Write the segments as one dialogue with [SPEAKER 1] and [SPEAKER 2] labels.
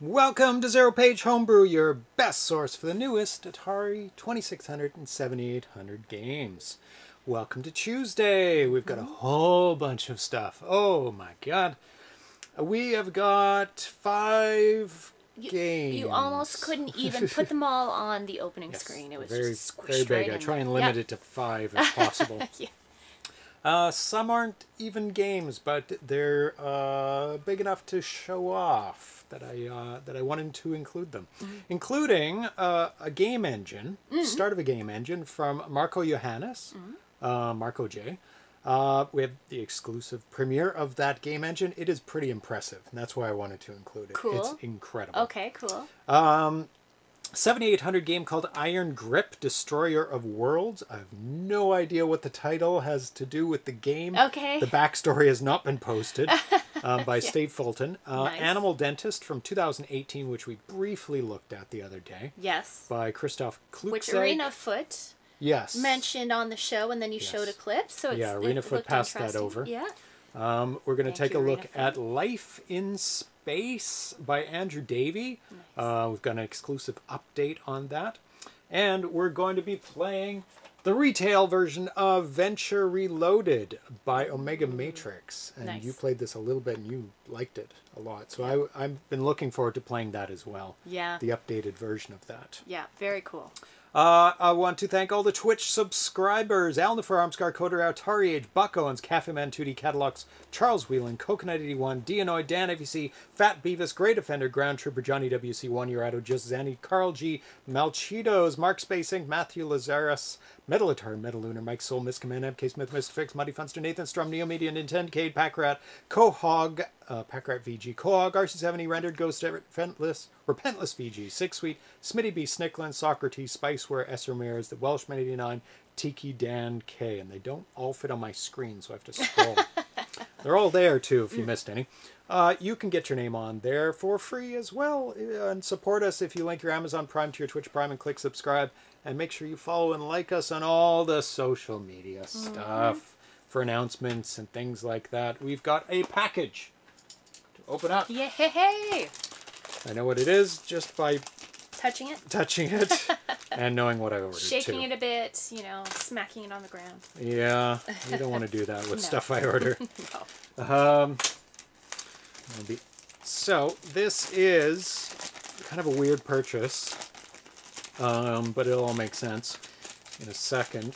[SPEAKER 1] Welcome to Zero Page Homebrew, your best source for the newest Atari 2600 and 7800 games. Welcome to Tuesday. We've got a whole bunch of stuff. Oh my god. We have got five
[SPEAKER 2] You,
[SPEAKER 1] games.
[SPEAKER 2] you almost couldn't even put them all on the opening
[SPEAKER 1] Yes,
[SPEAKER 2] screen. It was
[SPEAKER 1] very,
[SPEAKER 2] just squished
[SPEAKER 1] very big.
[SPEAKER 2] right
[SPEAKER 1] I try and limit
[SPEAKER 2] Yeah.
[SPEAKER 1] it to five if possible.
[SPEAKER 2] Yeah.
[SPEAKER 1] Uh, some aren't even games, but they're uh, big enough to show off that I uh, that I wanted to include them,
[SPEAKER 2] Mm-hmm.
[SPEAKER 1] including uh, a game engine, start of a game engine from Marco Johannes,
[SPEAKER 2] Mm-hmm.
[SPEAKER 1] uh, Marco J. Uh, we have the exclusive premiere of that game engine. It is pretty impressive, and that's why I wanted to include it. It's
[SPEAKER 2] Cool.
[SPEAKER 1] incredible.
[SPEAKER 2] Okay, cool.
[SPEAKER 1] 7800 game called Iron Grip Destroyer of Worlds. I have no idea what the title has to do with the game.
[SPEAKER 2] Okay.
[SPEAKER 1] The backstory has not been posted um, by Steve Fulton. Uh,
[SPEAKER 2] Nice.
[SPEAKER 1] Animal Dentist from 2018, which we briefly looked at the other day,
[SPEAKER 2] Yes.
[SPEAKER 1] by Christoph Kluczek.
[SPEAKER 2] Which Arena Foot
[SPEAKER 1] Yes.
[SPEAKER 2] mentioned on the show, and then you
[SPEAKER 1] Yes.
[SPEAKER 2] showed a clip. So it's,
[SPEAKER 1] Yeah,
[SPEAKER 2] it
[SPEAKER 1] Arena Foot
[SPEAKER 2] looked
[SPEAKER 1] passed that over.
[SPEAKER 2] Yeah.
[SPEAKER 1] Um, we're going to take a
[SPEAKER 2] you,
[SPEAKER 1] look
[SPEAKER 2] Arena
[SPEAKER 1] at Life in Space by Andrew Davie. Uh, we've got an exclusive update on that. And we're going to be playing the retail version of Venture Reloaded by Omegamatrix. And
[SPEAKER 2] Nice.
[SPEAKER 1] you played this a little bit and you liked it a lot. So I, I've been looking forward to playing that as well.
[SPEAKER 2] Yeah.
[SPEAKER 1] The updated version of that.
[SPEAKER 2] Yeah. Very cool.
[SPEAKER 1] Uh, I want to thank all the Twitch subscribers. Al Nefer, Armscar, Coder, Atari Age, Buck Owens, Cafe Man 2D Catalogs, Charles Whelan, Coconut 81, Dianoid, Dan FEC, Fat Beavis, Great Offender, Ground Trooper, Johnny WC1, Urado, Josani, Carl G, Malchitos, Mark Space Inc., Matthew Lazarus, Metal Atari, Metal Mike Soul, Miss Command, MK Smith, Mr. Fix, Muddy Funster, Nathan Strum, Neo Media, Nintendo, Cade, Packrat, Cohog, uh, Packrat VG, Cohog, RC70, Rendered, Ghost, Repentless, Repentless VG, Six Sweet, Smitty B, Snicklin, Socrates, Spiceware, S. Ramirez, The Welshman 89, Tiki Dan K. And they don't all fit on my screen, so I have to scroll. They're all there too if you missed any. Uh, you can get your name on there for free as well and support us if you link your Amazon Prime to your Twitch Prime and click subscribe. And make sure you follow and like us on all the social media stuff for announcements and things like that. We've got a package to open up.
[SPEAKER 2] Yeah. Hey, hey.
[SPEAKER 1] I know what it is just by
[SPEAKER 2] Touching it,
[SPEAKER 1] touching it and knowing what I ordered
[SPEAKER 2] shaking
[SPEAKER 1] too.
[SPEAKER 2] it a bit, you know, smacking it on the ground.
[SPEAKER 1] Yeah, you don't want to do that with
[SPEAKER 2] No.
[SPEAKER 1] stuff I order.
[SPEAKER 2] No.
[SPEAKER 1] Um, so this is kind of a weird purchase, um, but it'll all make sense in a second.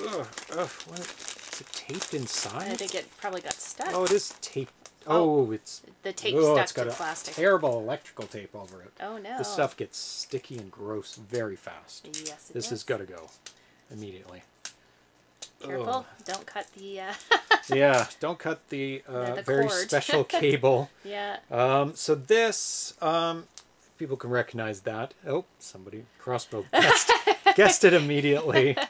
[SPEAKER 1] Ugh, ugh, what? Is it taped inside?
[SPEAKER 2] I think it probably got stuck.
[SPEAKER 1] Oh, it is taped. Oh, it's
[SPEAKER 2] the tape
[SPEAKER 1] oh,
[SPEAKER 2] stuck
[SPEAKER 1] it's got
[SPEAKER 2] to
[SPEAKER 1] a
[SPEAKER 2] plastic.
[SPEAKER 1] terrible electrical tape over it.
[SPEAKER 2] Oh no.
[SPEAKER 1] This stuff gets sticky and gross very fast.
[SPEAKER 2] Yes, it
[SPEAKER 1] This
[SPEAKER 2] does.
[SPEAKER 1] has got to go immediately.
[SPEAKER 2] Careful!
[SPEAKER 1] Ugh.
[SPEAKER 2] Don't cut the. Uh,
[SPEAKER 1] Yeah, don't cut the, uh,
[SPEAKER 2] the
[SPEAKER 1] very special cable.
[SPEAKER 2] yeah.
[SPEAKER 1] Um, so this, um, people can recognize that. Oh, somebody crossbow guessed, guessed it immediately.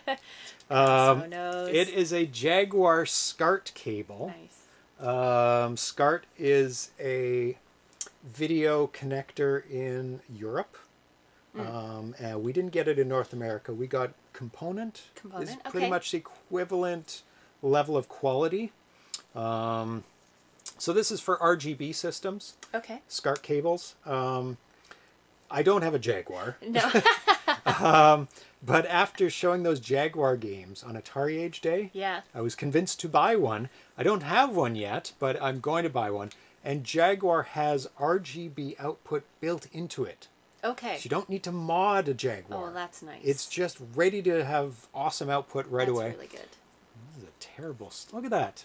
[SPEAKER 1] Um, it is a Jaguar SCART cable.
[SPEAKER 2] nice.
[SPEAKER 1] Um, SCART is a video connector in Europe.
[SPEAKER 2] Hmm.
[SPEAKER 1] Um, and we didn't get it in North America. We got Component. Component. Is
[SPEAKER 2] Component,
[SPEAKER 1] pretty
[SPEAKER 2] okay.
[SPEAKER 1] much the equivalent level of quality. Um, so this is for RGB systems.
[SPEAKER 2] Okay.
[SPEAKER 1] SCART cables. Um, I don't have a Jaguar,
[SPEAKER 2] No.
[SPEAKER 1] Um, but after showing those Jaguar games on Atari Age Day,
[SPEAKER 2] yeah.
[SPEAKER 1] I was convinced to buy one. I don't have one yet, but I'm going to buy one. And Jaguar has RGB output built into it.
[SPEAKER 2] Okay.
[SPEAKER 1] So you don't need to mod a Jaguar.
[SPEAKER 2] Oh, that's nice.
[SPEAKER 1] It's just ready to have awesome output right
[SPEAKER 2] that's
[SPEAKER 1] away.
[SPEAKER 2] really good.
[SPEAKER 1] This is a terrible. Look at that.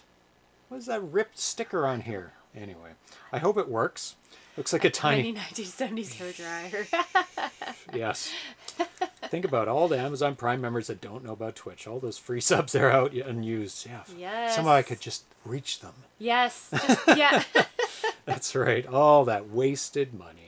[SPEAKER 1] What is that ripped sticker on here? Anyway, I hope it works. Looks like a tiny.
[SPEAKER 2] 1970s hair dryer.
[SPEAKER 1] Yes. Think about all the Amazon Prime members that don't know about Twitch. All those free subs that are out unused. Yeah.
[SPEAKER 2] Yes.
[SPEAKER 1] Somehow I could just reach them.
[SPEAKER 2] yes. Just, yeah.
[SPEAKER 1] That's right. All that wasted money.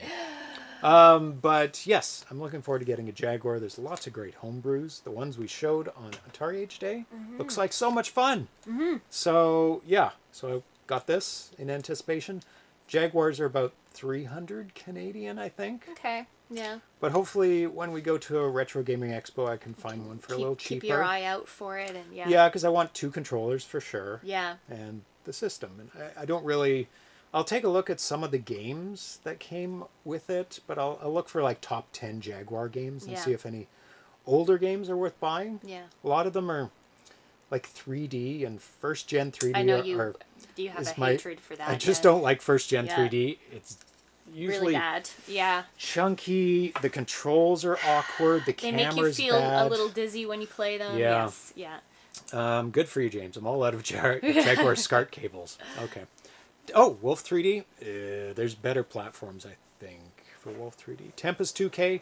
[SPEAKER 1] Um, but yes, I'm looking forward to getting a Jaguar. There's lots of great homebrews. The ones we showed on Atari Age Day looks like so much fun. Mm-hmm. So yeah, so I got this in anticipation. Jaguars are about 300 Canadian, I think.
[SPEAKER 2] okay. Yeah.
[SPEAKER 1] But hopefully, when we go to a retro gaming expo, I can find one for a
[SPEAKER 2] keep,
[SPEAKER 1] little
[SPEAKER 2] keep
[SPEAKER 1] cheaper.
[SPEAKER 2] your eye out for it, and yeah.
[SPEAKER 1] Yeah, because I want two controllers for sure
[SPEAKER 2] Yeah.
[SPEAKER 1] and the system. And I, I don't really, I'll take a look at some of the games that came with it, but I'll, I'll look for like top 10 Jaguar games and
[SPEAKER 2] Yeah.
[SPEAKER 1] see if any older games are worth buying.
[SPEAKER 2] Yeah.
[SPEAKER 1] A lot of them are like 3D and first gen 3D
[SPEAKER 2] I know you.
[SPEAKER 1] are Do
[SPEAKER 2] you have a
[SPEAKER 1] my-
[SPEAKER 2] hatred for that.
[SPEAKER 1] I just don't like first gen
[SPEAKER 2] Yeah.
[SPEAKER 1] 3D. It's usually
[SPEAKER 2] really bad. Yeah.
[SPEAKER 1] chunky, the controls are awkward, the
[SPEAKER 2] They make you feel
[SPEAKER 1] bad.
[SPEAKER 2] a little dizzy when you play them.
[SPEAKER 1] Yeah.
[SPEAKER 2] Yes. Yeah.
[SPEAKER 1] Um, good for you, James. I'm all out of Jar- Jaguar SCART cables. Okay. Oh, Wolf 3D. Uh, there's better platforms, I think, for Wolf 3D. Tempest 2K.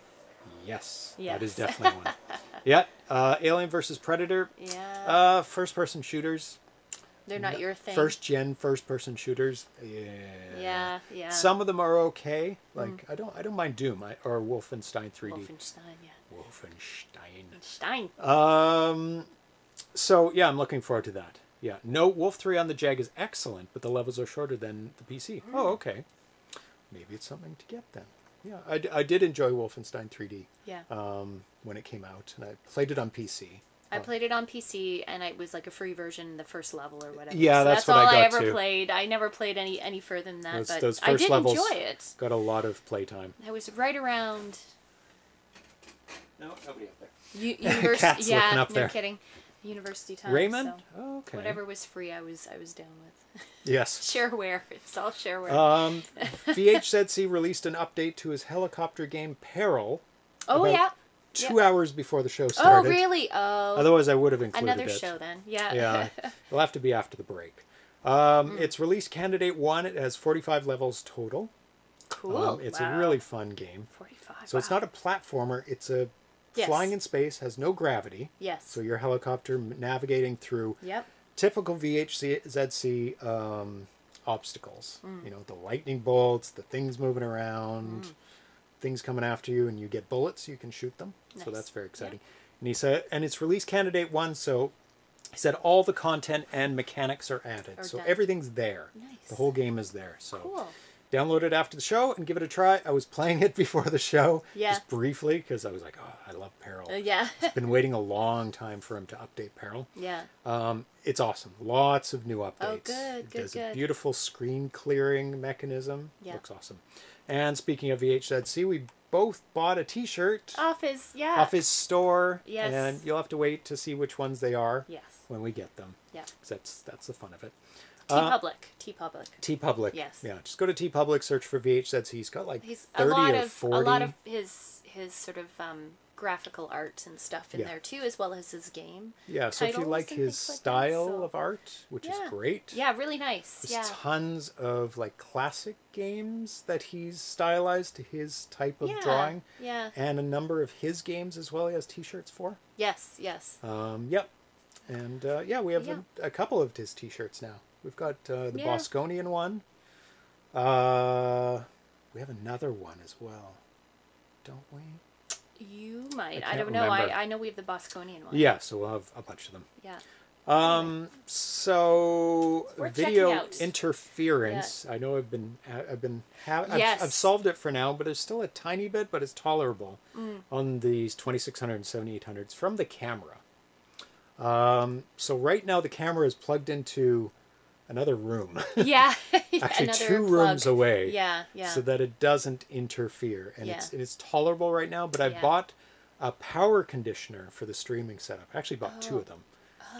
[SPEAKER 1] Yes, that is definitely one. yeah. Uh, Alien versus Predator.
[SPEAKER 2] Yeah.
[SPEAKER 1] Uh, first-person shooters.
[SPEAKER 2] They're not your thing.
[SPEAKER 1] First gen first-person shooters. Yeah.
[SPEAKER 2] Yeah. Yeah.
[SPEAKER 1] Some of them are okay. Like I don't I don't mind Doom I, or Wolfenstein 3D.
[SPEAKER 2] Wolfenstein. Yeah.
[SPEAKER 1] Wolfenstein.
[SPEAKER 2] Stein.
[SPEAKER 1] Um, so yeah, I'm looking forward to that. Yeah, no Wolf Three on the Jag is excellent, but the levels are shorter than the PC.
[SPEAKER 2] Hmm.
[SPEAKER 1] Oh, okay. Maybe it's something to get then. Yeah, I, I did enjoy Wolfenstein 3D
[SPEAKER 2] Yeah.
[SPEAKER 1] um, when it came out, and I played it on PC.
[SPEAKER 2] I played it on PC, and it was like a free version, the first level or whatever.
[SPEAKER 1] Yeah,
[SPEAKER 2] so
[SPEAKER 1] that's
[SPEAKER 2] that's,
[SPEAKER 1] what I
[SPEAKER 2] all I,
[SPEAKER 1] got
[SPEAKER 2] ever
[SPEAKER 1] to.
[SPEAKER 2] played. I never played any any further than that,
[SPEAKER 1] Those-
[SPEAKER 2] but
[SPEAKER 1] those
[SPEAKER 2] I did
[SPEAKER 1] levels-
[SPEAKER 2] enjoy it.
[SPEAKER 1] Got a lot of playtime.
[SPEAKER 2] I was right around
[SPEAKER 1] No, nobody up there.
[SPEAKER 2] u- university.
[SPEAKER 1] Cat's
[SPEAKER 2] yeah,
[SPEAKER 1] looking up
[SPEAKER 2] no
[SPEAKER 1] there.
[SPEAKER 2] kidding. University time.
[SPEAKER 1] Raymond.
[SPEAKER 2] so
[SPEAKER 1] Oh, okay.
[SPEAKER 2] whatever was free, I was I was down with.
[SPEAKER 1] Yes.
[SPEAKER 2] Shareware. It's all shareware.
[SPEAKER 1] Um, VHZC released an update to his helicopter game Peril
[SPEAKER 2] oh
[SPEAKER 1] about
[SPEAKER 2] yeah.
[SPEAKER 1] Two hours before the show started.
[SPEAKER 2] Oh really? Oh.
[SPEAKER 1] Otherwise, I would have included
[SPEAKER 2] Another
[SPEAKER 1] it.
[SPEAKER 2] show then. Yeah.
[SPEAKER 1] yeah, it'll have to be after the break. Um, It's release candidate one. It has 45 levels total.
[SPEAKER 2] cool.
[SPEAKER 1] Um, it's
[SPEAKER 2] Wow.
[SPEAKER 1] a really fun game.
[SPEAKER 2] Forty-five.
[SPEAKER 1] So it's not a platformer. It's a
[SPEAKER 2] Yes.
[SPEAKER 1] flying in space, has no gravity.
[SPEAKER 2] Yes.
[SPEAKER 1] So your helicopter navigating through
[SPEAKER 2] Yep.
[SPEAKER 1] typical VHZC um, obstacles.
[SPEAKER 2] Mm.
[SPEAKER 1] You know, the lightning bolts, the things moving around, things coming after you, and you get bullets. You can shoot them. So that's very exciting. And he said, and it's release candidate one. So he said all the content and mechanics are added.
[SPEAKER 2] Are
[SPEAKER 1] so
[SPEAKER 2] done.
[SPEAKER 1] everything's there.
[SPEAKER 2] Nice.
[SPEAKER 1] The whole game is there. So
[SPEAKER 2] Cool.
[SPEAKER 1] download it after the show and give it a try. I was playing it before the show,
[SPEAKER 2] Yeah.
[SPEAKER 1] just briefly, because I was like, oh, I love Peril.
[SPEAKER 2] Uh, yeah.
[SPEAKER 1] Been waiting a long time for him to update Peril.
[SPEAKER 2] yeah.
[SPEAKER 1] Um, it's awesome. Lots of new updates.
[SPEAKER 2] Oh, good,
[SPEAKER 1] It
[SPEAKER 2] good,
[SPEAKER 1] does a beautiful screen clearing mechanism.
[SPEAKER 2] Yeah.
[SPEAKER 1] Looks awesome. And speaking of VHZC, we both bought a T-shirt
[SPEAKER 2] Off his yeah.
[SPEAKER 1] off his store.
[SPEAKER 2] Yes.
[SPEAKER 1] And you'll have to wait to see which ones they are
[SPEAKER 2] Yes.
[SPEAKER 1] when we get them.
[SPEAKER 2] Yeah,
[SPEAKER 1] that's that's the fun of it.
[SPEAKER 2] T
[SPEAKER 1] Uh,
[SPEAKER 2] Public. TeePublic.
[SPEAKER 1] T Public.
[SPEAKER 2] Yes.
[SPEAKER 1] Yeah. Just go to TeePublic, search for VHZC. He's got like
[SPEAKER 2] He's
[SPEAKER 1] thirty
[SPEAKER 2] a lot
[SPEAKER 1] or
[SPEAKER 2] of
[SPEAKER 1] forty.
[SPEAKER 2] a lot of his his sort of um, graphical art and stuff in
[SPEAKER 1] Yeah.
[SPEAKER 2] there too, as well as his game.
[SPEAKER 1] yeah. So if you like his
[SPEAKER 2] like that,
[SPEAKER 1] style
[SPEAKER 2] so-
[SPEAKER 1] of art, which
[SPEAKER 2] Yeah.
[SPEAKER 1] is great.
[SPEAKER 2] Yeah, really nice.
[SPEAKER 1] There's
[SPEAKER 2] yeah.
[SPEAKER 1] tons of like classic games that he's stylized to his type of
[SPEAKER 2] yeah.
[SPEAKER 1] drawing,
[SPEAKER 2] Yeah.
[SPEAKER 1] and a number of his games as well. He has T-shirts for.
[SPEAKER 2] Yes. Yes.
[SPEAKER 1] Um, yep, and uh, yeah, we have a, a couple of his T-shirts now. We've got uh, the. Bosconian one. Uh, we have another one as well, don't we?
[SPEAKER 2] You might. I,
[SPEAKER 1] can't
[SPEAKER 2] don't know.
[SPEAKER 1] remember.
[SPEAKER 2] I, I know we have the Bosconian one.
[SPEAKER 1] Yeah, so we'll have a bunch of them.
[SPEAKER 2] Yeah.
[SPEAKER 1] Um. So
[SPEAKER 2] We're
[SPEAKER 1] video interference. I know I've been I've been ha- I've, I've solved it for now, but it's still a tiny bit, but it's tolerable
[SPEAKER 2] Mm.
[SPEAKER 1] on these 2600 and 7800s from the camera. Um. So right now the camera is plugged into another room,
[SPEAKER 2] Yeah.
[SPEAKER 1] actually
[SPEAKER 2] Another
[SPEAKER 1] two rooms away,
[SPEAKER 2] Yeah. Yeah.
[SPEAKER 1] so that it doesn't interfere, and it's
[SPEAKER 2] Yeah.
[SPEAKER 1] it's tolerable right now. But I
[SPEAKER 2] Yeah.
[SPEAKER 1] bought a power conditioner for the streaming setup. I actually bought two of them,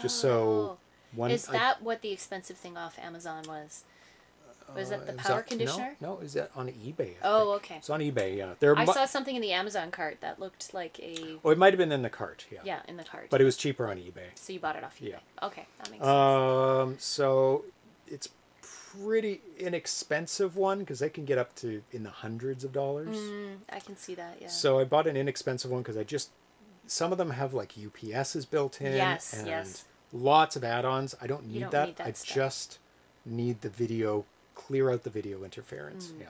[SPEAKER 1] just so
[SPEAKER 2] Oh.
[SPEAKER 1] one.
[SPEAKER 2] Is
[SPEAKER 1] I-
[SPEAKER 2] that what the expensive thing off Amazon was? Was that the
[SPEAKER 1] Uh,
[SPEAKER 2] power
[SPEAKER 1] that-
[SPEAKER 2] conditioner?
[SPEAKER 1] No, no, is that on eBay? I
[SPEAKER 2] Oh,
[SPEAKER 1] think.
[SPEAKER 2] okay.
[SPEAKER 1] It's on eBay. Yeah, there.
[SPEAKER 2] I saw something in the Amazon cart that looked like a
[SPEAKER 1] Oh, it might have been in the cart. Yeah.
[SPEAKER 2] yeah in the cart.
[SPEAKER 1] But it was cheaper on eBay.
[SPEAKER 2] so you bought it off eBay.
[SPEAKER 1] Yeah.
[SPEAKER 2] Okay, that makes sense.
[SPEAKER 1] Um. So it's pretty inexpensive one because they can get up to in the hundreds of dollars.
[SPEAKER 2] Mm, I can see that. Yeah.
[SPEAKER 1] So I bought an inexpensive one because I just some of them have like UPSs built in.
[SPEAKER 2] Yes,
[SPEAKER 1] And
[SPEAKER 2] yes.
[SPEAKER 1] Lots of add-ons. I don't need
[SPEAKER 2] don't
[SPEAKER 1] that.
[SPEAKER 2] need that
[SPEAKER 1] I
[SPEAKER 2] stuff.
[SPEAKER 1] just need the video clear out the video interference.
[SPEAKER 2] Mm.
[SPEAKER 1] Yeah.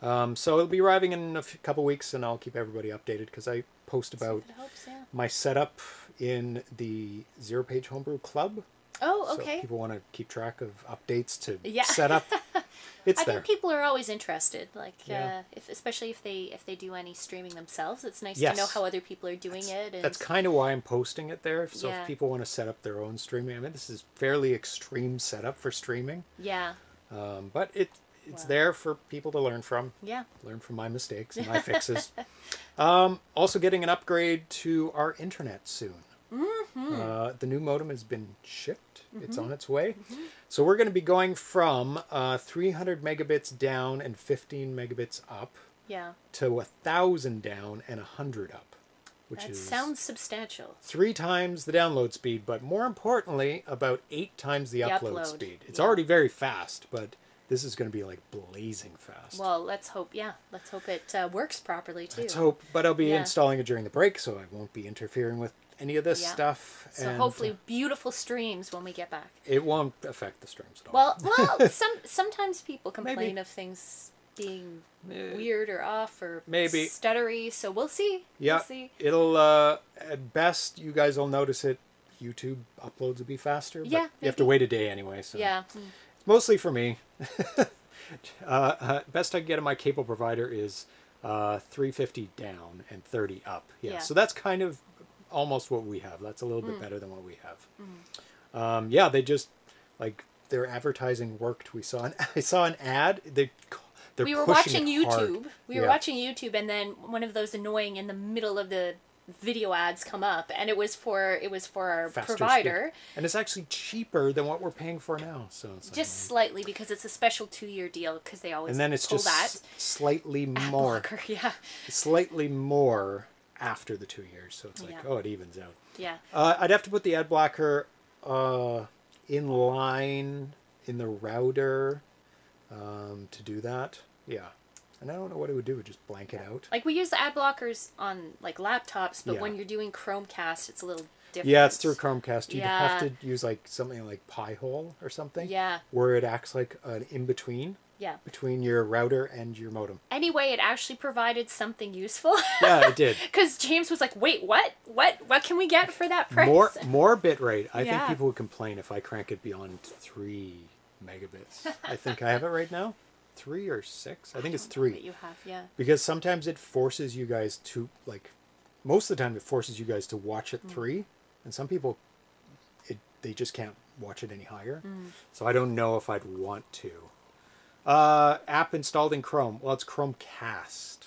[SPEAKER 1] Um, so it'll be arriving in a couple weeks, and I'll keep everybody updated because I post about
[SPEAKER 2] helps, yeah.
[SPEAKER 1] my setup in the Zero Page Homebrew Club.
[SPEAKER 2] Oh, okay.
[SPEAKER 1] if people want to keep track of updates to
[SPEAKER 2] Yeah.
[SPEAKER 1] setup. It's
[SPEAKER 2] I
[SPEAKER 1] there.
[SPEAKER 2] think people are always interested, like
[SPEAKER 1] Yeah.
[SPEAKER 2] uh, if especially if they if they do any streaming themselves. It's nice to know how other people are doing it. And
[SPEAKER 1] That's kind of why I'm posting it there. So
[SPEAKER 2] Yeah.
[SPEAKER 1] if people want to set up their own streaming, I mean, this is fairly extreme setup for streaming.
[SPEAKER 2] yeah,
[SPEAKER 1] Um, but it it's
[SPEAKER 2] Wow.
[SPEAKER 1] there for people to learn from.
[SPEAKER 2] Yeah.
[SPEAKER 1] Learn from my mistakes and my fixes. Um, also, getting an upgrade to our internet soon.
[SPEAKER 2] Mm-hmm.
[SPEAKER 1] Uh, the new modem has been shipped. It's on its way. So we're going to be going from uh, 300 megabits down and 15 megabits up
[SPEAKER 2] Yeah.
[SPEAKER 1] to a 1,000 down and a 100 up, which
[SPEAKER 2] That sounds substantial.
[SPEAKER 1] three times the download speed, but more importantly, about eight times the,
[SPEAKER 2] The
[SPEAKER 1] upload,
[SPEAKER 2] upload,
[SPEAKER 1] speed. It's
[SPEAKER 2] yeah.
[SPEAKER 1] already very fast, but this is going to be like blazing fast.
[SPEAKER 2] Well, let's hope. Yeah, let's hope it uh, works properly too.
[SPEAKER 1] Let's hope. But I'll be
[SPEAKER 2] Yeah.
[SPEAKER 1] installing it during the break, so I won't be interfering with any of this
[SPEAKER 2] Yeah.
[SPEAKER 1] stuff.
[SPEAKER 2] So
[SPEAKER 1] and
[SPEAKER 2] hopefully, beautiful streams when we get back.
[SPEAKER 1] it won't affect the streams at all.
[SPEAKER 2] Well, well, some sometimes people complain
[SPEAKER 1] Maybe.
[SPEAKER 2] of things being
[SPEAKER 1] Eh,
[SPEAKER 2] weird or off or
[SPEAKER 1] Maybe.
[SPEAKER 2] stuttery. So we'll see.
[SPEAKER 1] yeah,
[SPEAKER 2] We'll see.
[SPEAKER 1] it'll. Uh, at best, you guys will notice it. YouTube uploads will be faster. But
[SPEAKER 2] Yeah,
[SPEAKER 1] you have to wait a day anyway. So
[SPEAKER 2] Yeah.
[SPEAKER 1] mostly for me. uh, uh, best I can get on my cable provider is uh, 350 down and 30 up. Yeah,
[SPEAKER 2] Yeah.
[SPEAKER 1] so that's kind of almost what we have. That's a little
[SPEAKER 2] Mm.
[SPEAKER 1] bit better than what we have. Um, yeah, they just like their advertising worked. We saw an I saw an ad. They they're
[SPEAKER 2] we were watching
[SPEAKER 1] it hard.
[SPEAKER 2] YouTube. We were
[SPEAKER 1] Yeah.
[SPEAKER 2] watching YouTube, and then one of those annoying in the middle of the video ads come up, and it was for it was for our
[SPEAKER 1] Faster speed.
[SPEAKER 2] provider,
[SPEAKER 1] and it's actually cheaper than what we're paying for now. So it's like,
[SPEAKER 2] just slightly because it's a special two year deal because they always
[SPEAKER 1] and then it's just
[SPEAKER 2] that
[SPEAKER 1] slightly more,
[SPEAKER 2] blocker. Yeah,
[SPEAKER 1] slightly more after the two years. So it's like
[SPEAKER 2] Yeah.
[SPEAKER 1] oh, it evens out.
[SPEAKER 2] yeah.
[SPEAKER 1] Uh, I'd have to put the ad blocker uh, in line in the router um, to do that. Yeah. And I don't know what it would do. It would just blank it out.
[SPEAKER 2] Like we use the ad blockers on like laptops, but
[SPEAKER 1] Yeah.
[SPEAKER 2] when you're doing Chromecast, it's a little different.
[SPEAKER 1] Yeah, it's through Chromecast. You'd have to use like something like Pi-hole or something.
[SPEAKER 2] Yeah,
[SPEAKER 1] Where it acts like an in-between
[SPEAKER 2] yeah.
[SPEAKER 1] between your router and your modem.
[SPEAKER 2] Anyway, it actually provided something useful.
[SPEAKER 1] Yeah, it did.
[SPEAKER 2] Because James was like, "Wait, what? What? What can we get for that price?"
[SPEAKER 1] More more bit rate. I think people would complain if I crank it beyond three megabits. I think I have it right now. Three or six? I think it's three.
[SPEAKER 2] you have, yeah.
[SPEAKER 1] because sometimes it forces you guys to like most of the time it forces you guys to watch
[SPEAKER 2] Mm.
[SPEAKER 1] three and some people it they just can't watch it any higher
[SPEAKER 2] Mm.
[SPEAKER 1] so i don't know if i'd want to uh app installed in chrome well it's chromecast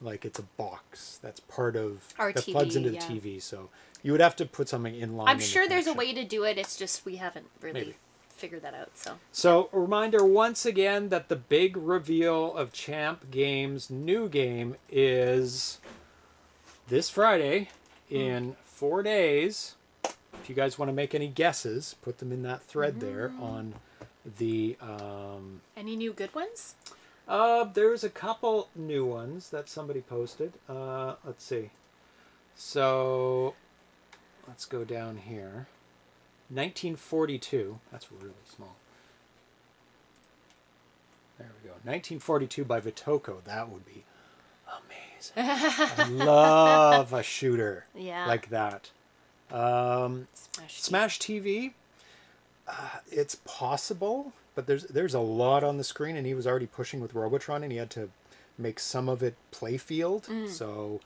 [SPEAKER 1] like it's a box that's part of
[SPEAKER 2] Mm. Our
[SPEAKER 1] that plugs
[SPEAKER 2] TV,
[SPEAKER 1] into the
[SPEAKER 2] yeah.
[SPEAKER 1] tv so you would have to put something in line
[SPEAKER 2] I'm
[SPEAKER 1] in the
[SPEAKER 2] sure there's a way to do it. It's just we haven't really
[SPEAKER 1] Maybe.
[SPEAKER 2] figured that out. So
[SPEAKER 1] So, a reminder once again that the big reveal of Champ Games' new game is this Friday in four days. If you guys want to make any guesses, put them in that thread there on the. Um,
[SPEAKER 2] any new good ones?
[SPEAKER 1] uh, there's a couple new ones that somebody posted. Uh, let's see. So, let's go down here. 1942. That's really small. There we go. 1942 by Vitoko. That would be amazing. I love a shooter
[SPEAKER 2] Yeah.
[SPEAKER 1] like that. Um,
[SPEAKER 2] Smash.
[SPEAKER 1] Smash TV. Uh, it's possible, but there's there's a lot on the screen, and he was already pushing with Robotron, and he had to make some of it playfield. So,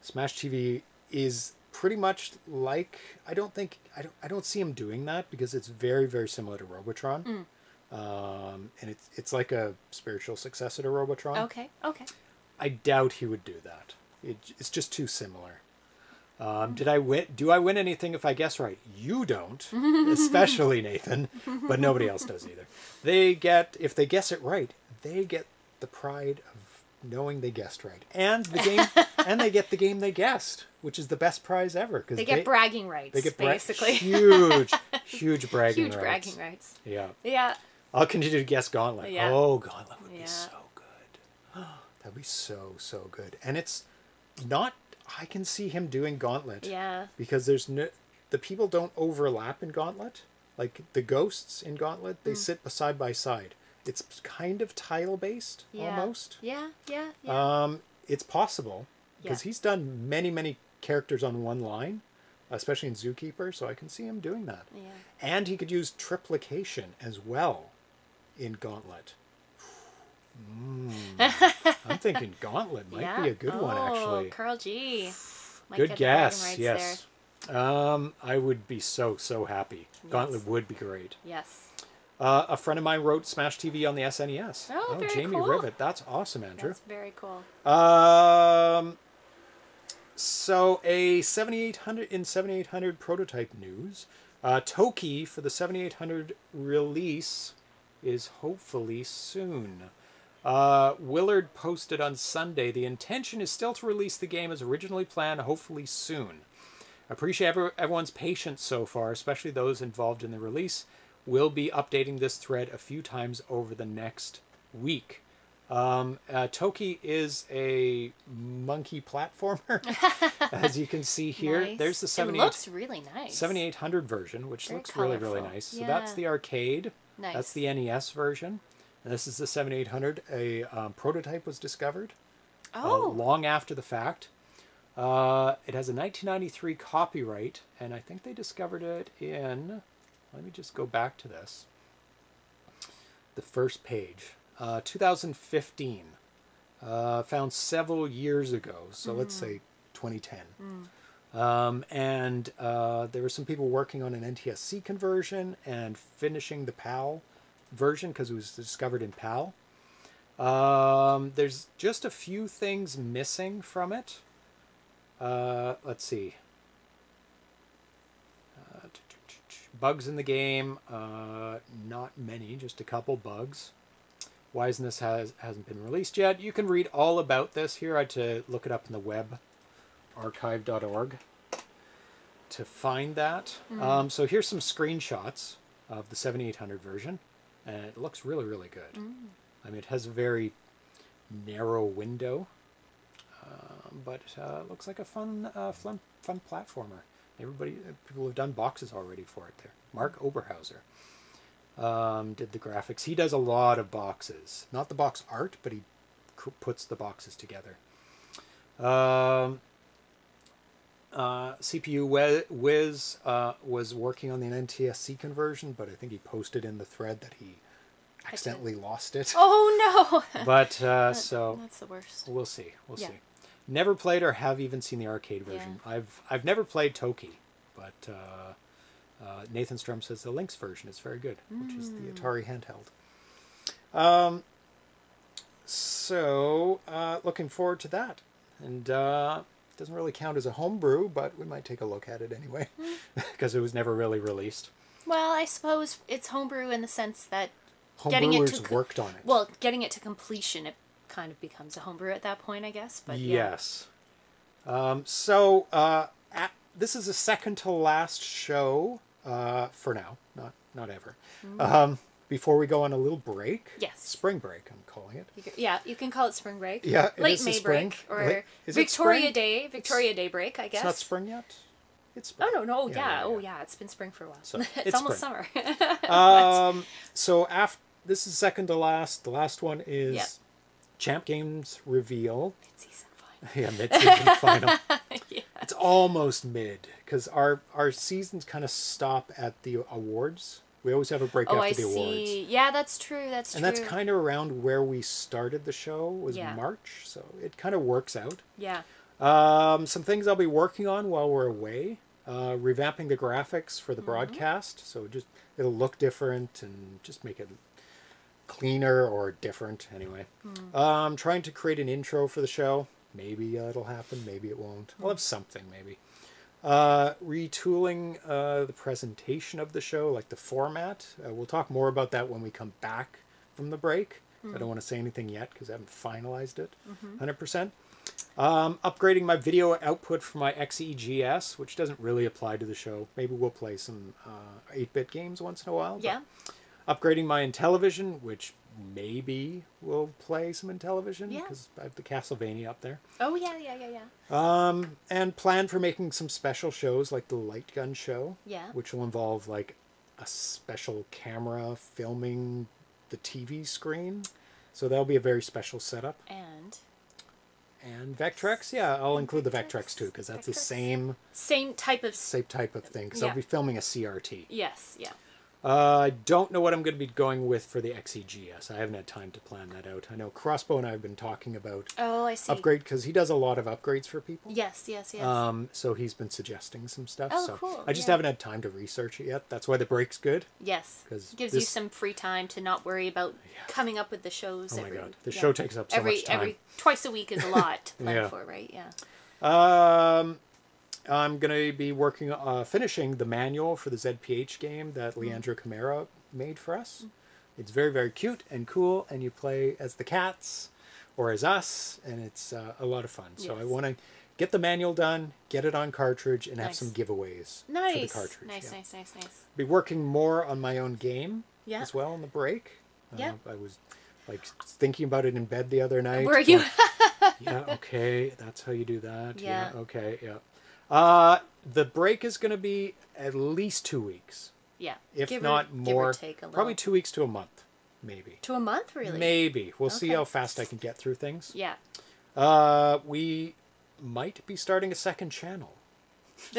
[SPEAKER 1] Smash TV is pretty much like I don't think I don't I don't see him doing that because it's very very similar to Robotron, um, and it's it's like a spiritual successor to Robotron.
[SPEAKER 2] Okay. Okay.
[SPEAKER 1] I doubt he would do that. It, it's just too similar. Um, did I win? Do I win anything if I guess right? You don't, especially Nathan, but nobody else does either. They get if they guess it right, they get the pride of knowing they guessed right, and the game, and they get the game they guessed, which is the best prize ever because
[SPEAKER 2] They get bragging rights.
[SPEAKER 1] They get bra-
[SPEAKER 2] basically
[SPEAKER 1] huge, huge bragging rights.
[SPEAKER 2] huge
[SPEAKER 1] rights.
[SPEAKER 2] bragging rights.
[SPEAKER 1] Yeah,
[SPEAKER 2] Yeah.
[SPEAKER 1] I'll continue to guess Gauntlet.
[SPEAKER 2] Yeah.
[SPEAKER 1] Oh, Gauntlet would
[SPEAKER 2] Yeah.
[SPEAKER 1] be so good. That'd be so so good. And it's not. I can see him doing Gauntlet.
[SPEAKER 2] Yeah.
[SPEAKER 1] Because there's no. The people don't overlap in Gauntlet. Like the ghosts in Gauntlet, they sit side by side. It's kind of tile based
[SPEAKER 2] Yeah.
[SPEAKER 1] almost.
[SPEAKER 2] Yeah. Yeah. Yeah.
[SPEAKER 1] Um, it's possible because
[SPEAKER 2] Yeah.
[SPEAKER 1] he's done many many characters on one line, especially in Zookeeper. So I can see him doing that.
[SPEAKER 2] yeah.
[SPEAKER 1] And he could use triplication as well in Gauntlet. Mm. I'm thinking Gauntlet might
[SPEAKER 2] yeah.
[SPEAKER 1] be a good one,
[SPEAKER 2] Oh,
[SPEAKER 1] actually.
[SPEAKER 2] Carl G. Might
[SPEAKER 1] Good
[SPEAKER 2] get the bragging
[SPEAKER 1] guess, yes. Um, I would be so, so happy. Gauntlet would be great.
[SPEAKER 2] Yes.
[SPEAKER 1] Uh, a friend of mine wrote Smash TV on the SNES.
[SPEAKER 2] Oh, very
[SPEAKER 1] Jamie
[SPEAKER 2] cool.
[SPEAKER 1] Rivet. That's awesome, Andrew.
[SPEAKER 2] That's very cool.
[SPEAKER 1] Um, so a 7800 in 7800 prototype news, uh, Toki for the 7800 release is hopefully soon. Uh, Willard posted on Sunday the intention is still to release the game as originally planned, hopefully soon. Appreciate every, everyone's patience so far, especially those involved in the release. We'll be updating this thread a few times over the next week. Um, uh, Toki is a monkey platformer, as you can see here.
[SPEAKER 2] Nice.
[SPEAKER 1] There's the
[SPEAKER 2] It
[SPEAKER 1] 78
[SPEAKER 2] really nice.
[SPEAKER 1] 7800 version, which
[SPEAKER 2] Very
[SPEAKER 1] looks really, really
[SPEAKER 2] colorful.
[SPEAKER 1] nice. So that's the arcade.
[SPEAKER 2] Nice.
[SPEAKER 1] That's the NES version. And this is the 7800. A um, prototype was discovered uh,
[SPEAKER 2] Oh,
[SPEAKER 1] long after the fact. Uh, it has a 1993 copyright, and I think they discovered it in. Let me just go back to this. The first page, uh, 2015. Uh, found several years ago, so let's say 2010. Um, and uh, there were some people working on an NTSC conversion and finishing the PAL version because it was discovered in PAL. Um, there's just a few things missing from it. Uh, let's see. Uh, bugs in the game, uh, not many, just a couple bugs. Wiseness has hasn't been released yet. You can read all about this here. I had to look it up in the web, archive.org, to find that. Um, so here's some screenshots of the 7800 version, and it looks really, really good. I mean, it has a very narrow window, um, but uh, it looks like a fun, uh, fun, fun platformer. Everybody, uh, people have done boxes already for it. There, Mark Oberhauser um, did the graphics. He does a lot of boxes, not the box art, but he puts the boxes together. Um, uh, CPU Wiz, uh, was working on the NTSC conversion, but I think he posted in the thread that he accidentally lost it.
[SPEAKER 2] oh no.
[SPEAKER 1] But uh,
[SPEAKER 2] That-
[SPEAKER 1] so
[SPEAKER 2] that's the worst.
[SPEAKER 1] we'll see. We'll
[SPEAKER 2] Yeah.
[SPEAKER 1] see. Never played or have even seen the arcade version. I've I've never played Toki, but uh, uh, Nathan Strum says the Lynx version is very good, which is the Atari handheld. Um, so uh, looking forward to that, and uh, doesn't really count as a homebrew, but we might take a look at it anyway because it was never really released.
[SPEAKER 2] Well, I suppose it's homebrew in the sense that Getting it to
[SPEAKER 1] Homebrewers worked on it.
[SPEAKER 2] well, getting it to completion, it kind of becomes a homebrew at that point, I guess. But yeah.
[SPEAKER 1] yes. Um, so uh, at, this is the second to last show uh, for now, not not ever. Um, before we go on a little break.
[SPEAKER 2] Yes.
[SPEAKER 1] spring break, I'm calling it.
[SPEAKER 2] You could- yeah, you can call it spring break.
[SPEAKER 1] Yeah,
[SPEAKER 2] late
[SPEAKER 1] is
[SPEAKER 2] May
[SPEAKER 1] spring.
[SPEAKER 2] break or
[SPEAKER 1] Late-
[SPEAKER 2] Victoria? Day, Victoria Day break, I guess.
[SPEAKER 1] It's not spring yet. It's spring.
[SPEAKER 2] Oh no, no,
[SPEAKER 1] Yeah,
[SPEAKER 2] yeah,
[SPEAKER 1] yeah,
[SPEAKER 2] oh
[SPEAKER 1] yeah.
[SPEAKER 2] yeah, it's been spring for a while.
[SPEAKER 1] So,
[SPEAKER 2] it's,
[SPEAKER 1] it's
[SPEAKER 2] almost
[SPEAKER 1] spring.
[SPEAKER 2] summer.
[SPEAKER 1] Um, so after this is second to last. The last one is
[SPEAKER 2] Yep.
[SPEAKER 1] Champ Games reveal.
[SPEAKER 2] Mid-season final.
[SPEAKER 1] Yeah, mid-season final.
[SPEAKER 2] yeah.
[SPEAKER 1] It's almost mid because our our seasons kind of stop at the awards. We always have a break
[SPEAKER 2] Oh,
[SPEAKER 1] after
[SPEAKER 2] I
[SPEAKER 1] the awards,
[SPEAKER 2] see. Yeah, that's true. That's
[SPEAKER 1] and
[SPEAKER 2] true.
[SPEAKER 1] And that's kind of around where we started the show was
[SPEAKER 2] Yeah.
[SPEAKER 1] March, so it kind of works out.
[SPEAKER 2] yeah.
[SPEAKER 1] Um, some things I'll be working on while we're away. Uh, revamping the graphics for the broadcast, so just it'll look different and just make it cleaner or different anyway.
[SPEAKER 2] Hmm.
[SPEAKER 1] Um, trying to create an intro for the show. Maybe uh, it'll happen. Maybe it won't. I'll have something. Maybe. Uh, retooling uh, the presentation of the show, like the format. Uh, we'll talk more about that when we come back from the break. I don't want to say anything yet because I haven't finalized it 100%. Um, upgrading my video output for my XEGS, which doesn't really apply to the show. Maybe we'll play some uh, 8-bit games once in a while.
[SPEAKER 2] Yeah.
[SPEAKER 1] Upgrading my Intellivision, which maybe we'll play some Intellivision because I have the Castlevania up there.
[SPEAKER 2] Oh yeah, yeah, yeah, yeah.
[SPEAKER 1] Um, and plan for making some special shows like the Light Gun Show,
[SPEAKER 2] Yeah.
[SPEAKER 1] which will involve like a special camera filming the TV screen. So that'll be a very special setup.
[SPEAKER 2] And
[SPEAKER 1] And Vectrex, yeah, I'll include the
[SPEAKER 2] Vectrex,
[SPEAKER 1] Vectrex too because that's the same
[SPEAKER 2] same type of.
[SPEAKER 1] same type of thing. Because
[SPEAKER 2] Yeah.
[SPEAKER 1] I'll be filming a CRT.
[SPEAKER 2] Yes. Yeah.
[SPEAKER 1] Uh, I don't know what I'm going to be going with for the XEGS. I haven't had time to plan that out. I know Crossbow and I have been talking about
[SPEAKER 2] Oh, I see.
[SPEAKER 1] upgrade because he does a lot of upgrades for people.
[SPEAKER 2] Yes, yes, yes.
[SPEAKER 1] Um, so he's been suggesting some stuff.
[SPEAKER 2] Oh,
[SPEAKER 1] so
[SPEAKER 2] cool,
[SPEAKER 1] I just
[SPEAKER 2] yeah.
[SPEAKER 1] haven't had time to research it yet. That's why the break's good.
[SPEAKER 2] yes.
[SPEAKER 1] 'cause
[SPEAKER 2] Gives you some free time to not worry about coming up with the shows.
[SPEAKER 1] Oh my God, the
[SPEAKER 2] yeah.
[SPEAKER 1] show takes up so
[SPEAKER 2] every
[SPEAKER 1] much time.
[SPEAKER 2] every twice a week is a lot to plan
[SPEAKER 1] Yeah.
[SPEAKER 2] for, right? Yeah.
[SPEAKER 1] Um, I'm gonna be working, uh, finishing the manual for the ZPH game that
[SPEAKER 2] Mm-hmm.
[SPEAKER 1] Leandro Camara made for us. It's very, very cute and cool, and you play as the cats or as us, and it's uh, a lot of fun. So I want to get the manual done, get it on cartridge, and have some giveaways for the cartridge.
[SPEAKER 2] Nice,
[SPEAKER 1] yeah.
[SPEAKER 2] nice, nice, nice.
[SPEAKER 1] Be working more on my own game
[SPEAKER 2] Yeah.
[SPEAKER 1] as well in the break.
[SPEAKER 2] Yeah.
[SPEAKER 1] Uh, I was like thinking about it in bed the other night.
[SPEAKER 2] Were you?
[SPEAKER 1] yeah, okay, that's how you do that.
[SPEAKER 2] Yeah.
[SPEAKER 1] okay, yeah. Uh, the break is going to be at least two weeks,
[SPEAKER 2] yeah.
[SPEAKER 1] if
[SPEAKER 2] Give or-
[SPEAKER 1] not
[SPEAKER 2] or
[SPEAKER 1] more.
[SPEAKER 2] take a
[SPEAKER 1] Probably two weeks to a month, maybe.
[SPEAKER 2] to a month, really.
[SPEAKER 1] Maybe we'll see how fast I can get through things.
[SPEAKER 2] Yeah.
[SPEAKER 1] Uh, we might be starting a second channel.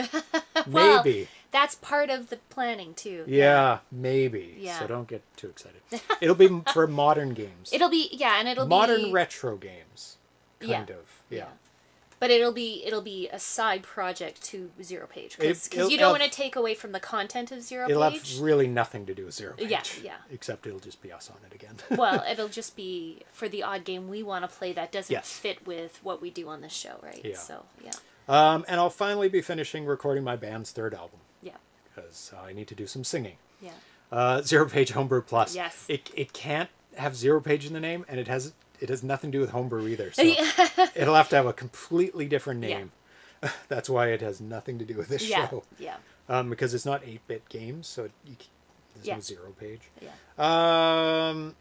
[SPEAKER 2] Well,
[SPEAKER 1] maybe.
[SPEAKER 2] That's part of the planning too.
[SPEAKER 1] Yeah, maybe.
[SPEAKER 2] Yeah.
[SPEAKER 1] So don't get too excited. It'll be for modern games.
[SPEAKER 2] It'll be yeah, and it'll
[SPEAKER 1] modern
[SPEAKER 2] be Modern
[SPEAKER 1] retro games.
[SPEAKER 2] Yeah.
[SPEAKER 1] Kind of. Yeah.
[SPEAKER 2] Yeah. But it'll be it'll be a side project to Zero Page because you don't want to take away from the content of Zero
[SPEAKER 1] It'll
[SPEAKER 2] Page.
[SPEAKER 1] have really nothing to do with Zero Page.
[SPEAKER 2] Yeah, yeah.
[SPEAKER 1] Except it'll just be us on it again.
[SPEAKER 2] well, it'll just be for the odd game we want to play that doesn't
[SPEAKER 1] Yes.
[SPEAKER 2] fit with what we do on this show, right?
[SPEAKER 1] Yeah.
[SPEAKER 2] So yeah,
[SPEAKER 1] um, and I'll finally be finishing recording my band's third album
[SPEAKER 2] yeah,
[SPEAKER 1] because uh, I need to do some singing.
[SPEAKER 2] yeah.
[SPEAKER 1] Uh, Zero Page Homebrew Plus.
[SPEAKER 2] Yes.
[SPEAKER 1] It, it can't have Zero Page in the name, and it has it has nothing to do with Homebrew either. So it'll have to have a completely different name. Yeah. That's why it has nothing to do with this
[SPEAKER 2] Yeah,
[SPEAKER 1] show.
[SPEAKER 2] yeah,
[SPEAKER 1] Um, because it's not 8-bit games, so it, you, there's
[SPEAKER 2] Yeah.
[SPEAKER 1] no Zero Page.
[SPEAKER 2] yeah.
[SPEAKER 1] Um,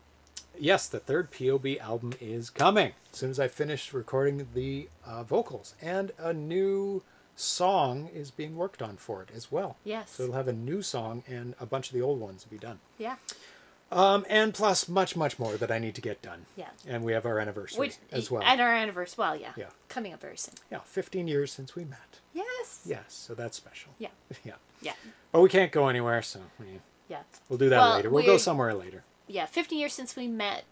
[SPEAKER 1] yes, the third POB album is coming as soon as I finish recording the uh, vocals, and a new song is being worked on for it as well.
[SPEAKER 2] Yes.
[SPEAKER 1] So it'll have a new song, and a bunch of the old ones will be done.
[SPEAKER 2] Yeah.
[SPEAKER 1] Um, and plus much, much more that I need to get done.
[SPEAKER 2] Yeah.
[SPEAKER 1] And we have our anniversary
[SPEAKER 2] Which,
[SPEAKER 1] as well.
[SPEAKER 2] And our anniversary. Well, yeah.
[SPEAKER 1] Yeah.
[SPEAKER 2] Coming up very soon.
[SPEAKER 1] yeah, 15 years since we met.
[SPEAKER 2] Yes.
[SPEAKER 1] Yes, so that's special.
[SPEAKER 2] Yeah.
[SPEAKER 1] Yeah.
[SPEAKER 2] Yeah.
[SPEAKER 1] But we can't go anywhere, so we,
[SPEAKER 2] Yeah.
[SPEAKER 1] we'll do that
[SPEAKER 2] Well,
[SPEAKER 1] later. We'll go somewhere later.
[SPEAKER 2] Yeah. 15 years since we met.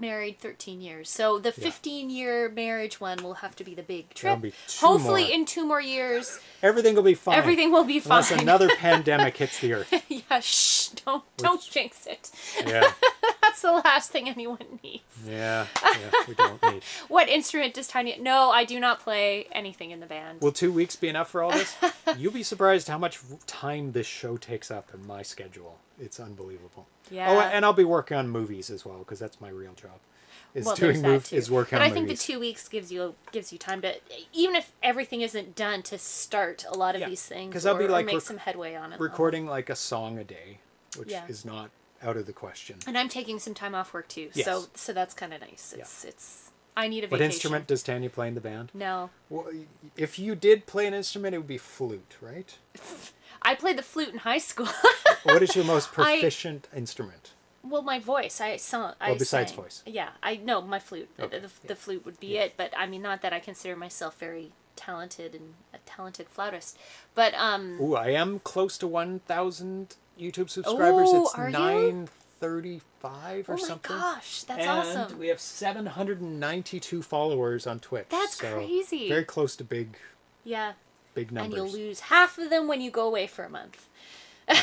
[SPEAKER 2] Married 13 years. So the 15 year marriage one will have to be the big trip. Hopefully,
[SPEAKER 1] more.
[SPEAKER 2] in two more years,
[SPEAKER 1] Everything will be fine.
[SPEAKER 2] everything will be fine.
[SPEAKER 1] Unless another pandemic hits the earth.
[SPEAKER 2] yeah, shh, don't don't jinx it.
[SPEAKER 1] Yeah,
[SPEAKER 2] That's the last thing anyone needs.
[SPEAKER 1] yeah, yeah. We don't need.
[SPEAKER 2] What instrument does Tiny? No, I do not play anything in the band.
[SPEAKER 1] Will two weeks be enough for all this? You'll be surprised how much time this show takes up in my schedule. It's unbelievable.
[SPEAKER 2] Oh, yeah.
[SPEAKER 1] Oh, and I'll be working on movies as well because that's my real job. Is
[SPEAKER 2] well,
[SPEAKER 1] doing move, is working
[SPEAKER 2] but I think
[SPEAKER 1] movies.
[SPEAKER 2] the two weeks gives you gives you time to even if everything isn't done to start a lot of
[SPEAKER 1] Yeah,
[SPEAKER 2] these things
[SPEAKER 1] 'cause I'll be, like,
[SPEAKER 2] make some headway on it.
[SPEAKER 1] recording like a song a day, which
[SPEAKER 2] Yeah.
[SPEAKER 1] is not out of the question.
[SPEAKER 2] And I'm taking some time off work too, so
[SPEAKER 1] Yes.
[SPEAKER 2] so that's kind of nice. It's it's I need a
[SPEAKER 1] What instrument does Tanya play in the band?
[SPEAKER 2] No,
[SPEAKER 1] Well, if you did play an instrument, it would be flute, right?
[SPEAKER 2] I played the flute in high school.
[SPEAKER 1] what is your most
[SPEAKER 2] I-
[SPEAKER 1] proficient instrument?
[SPEAKER 2] well, my voice, I sung. I
[SPEAKER 1] Well, besides
[SPEAKER 2] sang.
[SPEAKER 1] voice.
[SPEAKER 2] Yeah, I know my flute. The-
[SPEAKER 1] Okay,
[SPEAKER 2] The, the,
[SPEAKER 1] yeah.
[SPEAKER 2] flute would be it, but I mean, not that I consider myself very talented and a talented flautist, but um.
[SPEAKER 1] Ooh, I am close to 1,000 YouTube subscribers.
[SPEAKER 2] Oh,
[SPEAKER 1] it's
[SPEAKER 2] are you?
[SPEAKER 1] 935 or something.
[SPEAKER 2] Oh my
[SPEAKER 1] something.
[SPEAKER 2] gosh, that's
[SPEAKER 1] and
[SPEAKER 2] awesome.
[SPEAKER 1] we have 792 followers on Twitch.
[SPEAKER 2] That's
[SPEAKER 1] so
[SPEAKER 2] crazy.
[SPEAKER 1] Very close to big,
[SPEAKER 2] Yeah,
[SPEAKER 1] big
[SPEAKER 2] and you'll lose half of them when you go away for a month.
[SPEAKER 1] I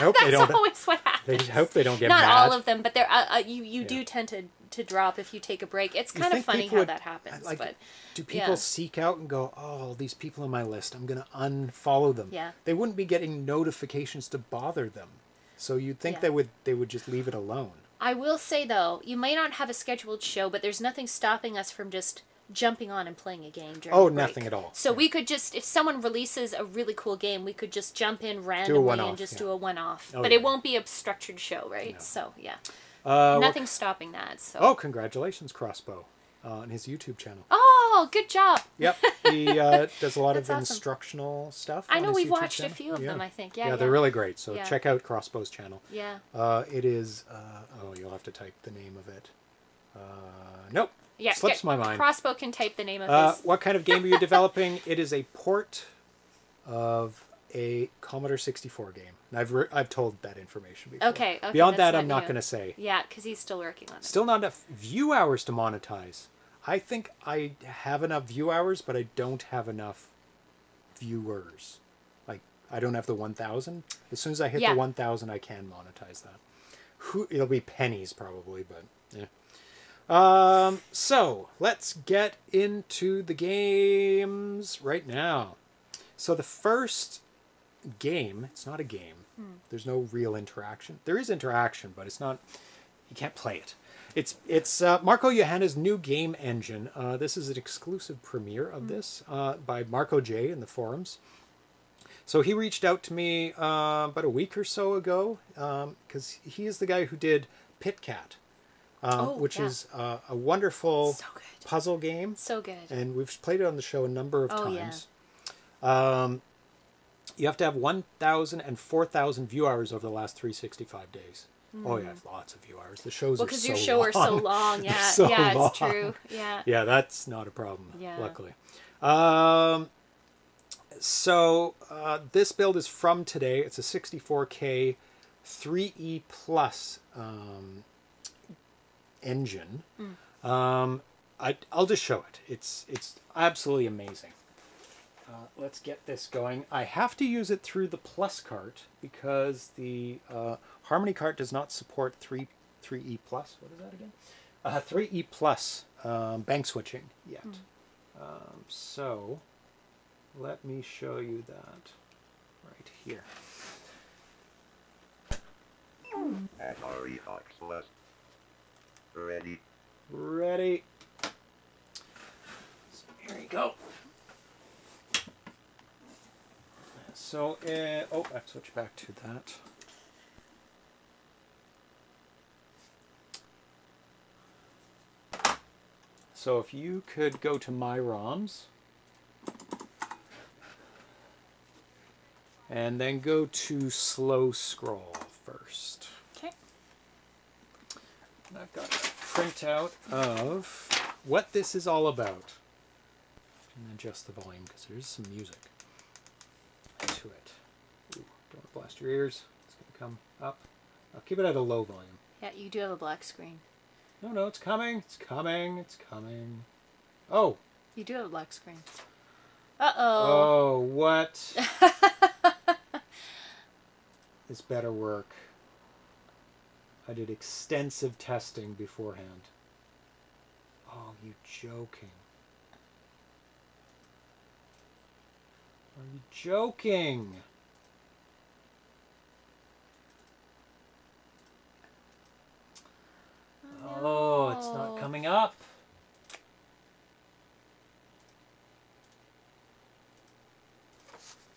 [SPEAKER 1] hope they
[SPEAKER 2] That's
[SPEAKER 1] don't.
[SPEAKER 2] always what happens.
[SPEAKER 1] They hope they don't get
[SPEAKER 2] Not
[SPEAKER 1] mad.
[SPEAKER 2] all of them, but there uh, uh, you you
[SPEAKER 1] Yeah.
[SPEAKER 2] do tend to to drop if you take a break. It's
[SPEAKER 1] You
[SPEAKER 2] kind of funny how
[SPEAKER 1] would-
[SPEAKER 2] that happens,
[SPEAKER 1] like,
[SPEAKER 2] but
[SPEAKER 1] do people
[SPEAKER 2] yeah.
[SPEAKER 1] seek out and go, "Oh, these people on my list, I'm going to unfollow them"?
[SPEAKER 2] Yeah.
[SPEAKER 1] They wouldn't be getting notifications to bother them, so you'd think
[SPEAKER 2] Yeah.
[SPEAKER 1] they would. They would just leave it alone.
[SPEAKER 2] I will say though, you may not have a scheduled show, but there's nothing stopping us from just jumping on and playing a game during
[SPEAKER 1] Oh, nothing at all.
[SPEAKER 2] So
[SPEAKER 1] Yeah.
[SPEAKER 2] we could just if someone releases a really cool game, we could just jump in randomly and just
[SPEAKER 1] yeah.
[SPEAKER 2] do a one-off.
[SPEAKER 1] Oh,
[SPEAKER 2] but
[SPEAKER 1] yeah.
[SPEAKER 2] it won't be a structured show, right?
[SPEAKER 1] No.
[SPEAKER 2] So yeah,
[SPEAKER 1] Uh, what-
[SPEAKER 2] nothing's stopping that. So
[SPEAKER 1] Oh, congratulations, Crossbow, uh, on his YouTube channel.
[SPEAKER 2] Oh, good job.
[SPEAKER 1] Yep, he uh, does a lot of
[SPEAKER 2] awesome.
[SPEAKER 1] instructional stuff.
[SPEAKER 2] I know we've
[SPEAKER 1] YouTube
[SPEAKER 2] watched a few of them. I think. Yeah,
[SPEAKER 1] Yeah, they're really great. So check out Crossbow's channel.
[SPEAKER 2] Yeah.
[SPEAKER 1] Uh, it is. Uh, oh, you'll have to type the name of it. Uh, nope.
[SPEAKER 2] Yeah.
[SPEAKER 1] Slips
[SPEAKER 2] get-
[SPEAKER 1] my mind.
[SPEAKER 2] Crossbow can type the name of
[SPEAKER 1] Uh,
[SPEAKER 2] his.
[SPEAKER 1] what kind of game are you developing? It is a port of a Commodore 64 game. And I've re- I've told that information before.
[SPEAKER 2] Okay, okay,
[SPEAKER 1] Beyond that, I'm
[SPEAKER 2] not
[SPEAKER 1] going to say.
[SPEAKER 2] Yeah, because he's still working on it.
[SPEAKER 1] Still not enough view hours to monetize. I think I have enough view hours, but I don't have enough viewers. Like I don't have the 1,000. As soon as I hit
[SPEAKER 2] Yeah.
[SPEAKER 1] the 1,000, I can monetize that. Who it'll be pennies probably, but. Um, so let's get into the games right now. So the first game, it's not a game. There's no real interaction. There is interaction, but it's not. You can't play it. It's it's uh, Marco Johannes new game engine. Uh, this is an exclusive premiere of this uh, by Marco J in the forums. So he reached out to me uh, about a week or so ago because he is the guy who did Pit Cat, uh,
[SPEAKER 2] Oh,
[SPEAKER 1] which
[SPEAKER 2] yeah.
[SPEAKER 1] is uh, a wonderful
[SPEAKER 2] So good.
[SPEAKER 1] puzzle game
[SPEAKER 2] So good.
[SPEAKER 1] and we've played it on the show a number of
[SPEAKER 2] Oh, yeah.
[SPEAKER 1] times. Um, you have to have 1,000 and 4,000 view hours over the last 365 days. Oh, yeah, lots of view hours. The shows
[SPEAKER 2] Hmm. Well, because
[SPEAKER 1] so
[SPEAKER 2] your show
[SPEAKER 1] long.
[SPEAKER 2] are so long. Yeah,
[SPEAKER 1] So
[SPEAKER 2] yeah,
[SPEAKER 1] long.
[SPEAKER 2] it's true. Yeah.
[SPEAKER 1] Yeah, that's not a problem,
[SPEAKER 2] Yeah.
[SPEAKER 1] luckily. Um, so uh, this build is from today. It's a 64K 3E Plus um, engine. Um, I, I'll just show it. It's it's absolutely amazing. Uh, let's get this going. I have to use it through the Plus cart because the uh, Harmony cart does not support 3 3E Plus. What is that again? Uh, 3E Plus um, bank switching yet. Um, so let me show you that right here.
[SPEAKER 3] Atari Fox Plus. Ready.
[SPEAKER 1] Ready. So here you go. So, uh, oh, I switch back to that. So if you could go to My ROMs and then go to Slow Scroll first.
[SPEAKER 2] Okay.
[SPEAKER 1] And I've got a printout of what this is all about. And adjust the volume because there's some music to it. Ooh, don't wanna blast your ears. It's gonna come up. I'll keep it at a low volume.
[SPEAKER 2] Yeah, you do have a black screen.
[SPEAKER 1] No, no, it's coming. It's coming. It's coming. Oh,
[SPEAKER 2] You do have a black screen. Uh oh.
[SPEAKER 1] oh, what? this better work. I did extensive testing beforehand. Oh, you joking? Are you joking? Oh, it's not coming up.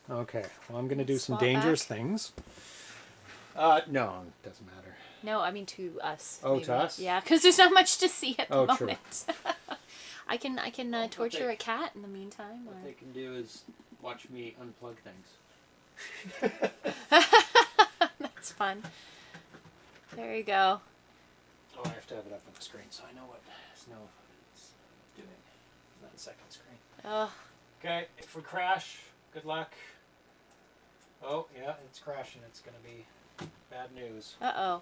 [SPEAKER 1] Okay, well, I'm going to do some dangerous
[SPEAKER 2] back?
[SPEAKER 1] things. Uh, no, it doesn't matter.
[SPEAKER 2] No, I mean to us.
[SPEAKER 1] Oh, to us?
[SPEAKER 2] Yeah, because there's not much to see at the
[SPEAKER 1] Oh, true.
[SPEAKER 2] moment. I can I can uh, torture
[SPEAKER 1] they-
[SPEAKER 2] a cat in the meantime.
[SPEAKER 1] What
[SPEAKER 2] or-
[SPEAKER 1] they can do is watch me unplug things.
[SPEAKER 2] That's fun. There you go.
[SPEAKER 1] Oh, I have to have it up on the screen so I know what Snow is doing. Not second screen.
[SPEAKER 2] Oh,
[SPEAKER 1] Okay, if we crash, good luck. Oh, yeah, it's crashing. It's going to be bad news.
[SPEAKER 2] uh oh.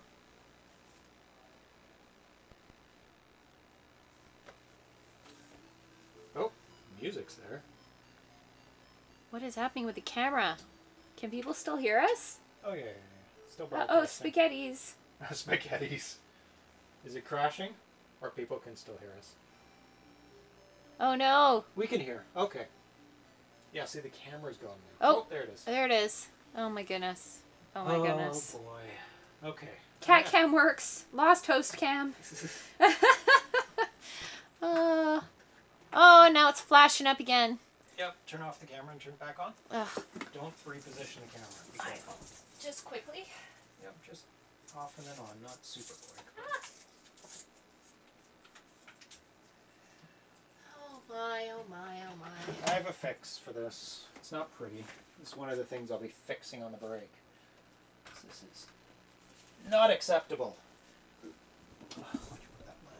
[SPEAKER 1] Oh, music's there.
[SPEAKER 2] What is happening with the camera? Can people still hear us?
[SPEAKER 1] Oh, yeah, yeah, yeah. Still
[SPEAKER 2] Uh oh, spaghettis.
[SPEAKER 1] Spaghettis. Is it crashing? Or people can still hear us?
[SPEAKER 2] Oh no.
[SPEAKER 1] We can hear. Okay. Yeah, see, the camera's going now.
[SPEAKER 2] Oh.
[SPEAKER 1] there it is.
[SPEAKER 2] There it is. Oh my goodness. Oh my goodness.
[SPEAKER 1] Oh, boy. Okay.
[SPEAKER 2] Cat
[SPEAKER 1] Yeah.
[SPEAKER 2] cam works. Lost host cam. Uh, oh, now it's flashing up again.
[SPEAKER 1] Yep, turn off the camera and turn it back on.
[SPEAKER 2] Ugh.
[SPEAKER 1] Don't reposition the camera. Be careful.
[SPEAKER 2] Just quickly.
[SPEAKER 1] Yep, just off and then on, not super quick. Ah.
[SPEAKER 2] Oh my, oh my, oh my.
[SPEAKER 1] I have a fix for this. It's not pretty. It's one of the things I'll be fixing on the break. This is not acceptable. Why'd you put that in my-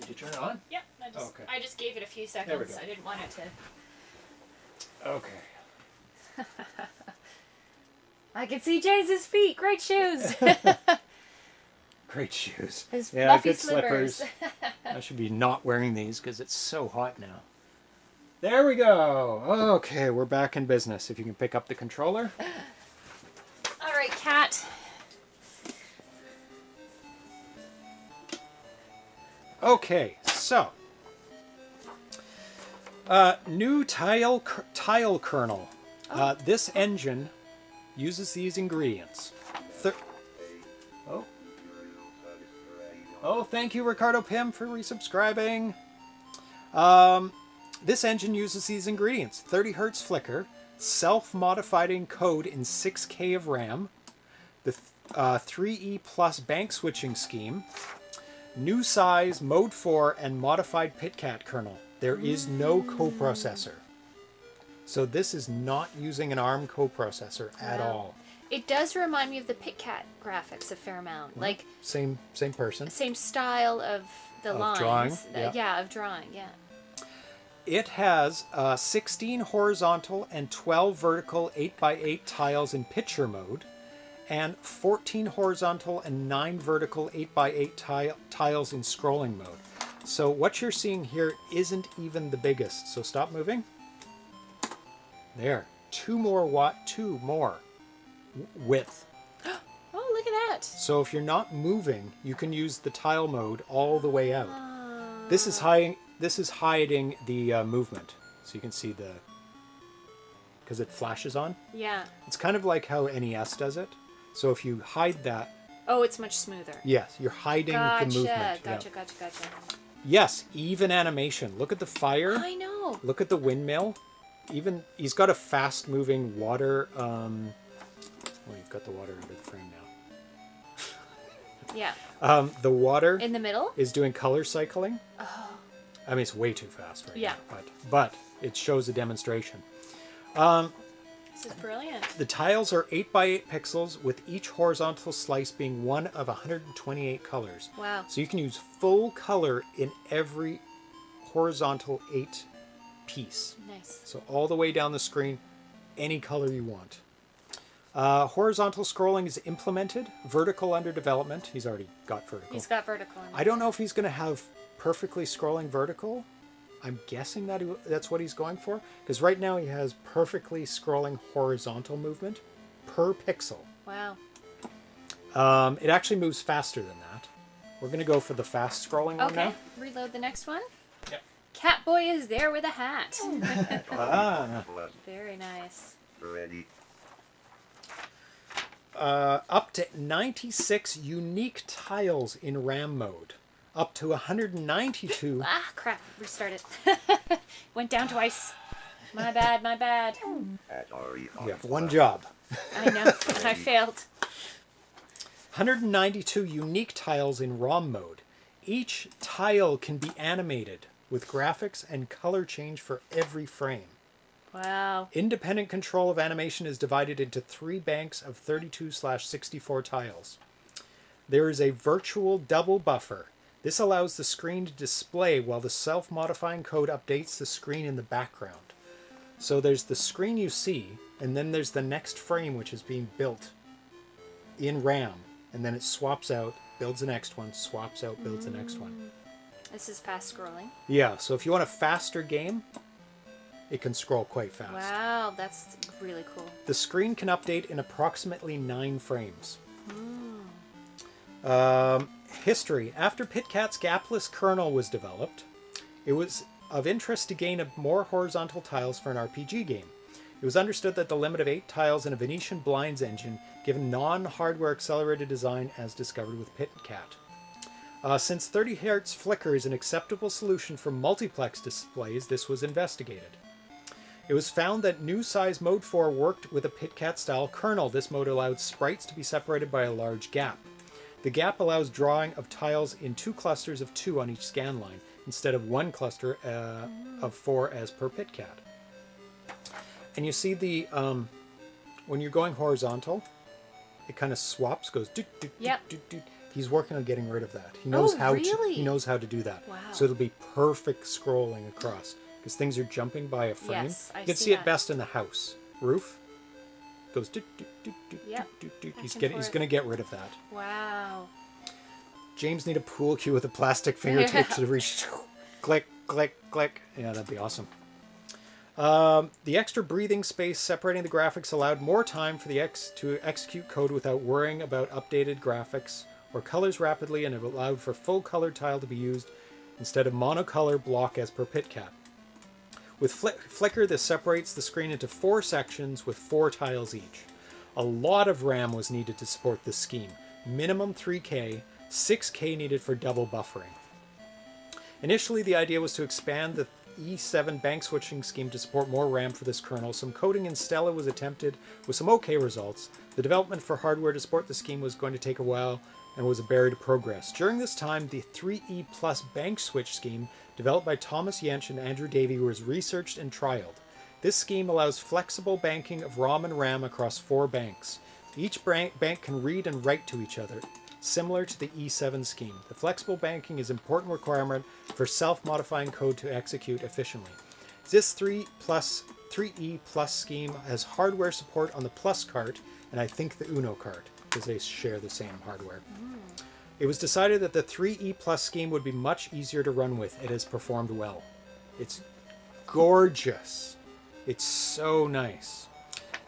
[SPEAKER 1] Did you turn it on?
[SPEAKER 2] Yep, I just
[SPEAKER 1] Okay.
[SPEAKER 2] I just gave it a few seconds. I didn't want it to.
[SPEAKER 1] Okay.
[SPEAKER 2] I can see James' feet. Great shoes.
[SPEAKER 1] Great shoes.
[SPEAKER 2] His
[SPEAKER 1] yeah,
[SPEAKER 2] fluffy
[SPEAKER 1] good
[SPEAKER 2] slippers.
[SPEAKER 1] slippers. I should be not wearing these because it's so hot now. There we go. Okay, we're back in business. If you can pick up the controller. Okay, so uh, new tile tile kernel. Uh, this engine uses these ingredients. Thir- oh, oh, thank you, Ricardo Pim, for resubscribing. Um, this engine uses these ingredients: 30 hertz flicker, self-modifying code in 6K of RAM, the uh, 3E plus bank switching scheme, new size, mode 4, and modified PitCat kernel. There is no coprocessor. So this is not using an ARM coprocessor at
[SPEAKER 2] Wow.
[SPEAKER 1] all.
[SPEAKER 2] It does remind me of the PitCat graphics a fair amount. Like
[SPEAKER 1] Same same person.
[SPEAKER 2] same style of the
[SPEAKER 1] Of
[SPEAKER 2] lines.
[SPEAKER 1] drawing,
[SPEAKER 2] Uh,
[SPEAKER 1] yeah.
[SPEAKER 2] of drawing. Yeah.
[SPEAKER 1] It has uh, 16 horizontal and 12 vertical 8x8 tiles in picture mode, and 14 horizontal and 9 vertical 8x8 tile, tiles in scrolling mode. So what you're seeing here isn't even the biggest. So stop moving. There, two more watt, two more width.
[SPEAKER 2] Oh, look at that.
[SPEAKER 1] So if you're not moving, you can use the tile mode all the way out. This is hiding. This is hiding the uh, movement, so you can see the because it flashes on.
[SPEAKER 2] Yeah.
[SPEAKER 1] It's kind of like how NES does it. So if you hide that,
[SPEAKER 2] Oh, it's much smoother.
[SPEAKER 1] yes, you're hiding
[SPEAKER 2] Gotcha.
[SPEAKER 1] the movement.
[SPEAKER 2] Gotcha.
[SPEAKER 1] yeah.
[SPEAKER 2] Gotcha. Gotcha.
[SPEAKER 1] Yes, even animation. Look at the fire.
[SPEAKER 2] I know.
[SPEAKER 1] Look at the windmill. Even he's got a fast-moving water. Um, well, you've got the water under the frame now.
[SPEAKER 2] Yeah.
[SPEAKER 1] Um, the water.
[SPEAKER 2] In the middle.
[SPEAKER 1] is doing color cycling. I mean, it's way too fast right
[SPEAKER 2] Yeah.
[SPEAKER 1] now, but but it shows a demonstration.
[SPEAKER 2] This is brilliant.
[SPEAKER 1] The tiles are 8 by 8 pixels, with each horizontal slice being one of 128 colors.
[SPEAKER 2] Wow.
[SPEAKER 1] So you can use full color in every horizontal 8 piece.
[SPEAKER 2] Nice.
[SPEAKER 1] So all the way down the screen, any color you want. Uh, horizontal scrolling is implemented, vertical under development. He's already got vertical.
[SPEAKER 2] He's got vertical.
[SPEAKER 1] I don't know if he's going to have perfectly scrolling vertical. I'm guessing that he, that's what he's going for because right now he has perfectly scrolling horizontal movement per pixel.
[SPEAKER 2] Wow.
[SPEAKER 1] Um, it actually moves faster than that. We're going to go for the fast scrolling one
[SPEAKER 2] Okay.
[SPEAKER 1] now.
[SPEAKER 2] Reload the next one.
[SPEAKER 1] Yep.
[SPEAKER 2] Catboy is there with a hat.
[SPEAKER 1] Ah.
[SPEAKER 2] Very nice.
[SPEAKER 3] ready.
[SPEAKER 1] Uh, up to 96 unique tiles in RAM mode. Up to 192.
[SPEAKER 2] Ah, crap. Restart it. Went down twice. My bad, my bad.
[SPEAKER 3] Atari
[SPEAKER 1] You have one job.
[SPEAKER 2] I know. I failed.
[SPEAKER 1] 192 unique tiles in ROM mode. Each tile can be animated with graphics and color change for every frame.
[SPEAKER 2] Wow.
[SPEAKER 1] Independent control of animation is divided into three banks of 32 64 tiles. There is a virtual double buffer. This allows the screen to display while the self modifying code updates the screen in the background. So there's the screen you see, and then there's the next frame which is being built in RAM, and then it swaps out, builds the next one, swaps out, builds the next one.
[SPEAKER 2] This is fast scrolling.
[SPEAKER 1] Yeah, so if you want a faster game, it can scroll quite fast.
[SPEAKER 2] Wow, that's really cool.
[SPEAKER 1] The screen can update in approximately nine frames. Um, history. After PitCat's gapless kernel was developed, it was of interest to gain more horizontal tiles for an RPG game. It was understood that the limit of eight tiles in a Venetian blinds engine, given non-hardware accelerated design as discovered with PitCat. Uh, since 30 Hz flicker is an acceptable solution for multiplex displays, this was investigated. It was found that new size Mode 4 worked with a PitCat style kernel. This mode allowed sprites to be separated by a large gap. The gap allows drawing of tiles in two clusters of two on each scan line, instead of one cluster uh, of four as per PitCat. And you see the, um, when you're going horizontal, it kind of swaps, goes doot, doot, doot,
[SPEAKER 2] Yep.
[SPEAKER 1] doot, doot. He's working on getting rid of that. He knows
[SPEAKER 2] Oh,
[SPEAKER 1] how to.
[SPEAKER 2] really?
[SPEAKER 1] He knows how to do that.
[SPEAKER 2] Wow.
[SPEAKER 1] So it'll be perfect scrolling across because things are jumping by a frame.
[SPEAKER 2] Yes, I
[SPEAKER 1] you can
[SPEAKER 2] see
[SPEAKER 1] see, it
[SPEAKER 2] that.
[SPEAKER 1] best in the house roof. Goes. Do, do, do, do,
[SPEAKER 2] Yep.
[SPEAKER 1] do, do, do.
[SPEAKER 2] Back
[SPEAKER 1] He's getting. He's to get rid of that.
[SPEAKER 2] Wow.
[SPEAKER 1] James need a pool cue with a plastic fingertip to reach. click, click, click. Yeah, that'd be awesome. Um, the extra breathing space separating the graphics allowed more time for the X to execute code without worrying about updated graphics or colors rapidly, and it allowed for full color tile to be used instead of monocolor block as per PitCat. With Flick- flicker, this separates the screen into four sections with four tiles each. A lot of RAM was needed to support this scheme. Minimum 3K, 6K needed for double buffering. Initially, the idea was to expand the E7 bank switching scheme to support more RAM for this kernel. Some coding in Stella was attempted with some okay results. The development for hardware to support the scheme was going to take a while and was a barrier to progress. During this time, the 3E plus bank switch scheme, developed by Thomas Jentzsch and Andrew Davie, was researched and trialed. This scheme allows flexible banking of ROM and RAM across four banks. Each bank, can read and write to each other, similar to the E7 scheme. The flexible banking is an important requirement for self-modifying code to execute efficiently. This 3 plus 3E plus scheme has hardware support on the Plus cart and I think the Uno cart because they share the same hardware. Mm. It was decided that the 3E plus scheme would be much easier to run with. It has performed well. It's gorgeous. It's so nice.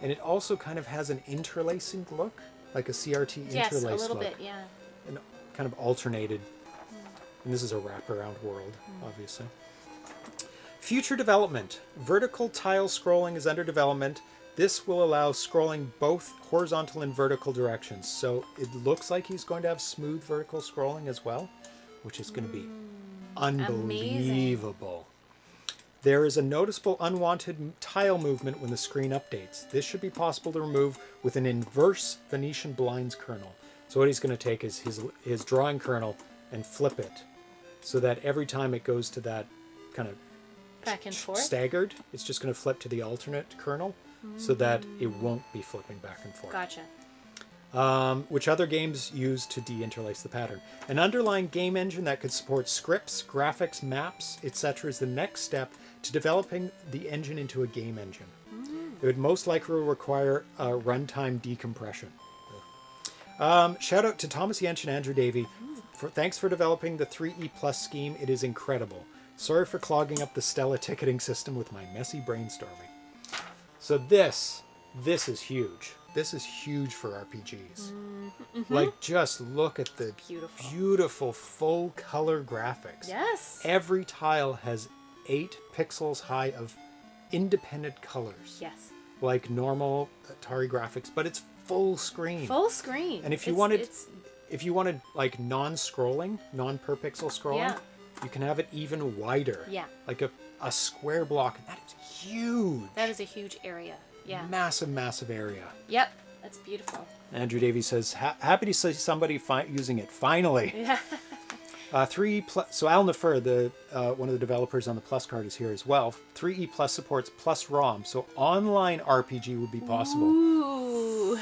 [SPEAKER 1] And it also kind of has an interlacing look, like a CRT
[SPEAKER 2] Yes,
[SPEAKER 1] interlace
[SPEAKER 2] a little
[SPEAKER 1] look
[SPEAKER 2] bit, yeah.
[SPEAKER 1] and kind of alternated. Hmm. And this is a wraparound world, hmm. obviously. Future development. Vertical tile scrolling is under development. This will allow scrolling both horizontal and vertical directions. So it looks like he's going to have smooth vertical scrolling as well, which is going to be hmm, unbelievable. There is a noticeable unwanted tile movement when the screen updates. This should be possible to remove with an inverse Venetian blinds kernel. So what he's going to take is his his drawing kernel and flip it, so that every time it goes to that kind of
[SPEAKER 2] Back and forth.
[SPEAKER 1] staggered, it's just going to flip to the alternate kernel, so that it won't be flipping back and forth
[SPEAKER 2] Gotcha.
[SPEAKER 1] um, which other games use to deinterlace the pattern. An underlying game engine that could support scripts, graphics, maps, etc. is the next step to developing the engine into a game engine. It would most likely require a runtime decompression. Um, shout out to Thomas Jentzsch and Andrew Davie. For, thanks for developing the 3E Plus scheme. It is incredible. Sorry for clogging up the Stella ticketing system with my messy brainstorming. So this, this is huge. This is huge for RPGs. Mm-hmm. Like, just look at the
[SPEAKER 2] Beautiful.
[SPEAKER 1] beautiful full color graphics.
[SPEAKER 2] Yes.
[SPEAKER 1] Every tile has eight pixels high of independent colors,
[SPEAKER 2] Yes.
[SPEAKER 1] like normal Atari graphics, but it's full screen.
[SPEAKER 2] Full screen.
[SPEAKER 1] And if you
[SPEAKER 2] It's-
[SPEAKER 1] wanted-
[SPEAKER 2] it's
[SPEAKER 1] If you wanted like non-scrolling, non-per pixel scrolling,
[SPEAKER 2] Yeah.
[SPEAKER 1] you can have it even wider.
[SPEAKER 2] Yeah.
[SPEAKER 1] Like a, a square block. And that is huge.
[SPEAKER 2] that is a huge area. Yeah.
[SPEAKER 1] Massive, massive area.
[SPEAKER 2] Yep. That's beautiful.
[SPEAKER 1] Andrew Davies says, happy to see somebody using it finally.
[SPEAKER 2] Yeah.
[SPEAKER 1] Uh, three plus, so Al Nafuur, the uh, one of the developers on the PlusCart, is here as well. 3E Plus supports Plus ROM, so online RPG would be possible.
[SPEAKER 2] Ooh.
[SPEAKER 1] Ooh,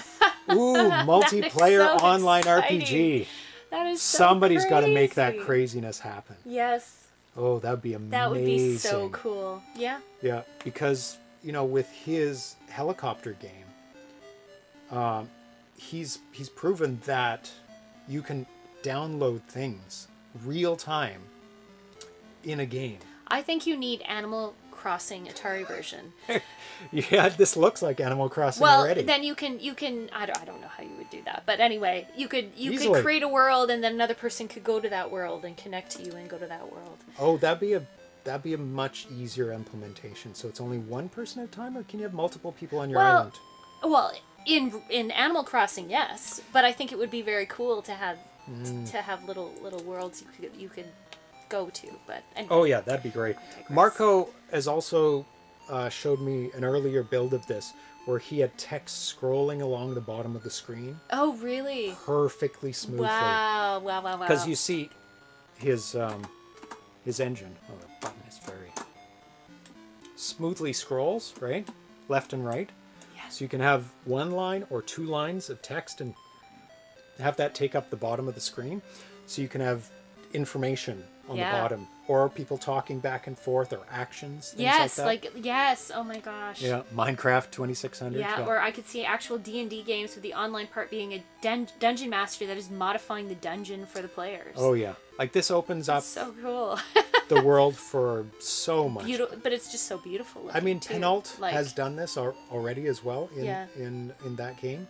[SPEAKER 1] multiplayer
[SPEAKER 2] so
[SPEAKER 1] online
[SPEAKER 2] exciting.
[SPEAKER 1] RPG.
[SPEAKER 2] That is so
[SPEAKER 1] Somebody's got to make that craziness happen.
[SPEAKER 2] Yes.
[SPEAKER 1] Oh, that would be amazing.
[SPEAKER 2] That would be so cool. Yeah.
[SPEAKER 1] Yeah, because you know, with his helicopter game, um, he's he's proven that you can download things real time in a game.
[SPEAKER 2] I think you need Animal Crossing Atari version.
[SPEAKER 1] Yeah, this looks like Animal Crossing
[SPEAKER 2] Well,
[SPEAKER 1] already.
[SPEAKER 2] then you can you can I don't, I don't know how you would do that, but anyway, you could you
[SPEAKER 1] Easily.
[SPEAKER 2] could create a world and then another person could go to that world and connect to you and go to that world.
[SPEAKER 1] oh, that'd be a that'd be a much easier implementation. So it's only one person at a time, or can you have multiple people on your
[SPEAKER 2] Well,
[SPEAKER 1] island?
[SPEAKER 2] Well, in in Animal Crossing, yes, but I think it would be very cool to have
[SPEAKER 1] Mm.
[SPEAKER 2] to have little little worlds you could you could go to. But anyway.
[SPEAKER 1] Oh yeah, that'd be great. Marco has also uh, showed me an earlier build of this where he had text scrolling along the bottom of the screen
[SPEAKER 2] Oh, really?
[SPEAKER 1] perfectly smoothly.
[SPEAKER 2] Wow! Wow! Wow! Wow!
[SPEAKER 1] Because you see his um, his engine. Oh, the button is very smoothly scrolls right, left and right.
[SPEAKER 2] Yeah.
[SPEAKER 1] So you can have one line or two lines of text and have that take up the bottom of the screen. So you can have information on
[SPEAKER 2] Yeah.
[SPEAKER 1] the bottom, or people talking back and forth, or actions. Things
[SPEAKER 2] yes,
[SPEAKER 1] like, that.
[SPEAKER 2] like, yes. Oh my gosh.
[SPEAKER 1] yeah, Minecraft 2600.
[SPEAKER 2] Yeah, or I could see actual D and D games with the online part being a dun- dungeon master that is modifying the dungeon for the players.
[SPEAKER 1] oh yeah, like this opens up
[SPEAKER 2] so cool.
[SPEAKER 1] the world for so much.
[SPEAKER 2] Beautiful, but it's just so beautiful.
[SPEAKER 1] I mean. Tenolt
[SPEAKER 2] Like,
[SPEAKER 1] has done this al- already as well in
[SPEAKER 2] Yeah.
[SPEAKER 1] in in that game.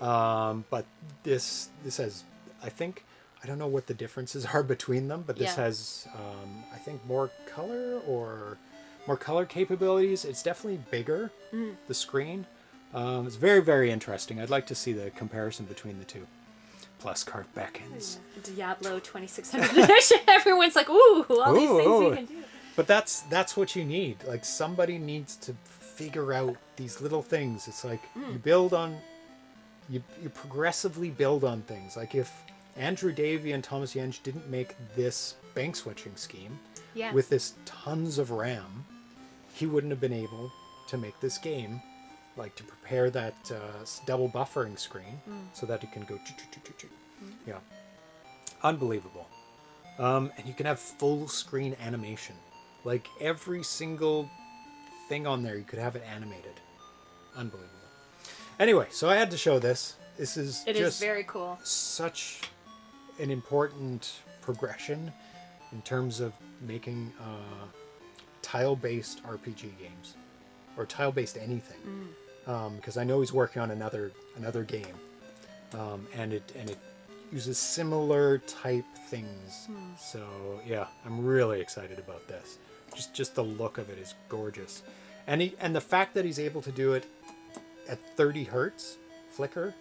[SPEAKER 1] Um, but this this has, I think, I don't know what the differences are between them, but this
[SPEAKER 2] Yeah.
[SPEAKER 1] has, um, I think, more color or more color capabilities. It's definitely bigger.
[SPEAKER 2] Mm.
[SPEAKER 1] The screen. Um, it's very very interesting. I'd like to see the comparison between the two. Plus, Cart beckons.
[SPEAKER 2] Diablo 2600 edition. Everyone's like, ooh, all these things
[SPEAKER 1] ooh.
[SPEAKER 2] we can do.
[SPEAKER 1] But that's that's what you need. Like somebody needs to figure out these little things. It's like
[SPEAKER 2] Hmm.
[SPEAKER 1] you build on you you progressively build on things. Like if Andrew Davie and Thomas Jentzsch didn't make this bank switching scheme
[SPEAKER 2] Yeah.
[SPEAKER 1] with this tons of RAM, he wouldn't have been able to make this game like to prepare that uh, double buffering screen
[SPEAKER 2] Hmm.
[SPEAKER 1] so that it can go choo- choo- choo- choo- choo. yeah unbelievable um, and you can have full screen animation like every single thing on there you could have it animated unbelievable anyway so i had to show this this is
[SPEAKER 2] It is
[SPEAKER 1] just
[SPEAKER 2] very cool.
[SPEAKER 1] such an important progression in terms of making uh, tile-based RPG games or tile-based anything. Because I know he's working on another another game, um, and it and it uses similar type things. So yeah, I'm really excited about this. Just just the look of it is gorgeous, and he and the fact that he's able to do it at 30 hertz flicker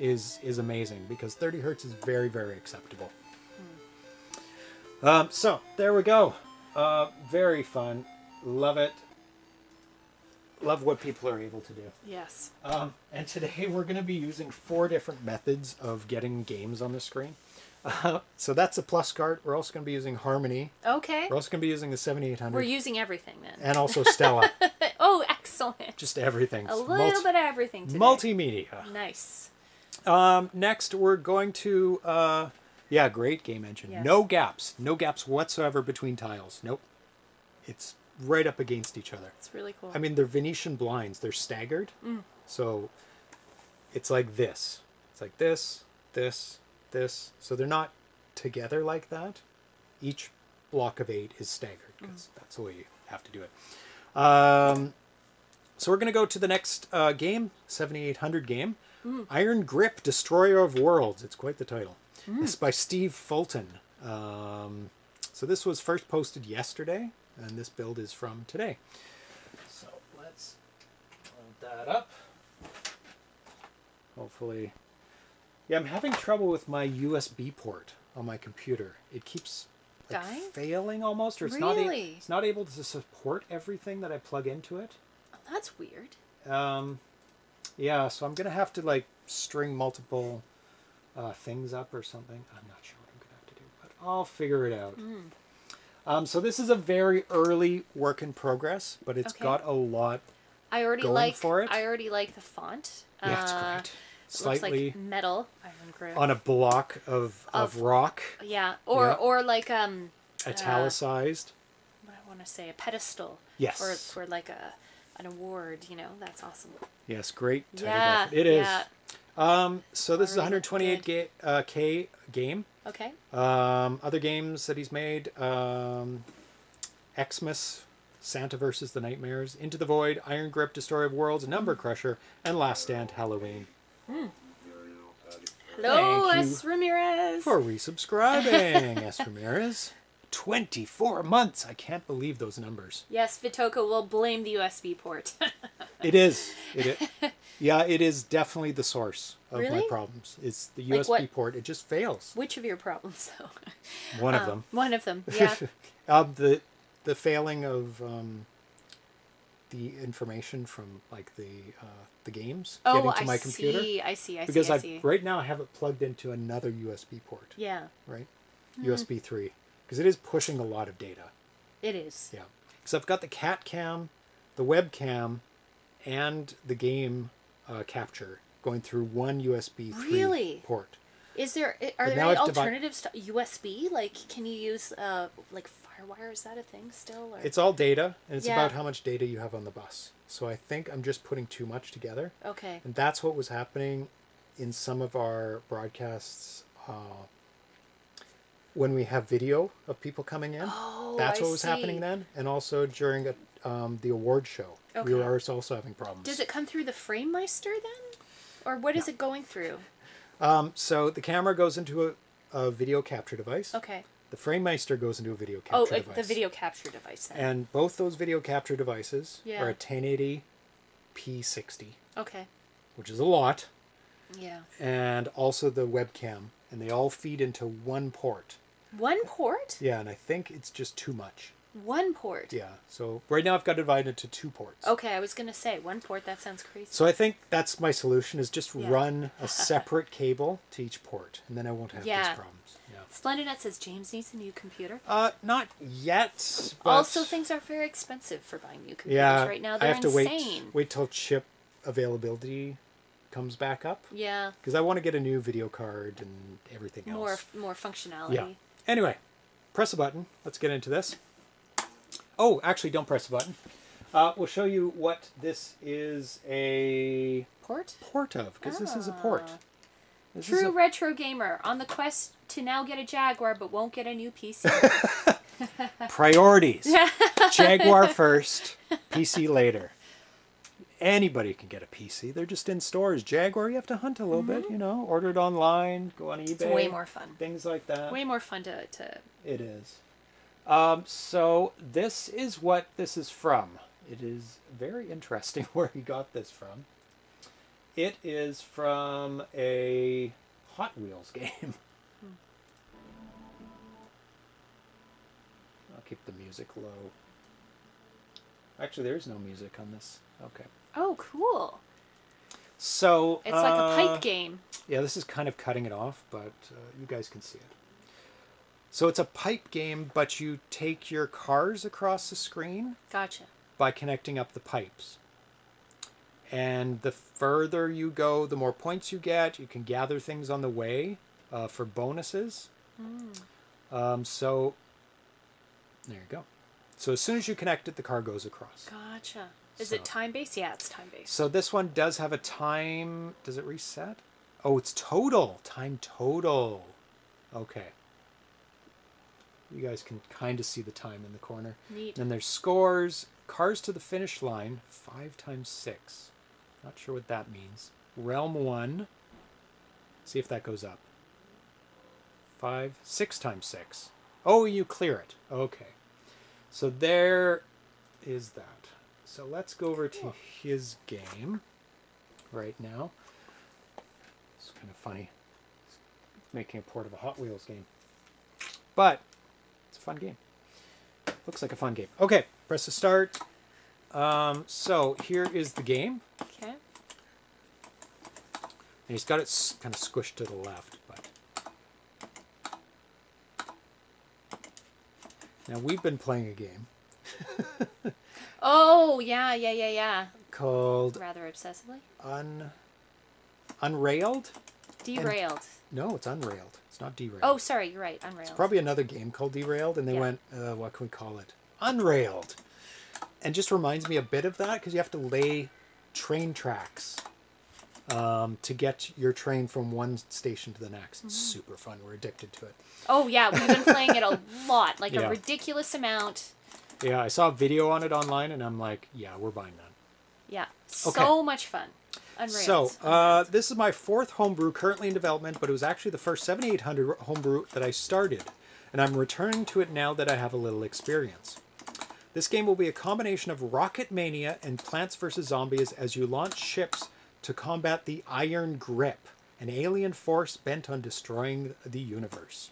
[SPEAKER 1] is is amazing because 30 hertz is very very acceptable. Um, so there we go. Uh, very fun. Love it. Love what people are able to do.
[SPEAKER 2] Yes.
[SPEAKER 1] Um, and today we're going to be using four different methods of getting games on the screen. Uh, so that's a PlusCart. We're also going to be using Harmony.
[SPEAKER 2] Okay.
[SPEAKER 1] We're also going to be using the 7800
[SPEAKER 2] We're using everything then.
[SPEAKER 1] and also Stella.
[SPEAKER 2] oh, excellent.
[SPEAKER 1] Just everything.
[SPEAKER 2] A little
[SPEAKER 1] Multi-
[SPEAKER 2] bit of everything today.
[SPEAKER 1] multimedia.
[SPEAKER 2] Nice.
[SPEAKER 1] Um, next, we're going to, uh, yeah, great game engine.
[SPEAKER 2] Yes.
[SPEAKER 1] No gaps. No gaps whatsoever between tiles. Nope. It's right up against each other.
[SPEAKER 2] It's really cool.
[SPEAKER 1] I mean, they're Venetian blinds. They're staggered. So it's like this. It's like this, this, this. So they're not together like that. Each block of eight is staggered because that's the way you have to do it. Um, so we're going to go to the next uh, game, 7800 game. Iron Grip, Destroyer of Worlds. It's quite the title. It's by Steve Fulton. Um, so this was first posted yesterday, and this build is from today. So let's load that up. Hopefully. Yeah, I'm having trouble with my USB port on my computer. It keeps like,
[SPEAKER 2] Dying?
[SPEAKER 1] failing almost, or it's not. A, it's not able to support everything that I plug into it.
[SPEAKER 2] Oh, that's weird.
[SPEAKER 1] Um, yeah, so I'm gonna have to like string multiple uh, things up or something. I'm not sure what I'm gonna have to do, but I'll figure it out.
[SPEAKER 2] Hmm.
[SPEAKER 1] Um, so this is a very early work in progress, but it's
[SPEAKER 2] Okay.
[SPEAKER 1] got a lot.
[SPEAKER 2] I already
[SPEAKER 1] Going
[SPEAKER 2] like.
[SPEAKER 1] for it?
[SPEAKER 2] I already like the font.
[SPEAKER 1] Yeah, it's
[SPEAKER 2] Uh,
[SPEAKER 1] great. Slightly
[SPEAKER 2] looks like metal
[SPEAKER 1] on a block of, of,
[SPEAKER 2] Of-
[SPEAKER 1] rock,
[SPEAKER 2] yeah, or
[SPEAKER 1] Yeah.
[SPEAKER 2] or like um,
[SPEAKER 1] italicized.
[SPEAKER 2] what I want to say, a pedestal.
[SPEAKER 1] Yes.
[SPEAKER 2] For for like a an award. You know, that's awesome.
[SPEAKER 1] yes, great.
[SPEAKER 2] Yeah.
[SPEAKER 1] typography. It is.
[SPEAKER 2] Yeah.
[SPEAKER 1] Um, so this is
[SPEAKER 2] Already look
[SPEAKER 1] 128 ga- uh, K game.
[SPEAKER 2] Okay.
[SPEAKER 1] Um, other games that he's made: um, Xmas, Santa versus the Nightmares, Into the Void, Iron Grip, Destroyer of Worlds, Number Crusher, and Last Stand Halloween.
[SPEAKER 2] Hello,
[SPEAKER 1] Thank you
[SPEAKER 2] S. Ramirez.
[SPEAKER 1] For resubscribing, S. Ramirez. 24 months. I can't believe those numbers.
[SPEAKER 2] Yes, Vitoka will blame the USB port.
[SPEAKER 1] It is. It i- yeah, it is definitely the source of my problems. It's the USB
[SPEAKER 2] what?
[SPEAKER 1] port. It just fails.
[SPEAKER 2] Which of your problems, though?
[SPEAKER 1] One of
[SPEAKER 2] Um,
[SPEAKER 1] them.
[SPEAKER 2] One of them. Yeah.
[SPEAKER 1] Um, the the failing of um, the information from like the uh, the games
[SPEAKER 2] oh,
[SPEAKER 1] getting to
[SPEAKER 2] I
[SPEAKER 1] my computer
[SPEAKER 2] see. I see. I
[SPEAKER 1] because
[SPEAKER 2] see. See.
[SPEAKER 1] right now I have it plugged into another USB port,
[SPEAKER 2] Yeah,
[SPEAKER 1] right?
[SPEAKER 2] Mm-hmm.
[SPEAKER 1] USB three because it is pushing a lot of data.
[SPEAKER 2] it is.
[SPEAKER 1] Yeah, because I've got the cat cam, the webcam, and the game uh, capture going through one USB 3
[SPEAKER 2] Really?
[SPEAKER 1] port.
[SPEAKER 2] Is there are
[SPEAKER 1] But
[SPEAKER 2] there any alternatives to USB? Like, can you use uh like FireWire? Is that a thing still? Or?
[SPEAKER 1] It's all data, and it's
[SPEAKER 2] Yeah.
[SPEAKER 1] about how much data you have on the bus. So I think I'm just putting too much together.
[SPEAKER 2] okay.
[SPEAKER 1] And that's what was happening in some of our broadcasts uh, when we have video of people coming in.
[SPEAKER 2] Oh,
[SPEAKER 1] that's
[SPEAKER 2] I
[SPEAKER 1] what was happening then. And also during a, um, the award show. We
[SPEAKER 2] Okay.
[SPEAKER 1] were also having problems.
[SPEAKER 2] Does it come through the FrameMeister then, or what is it going through?
[SPEAKER 1] Um, so the camera goes into a, a video capture device.
[SPEAKER 2] Okay.
[SPEAKER 1] The FrameMeister goes into a video
[SPEAKER 2] Oh,
[SPEAKER 1] capture
[SPEAKER 2] uh,
[SPEAKER 1] device.
[SPEAKER 2] the video capture device then.
[SPEAKER 1] And both those video capture devices
[SPEAKER 2] Yeah.
[SPEAKER 1] are a 1080 P60,
[SPEAKER 2] okay.
[SPEAKER 1] which is a lot,
[SPEAKER 2] Yeah.
[SPEAKER 1] and also the webcam, and they all feed into one port.
[SPEAKER 2] One port.
[SPEAKER 1] Yeah, and I think it's just too much.
[SPEAKER 2] One port.
[SPEAKER 1] Yeah, so right now I've got it divided into two ports.
[SPEAKER 2] Okay, I was gonna say one port. That sounds crazy.
[SPEAKER 1] So I think that's my solution is just
[SPEAKER 2] Yeah.
[SPEAKER 1] run a separate cable to each port, and then I won't have
[SPEAKER 2] Yeah.
[SPEAKER 1] these problems. Yeah.
[SPEAKER 2] SplendoNet says James needs a new computer.
[SPEAKER 1] Uh, not yet. But
[SPEAKER 2] Also, things are very expensive for buying new computers
[SPEAKER 1] yeah,
[SPEAKER 2] right now.
[SPEAKER 1] I
[SPEAKER 2] They're I
[SPEAKER 1] have to wait wait till chip availability comes back up
[SPEAKER 2] Yeah,
[SPEAKER 1] because I want to get a new video card and everything else.
[SPEAKER 2] more more functionality.
[SPEAKER 1] Yeah. Anyway, press a button. Let's get into this. Oh, actually, don't press the button. Uh, we'll show you what this is a
[SPEAKER 2] Port.
[SPEAKER 1] port of, because this is a port.
[SPEAKER 2] Ah.
[SPEAKER 1] This
[SPEAKER 2] True
[SPEAKER 1] a-
[SPEAKER 2] retro gamer on the quest to now get a Jaguar, but won't get a new PC.
[SPEAKER 1] priorities. Jaguar first, PC later. Anybody can get a PC. They're just in stores. Jaguar, you have to hunt a little bit, you know, order it online, go on eBay.
[SPEAKER 2] Mm-hmm. it's way more fun.
[SPEAKER 1] Things like that.
[SPEAKER 2] Way more fun to, to
[SPEAKER 1] It is. Um, so this is what this is from. It is very interesting where he got this from. It is from a Hot Wheels game. I'll keep the music low. Actually, there's no music on this. Okay.
[SPEAKER 2] Oh, cool.
[SPEAKER 1] So
[SPEAKER 2] It's like a
[SPEAKER 1] uh,
[SPEAKER 2] pipe game.
[SPEAKER 1] yeah, this is kind of cutting it off, but uh, you guys can see it. So it's a pipe game, but you take your cars across the screen
[SPEAKER 2] Gotcha.
[SPEAKER 1] by connecting up the pipes. And the further you go, the more points you get. You can gather things on the way uh, for bonuses. Um, so there you go. So as soon as you connect it, the car goes across.
[SPEAKER 2] Gotcha. Is
[SPEAKER 1] So-
[SPEAKER 2] it time based? Yeah, it's time based.
[SPEAKER 1] So this one does have a time. Does it reset? Oh, it's total. Time total. Okay. You guys can kind of see the time in the corner.
[SPEAKER 2] Neat.
[SPEAKER 1] Then there's scores. Cars to the finish line. Five times six. Not sure what that means. Realm one. See if that goes up. Five. Six times six. Oh, you clear it. Okay. So there is that. So let's go over to his game right now. It's kind of funny. It's making a port of a Hot Wheels game. But it's a fun game. Looks like a fun game. Okay, press the start. Um, so here is the game.
[SPEAKER 2] Okay.
[SPEAKER 1] And he's got it kind of squished to the left, but now we've been playing a game
[SPEAKER 2] Oh, yeah, yeah, yeah, yeah.
[SPEAKER 1] called
[SPEAKER 2] Rather obsessively.
[SPEAKER 1] Un Unrailed.
[SPEAKER 2] Derailed.
[SPEAKER 1] No, it's Unrailed. It's not derailed.
[SPEAKER 2] Oh, sorry, you're right. Unrailed.
[SPEAKER 1] It's probably another game called Derailed, and they
[SPEAKER 2] Yeah.
[SPEAKER 1] went, uh, what can we call it? Unrailed. And just reminds me a bit of that because you have to lay train tracks um, to get your train from one station to the next. It's
[SPEAKER 2] Mm-hmm.
[SPEAKER 1] super fun. We're addicted to it.
[SPEAKER 2] Oh, yeah, we've been playing it a lot. Like
[SPEAKER 1] Yeah.
[SPEAKER 2] a ridiculous amount.
[SPEAKER 1] Yeah, I saw a video on it online, and I'm like, yeah, we're buying that.
[SPEAKER 2] Yeah. So
[SPEAKER 1] Okay.
[SPEAKER 2] much fun. Unrailed.
[SPEAKER 1] So, uh, this is my fourth homebrew currently in development, but it was actually the first 7800 homebrew that I started, and I'm returning to it now that I have a little experience. This game will be a combination of Rocket Mania and Plants vs. Zombies as you launch ships to combat the Iron Grip, an alien force bent on destroying the universe.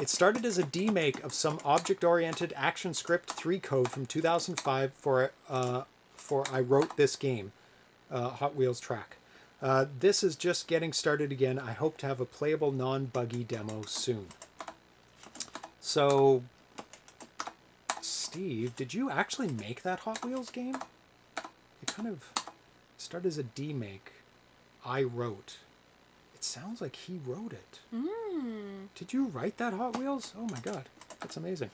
[SPEAKER 1] It started as a demake of some object-oriented ActionScript 3 code from 2005 for uh, for I wrote this game, uh, Hot Wheels track. Uh, this is just getting started again. I hope to have a playable non-buggy demo soon. So, Steve, did you actually make that Hot Wheels game? It kind of started as a demake. I wrote. It sounds like he wrote it.
[SPEAKER 2] Mm.
[SPEAKER 1] Did you write that Hot Wheels? Oh my god, that's amazing.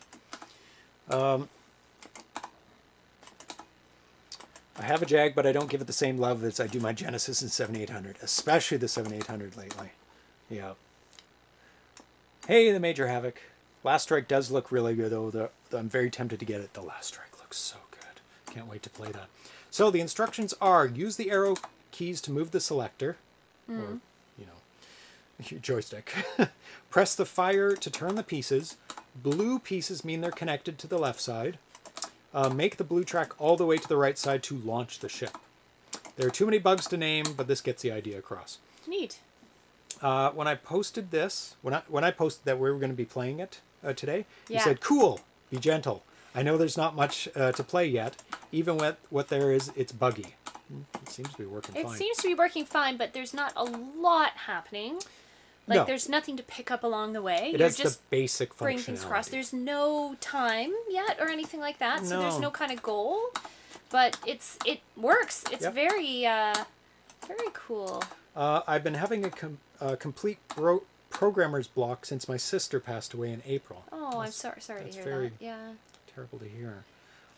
[SPEAKER 1] Um, I have a Jag, but I don't give it the same love as I do my Genesis and 7800, especially the 7800 lately. Yeah. Hey, the Major Havoc. Last Strike does look really good, though. The, the- I'm very tempted to get it. The Last Strike looks so good. Can't wait to play that. So the instructions are: use the arrow keys to move the selector, or you know, your joystick. Press the fire to turn the pieces. Blue pieces mean they're connected to the left side. Uh, make the blue track all the way to the right side to launch the ship. There are too many bugs to name, but this gets the idea across.
[SPEAKER 2] Neat.
[SPEAKER 1] Uh, when I posted this, when I when I posted that we were going to be playing it uh, today,
[SPEAKER 2] Yeah.
[SPEAKER 1] he said, "Cool, be gentle. I know there's not much uh, to play yet. Even with what there is, it's buggy. Hmm, It seems to be working
[SPEAKER 2] It
[SPEAKER 1] fine.
[SPEAKER 2] seems to be working fine, but there's not a lot happening. Like
[SPEAKER 1] No.
[SPEAKER 2] there's nothing to pick up along the way.
[SPEAKER 1] it
[SPEAKER 2] You're
[SPEAKER 1] has
[SPEAKER 2] just
[SPEAKER 1] the basic
[SPEAKER 2] bringing things across. There's no time yet or anything like that, so there's
[SPEAKER 1] No.
[SPEAKER 2] no kind of goal. But it's it works. It's
[SPEAKER 1] Yep.
[SPEAKER 2] very uh, very cool.
[SPEAKER 1] Uh, I've been having a com- uh, complete programmer's block since my sister passed away in April.
[SPEAKER 2] Oh, I'm
[SPEAKER 1] That's
[SPEAKER 2] sorry. Sorry to hear
[SPEAKER 1] very-
[SPEAKER 2] that. Yeah.
[SPEAKER 1] terrible to hear.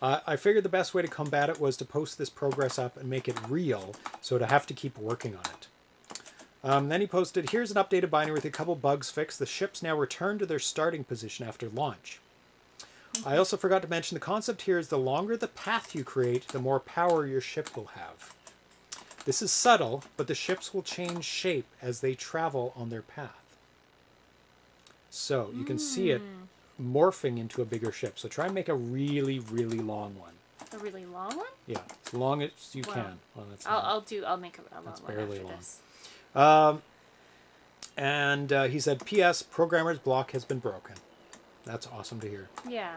[SPEAKER 1] Uh, I figured the best way to combat it was to post this progress up and make it real, so to have to keep working on it. Um, then he posted, here's an updated binary with a couple bugs fixed. The ships now return to their starting position after launch. I also forgot to mention the concept here is the longer the path you create, the more power your ship will have. This is subtle, but the ships will change shape as they travel on their path. So you can see it morphing into a bigger ship. So try and make a really, really long one.
[SPEAKER 2] A really long one.
[SPEAKER 1] Yeah, as long as you
[SPEAKER 2] Wow.
[SPEAKER 1] can. Well,
[SPEAKER 2] I'll, I'll do. I'll make a, a long
[SPEAKER 1] That's
[SPEAKER 2] one
[SPEAKER 1] barely
[SPEAKER 2] after
[SPEAKER 1] long.
[SPEAKER 2] this.
[SPEAKER 1] Um, and uh, he said, P.S. Programmer's block has been broken. That's awesome to hear.
[SPEAKER 2] Yeah.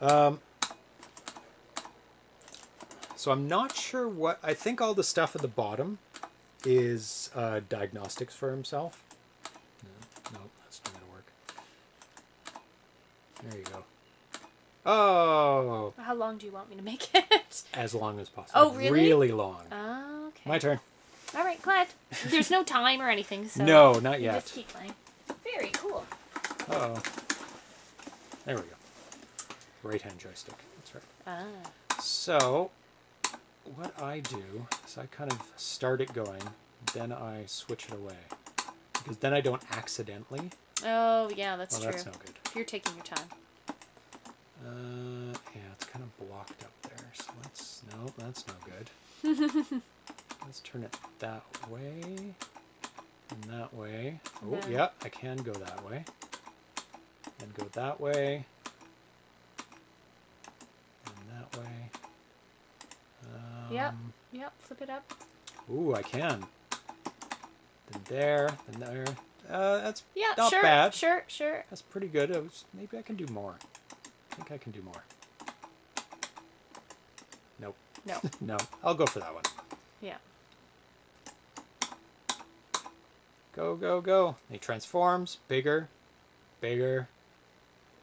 [SPEAKER 1] Um, so I'm not sure what. I think all the stuff at the bottom is uh, diagnostics for himself. No, no, that's not going to work. There you go. Oh,
[SPEAKER 2] How long do you want me to make it?
[SPEAKER 1] as long as possible.
[SPEAKER 2] Oh, really?
[SPEAKER 1] Really long.
[SPEAKER 2] okay.
[SPEAKER 1] My turn.
[SPEAKER 2] All right, glad. There's no time or anything, so
[SPEAKER 1] no, not yet.
[SPEAKER 2] just keep playing. Very cool.
[SPEAKER 1] Oh. There we go. Right hand joystick. That's right.
[SPEAKER 2] Ah.
[SPEAKER 1] So, what I do is I kind of start it going, then I switch it away. Because then I don't accidentally.
[SPEAKER 2] Oh yeah, that's
[SPEAKER 1] Well,
[SPEAKER 2] true.
[SPEAKER 1] that's no good.
[SPEAKER 2] You're taking your time.
[SPEAKER 1] Uh, yeah, it's kind of blocked up there. So let's. No, that's no good. let's turn it that way. And that way. Oh,
[SPEAKER 2] Then-
[SPEAKER 1] yeah, I can go that way. And go that way. And that way. Um,
[SPEAKER 2] Yep. Yep. Flip it up.
[SPEAKER 1] Ooh, I can. Then there, then there. Uh, that's
[SPEAKER 2] Yeah.
[SPEAKER 1] not
[SPEAKER 2] sure.
[SPEAKER 1] bad.
[SPEAKER 2] Sure. Sure.
[SPEAKER 1] That's pretty good. I was, maybe I can do more. I think I can do more. Nope.
[SPEAKER 2] No.
[SPEAKER 1] No, I'll go for that one.
[SPEAKER 2] yeah.
[SPEAKER 1] Go, go, go. He transforms. Bigger, bigger,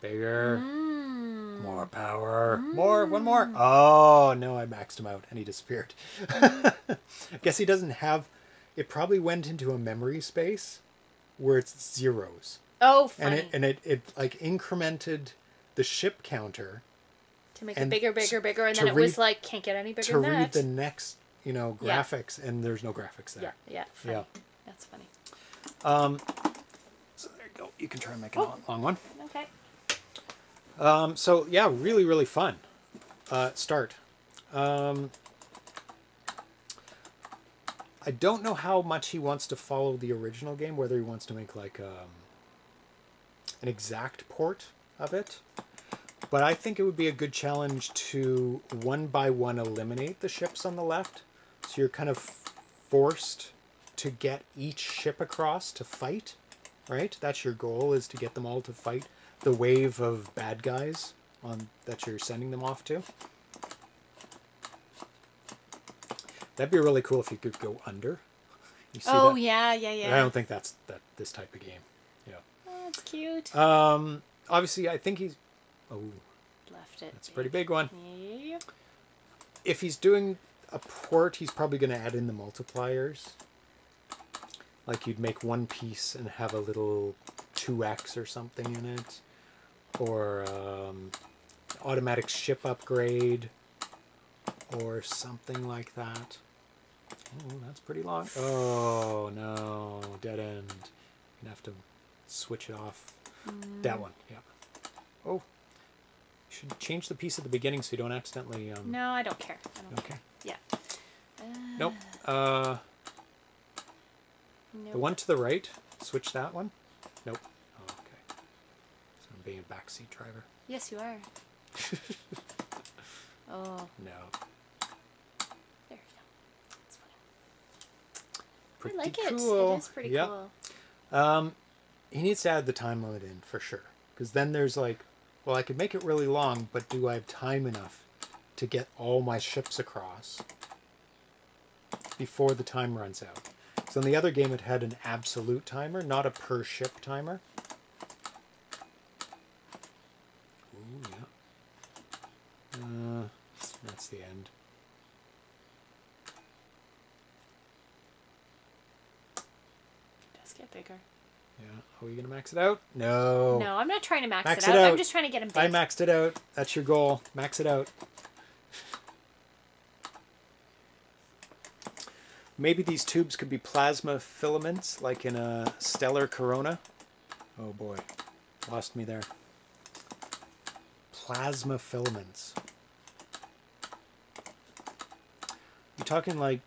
[SPEAKER 1] bigger.
[SPEAKER 2] Mm.
[SPEAKER 1] More power. More. One more. Oh, no, I maxed him out and he disappeared. I guess he doesn't have. It probably went into a memory space where it's zeros.
[SPEAKER 2] Oh,
[SPEAKER 1] And
[SPEAKER 2] funny.
[SPEAKER 1] it, and it, it like incremented the ship counter
[SPEAKER 2] to make it bigger, bigger, bigger, and then it was like can't get any bigger
[SPEAKER 1] to read the next, you know,
[SPEAKER 2] Yeah.
[SPEAKER 1] graphics, and there's no graphics
[SPEAKER 2] yeah.
[SPEAKER 1] there.
[SPEAKER 2] Yeah. Funny.
[SPEAKER 1] Yeah.
[SPEAKER 2] That's funny.
[SPEAKER 1] So there you go. You can try and make a
[SPEAKER 2] Oh.
[SPEAKER 1] long, long one.
[SPEAKER 2] Okay.
[SPEAKER 1] Um, so yeah, really, really fun. Uh, start. Um, I don't know how much he wants to follow the original game. Whether he wants to make like um, an exact port of it, but I think it would be a good challenge to one by one eliminate the ships on the left. So you're kind of forced to get each ship across to fight, right? That's your goal is to get them all to fight the wave of bad guys on that you're sending them off to. That'd be really cool if you could go under. You see
[SPEAKER 2] Oh
[SPEAKER 1] that?
[SPEAKER 2] yeah, yeah, yeah.
[SPEAKER 1] I don't think that's that this type of game. Yeah.
[SPEAKER 2] Oh, that's cute.
[SPEAKER 1] Um. Obviously, I think he's. Oh,
[SPEAKER 2] Left it.
[SPEAKER 1] that's a pretty big one.
[SPEAKER 2] Yep.
[SPEAKER 1] If he's doing a port, he's probably going to add in the multipliers. Like you'd make one piece and have a little 2x or something in it, or um, automatic ship upgrade, or something like that. Oh, that's pretty long. Oh no, dead end. You'd have to switch it off. That one, yeah. Oh, you should change the piece at the beginning so you don't accidentally. Um,
[SPEAKER 2] No, I don't care. I don't
[SPEAKER 1] Okay.
[SPEAKER 2] Yeah. Uh,
[SPEAKER 1] Nope. Uh,
[SPEAKER 2] nope.
[SPEAKER 1] the one to the right. Switch that one. Nope. Oh, okay. So I'm being a backseat driver.
[SPEAKER 2] Yes, you are. oh,
[SPEAKER 1] No.
[SPEAKER 2] there you go. That's fine.
[SPEAKER 1] Pretty
[SPEAKER 2] I like it.
[SPEAKER 1] cool.
[SPEAKER 2] It is pretty
[SPEAKER 1] Yep.
[SPEAKER 2] cool.
[SPEAKER 1] Um, he needs to add the time limit in for sure. Because then there's like, well, I could make it really long, but do I have time enough to get all my ships across before the time runs out? So in the other game, it had an absolute timer, not a per ship timer. Ooh, yeah. Uh, that's the end.
[SPEAKER 2] It does get bigger.
[SPEAKER 1] Yeah. Are we gonna max it out? No.
[SPEAKER 2] No, I'm not trying to max,
[SPEAKER 1] Max
[SPEAKER 2] it,
[SPEAKER 1] it
[SPEAKER 2] out. I'm just trying to get him big.
[SPEAKER 1] I maxed it out. That's your goal. Max it out. Maybe these tubes could be plasma filaments, like in a stellar corona. Oh boy, lost me there. Plasma filaments. You're talking like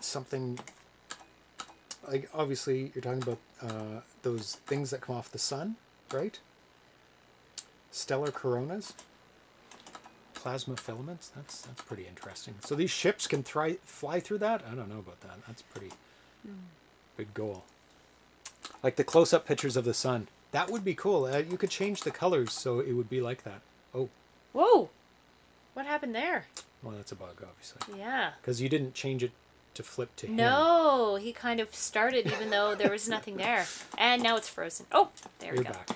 [SPEAKER 1] something like obviously you're talking about uh, those things that come off the sun, right? Stellar coronas, plasma filaments. That's that's pretty interesting. So these ships can thri- fly through that. I don't know about that. That's pretty big goal. Like the close-up pictures of the sun. That would be cool. Uh, you could change the colors so it would be like that. Oh,
[SPEAKER 2] Whoa! What happened there?
[SPEAKER 1] well, that's a bug, obviously,
[SPEAKER 2] Yeah.
[SPEAKER 1] because you didn't change it to flip to him.
[SPEAKER 2] No, he kind of started even though there was nothing there. And now it's frozen. Oh, there we
[SPEAKER 1] We're
[SPEAKER 2] go.
[SPEAKER 1] back.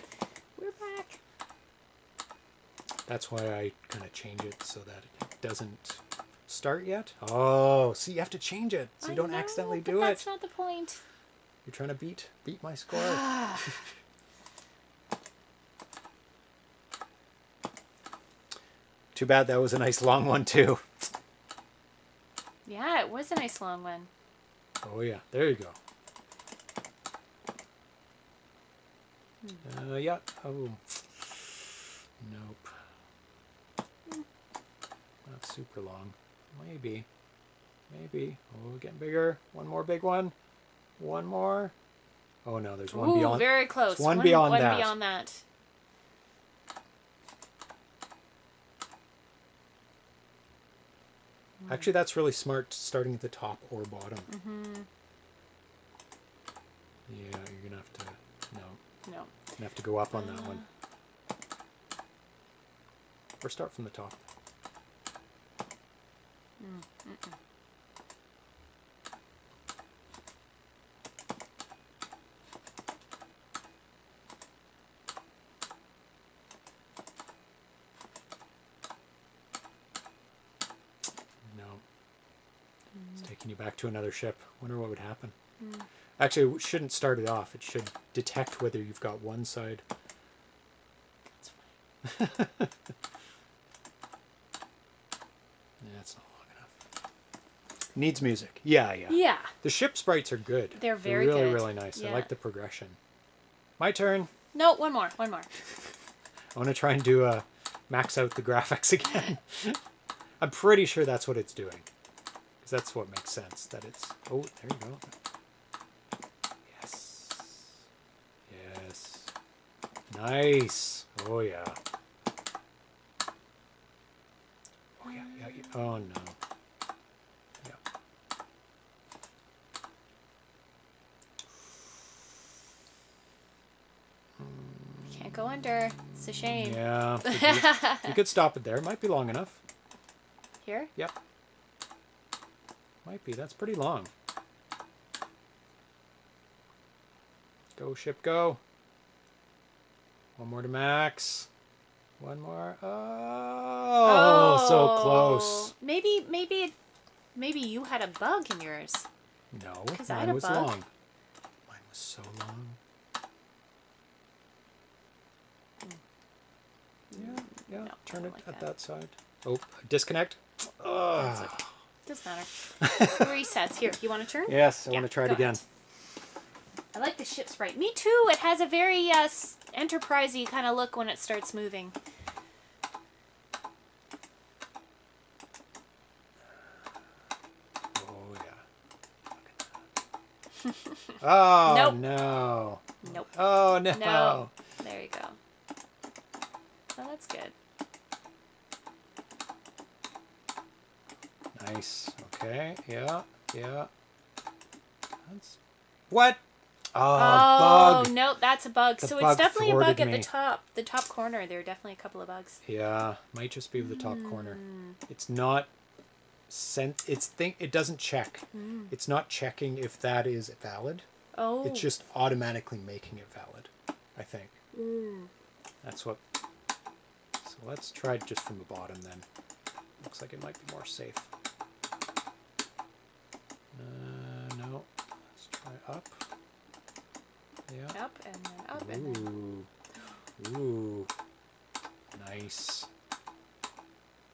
[SPEAKER 2] We're back.
[SPEAKER 1] That's why I kind of change it so that it doesn't start yet. Oh, see, you have to change it so you
[SPEAKER 2] I
[SPEAKER 1] don't
[SPEAKER 2] know,
[SPEAKER 1] accidentally do
[SPEAKER 2] That's
[SPEAKER 1] it.
[SPEAKER 2] That's not the point.
[SPEAKER 1] You're trying to beat beat my score. Too bad that was a nice long one too.
[SPEAKER 2] Yeah, it was a nice long one.
[SPEAKER 1] Oh yeah, there you go. Uh, yeah. Oh. Nope. Not super long. Maybe. Maybe. Oh, getting bigger. One more big one. One more. Oh no, there's one
[SPEAKER 2] Ooh,
[SPEAKER 1] beyond.
[SPEAKER 2] very close.
[SPEAKER 1] one beyond
[SPEAKER 2] one
[SPEAKER 1] that.
[SPEAKER 2] beyond that.
[SPEAKER 1] Actually, that's really smart. Starting at the top or bottom.
[SPEAKER 2] Mm-hmm.
[SPEAKER 1] Yeah, you're gonna have to. No,
[SPEAKER 2] No.
[SPEAKER 1] you're gonna have to go up on that one. Or start from the top. No. It's taking you back to another ship. Wonder what would happen. Actually, it shouldn't start it off. It should detect whether you've got one side.
[SPEAKER 2] That's fine.
[SPEAKER 1] That's not long enough. Needs music. Yeah, yeah.
[SPEAKER 2] Yeah.
[SPEAKER 1] The ship sprites are good.
[SPEAKER 2] They're very
[SPEAKER 1] really,
[SPEAKER 2] good.
[SPEAKER 1] really nice. I like the progression. My turn.
[SPEAKER 2] No, one more. One more.
[SPEAKER 1] I want to try and do a max out the graphics again. I'm pretty sure that's what it's doing. Because that's what makes sense. That it's. Oh, there you go. Yes. Yes. Nice. Oh, yeah. Oh, yeah, yeah, yeah. Oh, no. Yeah.
[SPEAKER 2] Under. It's a shame.
[SPEAKER 1] Yeah. You could- stop it there. It might be long enough.
[SPEAKER 2] Here?
[SPEAKER 1] Yep. Might be. That's pretty long. Go, ship, go. One more to max. One more. Oh, so oh, close.
[SPEAKER 2] Maybe, maybe, maybe you had a bug in yours.
[SPEAKER 1] No, mine was
[SPEAKER 2] bug.
[SPEAKER 1] long. Mine was so long. Yeah, yeah.
[SPEAKER 2] No,
[SPEAKER 1] Turn it
[SPEAKER 2] like
[SPEAKER 1] at
[SPEAKER 2] that.
[SPEAKER 1] that side. Oh, disconnect. Ugh.
[SPEAKER 2] That's okay. Doesn't matter. Resets. Here, you want to turn?
[SPEAKER 1] Yes, I
[SPEAKER 2] Yeah,
[SPEAKER 1] want to try it again.
[SPEAKER 2] ahead. I like the ship's right. Me too. It has a very uh, s- enterprisey kind of look when it starts moving.
[SPEAKER 1] Oh yeah. oh
[SPEAKER 2] Nope.
[SPEAKER 1] no.
[SPEAKER 2] Nope.
[SPEAKER 1] Oh no.
[SPEAKER 2] No. There you go. Oh, that's good.
[SPEAKER 1] Nice. Okay. Yeah. Yeah. That's what? Oh,
[SPEAKER 2] Oh, no, that's a bug.
[SPEAKER 1] The
[SPEAKER 2] so
[SPEAKER 1] bug
[SPEAKER 2] it's definitely a bug at
[SPEAKER 1] me.
[SPEAKER 2] the top. The top corner, there are definitely a couple of bugs.
[SPEAKER 1] Yeah, might just be the top corner.
[SPEAKER 2] Hmm.
[SPEAKER 1] It's not sent. It's think. It doesn't check.
[SPEAKER 2] Hmm.
[SPEAKER 1] It's not checking if that is valid.
[SPEAKER 2] Oh.
[SPEAKER 1] It's just automatically making it valid. I think.
[SPEAKER 2] Hmm.
[SPEAKER 1] That's what. Let's try it just from the bottom then. Looks like it might be more safe. Uh, no. Let's try up. Yeah.
[SPEAKER 2] Up and then up and then.
[SPEAKER 1] Ooh. Ooh. Nice.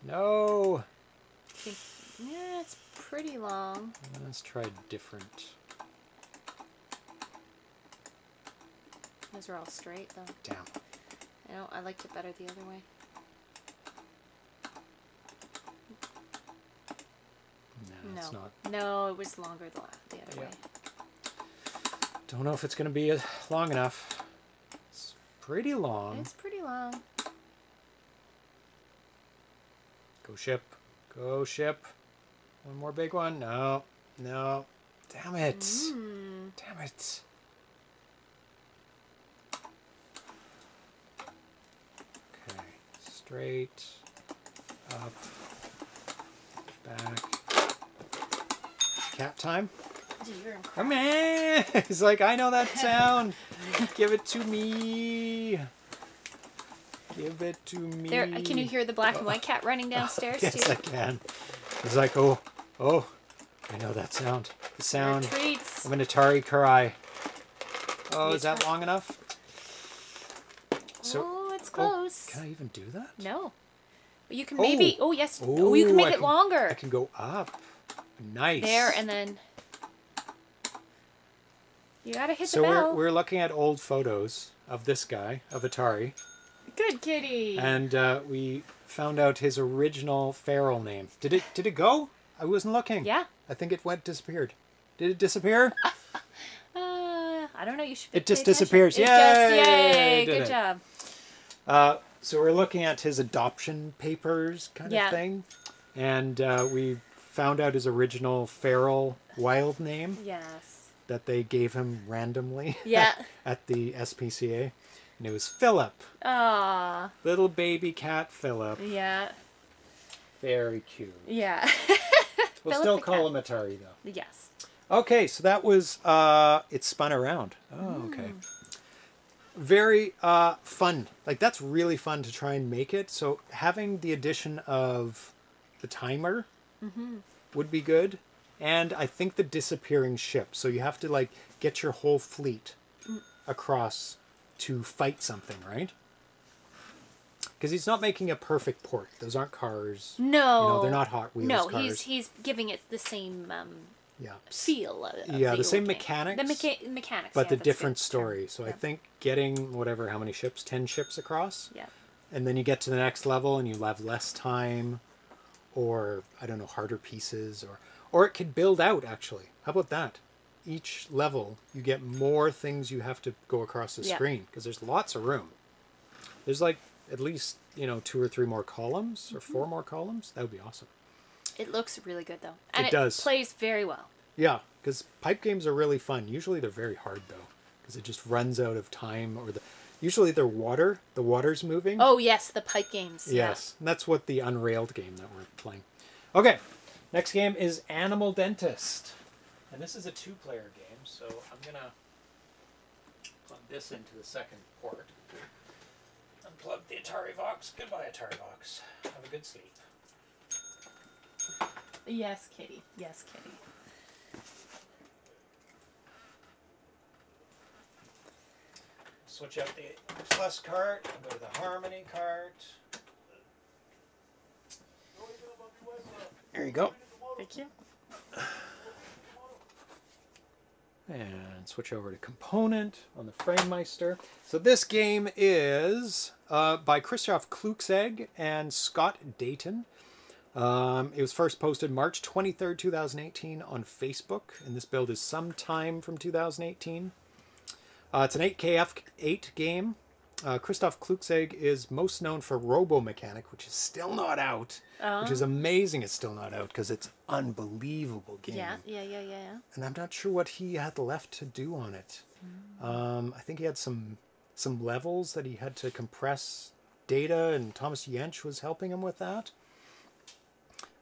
[SPEAKER 1] No.
[SPEAKER 2] think- Yeah, it's pretty long.
[SPEAKER 1] Let's try different.
[SPEAKER 2] Those are all straight though.
[SPEAKER 1] Damn.
[SPEAKER 2] You know, I liked it better the other way.
[SPEAKER 1] No,
[SPEAKER 2] No.
[SPEAKER 1] It's not.
[SPEAKER 2] No, it was longer the, the other
[SPEAKER 1] Yeah.
[SPEAKER 2] way.
[SPEAKER 1] Don't know if it's gonna be uh, long enough. It's pretty long.
[SPEAKER 2] It's pretty long.
[SPEAKER 1] Go ship. Go ship. One more big one. No. No. Damn it.
[SPEAKER 2] Mm.
[SPEAKER 1] Damn it. Okay. Straight. Up. Back. Cat time.
[SPEAKER 2] Dude, you're incredible.
[SPEAKER 1] Come on. He's like, I know that sound. Give it to me. Give it to me.
[SPEAKER 2] There, uh, can you hear the black and white cat running oh, downstairs
[SPEAKER 1] yes,
[SPEAKER 2] too?
[SPEAKER 1] I can. He's like, oh, oh, I know that sound. The sound of an Atari cry. Oh, is that long enough? So,
[SPEAKER 2] oh, it's
[SPEAKER 1] oh,
[SPEAKER 2] close.
[SPEAKER 1] can I even do that?
[SPEAKER 2] No. You can
[SPEAKER 1] Oh.
[SPEAKER 2] maybe. Oh yes. Oh, you can make
[SPEAKER 1] I
[SPEAKER 2] it longer.
[SPEAKER 1] I can go up. Nice.
[SPEAKER 2] There and then. You gotta hit
[SPEAKER 1] so
[SPEAKER 2] the
[SPEAKER 1] we're, we're looking at old photos of this guy, of Atari,
[SPEAKER 2] Good kitty.
[SPEAKER 1] and uh, we found out his original feral name. Did it? Did it go? I wasn't looking.
[SPEAKER 2] yeah.
[SPEAKER 1] I think it went disappeared. Did it disappear?
[SPEAKER 2] Uh, I don't know. You should.
[SPEAKER 1] It just
[SPEAKER 2] attention.
[SPEAKER 1] disappears.
[SPEAKER 2] It just,
[SPEAKER 1] Yay!
[SPEAKER 2] yay! Good
[SPEAKER 1] it.
[SPEAKER 2] job.
[SPEAKER 1] Uh, so we're looking at his adoption papers kind
[SPEAKER 2] Yeah.
[SPEAKER 1] of thing, and uh, we found out his original feral wild name
[SPEAKER 2] Yes.
[SPEAKER 1] that they gave him randomly
[SPEAKER 2] Yeah.
[SPEAKER 1] at the SPCA, and it was Philip,
[SPEAKER 2] Aw.
[SPEAKER 1] little baby cat Philip.
[SPEAKER 2] Yeah.
[SPEAKER 1] Very cute.
[SPEAKER 2] Yeah.
[SPEAKER 1] We'll still call
[SPEAKER 2] cat.
[SPEAKER 1] him Atari though.
[SPEAKER 2] yes.
[SPEAKER 1] Okay, so that was uh it spun around. Oh, okay. Very uh fun. Like that's really fun to try and make it. So having the addition of the timer would be good. And I think the disappearing ship. So you have to like get your whole fleet across to fight something, right? Because he's not making a perfect port. Those aren't cars.
[SPEAKER 2] No.
[SPEAKER 1] You know, they're not Hot Wheels
[SPEAKER 2] No,
[SPEAKER 1] cars.
[SPEAKER 2] he's he's giving it the same um,
[SPEAKER 1] yeah.
[SPEAKER 2] feel. Of, of
[SPEAKER 1] Yeah, the
[SPEAKER 2] old
[SPEAKER 1] same
[SPEAKER 2] game.
[SPEAKER 1] mechanics,
[SPEAKER 2] The mecha- mechanics.
[SPEAKER 1] but
[SPEAKER 2] yeah,
[SPEAKER 1] the
[SPEAKER 2] that's a good
[SPEAKER 1] different story. So I think getting whatever, how many ships, ten ships across,
[SPEAKER 2] Yeah.
[SPEAKER 1] and then you get to the next level and you have less time, or I don't know, harder pieces, or or it could build out actually. How about that? Each level you get more things you have to go across the
[SPEAKER 2] Yeah.
[SPEAKER 1] screen because there's lots of room. There's like at least you know two or three more columns or
[SPEAKER 2] Mm-hmm.
[SPEAKER 1] four more columns. That would be awesome.
[SPEAKER 2] It looks really good though, and
[SPEAKER 1] It
[SPEAKER 2] it,
[SPEAKER 1] does.
[SPEAKER 2] plays very well.
[SPEAKER 1] Yeah, because pipe games are really fun. Usually they're very hard though, because it just runs out of time or the. Usually they're water. The water's moving.
[SPEAKER 2] Oh yes, the pipe games.
[SPEAKER 1] Yes, and that's what the unrailed game that we're playing. Okay, next game is Animal Dentist, and this is a two-player game. So I'm gonna plug this into the second port. Unplug the AtariVox. Goodbye, AtariVox. Have a good sleep.
[SPEAKER 2] Yes, kitty. Yes, kitty.
[SPEAKER 1] Switch out the PlusCart. I'll go to the harmony cart. There you go.
[SPEAKER 2] Thank you.
[SPEAKER 1] And switch over to component on the FrameMeister. So this game is uh, by Christoph Kluczek and Scott Dayton. Um, it was first posted March 23rd, 2018 on Facebook, and this build is sometime from 2018. Uh, it's an 8KF8 game. Uh, Christoph Kluczek is most known for Robo Mechanic, which is still not out, which is amazing it's still not out because it's unbelievable game
[SPEAKER 2] Yeah, yeah, yeah, yeah, yeah.
[SPEAKER 1] and I'm not sure what he had left to do on it. Um, I think he had some some levels that he had to compress data, and Thomas Jentzsch was helping him with that.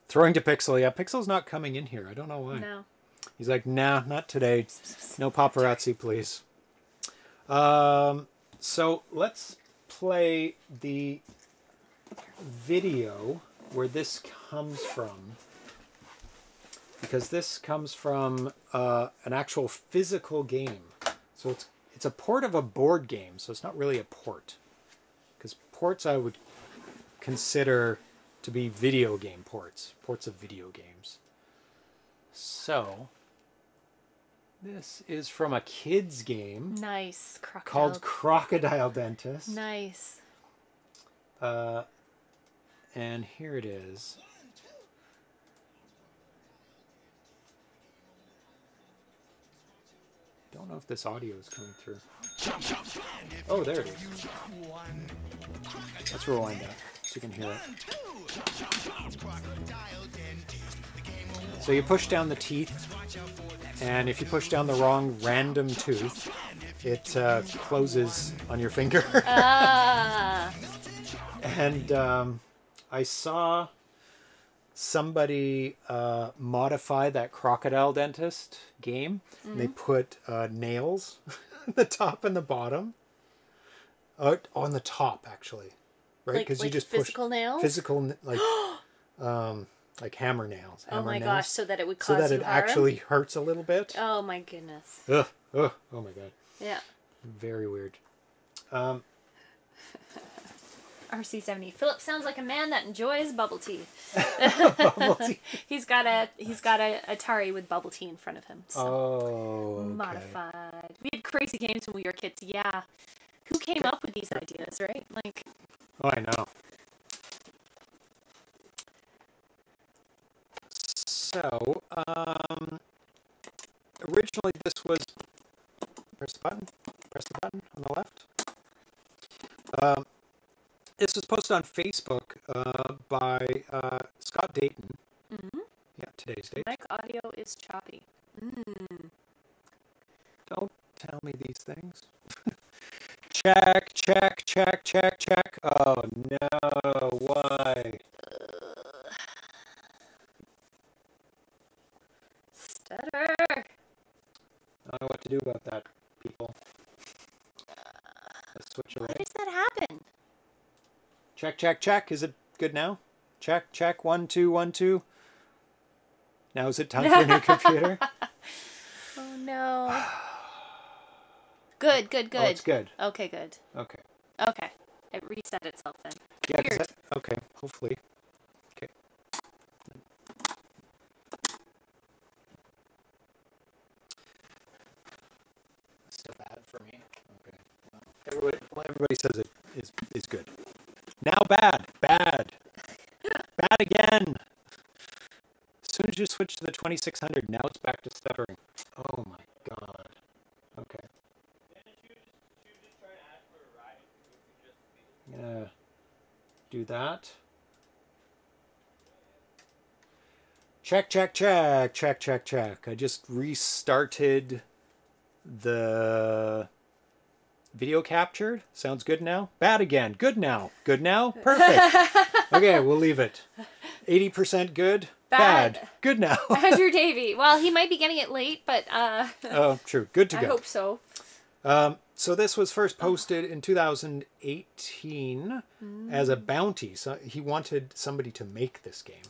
[SPEAKER 1] Throwing to Pixel, yeah, Pixel's not coming in here. I don't know why.
[SPEAKER 2] No.
[SPEAKER 1] He's like, nah, not today. No paparazzi, please. Um, so let's play the video where this comes from. Because this comes from uh, an actual physical game. So it's it's a port of a board game, so it's not really a port. Because ports I would consider to be video game ports, ports of video games. So, this is from a kids game
[SPEAKER 2] Nice. Crocodile.
[SPEAKER 1] called Crocodile Dentist.
[SPEAKER 2] Nice.
[SPEAKER 1] Uh, and here it is. Don't know if this audio is coming through. Oh, there it is. Let's rewind that so you can hear it. So you push down the teeth, and if you push down the wrong random tooth, it uh, closes on your finger.
[SPEAKER 2] Ah.
[SPEAKER 1] and um, I saw somebody uh, modify that crocodile dentist game. And they put uh, nails the top and the bottom. Uh, on the top, actually, right?
[SPEAKER 2] Because like- like you just push. physical nails?
[SPEAKER 1] physical like um, like hammer nails.
[SPEAKER 2] oh my
[SPEAKER 1] nails,
[SPEAKER 2] gosh, so that it would cause
[SPEAKER 1] so
[SPEAKER 2] that
[SPEAKER 1] it
[SPEAKER 2] harm?
[SPEAKER 1] actually hurts a little bit.
[SPEAKER 2] Oh my goodness.
[SPEAKER 1] Ugh, ugh, oh my god,
[SPEAKER 2] Yeah.
[SPEAKER 1] very weird. Um,
[SPEAKER 2] RC70. Philip sounds like a man that enjoys bubble tea.
[SPEAKER 1] bubble tea.
[SPEAKER 2] He's got a he's got a Atari with bubble tea in front of him. So
[SPEAKER 1] Oh, okay.
[SPEAKER 2] modified. We had crazy games when we were kids. Yeah. Who came up with these ideas, right? Like
[SPEAKER 1] Oh, I know. So, um, originally this was press the button, press the button on the left. Um, this was posted on Facebook uh, by uh, Scott Dayton.
[SPEAKER 2] mhm.
[SPEAKER 1] Yeah, today's date.
[SPEAKER 2] mic audio is choppy. Mm.
[SPEAKER 1] Don't tell me these things. check, check, check, check, check. Oh no, why?
[SPEAKER 2] Stutter.
[SPEAKER 1] I don't know what to do about that, people. Let's switch
[SPEAKER 2] Why
[SPEAKER 1] away.
[SPEAKER 2] does that happen?
[SPEAKER 1] Check, check, check. Is it good now? Check, check. One, two, one, two. Now is it time for a new computer?
[SPEAKER 2] Oh no. Good, good, good.
[SPEAKER 1] Oh, it's good.
[SPEAKER 2] Okay, good.
[SPEAKER 1] Okay.
[SPEAKER 2] Okay. It reset itself then.
[SPEAKER 1] Yeah.
[SPEAKER 2] Weird.
[SPEAKER 1] that- okay. Hopefully. Okay. Still bad for me. Okay. Well, everybody, says it is is good. Now bad, bad, bad again. As soon as you switch to the 2600, now it's back to stuttering. Oh my god. Okay. I'm gonna do that. Check, check, check, check, check, check. I just restarted the video captured. Sounds good now. Bad again. Good now. Good now. Perfect. okay, we'll leave it. 80% good. Bad.
[SPEAKER 2] Bad.
[SPEAKER 1] Good now.
[SPEAKER 2] Andrew Davie. Well, he might be getting it late, but uh,
[SPEAKER 1] oh, true. Good to go.
[SPEAKER 2] I hope so.
[SPEAKER 1] Um, so this was first posted in 2018 as a bounty. So he wanted somebody to make this game.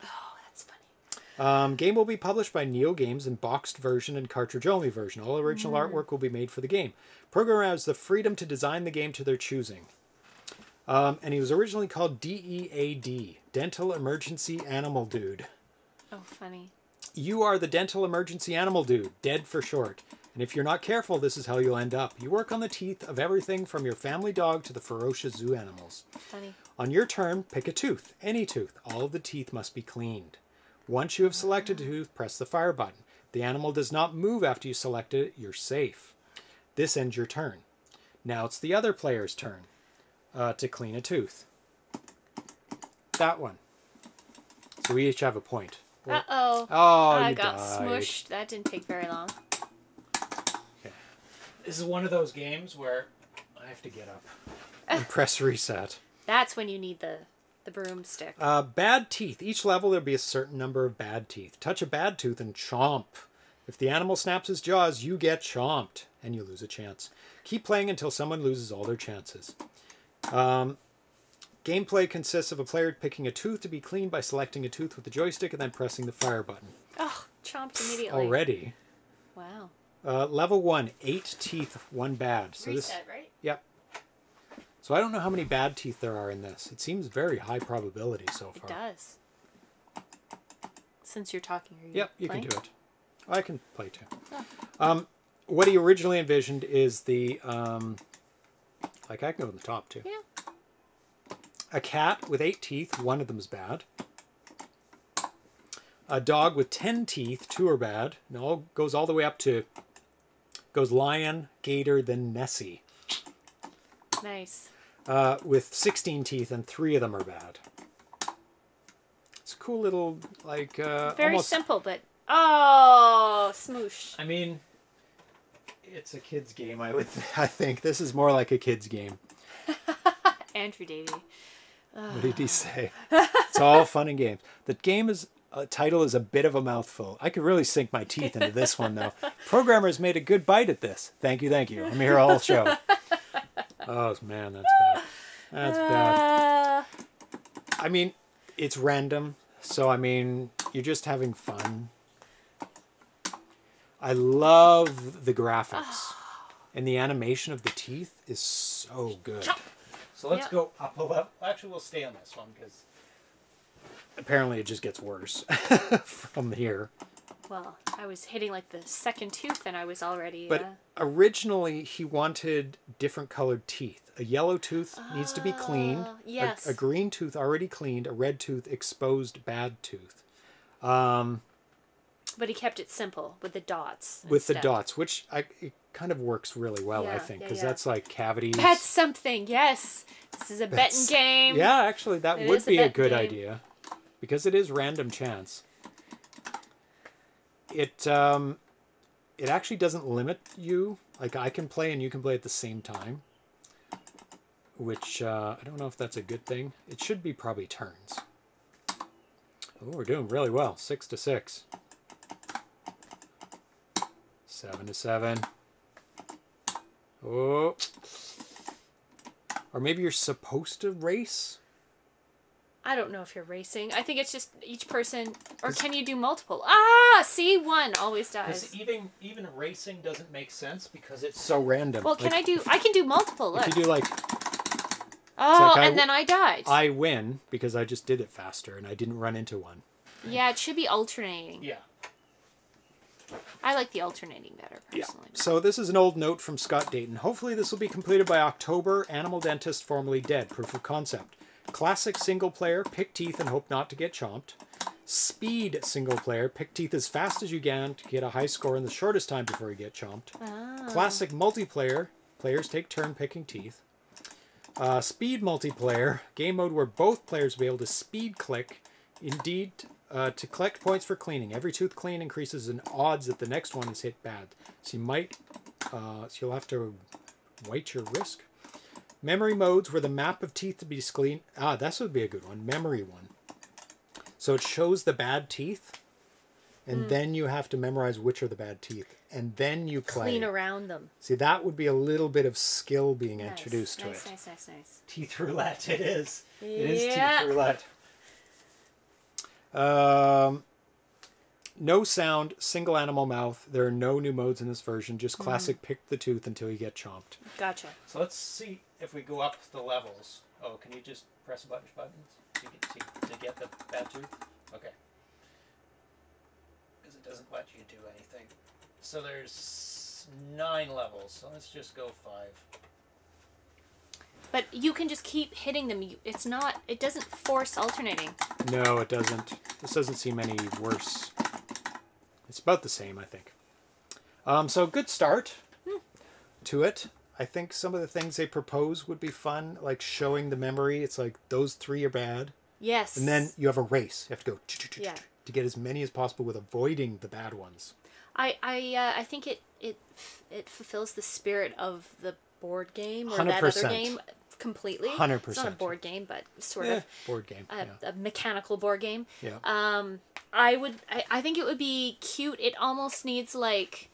[SPEAKER 1] Um, game will be published by Neo Games in boxed version and cartridge only version. All original artwork will be made for the game. Programmer has the freedom to design the game to their choosing. Um, and he was originally called DEAD, Dental Emergency Animal Dude.
[SPEAKER 2] Oh, funny.
[SPEAKER 1] You are the dental emergency animal dude, dead for short. And if you're not careful, this is how you'll end up. You work on the teeth of everything from your family dog to the ferocious zoo animals.
[SPEAKER 2] Funny.
[SPEAKER 1] On your turn, pick a tooth, any tooth. All of the teeth must be cleaned. Once you have selected a tooth, press the fire button. If the animal does not move after you select it, you're safe. This ends your turn. Now it's the other player's turn uh, to clean a tooth. That one. So we each have a point.
[SPEAKER 2] Uh oh.
[SPEAKER 1] Oh,
[SPEAKER 2] I got
[SPEAKER 1] died.
[SPEAKER 2] smushed. That didn't take very long. Okay.
[SPEAKER 1] This is one of those games where I have to get up and press reset.
[SPEAKER 2] That's when you need the the broomstick.
[SPEAKER 1] Uh, bad teeth. Each level there'll be a certain number of bad teeth. Touch a bad tooth and chomp. If the animal snaps his jaws, you get chomped and you lose a chance. Keep playing until someone loses all their chances. Um, gameplay consists of a player picking a tooth to be cleaned by selecting a tooth with the joystick and then pressing the fire button.
[SPEAKER 2] oh, chomped immediately.
[SPEAKER 1] Already.
[SPEAKER 2] Wow.
[SPEAKER 1] Uh, level one, eight teeth, one bad. So this,
[SPEAKER 2] Reset, right?
[SPEAKER 1] So I don't know how many bad teeth there are in this. It seems very high probability so far.
[SPEAKER 2] It does. Since you're talking, are you
[SPEAKER 1] Yep, you
[SPEAKER 2] playing?
[SPEAKER 1] can do it. I can play too. Um, what he originally envisioned is the um, like I can go in the top too.
[SPEAKER 2] Yeah.
[SPEAKER 1] A cat with eight teeth, one of them's bad. A dog with ten teeth, two are bad. And all goes all the way up to goes lion, gator, then Nessie.
[SPEAKER 2] Nice.
[SPEAKER 1] Uh, with 16 teeth, and three of them are bad. It's a cool little, like, uh,
[SPEAKER 2] Very
[SPEAKER 1] almost.
[SPEAKER 2] simple, but oh, smoosh.
[SPEAKER 1] I mean, it's a kid's game. I would, I think this is more like a kid's game.
[SPEAKER 2] Andrew Davie.
[SPEAKER 1] What did he say? it's all fun and games. The game is uh, title is a bit of a mouthful. I could really sink my teeth into this one though. Programmers made a good bite at this. Thank you, thank you. I'm here all show. Oh man, that's bad. That's bad.
[SPEAKER 2] Uh,
[SPEAKER 1] I mean, it's random, so I mean, you're just having fun. I love the graphics, and the animation of the teeth is so good. So let's
[SPEAKER 2] Yeah.
[SPEAKER 1] go up a level. Actually, we'll stay on this one because apparently it just gets worse from here.
[SPEAKER 2] well, I was hitting like the second tooth, and I was already.
[SPEAKER 1] But
[SPEAKER 2] uh,
[SPEAKER 1] originally, he wanted different colored teeth. A yellow tooth needs to be cleaned.
[SPEAKER 2] Ah,
[SPEAKER 1] a- A, green tooth already cleaned. A red tooth exposed bad tooth. Um,
[SPEAKER 2] but he kept it simple with the dots.
[SPEAKER 1] with the dots, which I it kind of works really well, I think, because
[SPEAKER 2] yeah.
[SPEAKER 1] that's like cavities.
[SPEAKER 2] Bet something. Yes, this is a betting game.
[SPEAKER 1] Yeah, actually, that
[SPEAKER 2] It
[SPEAKER 1] would
[SPEAKER 2] is a
[SPEAKER 1] be a good
[SPEAKER 2] game.
[SPEAKER 1] idea, because it is random chance. It um, it actually doesn't limit you. Like I can play and you can play at the same time, which uh, I don't know if that's a good thing. It should be probably turns. Oh, we're doing really well. Six to six. Seven to seven. Oh. Or maybe you're supposed to race.
[SPEAKER 2] I don't know if you're racing. I think it's just each person, or can you do multiple? Ah, see, one always dies.
[SPEAKER 1] Even even racing doesn't make sense because it's so random.
[SPEAKER 2] Well, can
[SPEAKER 1] Like,
[SPEAKER 2] I do? I can do multiple. Look.
[SPEAKER 1] If you do like
[SPEAKER 2] oh,
[SPEAKER 1] like
[SPEAKER 2] and
[SPEAKER 1] w-
[SPEAKER 2] then I died.
[SPEAKER 1] I win because I just did it faster and I didn't run into one.
[SPEAKER 2] yeah, it should be alternating.
[SPEAKER 1] Yeah.
[SPEAKER 2] I like the alternating better personally.
[SPEAKER 1] Yeah.
[SPEAKER 2] personally.
[SPEAKER 1] So this is an old note from Scott Dayton. Hopefully this will be completed by October. Animal Dentist formerly dead. Proof of concept. Classic single player. Pick teeth and hope not to get chomped. Speed single player. Pick teeth as fast as you can to get a high score in the shortest time before you get chomped.
[SPEAKER 2] Ah.
[SPEAKER 1] Classic multiplayer. Players take turn picking teeth. Uh, speed multiplayer. Game mode where both players will be able to speed click. Indeed, uh, to collect points for cleaning. Every tooth clean increases in odds that the next one is hit bad. So you might, uh, so you'll have to weight your risk. Memory modes where the map of teeth to be cleaned. Ah, this would be a good one. Memory one. So it shows the bad teeth, and then you have to memorize which are the bad teeth, and then you play.
[SPEAKER 2] Clean around them.
[SPEAKER 1] See, that would be a little bit of skill being
[SPEAKER 2] Nice,
[SPEAKER 1] introduced to
[SPEAKER 2] nice,
[SPEAKER 1] it.
[SPEAKER 2] Nice, nice, nice. nice.
[SPEAKER 1] Teeth roulette, it is. It is
[SPEAKER 2] Yeah.
[SPEAKER 1] teeth roulette. Um, no sound, single animal mouth. There are no new modes in this version. Just
[SPEAKER 2] Mm-hmm.
[SPEAKER 1] classic pick the tooth until you get chomped.
[SPEAKER 2] Gotcha.
[SPEAKER 1] So let's see if we go up the levels. Oh, can you just press a bunch of buttons to get, to, to get the bad tooth? Okay. Because it doesn't let you do anything. So there's nine levels. So let's just go five.
[SPEAKER 2] But you can just keep hitting them. It's not. It doesn't force alternating.
[SPEAKER 1] No, it doesn't. This doesn't seem any worse. It's about the same, I think. Um, so good start to it. I think some of the things they propose would be fun, like showing the memory. It's like those three are bad,
[SPEAKER 2] Yes.
[SPEAKER 1] and then you have a race. You have to go
[SPEAKER 2] Yeah.
[SPEAKER 1] to get as many as possible with avoiding the bad ones.
[SPEAKER 2] I I uh, I think it it it fulfills the spirit of the board game or that other game completely.
[SPEAKER 1] 100%.
[SPEAKER 2] It's not a board game, but sort
[SPEAKER 1] Eh,
[SPEAKER 2] of
[SPEAKER 1] board game.
[SPEAKER 2] a,
[SPEAKER 1] yeah.
[SPEAKER 2] a mechanical board game.
[SPEAKER 1] yeah.
[SPEAKER 2] Um, I would. I, I think it would be cute. It almost needs like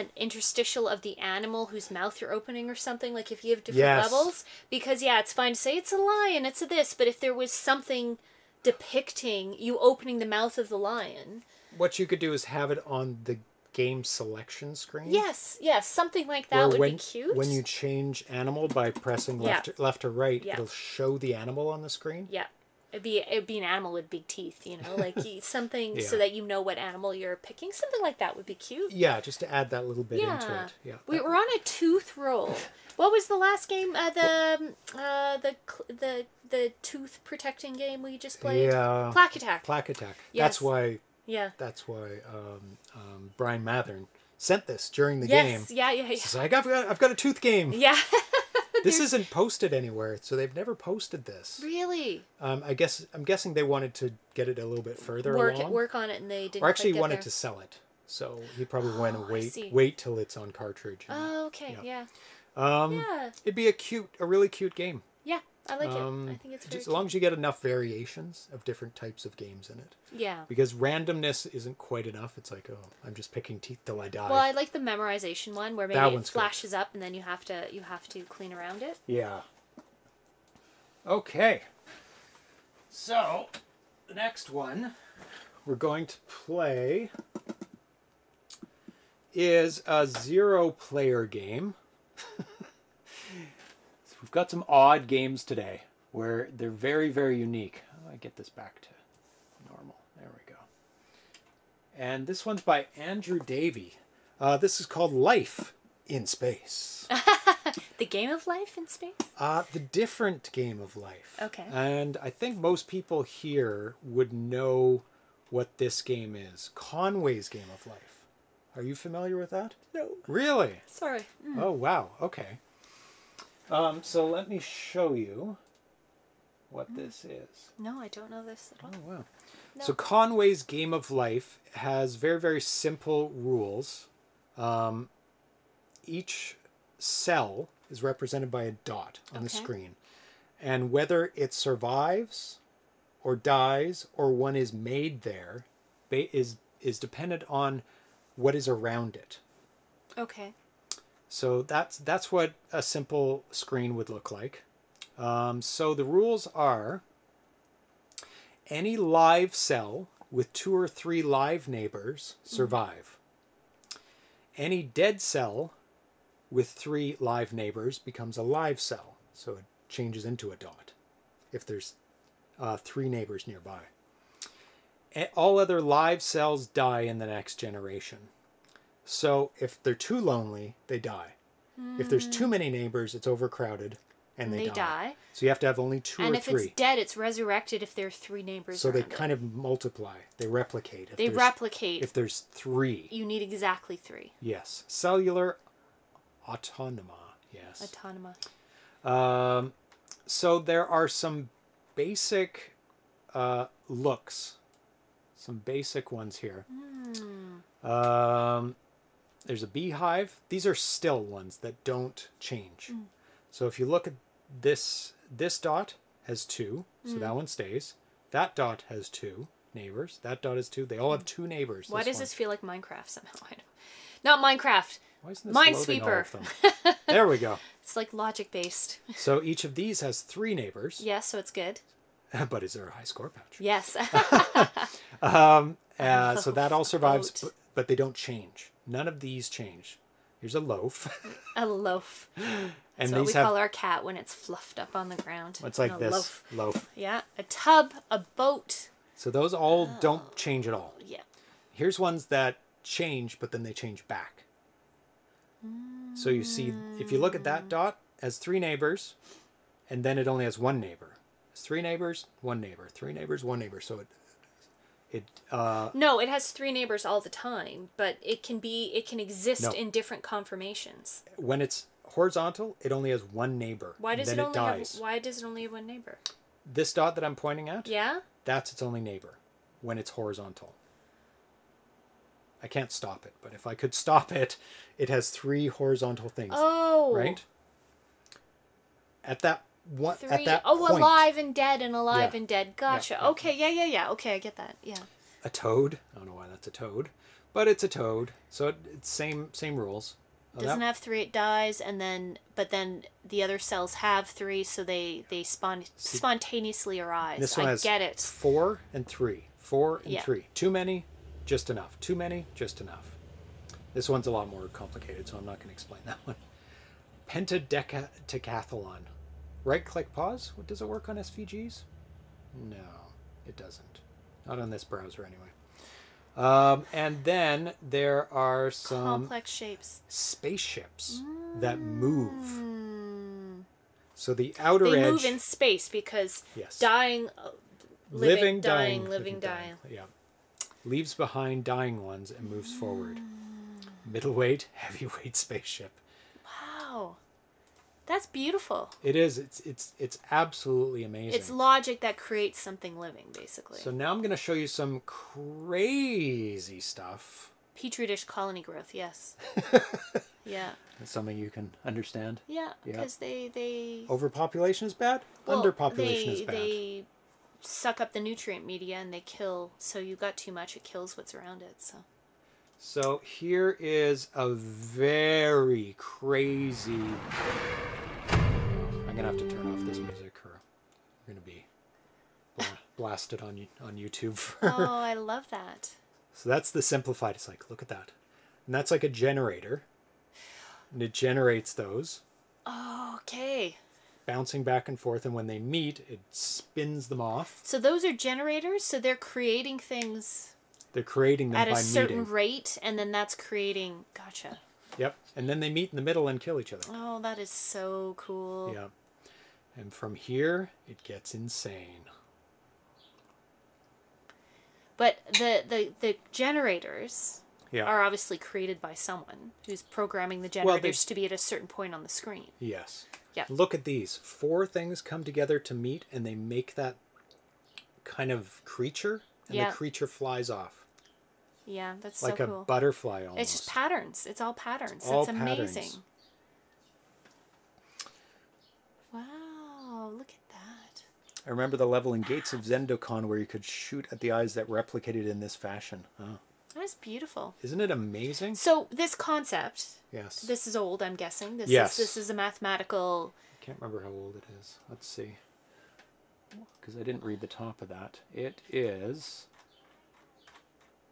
[SPEAKER 2] an interstitial of the animal whose mouth you're opening or something. Like if you have different
[SPEAKER 1] Yes.
[SPEAKER 2] levels, because yeah, it's fine to say it's a lion, it's a this, but if there was something depicting you opening the mouth of the lion,
[SPEAKER 1] what you could do is have it on the game selection screen.
[SPEAKER 2] yes, yes, something like that would
[SPEAKER 1] when,
[SPEAKER 2] be cute.
[SPEAKER 1] when you change animal by pressing
[SPEAKER 2] Yeah.
[SPEAKER 1] left, left or right,
[SPEAKER 2] Yeah.
[SPEAKER 1] it'll show the animal on the screen.
[SPEAKER 2] yeah. It'd be it'd be an animal with big teeth, you know, like something so that you know what animal you're picking. Something like that would be cute.
[SPEAKER 1] Yeah, just to add that little bit into it. Yeah.
[SPEAKER 2] We were on a tooth roll. What was the last game? Uh, the uh, the the the tooth protecting game we just played.
[SPEAKER 1] Yeah.
[SPEAKER 2] Plaque Attack.
[SPEAKER 1] Plaque attack.
[SPEAKER 2] Yes.
[SPEAKER 1] That's why.
[SPEAKER 2] yeah.
[SPEAKER 1] That's why um, um, Brian Mathern sent this during the
[SPEAKER 2] Yes.
[SPEAKER 1] game.
[SPEAKER 2] Yeah. Yeah. Yeah.
[SPEAKER 1] He's like, I've got, I've got a tooth game.
[SPEAKER 2] Yeah.
[SPEAKER 1] This isn't posted anywhere, so they've never posted this.
[SPEAKER 2] really.
[SPEAKER 1] Um, I guess I'm guessing they wanted to get it a little bit further
[SPEAKER 2] Work
[SPEAKER 1] along,
[SPEAKER 2] work on it, and they didn't.
[SPEAKER 1] or actually wanted
[SPEAKER 2] there.
[SPEAKER 1] to sell it. So he probably went
[SPEAKER 2] Oh,
[SPEAKER 1] and wait, wait till it's on cartridge. and-
[SPEAKER 2] Oh, okay. Yeah.
[SPEAKER 1] um,
[SPEAKER 2] Yeah.
[SPEAKER 1] It'd be a cute, a really cute game.
[SPEAKER 2] I like
[SPEAKER 1] Um,
[SPEAKER 2] it. I think it's
[SPEAKER 1] just as long as you get enough variations of different types of games in it.
[SPEAKER 2] Yeah.
[SPEAKER 1] Because randomness isn't quite enough. It's like, oh, I'm just picking teeth till I die.
[SPEAKER 2] Well, I like the memorization one where maybe
[SPEAKER 1] That
[SPEAKER 2] it
[SPEAKER 1] one's good.
[SPEAKER 2] flashes up and then you have to you have to clean around it.
[SPEAKER 1] Yeah. Okay. So, the next one we're going to play is a zero player game. So we've got some odd games today where they're very, very unique. I get this back to normal? There we go. And this one's by Andrew Davie. Uh, this is called Life in Space.
[SPEAKER 2] The game of life in space.
[SPEAKER 1] Uh, the different game of life.
[SPEAKER 2] Okay.
[SPEAKER 1] And I think most people here would know what this game is. Conway's Game of Life. Are you familiar with that?
[SPEAKER 2] No.
[SPEAKER 1] Really?
[SPEAKER 2] Sorry.
[SPEAKER 1] Oh, wow. Okay. Um, so let me show you what this is.
[SPEAKER 2] No, I don't know this at all.
[SPEAKER 1] Oh, wow.
[SPEAKER 2] No.
[SPEAKER 1] So Conway's Game of Life has very, very simple rules. Um, each cell is represented by a dot on the screen. And whether it survives or dies or one is made there is, is dependent on what is around it.
[SPEAKER 2] Okay.
[SPEAKER 1] So that's that's what a simple screen would look like. Um, so the rules are: any live cell with two or three live neighbors survive. Any dead cell with three live neighbors becomes a live cell, so it changes into a dot if there's uh, three neighbors nearby. All other live cells die in the next generation. So if they're too lonely, they die. If there's too many neighbors, it's overcrowded and they,
[SPEAKER 2] They die.
[SPEAKER 1] So you have to have only two
[SPEAKER 2] and
[SPEAKER 1] or
[SPEAKER 2] if it's dead, it's resurrected if there are three neighbors.
[SPEAKER 1] so they
[SPEAKER 2] around it.
[SPEAKER 1] kind of multiply. They replicate. If
[SPEAKER 2] they replicate.
[SPEAKER 1] If there's three,
[SPEAKER 2] you need exactly three.
[SPEAKER 1] yes, cellular autonoma. Yes.
[SPEAKER 2] Autonoma.
[SPEAKER 1] Um, so there are some basic uh, looks, some basic ones here. Um, there's a beehive. These are still ones that don't change. Mm. So if you look at this, this dot has two, so that mm. one stays. That dot has two neighbors. That dot has two. They all have two neighbors.
[SPEAKER 2] Why
[SPEAKER 1] this
[SPEAKER 2] does
[SPEAKER 1] one.
[SPEAKER 2] this feel like Minecraft somehow? I don't, not Minecraft.
[SPEAKER 1] Why isn't this
[SPEAKER 2] Minesweeper.
[SPEAKER 1] there we go.
[SPEAKER 2] It's like logic based.
[SPEAKER 1] So each of these has three neighbors.
[SPEAKER 2] yes, so it's good.
[SPEAKER 1] but is there a high score patch?
[SPEAKER 2] Yes.
[SPEAKER 1] Um, uh, so that all survives, but, but they don't change. None of these change. Here's a loaf,
[SPEAKER 2] A loaf.
[SPEAKER 1] and
[SPEAKER 2] That's what we
[SPEAKER 1] have.
[SPEAKER 2] call our cat when it's fluffed up on the ground.
[SPEAKER 1] it's like
[SPEAKER 2] A
[SPEAKER 1] this
[SPEAKER 2] Loaf.
[SPEAKER 1] loaf.
[SPEAKER 2] Yeah, a tub, a boat.
[SPEAKER 1] So those all
[SPEAKER 2] Oh.
[SPEAKER 1] don't change at all.
[SPEAKER 2] Yeah.
[SPEAKER 1] Here's ones that change, but then they change back. So you see, if you look at that mm. dot as three neighbors, and then it only has one neighbor. It's three neighbors, one neighbor, three neighbors, one neighbor. So it, it, uh,
[SPEAKER 2] No, it has three neighbors all the time, but it can be it can exist
[SPEAKER 1] No.
[SPEAKER 2] in different conformations.
[SPEAKER 1] when it's horizontal, it only has one neighbor.
[SPEAKER 2] Why does it only have why does it only have one neighbor?
[SPEAKER 1] This dot that I'm pointing at,
[SPEAKER 2] Yeah?
[SPEAKER 1] that's its only neighbor when it's horizontal. I can't stop it, but if I could stop it, it has three horizontal things.
[SPEAKER 2] Oh.
[SPEAKER 1] right? At that one,
[SPEAKER 2] Three
[SPEAKER 1] at that
[SPEAKER 2] oh,
[SPEAKER 1] point,
[SPEAKER 2] alive and dead and alive
[SPEAKER 1] Yeah.
[SPEAKER 2] and dead. Gotcha.
[SPEAKER 1] yeah.
[SPEAKER 2] Okay, yeah, yeah, yeah. Okay, I get that. Yeah.
[SPEAKER 1] a toad. I don't know why that's a toad, but it's a toad. So it, it's same same rules. Oh,
[SPEAKER 2] Doesn't have three, it dies, and then but then the other cells have three, so they they spawn spontaneously arise.
[SPEAKER 1] this one
[SPEAKER 2] I
[SPEAKER 1] has
[SPEAKER 2] get it.
[SPEAKER 1] four and three, four and
[SPEAKER 2] Yeah.
[SPEAKER 1] three. Too many, just enough. Too many, just enough. This one's a lot more complicated, so I'm not going to explain that one. Right click pause. What does it work on SVGs? No, it doesn't. Not on this browser anyway. Um, and then there are some
[SPEAKER 2] Complex shapes.
[SPEAKER 1] spaceships that move.
[SPEAKER 2] Hmm.
[SPEAKER 1] So the outer
[SPEAKER 2] They
[SPEAKER 1] edge,
[SPEAKER 2] move in space because
[SPEAKER 1] Yes.
[SPEAKER 2] dying, uh, living, dying, living, dying.
[SPEAKER 1] Yeah, leaves behind dying ones and moves forward.
[SPEAKER 2] Hmm.
[SPEAKER 1] Middleweight, heavyweight spaceship.
[SPEAKER 2] Wow, that's beautiful.
[SPEAKER 1] It is. It's it's it's absolutely amazing.
[SPEAKER 2] It's logic that creates something living, basically.
[SPEAKER 1] so now I'm going to show you some crazy stuff.
[SPEAKER 2] Petri dish colony growth, yes. yeah,
[SPEAKER 1] That's something you can understand.
[SPEAKER 2] yeah,
[SPEAKER 1] Yeah.
[SPEAKER 2] because they they
[SPEAKER 1] Overpopulation is bad.
[SPEAKER 2] well,
[SPEAKER 1] Underpopulation
[SPEAKER 2] they,
[SPEAKER 1] is bad.
[SPEAKER 2] They suck up the nutrient media and they kill. So you got too much, it kills what's around it. So
[SPEAKER 1] So here is a very crazy. I'm gonna have to turn off this music, or we're gonna be bla- blasted on on YouTube. For...
[SPEAKER 2] oh, I love that.
[SPEAKER 1] so that's the simplified. It's like look at that, and that's like a generator, and it generates those Oh,
[SPEAKER 2] Okay.
[SPEAKER 1] bouncing back and forth, and when they meet, it spins them off.
[SPEAKER 2] So those are generators. So they're creating things
[SPEAKER 1] They're creating them
[SPEAKER 2] at a certain
[SPEAKER 1] meeting.
[SPEAKER 2] rate, and then that's creating. Gotcha.
[SPEAKER 1] Yep, and then they meet in the middle and kill each other.
[SPEAKER 2] Oh, that is so cool.
[SPEAKER 1] Yeah. And from here, it gets insane.
[SPEAKER 2] But the, the, the generators
[SPEAKER 1] Yeah.
[SPEAKER 2] are obviously created by someone who's programming the
[SPEAKER 1] Well,
[SPEAKER 2] generators to be at a certain point on the screen.
[SPEAKER 1] Yes.
[SPEAKER 2] Yeah.
[SPEAKER 1] Look at these. Four things come together to meet and they make that kind of creature and
[SPEAKER 2] Yeah.
[SPEAKER 1] the creature flies off.
[SPEAKER 2] Yeah, that's
[SPEAKER 1] like
[SPEAKER 2] so
[SPEAKER 1] a
[SPEAKER 2] cool.
[SPEAKER 1] butterfly almost.
[SPEAKER 2] It's just patterns. It's all patterns.
[SPEAKER 1] All
[SPEAKER 2] it's amazing.
[SPEAKER 1] patterns.
[SPEAKER 2] Wow, Oh, look at that.
[SPEAKER 1] I remember the level in Gates of Zendocon where you could shoot at the eyes that replicated in this fashion. Oh.
[SPEAKER 2] That is beautiful.
[SPEAKER 1] Isn't it amazing?
[SPEAKER 2] So this concept,
[SPEAKER 1] Yes.
[SPEAKER 2] this is old, I'm guessing. This
[SPEAKER 1] Yes.
[SPEAKER 2] is this is a mathematical
[SPEAKER 1] I can't remember how old it is. Let's see. Because I didn't read the top of that. It is.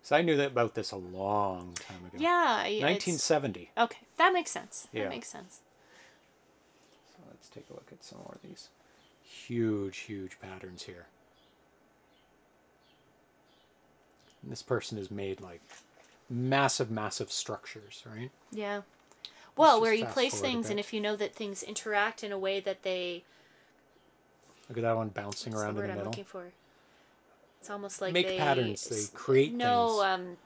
[SPEAKER 1] So I knew that about this a long time ago.
[SPEAKER 2] Yeah, I-
[SPEAKER 1] 1970.
[SPEAKER 2] Okay, that makes sense.
[SPEAKER 1] Yeah.
[SPEAKER 2] That makes sense.
[SPEAKER 1] So let's take a look at some more of these huge, huge patterns here. And this person has made like massive, massive structures, right?
[SPEAKER 2] Yeah. Well, where you place things, and if you know that things interact in a way that they
[SPEAKER 1] Look at that one bouncing
[SPEAKER 2] what's the
[SPEAKER 1] around in the
[SPEAKER 2] I'm
[SPEAKER 1] middle.
[SPEAKER 2] looking for? It's almost like
[SPEAKER 1] Make
[SPEAKER 2] they
[SPEAKER 1] patterns, they create
[SPEAKER 2] no,
[SPEAKER 1] things.
[SPEAKER 2] um,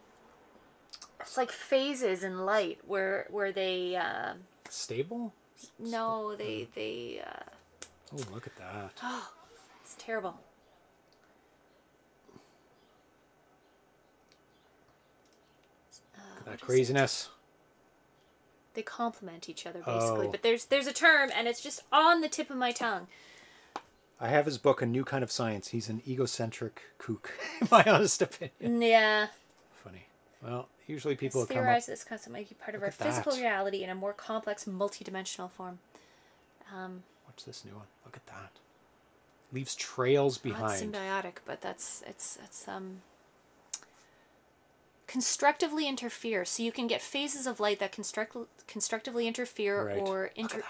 [SPEAKER 2] it's like phases in light where where they uh,
[SPEAKER 1] Stable?
[SPEAKER 2] no they they uh,
[SPEAKER 1] Oh, look at that.
[SPEAKER 2] Oh, it's terrible. Uh,
[SPEAKER 1] Look at
[SPEAKER 2] what
[SPEAKER 1] that craziness.
[SPEAKER 2] They complement each other basically,
[SPEAKER 1] Oh.
[SPEAKER 2] but there's there's a term and it's just on the tip of my tongue.
[SPEAKER 1] I have his book, A New Kind of Science. He's an egocentric kook, in my honest opinion.
[SPEAKER 2] Yeah.
[SPEAKER 1] Funny. Well, usually people
[SPEAKER 2] Let's
[SPEAKER 1] will come up.
[SPEAKER 2] theorize this concept might be part of
[SPEAKER 1] Look
[SPEAKER 2] our physical
[SPEAKER 1] that.
[SPEAKER 2] reality in a more complex, multidimensional form. Um,
[SPEAKER 1] What's this new one? Look at that. Leaves trails
[SPEAKER 2] not
[SPEAKER 1] behind.
[SPEAKER 2] symbiotic, but that's it's it's um constructively interfere. So you can get phases of light that construct constructively interfere
[SPEAKER 1] Right.
[SPEAKER 2] or inter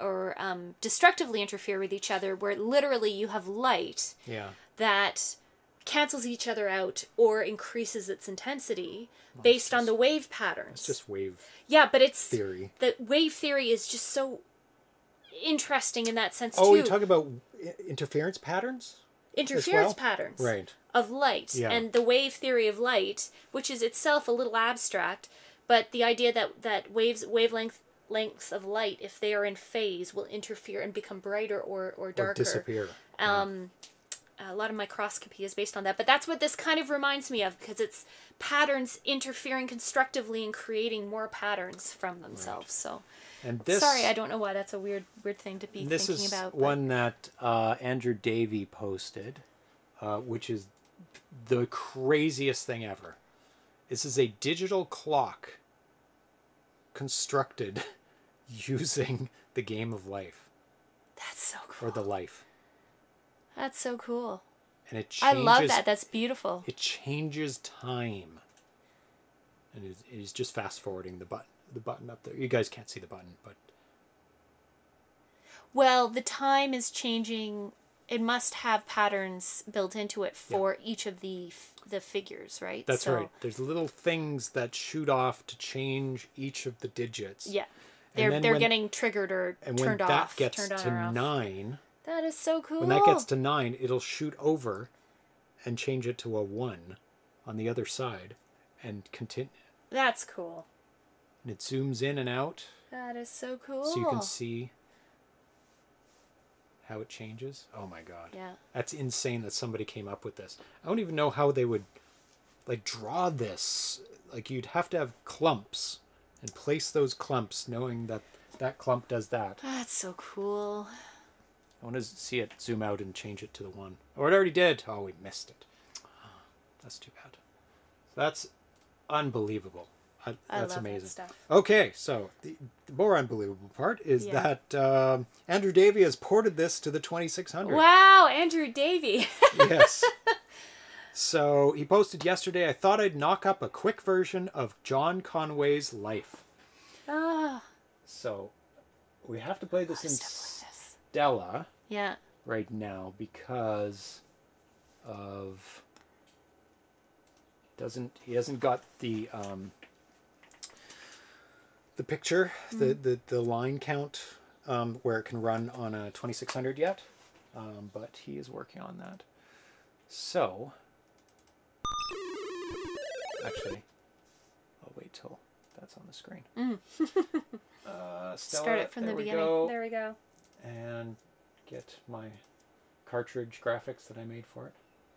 [SPEAKER 2] or um, destructively interfere with each other, where literally you have light
[SPEAKER 1] Yeah.
[SPEAKER 2] that cancels each other out or increases its intensity based on the wave patterns.
[SPEAKER 1] It's just wave
[SPEAKER 2] yeah, but it's
[SPEAKER 1] theory.
[SPEAKER 2] the wave theory is just so interesting in that sense
[SPEAKER 1] Oh,
[SPEAKER 2] too.
[SPEAKER 1] you're talking about interference patterns?
[SPEAKER 2] interference
[SPEAKER 1] well?
[SPEAKER 2] patterns
[SPEAKER 1] Right.
[SPEAKER 2] of light
[SPEAKER 1] Yeah.
[SPEAKER 2] and the wave theory of light, which is itself a little abstract, but the idea that that waves wavelength lengths of light, if they are in phase, will interfere and become brighter or or darker.
[SPEAKER 1] Or disappear.
[SPEAKER 2] Um, a lot of microscopy is based on that, but that's what this kind of reminds me of because it's patterns interfering constructively and creating more patterns from themselves. So,
[SPEAKER 1] And this
[SPEAKER 2] sorry, I don't know why that's a weird weird thing to be
[SPEAKER 1] this
[SPEAKER 2] thinking
[SPEAKER 1] is
[SPEAKER 2] about. but-
[SPEAKER 1] one that uh, Andrew Davie posted, uh, which is the craziest thing ever. This is a digital clock constructed using the game of life
[SPEAKER 2] That's so cool.
[SPEAKER 1] or the life,
[SPEAKER 2] That's so cool.
[SPEAKER 1] and it
[SPEAKER 2] I love that. That's beautiful.
[SPEAKER 1] It changes time, and it is just fast forwarding the button. The button up there. You guys can't see the button, but
[SPEAKER 2] Well, the time is changing. It must have patterns built into it for each of the f- the figures, right?
[SPEAKER 1] that's
[SPEAKER 2] So,
[SPEAKER 1] right. There's little things that shoot off to change each of the digits.
[SPEAKER 2] Yeah, they're they're
[SPEAKER 1] when-
[SPEAKER 2] getting triggered or
[SPEAKER 1] And when
[SPEAKER 2] turned
[SPEAKER 1] that
[SPEAKER 2] off.
[SPEAKER 1] gets
[SPEAKER 2] turned on
[SPEAKER 1] to nine,
[SPEAKER 2] That is so cool.
[SPEAKER 1] when that gets to nine, it'll shoot over and change it to a one on the other side and continue.
[SPEAKER 2] That's cool.
[SPEAKER 1] And it zooms in and out
[SPEAKER 2] That is so cool.
[SPEAKER 1] so you can see how it changes. Oh my god.
[SPEAKER 2] Yeah.
[SPEAKER 1] That's insane that somebody came up with this. I don't even know how they would like draw this. Like you'd have to have clumps and place those clumps knowing that that clump does that.
[SPEAKER 2] That's so cool.
[SPEAKER 1] I want to see it zoom out and change it to the one. Or it already did. Oh, we missed it. That's too bad. That's unbelievable. I,
[SPEAKER 2] I
[SPEAKER 1] that's amazing.
[SPEAKER 2] that.
[SPEAKER 1] Okay, so the, the more unbelievable part is
[SPEAKER 2] Yeah.
[SPEAKER 1] that um, Andrew Davie has ported this to the 2600.
[SPEAKER 2] Wow, Andrew Davie.
[SPEAKER 1] yes. So he posted yesterday. I thought I'd knock up a quick version of John Conway's life.
[SPEAKER 2] Ah,
[SPEAKER 1] So we have to play this in
[SPEAKER 2] stuff like this.
[SPEAKER 1] Stella
[SPEAKER 2] Yeah.
[SPEAKER 1] right now because of doesn't he hasn't got the um, the picture the, the the line count um, where it can run on a 2600 yet um, but he is working on that so actually I'll wait till that's on the screen uh, Stella,
[SPEAKER 2] Start it from the beginning.
[SPEAKER 1] go
[SPEAKER 2] There we go.
[SPEAKER 1] And get my cartridge graphics that I made for it,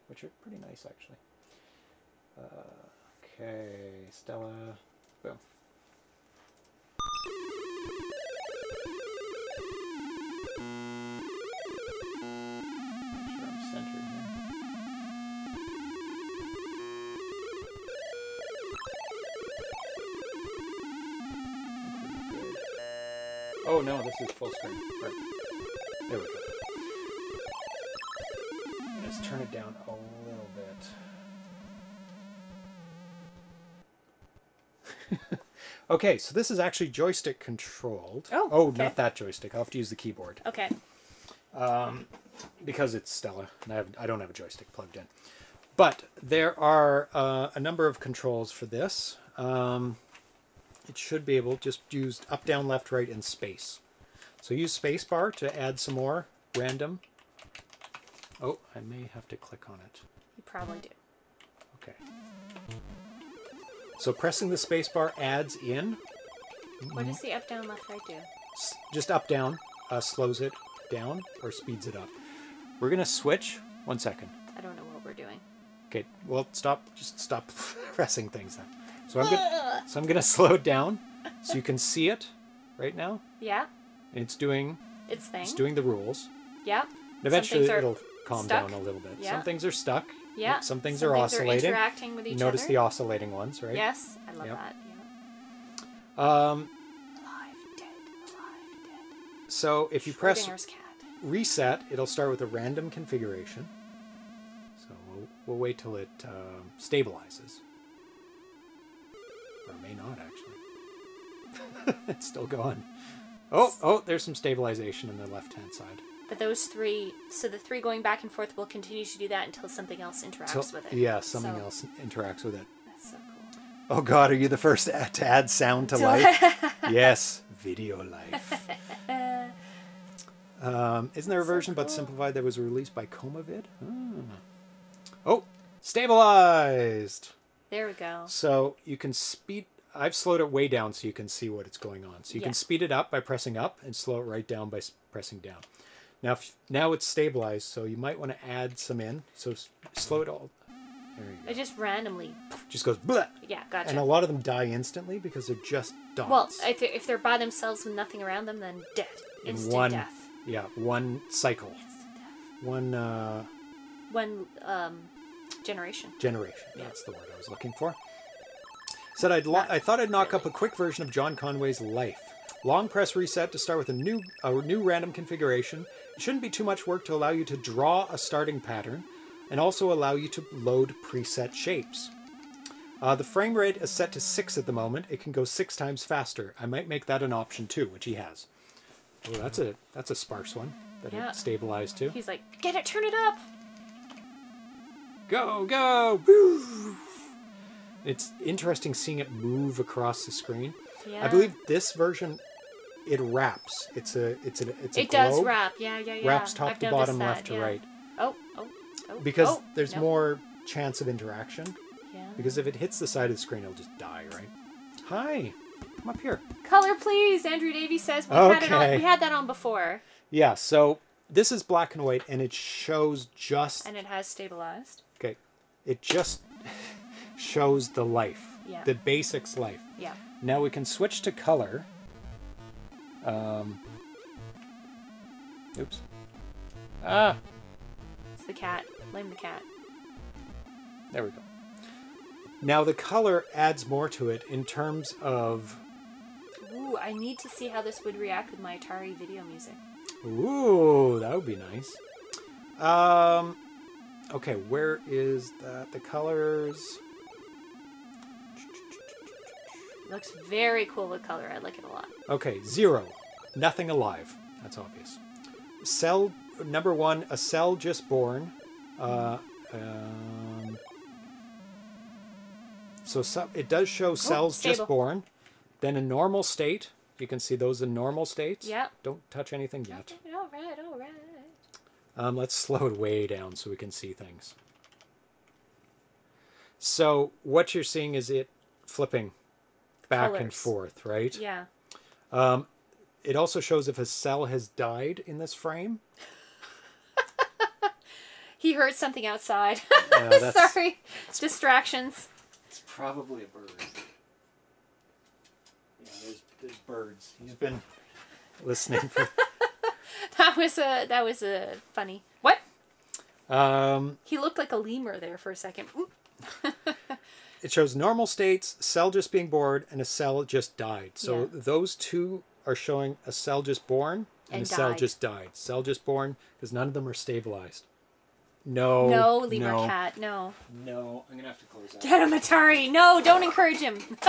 [SPEAKER 1] which are pretty nice actually. Uh, okay, Stella, boom. Oh no, this is full screen. Right. There we go. Let's turn it down a little bit. okay, so this is actually joystick controlled.
[SPEAKER 2] Oh,
[SPEAKER 1] oh,
[SPEAKER 2] okay.
[SPEAKER 1] not that joystick. I'll have to use the keyboard
[SPEAKER 2] Okay.
[SPEAKER 1] because it's Stella, and I, have, I don't have a joystick plugged in. But there are uh, a number of controls for this. Um, it should be able just use up, down, left, right, and space. So use spacebar to add some more random. Oh, I may have to click on it.
[SPEAKER 2] You probably do.
[SPEAKER 1] Okay. So pressing the spacebar adds in.
[SPEAKER 2] What does the up, down, left, right do?
[SPEAKER 1] Just up, down uh, slows it down or speeds it up. We're gonna switch. One second.
[SPEAKER 2] I don't know what we're doing.
[SPEAKER 1] Okay, well, stop. Just stop pressing things then. So I'm gonna, so I'm gonna slow it down so you can see it right now.
[SPEAKER 2] Yeah.
[SPEAKER 1] And it's doing
[SPEAKER 2] It's thing.
[SPEAKER 1] it's doing the rules.
[SPEAKER 2] Yeah.
[SPEAKER 1] And eventually it'll calm
[SPEAKER 2] stuck.
[SPEAKER 1] down a little bit.
[SPEAKER 2] Yeah.
[SPEAKER 1] Some things are stuck.
[SPEAKER 2] Yeah.
[SPEAKER 1] Some things
[SPEAKER 2] Some
[SPEAKER 1] are
[SPEAKER 2] things
[SPEAKER 1] oscillating.
[SPEAKER 2] interacting with each
[SPEAKER 1] you notice
[SPEAKER 2] other.
[SPEAKER 1] the oscillating ones, right?
[SPEAKER 2] Yes, I love
[SPEAKER 1] Yep.
[SPEAKER 2] that. Yeah.
[SPEAKER 1] Um,
[SPEAKER 2] Alive, dead, alive, dead.
[SPEAKER 1] so if you press
[SPEAKER 2] cat.
[SPEAKER 1] reset, it'll start with a random configuration. So we'll, we'll wait till it um, stabilizes. Or may not, actually. it's still going. Oh, oh, there's some stabilization on the left hand side.
[SPEAKER 2] But those three, so the three going back and forth will continue to do that until something else interacts with it.
[SPEAKER 1] yeah, something
[SPEAKER 2] So,
[SPEAKER 1] else interacts with it.
[SPEAKER 2] That's so cool.
[SPEAKER 1] Oh god, are you the first to add sound to life? yes, video life. Um, isn't there a version but simplified that was released by CommaVid? Hmm. Oh, stabilized.
[SPEAKER 2] There we go.
[SPEAKER 1] So you can speed. I've slowed it way down so you can see what it's going on. So you
[SPEAKER 2] Yeah.
[SPEAKER 1] can speed it up by pressing up and slow it right down by pressing down. Now, if, now it's stabilized, so you might want to add some in. So s- slow it all. There you go.
[SPEAKER 2] It just randomly,
[SPEAKER 1] Just goes blah.
[SPEAKER 2] yeah, gotcha.
[SPEAKER 1] And a lot of them die instantly because they're just dots.
[SPEAKER 2] well, if they're, if they're by themselves with nothing around them, then dead.
[SPEAKER 1] in one,
[SPEAKER 2] death.
[SPEAKER 1] yeah, one cycle,
[SPEAKER 2] Instant death.
[SPEAKER 1] one uh,
[SPEAKER 2] One um, generation.
[SPEAKER 1] generation. That's the word I was looking for. Said I'd lo- I thought I'd knock up a quick version of John Conway's Life. Long press reset to start with a new a new random configuration. It shouldn't be too much work to allow you to draw a starting pattern, and also allow you to load preset shapes. Uh, the frame rate is set to six at the moment. It can go six times faster. I might make that an option too, which he has. Oh, that's a that's a sparse one that
[SPEAKER 2] Yeah.
[SPEAKER 1] it stabilized to.
[SPEAKER 2] He's like, get it, turn it up.
[SPEAKER 1] Go, go! Woo! It's interesting seeing it move across the screen. I believe this version it wraps. It's a it's a it's a
[SPEAKER 2] It does wrap. Yeah, yeah, yeah.
[SPEAKER 1] wraps top
[SPEAKER 2] I've
[SPEAKER 1] to bottom,
[SPEAKER 2] that,
[SPEAKER 1] left to right.
[SPEAKER 2] Oh, oh, oh, oh.
[SPEAKER 1] Because
[SPEAKER 2] oh,
[SPEAKER 1] there's
[SPEAKER 2] no.
[SPEAKER 1] more chance of interaction.
[SPEAKER 2] Yeah.
[SPEAKER 1] Because if it hits the side of the screen, it'll just die, right? Hi, come up here.
[SPEAKER 2] Color, please. Andrew Davie says we had it on. We had that on before,
[SPEAKER 1] Yeah, so this is black and white, and it shows just
[SPEAKER 2] and it has stabilized.
[SPEAKER 1] Okay. It just shows the life,
[SPEAKER 2] Yeah.
[SPEAKER 1] the basics life.
[SPEAKER 2] Yeah.
[SPEAKER 1] Now we can switch to color. Um, oops. Ah,
[SPEAKER 2] It's the cat. Blame the cat.
[SPEAKER 1] there we go. Now the color adds more to it in terms of.
[SPEAKER 2] Ooh, I need to see how this would react with my Atari video music.
[SPEAKER 1] Ooh, that would be nice. Um, okay, where is that? The colors.
[SPEAKER 2] looks very cool with color. I like it a lot.
[SPEAKER 1] Okay, zero. Nothing alive. That's obvious. Cell number one, a cell just born. Uh, um, so, so it does show cells just born. Then a normal state. You can see those in normal states.
[SPEAKER 2] Yeah.
[SPEAKER 1] Don't touch anything yet.
[SPEAKER 2] All right, all right.
[SPEAKER 1] Um, let's slow it way down so we can see things. So what you're seeing is it flipping back and forth, right?
[SPEAKER 2] Yeah.
[SPEAKER 1] It also shows if a cell has died in this frame.
[SPEAKER 2] He heard something outside.
[SPEAKER 1] Yeah, that's-
[SPEAKER 2] Sorry. Distractions.
[SPEAKER 1] It's probably a bird. Yeah, there's, there's birds. He's been listening for.
[SPEAKER 2] That was a that was a funny. What?
[SPEAKER 1] um,
[SPEAKER 2] He looked like a lemur there for a second.
[SPEAKER 1] It shows normal states, cell just being born, and a cell just died. So
[SPEAKER 2] Yeah.
[SPEAKER 1] those two are showing a cell just born and,
[SPEAKER 2] And
[SPEAKER 1] a cell just died. Cell just born because none of them are stabilized. No.
[SPEAKER 2] no, lemur
[SPEAKER 1] no,
[SPEAKER 2] cat. No.
[SPEAKER 1] No, I'm gonna have to close that.
[SPEAKER 2] Get him, Atari. No, don't encourage him.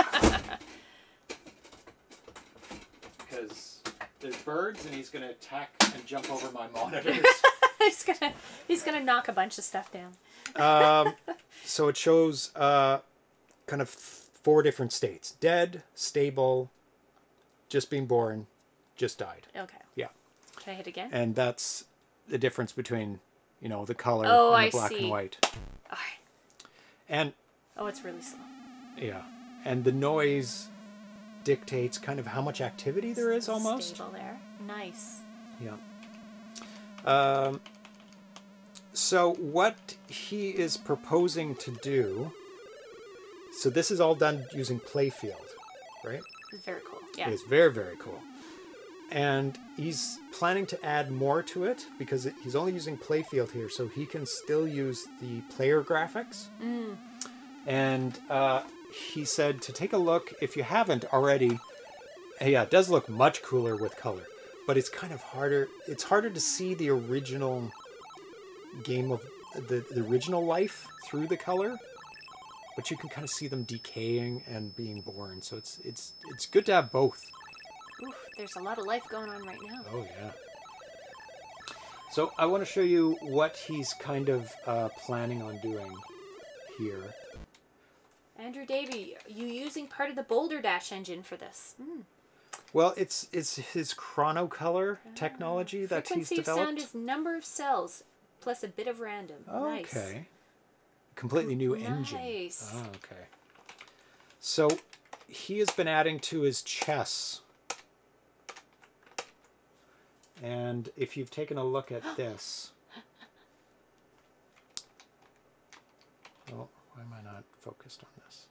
[SPEAKER 1] because there's birds and he's gonna attack and jump over my monitors.
[SPEAKER 2] he's gonna he's gonna knock a bunch of stuff down.
[SPEAKER 1] um, so it shows uh, kind of four different states: dead, stable, just being born, just died.
[SPEAKER 2] Okay.
[SPEAKER 1] Yeah,
[SPEAKER 2] Can I hit again?
[SPEAKER 1] and that's the difference between you know the color
[SPEAKER 2] Oh,
[SPEAKER 1] and the
[SPEAKER 2] I
[SPEAKER 1] black
[SPEAKER 2] see.
[SPEAKER 1] and white.
[SPEAKER 2] All right.
[SPEAKER 1] And
[SPEAKER 2] Oh, it's really slow.
[SPEAKER 1] yeah, and the noise dictates kind of how much activity there is almost.
[SPEAKER 2] Stable there. Nice.
[SPEAKER 1] Yeah. Um, so what he is proposing to do. So this is all done using Playfield, right?
[SPEAKER 2] Very cool. Yeah.
[SPEAKER 1] It's very very cool. And he's planning to add more to it because it- he's only using Playfield here, so he can still use the player graphics. And uh, he said to take a look if you haven't already. Yeah, it does look much cooler with color, but it's kind of harder. It's harder to see the original game of the, the original life through the color. but you can kind of see them decaying and being born. So it's it's it's good to have both.
[SPEAKER 2] Oof, there's a lot of life going on right now.
[SPEAKER 1] Oh yeah. So I want to show you what he's kind of uh, planning on doing here.
[SPEAKER 2] Andrew Davie, you using part of the Boulder Dash engine for this? Mm.
[SPEAKER 1] Well, it's it's his chronocolor technology that he's developed.
[SPEAKER 2] Frequency of sound is number of cells plus a bit of random. Nice.
[SPEAKER 1] Okay. Completely new engine.
[SPEAKER 2] Nice.
[SPEAKER 1] Oh, okay. So he has been adding to his chess. And if you've taken a look at this. Oh, why am I not focused on this?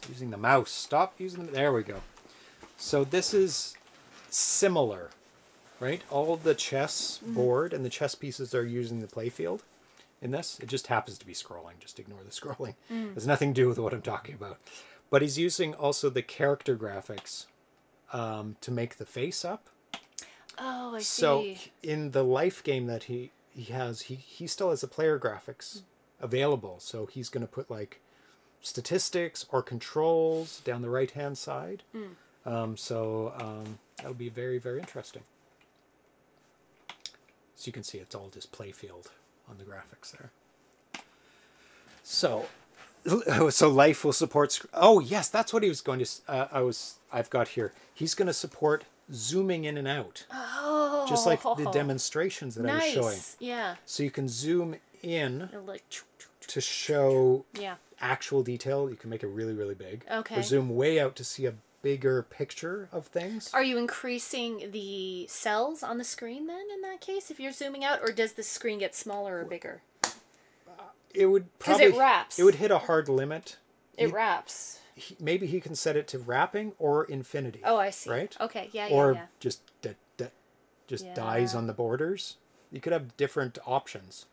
[SPEAKER 1] It's using the mouse. Stop using the. There we go. So this is similar, right? All the chess mm-hmm. board and the chess pieces are using the playfield in this. It just happens to be scrolling. Just ignore the scrolling. Mm. There's nothing to do with what I'm talking about. But he's using also the character graphics um, to make the face up.
[SPEAKER 2] Oh, I
[SPEAKER 1] So
[SPEAKER 2] see.
[SPEAKER 1] So in the life game that he he has, he he still has the player graphics mm. Available. So he's going to put like statistics or controls down the right hand side. Um, so um, that'll be very very interesting. So you can see it's all just playfield on the graphics there. So so life will support oh yes that's what he was going to uh, i was i've got here he's going to support zooming in and out
[SPEAKER 2] Oh,
[SPEAKER 1] just like the demonstrations that
[SPEAKER 2] nice.
[SPEAKER 1] I was showing.
[SPEAKER 2] Yeah.
[SPEAKER 1] So you can zoom in
[SPEAKER 2] like.
[SPEAKER 1] To show
[SPEAKER 2] Yeah.
[SPEAKER 1] actual detail. You can make it really, really big.
[SPEAKER 2] Okay.
[SPEAKER 1] Or zoom way out to see a bigger picture of things.
[SPEAKER 2] Are you increasing the cells on the screen then in that case if you're zooming out, or does the screen get smaller or bigger?
[SPEAKER 1] Uh, it would probably
[SPEAKER 2] it wraps.
[SPEAKER 1] It would hit a hard limit.
[SPEAKER 2] It
[SPEAKER 1] You-
[SPEAKER 2] wraps.
[SPEAKER 1] He, maybe he can set it to wrapping or infinity.
[SPEAKER 2] Oh, I see.
[SPEAKER 1] Right?
[SPEAKER 2] Okay. Yeah. Yeah.
[SPEAKER 1] or
[SPEAKER 2] yeah.
[SPEAKER 1] just d- d- just dies on the borders. You could have different options.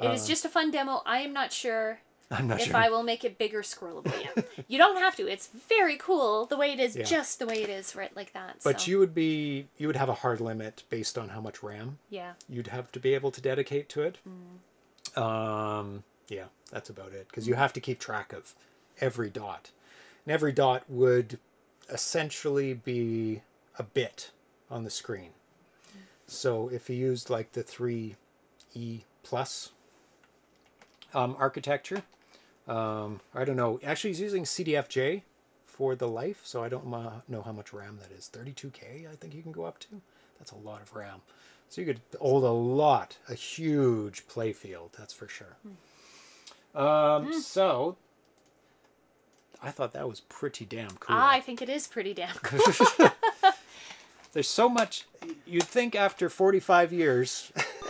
[SPEAKER 2] It is uh, just a fun demo. I am not sure
[SPEAKER 1] I'm not
[SPEAKER 2] if
[SPEAKER 1] sure.
[SPEAKER 2] I will make it bigger scrollable yet. you don't have to. It's very cool the way it is,
[SPEAKER 1] Yeah.
[SPEAKER 2] just the way it is, right like that.
[SPEAKER 1] but
[SPEAKER 2] so,
[SPEAKER 1] you would be you would have a hard limit based on how much RAM
[SPEAKER 2] yeah.
[SPEAKER 1] you'd have to be able to dedicate to it. Mm. Um, yeah, that's about it. Because you mm. have to keep track of every dot. And every dot would essentially be a bit on the screen. Mm. So if you used like the 3E plus um, architecture, um, I don't know. Actually, he's using CDFJ for the life, so I don't know how much RAM that is. 32K, I think you can go up to. That's a lot of RAM. So you could hold a lot, a huge play field, that's for sure. Um, So I thought that was pretty damn cool.
[SPEAKER 2] Ah, I think it is pretty damn cool.
[SPEAKER 1] There's so much. You'd think after 45 years,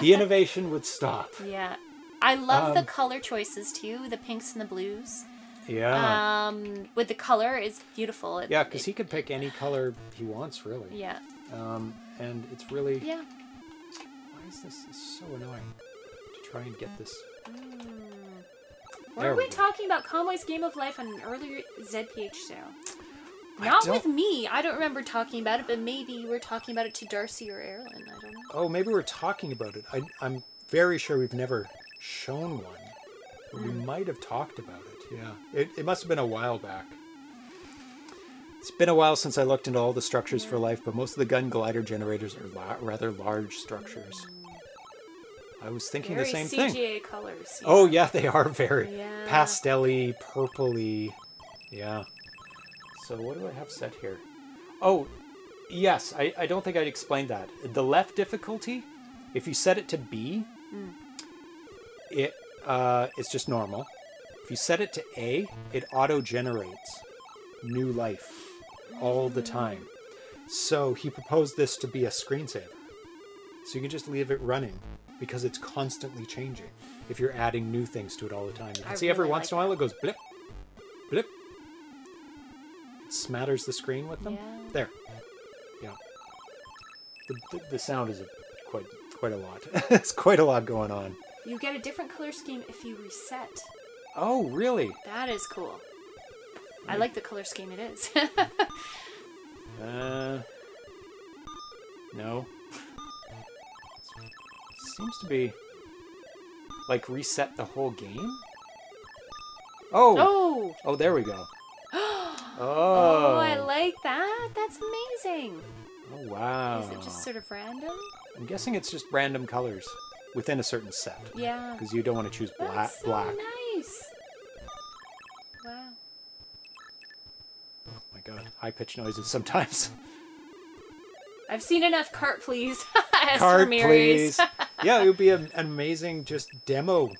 [SPEAKER 1] the innovation would stop.
[SPEAKER 2] yeah. I love
[SPEAKER 1] Um,
[SPEAKER 2] the color choices too, the pinks and the blues.
[SPEAKER 1] Yeah.
[SPEAKER 2] Um, with the color, it's beautiful. It,
[SPEAKER 1] yeah, because he could pick any color he wants, really.
[SPEAKER 2] Yeah.
[SPEAKER 1] Um, and it's really.
[SPEAKER 2] Yeah.
[SPEAKER 1] Why is this, is so annoying? To try and get this. There
[SPEAKER 2] Weren't we
[SPEAKER 1] we
[SPEAKER 2] talking about Conway's Game of Life on an earlier ZPH show? Not with me. I don't remember talking about it, but maybe you were talking about it to Darcy or Erin. I don't know.
[SPEAKER 1] Oh, maybe we're talking about it. I, I'm very sure we've never shown one. We hmm. might have talked about it. Yeah. It, it must have been a while back. It's been a while since I looked into all the structures for life, but most of the gun glider generators are la- rather large structures. I was thinking
[SPEAKER 2] Very
[SPEAKER 1] the same
[SPEAKER 2] CGA
[SPEAKER 1] thing.
[SPEAKER 2] colors.
[SPEAKER 1] Oh yeah, they are very
[SPEAKER 2] Yeah.
[SPEAKER 1] pastelly, purpley. Yeah. So what do I have set here? Oh, yes. I, I don't think I'd explained that. The left difficulty, if you set it to B, hmm. It uh, it's just normal. If you set it to A, it auto generates new life all the time. So he proposed this to be a screensaver. So you can just leave it running because it's constantly changing. If you're adding new things to it all the time, you can
[SPEAKER 2] I
[SPEAKER 1] see every
[SPEAKER 2] really
[SPEAKER 1] once
[SPEAKER 2] like
[SPEAKER 1] in a while it goes blip, blip. It smatters the screen with them.
[SPEAKER 2] Yeah.
[SPEAKER 1] There. Yeah. The, the, the sound is a, quite quite a lot. it's quite a lot going on.
[SPEAKER 2] You get a different color scheme if you reset.
[SPEAKER 1] Oh, really?
[SPEAKER 2] That is cool. I like the color scheme it is.
[SPEAKER 1] Uh, no. Seems to be like reset the whole game. Oh.
[SPEAKER 2] Oh.
[SPEAKER 1] Oh, there we go.
[SPEAKER 2] Oh,
[SPEAKER 1] Oh.
[SPEAKER 2] I like that. That's amazing.
[SPEAKER 1] Oh, wow.
[SPEAKER 2] Is it just sort of random?
[SPEAKER 1] I'm guessing it's just random colors within a certain set
[SPEAKER 2] Yeah.
[SPEAKER 1] because you don't want to choose black.
[SPEAKER 2] That's so
[SPEAKER 1] black.
[SPEAKER 2] nice. Wow.
[SPEAKER 1] Oh my god, high pitched noises sometimes.
[SPEAKER 2] I've seen enough cart please. cart,
[SPEAKER 1] please. yeah, it would be an, amazing just demo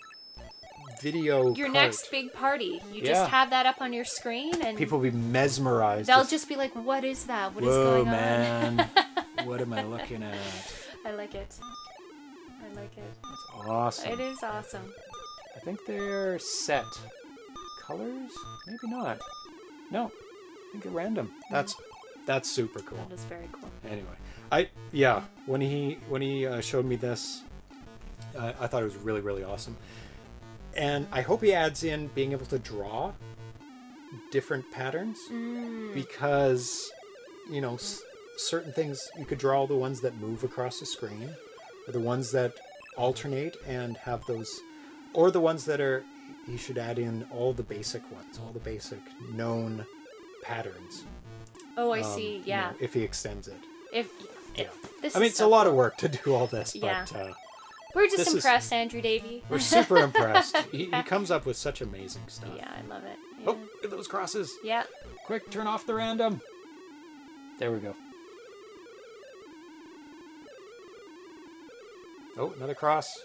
[SPEAKER 1] video.
[SPEAKER 2] Your
[SPEAKER 1] cart.
[SPEAKER 2] next big party. You
[SPEAKER 1] Yeah.
[SPEAKER 2] just have that up on your screen and
[SPEAKER 1] People will be mesmerized.
[SPEAKER 2] they'll just be like, What is that? What is
[SPEAKER 1] Whoa,
[SPEAKER 2] going
[SPEAKER 1] man.
[SPEAKER 2] on?
[SPEAKER 1] what am I looking at?
[SPEAKER 2] I like it. I like it.
[SPEAKER 1] That's awesome.
[SPEAKER 2] It is awesome.
[SPEAKER 1] I think they're set. Colors? Maybe not. No, I think at random. That's that's super cool.
[SPEAKER 2] That is very cool.
[SPEAKER 1] Anyway, I yeah when he when he uh, showed me this, uh, I thought it was really really awesome, and I hope he adds in being able to draw different patterns because you know s- certain things you could draw the ones that move across the screen, the ones that alternate and have those, or the ones that are he should add in all the basic ones, all the basic known patterns.
[SPEAKER 2] Oh, I
[SPEAKER 1] um,
[SPEAKER 2] see.
[SPEAKER 1] you
[SPEAKER 2] Yeah.
[SPEAKER 1] know, if he extends it.
[SPEAKER 2] If,
[SPEAKER 1] Yeah.
[SPEAKER 2] if this
[SPEAKER 1] I mean, it's
[SPEAKER 2] so
[SPEAKER 1] a lot of work to do all this, but
[SPEAKER 2] Yeah.
[SPEAKER 1] uh,
[SPEAKER 2] We're just
[SPEAKER 1] this is-
[SPEAKER 2] impressed, Andrew Davie.
[SPEAKER 1] we're super impressed. He, he comes up with such amazing stuff.
[SPEAKER 2] yeah, I love it. Yeah.
[SPEAKER 1] Oh, look at those crosses.
[SPEAKER 2] Yeah.
[SPEAKER 1] Quick, turn off the random. There we go. Oh, another cross.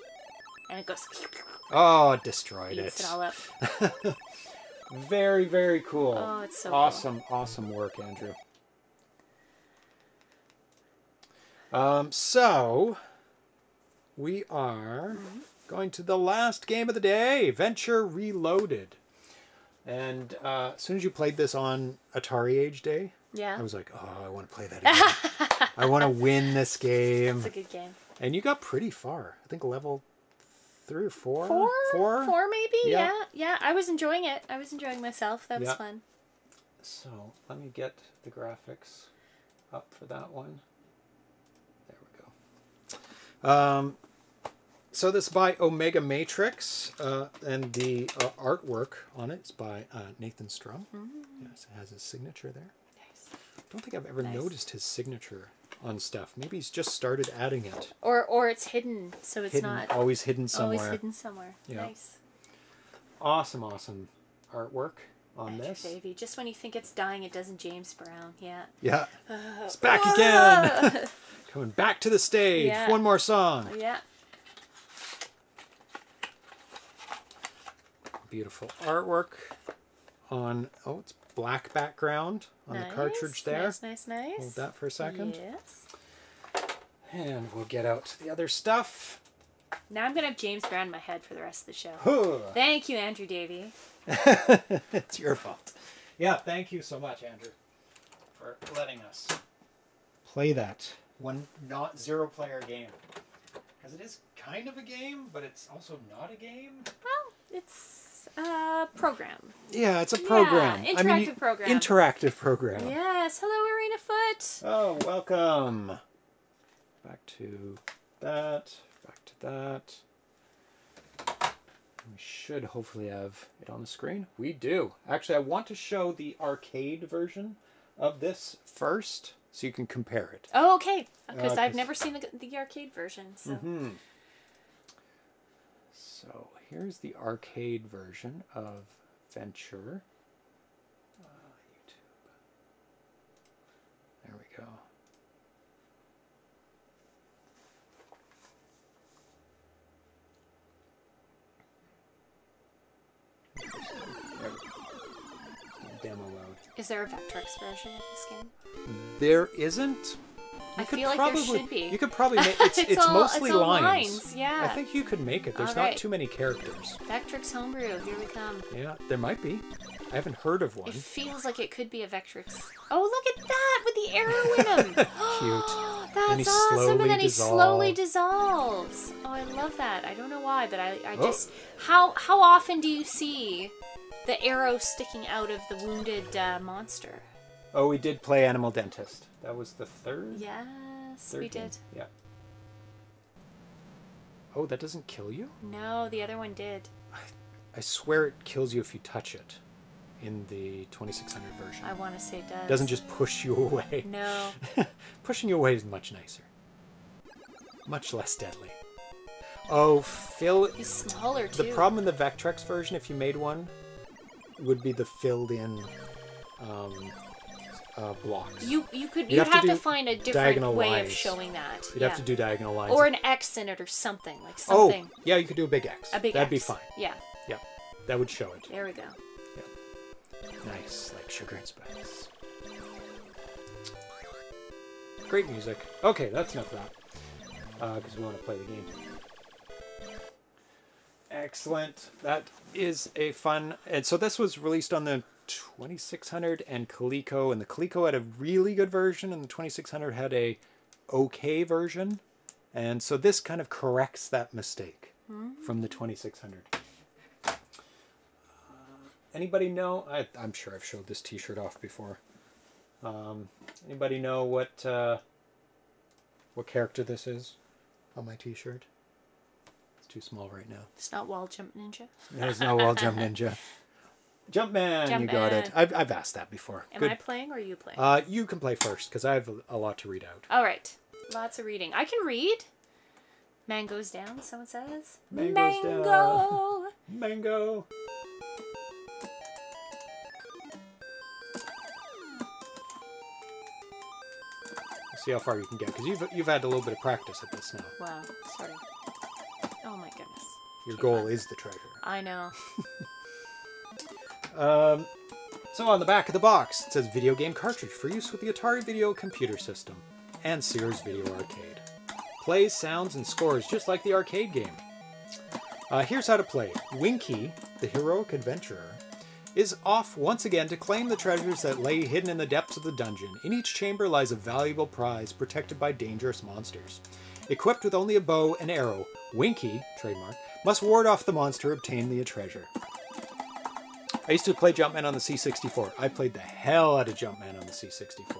[SPEAKER 2] And it goes
[SPEAKER 1] Oh, destroyed it.
[SPEAKER 2] it all up.
[SPEAKER 1] Very, very cool.
[SPEAKER 2] Oh, it's so cool.
[SPEAKER 1] awesome, awesome work, Andrew. Um, so we are
[SPEAKER 2] Mm-hmm.
[SPEAKER 1] going to the last game of the day, Venture Reloaded. And uh, as soon as you played this on AtariAge Day,
[SPEAKER 2] Yeah.
[SPEAKER 1] I was like, oh, I want to play that again. I want to win this game.
[SPEAKER 2] It's a good game.
[SPEAKER 1] And you got pretty far. I think level three or four.
[SPEAKER 2] Four?
[SPEAKER 1] Four?
[SPEAKER 2] Four maybe?
[SPEAKER 1] Yeah.
[SPEAKER 2] Yeah. yeah. I was enjoying it. I was enjoying myself. That was
[SPEAKER 1] Yeah.
[SPEAKER 2] fun.
[SPEAKER 1] So let me get the graphics up for that one. There we go. Um, so this is by Omegamatrix, uh, and the uh, artwork on it is by uh, Nathan Strum. Yes, it has his signature there.
[SPEAKER 2] Nice.
[SPEAKER 1] I don't think I've ever
[SPEAKER 2] Nice.
[SPEAKER 1] noticed his signature on stuff. Maybe he's just started adding it.
[SPEAKER 2] Or or it's hidden, so it's
[SPEAKER 1] hidden,
[SPEAKER 2] not
[SPEAKER 1] always hidden somewhere.
[SPEAKER 2] always hidden somewhere.
[SPEAKER 1] Yeah.
[SPEAKER 2] Nice.
[SPEAKER 1] Awesome, awesome artwork on
[SPEAKER 2] Andrew
[SPEAKER 1] this.
[SPEAKER 2] Davie. Just when you think it's dying, it doesn't James Brown. Yeah.
[SPEAKER 1] Yeah, uh, it's back again. Coming back to the stage.
[SPEAKER 2] Yeah.
[SPEAKER 1] One more song.
[SPEAKER 2] yeah.
[SPEAKER 1] Beautiful artwork on, oh, it's black background on
[SPEAKER 2] nice.
[SPEAKER 1] the cartridge there.
[SPEAKER 2] Nice, nice, nice.
[SPEAKER 1] Hold that for a second.
[SPEAKER 2] Yes.
[SPEAKER 1] And we'll get out the other stuff.
[SPEAKER 2] Now I'm gonna have James Brown in my head for the rest of the show.
[SPEAKER 1] Huh.
[SPEAKER 2] Thank you, Andrew Davie.
[SPEAKER 1] it's your fault. Yeah, thank you so much, Andrew, for letting us play that one not zero player game. Because it is kind of a game, but it's also not a game.
[SPEAKER 2] Well, it's a program.
[SPEAKER 1] Yeah, it's a program. I mean,
[SPEAKER 2] interactive
[SPEAKER 1] you-
[SPEAKER 2] program.
[SPEAKER 1] Interactive program.
[SPEAKER 2] Yes. Hello, Arena Foot.
[SPEAKER 1] Oh, welcome. Back to that. Back to that. We should hopefully have it on the screen. We do. Actually, I want to show the arcade version of this first so you can compare it.
[SPEAKER 2] Oh, okay. Because
[SPEAKER 1] Uh,
[SPEAKER 2] I've never seen the, the arcade version. So
[SPEAKER 1] Hmm. So here's the arcade version of Venture. Uh, YouTube. There we go. There we go. Demo mode.
[SPEAKER 2] is there a Vectrex version of this game?
[SPEAKER 1] There isn't.
[SPEAKER 2] I
[SPEAKER 1] could
[SPEAKER 2] feel like there
[SPEAKER 1] probably-
[SPEAKER 2] should be.
[SPEAKER 1] You could probably make it's,
[SPEAKER 2] It's
[SPEAKER 1] it's,
[SPEAKER 2] all-
[SPEAKER 1] mostly
[SPEAKER 2] it's
[SPEAKER 1] lines.
[SPEAKER 2] lines, yeah.
[SPEAKER 1] I think you could make it. There's
[SPEAKER 2] All
[SPEAKER 1] not
[SPEAKER 2] right.
[SPEAKER 1] too many characters.
[SPEAKER 2] Vectrex homebrew. Here we come.
[SPEAKER 1] Yeah, there might be. I haven't heard of one.
[SPEAKER 2] It feels like it could be a Vectrex. Oh, look at that with the arrow in him.
[SPEAKER 1] Cute.
[SPEAKER 2] That's
[SPEAKER 1] he
[SPEAKER 2] awesome. and then he slowly dissolves. Oh, I love that. I don't know why, but I, I
[SPEAKER 1] Oh.
[SPEAKER 2] just how how often do you see the arrow sticking out of the wounded uh, monster?
[SPEAKER 1] Oh, we did play Animal Dentist. That was the third.
[SPEAKER 2] Yes,
[SPEAKER 1] third
[SPEAKER 2] we
[SPEAKER 1] game.
[SPEAKER 2] did.
[SPEAKER 1] Yeah. Oh, that doesn't kill you.
[SPEAKER 2] No, the other one did.
[SPEAKER 1] I swear it kills you if you touch it in the 2600 version.
[SPEAKER 2] I want to say it does.
[SPEAKER 1] It doesn't just push you away.
[SPEAKER 2] No.
[SPEAKER 1] Pushing you away is much nicer. Much less deadly. Oh, fill...
[SPEAKER 2] He's smaller too.
[SPEAKER 1] The problem in the Vectrex version, if you made one, would be the filled in um, uh, blocks.
[SPEAKER 2] You you could
[SPEAKER 1] You'd
[SPEAKER 2] you'd
[SPEAKER 1] have to
[SPEAKER 2] have to,
[SPEAKER 1] do
[SPEAKER 2] find a different way of showing that.
[SPEAKER 1] You'd
[SPEAKER 2] yeah.
[SPEAKER 1] have to do diagonal lines.
[SPEAKER 2] or an X in it or something like something.
[SPEAKER 1] oh, yeah, you could do a big X.
[SPEAKER 2] A big
[SPEAKER 1] That'd be fine.
[SPEAKER 2] Yeah.
[SPEAKER 1] Yeah, that would show it.
[SPEAKER 2] There we go. Yeah.
[SPEAKER 1] Nice, like sugar and spice. Great music. Okay, that's enough of that. Because we want to play the game. Excellent. That is a fun. And so this was released on the 2600 and Coleco, and the Coleco had a really good version, and the 2600 had a okay version. And so this kind of corrects that mistake from the 2600. Anybody know? I, I'm sure I've showed this T-shirt off before. Um, anybody know what uh, what character this is on my T-shirt? It's too small right now.
[SPEAKER 2] It's not wall jump ninja.
[SPEAKER 1] It is not wall jump ninja. Jumpman, you got it. I've, I've asked that before.
[SPEAKER 2] Am
[SPEAKER 1] Good.
[SPEAKER 2] I playing or are you playing?
[SPEAKER 1] Uh, you can play first because I have a, a lot to read out.
[SPEAKER 2] All right. Lots of reading. I can read. Mangoes down. Someone says.
[SPEAKER 1] Mangoes down.
[SPEAKER 2] Mango.
[SPEAKER 1] Mango. See how far you can get because you've you've had a little bit of practice at this now.
[SPEAKER 2] Wow. Sorry. Oh my goodness.
[SPEAKER 1] Your
[SPEAKER 2] Okay,
[SPEAKER 1] goal
[SPEAKER 2] fine.
[SPEAKER 1] is the treasure.
[SPEAKER 2] I know.
[SPEAKER 1] Um, so on the back of the box, it says video game cartridge for use with the Atari Video Computer System and Sears Video Arcade. Plays, sounds, and scores just like the arcade game. Uh, here's how to play. Winky, the heroic adventurer, is off once again to claim the treasures that lay hidden in the depths of the dungeon. In each chamber lies a valuable prize protected by dangerous monsters. Equipped with only a bow and arrow, Winky, trademark, must ward off the monster obtain the treasure. I used to play Jumpman on the C64. I played the hell out of Jumpman on the C64.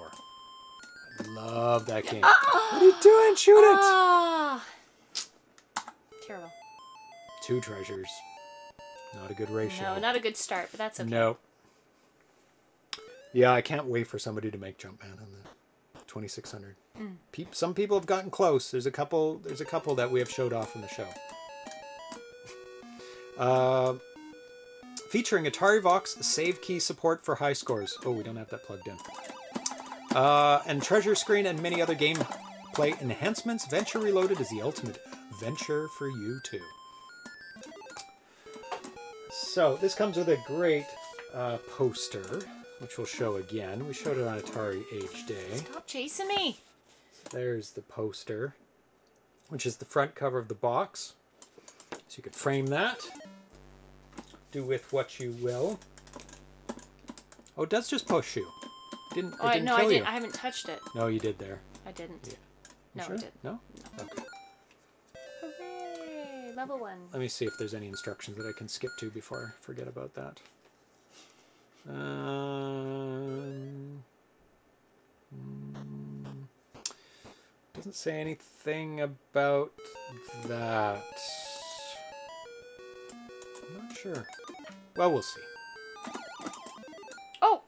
[SPEAKER 1] I love that game. what are you doing? Shoot it!
[SPEAKER 2] Ah. Terrible.
[SPEAKER 1] Two treasures. Not a good ratio.
[SPEAKER 2] No, not a good start, but that's okay.
[SPEAKER 1] No. Yeah, I can't wait for somebody to make Jumpman on the 2600.
[SPEAKER 2] Mm.
[SPEAKER 1] Peop some people have gotten close. There's a couple. There's a couple that we have showed off in the show. Uh, featuring AtariVox save key support for high scores. Oh, we don't have that plugged in. Uh, and treasure screen and many other gameplay enhancements. Venture Reloaded is the ultimate venture for you too. So this comes with a great uh, poster, which we'll show again. We showed it on Atari Age Day.
[SPEAKER 2] Stop chasing me.
[SPEAKER 1] There's the poster, which is the front cover of the box. So you could frame that. Do with what you will. Oh, it does just push you. Didn't it
[SPEAKER 2] Oh, I,
[SPEAKER 1] didn't
[SPEAKER 2] no, I didn't. I haven't touched it.
[SPEAKER 1] No, you did there.
[SPEAKER 2] I didn't.
[SPEAKER 1] Yeah.
[SPEAKER 2] No,
[SPEAKER 1] sure?
[SPEAKER 2] I didn't.
[SPEAKER 1] No. Okay.
[SPEAKER 2] Hooray! Level one.
[SPEAKER 1] Let me see if there's any instructions that I can skip to before I forget about that. Um, mm, doesn't say anything about that. Sure. Well, we'll see.
[SPEAKER 2] Oh,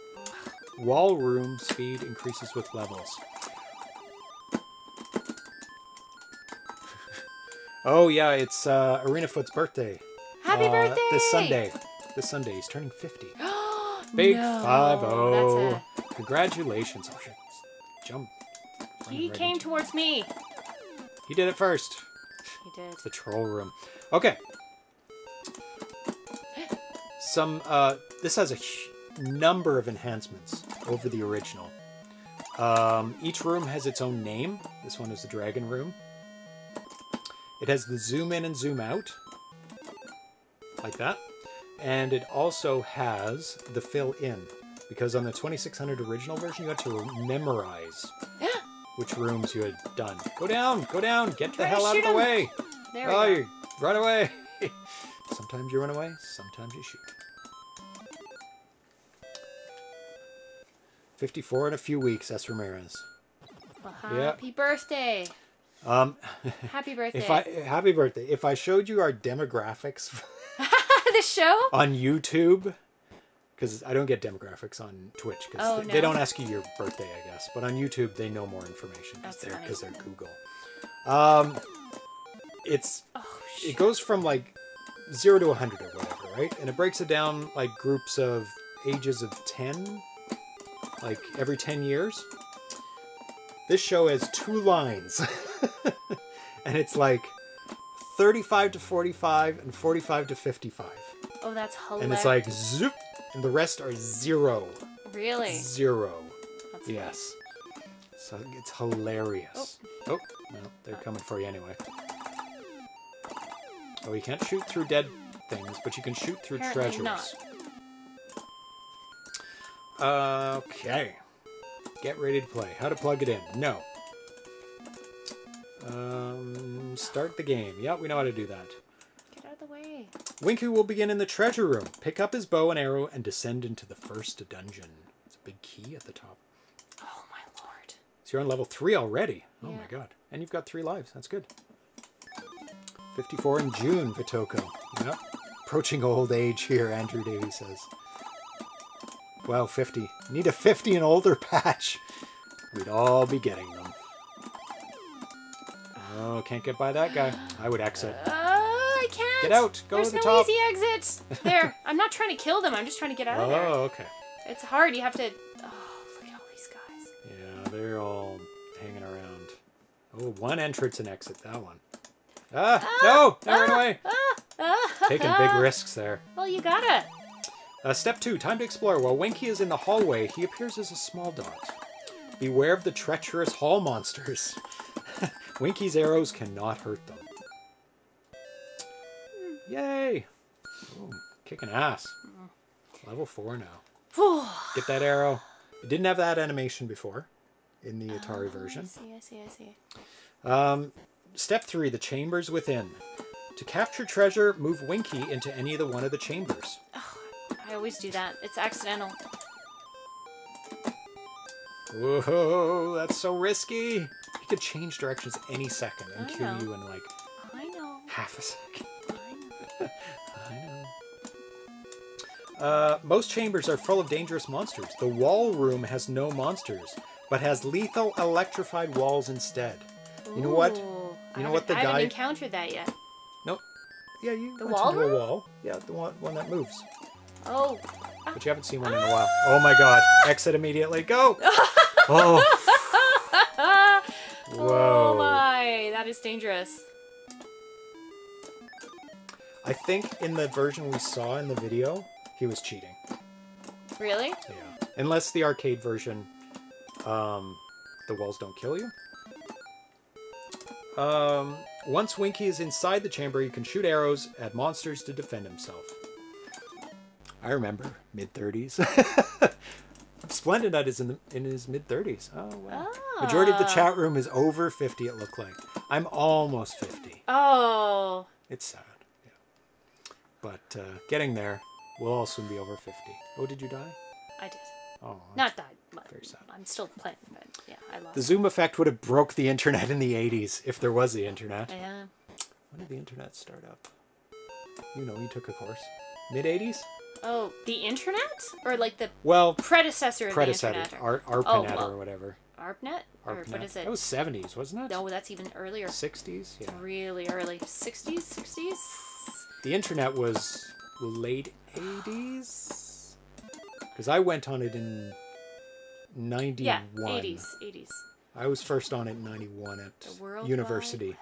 [SPEAKER 1] Wall room speed increases with levels. oh yeah, it's uh, Arena Foot's birthday.
[SPEAKER 2] happy
[SPEAKER 1] Uh,
[SPEAKER 2] birthday!
[SPEAKER 1] This Sunday. This Sunday, he's turning 50. Big
[SPEAKER 2] No,
[SPEAKER 1] five oh.
[SPEAKER 2] that's
[SPEAKER 1] Congratulations. Oh shit. Jump.
[SPEAKER 2] He
[SPEAKER 1] right
[SPEAKER 2] came
[SPEAKER 1] into-
[SPEAKER 2] towards me.
[SPEAKER 1] He did it first.
[SPEAKER 2] He did.
[SPEAKER 1] It's the troll room. Okay. Some uh this has a number of enhancements over the original. Um, each room has its own name. This one is the dragon room. It has the zoom in and zoom out. Like that. And it also has the fill in. Because on the 2600 original version, you had to memorize which rooms you had done. Go down, go down, get the
[SPEAKER 2] Try
[SPEAKER 1] hell out of the
[SPEAKER 2] him.
[SPEAKER 1] way.
[SPEAKER 2] There
[SPEAKER 1] oh,
[SPEAKER 2] go.
[SPEAKER 1] you run away. sometimes you run away, sometimes you shoot. 54 in a few weeks, S. Ramirez.
[SPEAKER 2] Well,
[SPEAKER 1] Yeah.
[SPEAKER 2] happy birthday.
[SPEAKER 1] Um,
[SPEAKER 2] Happy birthday.
[SPEAKER 1] if I happy birthday. If I showed you our demographics,
[SPEAKER 2] the show?
[SPEAKER 1] on YouTube, because I don't get demographics on Twitch because
[SPEAKER 2] Oh,
[SPEAKER 1] they,
[SPEAKER 2] no.
[SPEAKER 1] they don't ask you your birthday, I guess. But on YouTube, they know more information because they're because they're Google. Um, it's
[SPEAKER 2] Oh
[SPEAKER 1] it goes from like zero to 100 or whatever, right? And it breaks it down like groups of ages of 10, like every 10 years. This show has two lines, and it's like 35 to 45 and 45 to 55.
[SPEAKER 2] Oh, that's hilarious.
[SPEAKER 1] And it's like zoop, and the rest are zero.
[SPEAKER 2] really.
[SPEAKER 1] Zero.
[SPEAKER 2] That's funny.
[SPEAKER 1] Yes. So it's hilarious. Oh, oh no, they're coming for you anyway. Oh, you can't shoot through dead things, but you can shoot through
[SPEAKER 2] Apparently
[SPEAKER 1] treasures.
[SPEAKER 2] not.
[SPEAKER 1] Okay. Get ready to play. How to plug it in? No. Um, start the game. Yep, we know how to do that.
[SPEAKER 2] Get out of the way.
[SPEAKER 1] Winky will begin in the treasure room. Pick up his bow and arrow and descend into the first dungeon. It's a big key at the top.
[SPEAKER 2] Oh my lord.
[SPEAKER 1] So you're on level three already. Oh
[SPEAKER 2] Yeah.
[SPEAKER 1] my god. And you've got three lives. That's good. 54 in June, Vitoko. Yep. Approaching old age here, Andrew Davie says. Wow, 50. Need a 50 and older patch. We'd all be getting them. Oh, can't get by that guy. I would exit.
[SPEAKER 2] Oh, I can't.
[SPEAKER 1] Get out. Go
[SPEAKER 2] There's
[SPEAKER 1] to the
[SPEAKER 2] no
[SPEAKER 1] top.
[SPEAKER 2] easy exit. There. I'm not trying to kill them. I'm just trying to get out of there.
[SPEAKER 1] Oh, okay.
[SPEAKER 2] It's hard. You have to. Oh, look at all these guys.
[SPEAKER 1] Yeah, they're all hanging around. Oh, one entrance and exit. That one. Ah, ah no! They ran away.
[SPEAKER 2] Ah,
[SPEAKER 1] Taking big ah. risks there.
[SPEAKER 2] Well, you gotta.
[SPEAKER 1] Uh, step two, time to explore. While Winky is in the hallway, he appears as a small dog. Beware of the treacherous hall monsters. Winky's arrows cannot hurt them. Yay! Ooh, kicking ass. Level four now. Get that arrow. It didn't have that animation before in the Atari
[SPEAKER 2] I
[SPEAKER 1] version.
[SPEAKER 2] see. I see. I see.
[SPEAKER 1] Um, step three, the chambers within. To capture treasure, move Winky into any of the one of the chambers.
[SPEAKER 2] I always do that. It's accidental.
[SPEAKER 1] Whoa, that's so risky. He could change directions any second and
[SPEAKER 2] I
[SPEAKER 1] kill
[SPEAKER 2] know.
[SPEAKER 1] you in like
[SPEAKER 2] I know.
[SPEAKER 1] half a second.
[SPEAKER 2] I know.
[SPEAKER 1] I know. Uh, most chambers are full of dangerous monsters. The wall room has no monsters, but has lethal electrified walls instead. You know what? You know
[SPEAKER 2] I
[SPEAKER 1] what the
[SPEAKER 2] haven't- I
[SPEAKER 1] guy-
[SPEAKER 2] haven't encountered that yet.
[SPEAKER 1] Nope. Yeah, you
[SPEAKER 2] The wall room?
[SPEAKER 1] wall. Yeah, the one, one that moves.
[SPEAKER 2] Oh.
[SPEAKER 1] But you haven't seen one in a while. Oh my god. Exit immediately. Go! Oh. Whoa.
[SPEAKER 2] Oh my. That is dangerous.
[SPEAKER 1] I think in the version we saw in the video, he was cheating.
[SPEAKER 2] Really?
[SPEAKER 1] Yeah. Unless the arcade version, um, the walls don't kill you. Um, once Winky is inside the chamber, he can shoot arrows at monsters to defend himself. I remember mid thirties. Splendid Nut is in the, in his mid thirties. Oh wow. Majority of the
[SPEAKER 2] Ah.
[SPEAKER 1] chat room is over fifty. It looked like. I'm almost fifty.
[SPEAKER 2] Oh.
[SPEAKER 1] It's sad. Yeah. But uh, getting there, we'll all soon be over fifty. Oh, did you die?
[SPEAKER 2] I did.
[SPEAKER 1] Oh,
[SPEAKER 2] Not. But
[SPEAKER 1] Very sad.
[SPEAKER 2] I'm still playing, but yeah, I lost.
[SPEAKER 1] The Zoom effect would have broke the internet in the 80s if there was the internet.
[SPEAKER 2] Yeah.
[SPEAKER 1] When did the internet start up? You know, you took a course. Mid 80s?
[SPEAKER 2] Oh, the internet or like the
[SPEAKER 1] Well,
[SPEAKER 2] predecessor of
[SPEAKER 1] predecessor,
[SPEAKER 2] the internet?
[SPEAKER 1] Ar-
[SPEAKER 2] Oh,
[SPEAKER 1] ARPANET
[SPEAKER 2] well.
[SPEAKER 1] or whatever.
[SPEAKER 2] ARPANET? Or what is it?
[SPEAKER 1] That was 70s, wasn't it?
[SPEAKER 2] No, that's even earlier.
[SPEAKER 1] 60s? Yeah.
[SPEAKER 2] Really early. 60s? 60s?
[SPEAKER 1] The internet was late 80s? Because I went on it in 91.
[SPEAKER 2] Yeah, 80s. 80s.
[SPEAKER 1] I was first on it in 91 at
[SPEAKER 2] World Wide
[SPEAKER 1] university.
[SPEAKER 2] Web.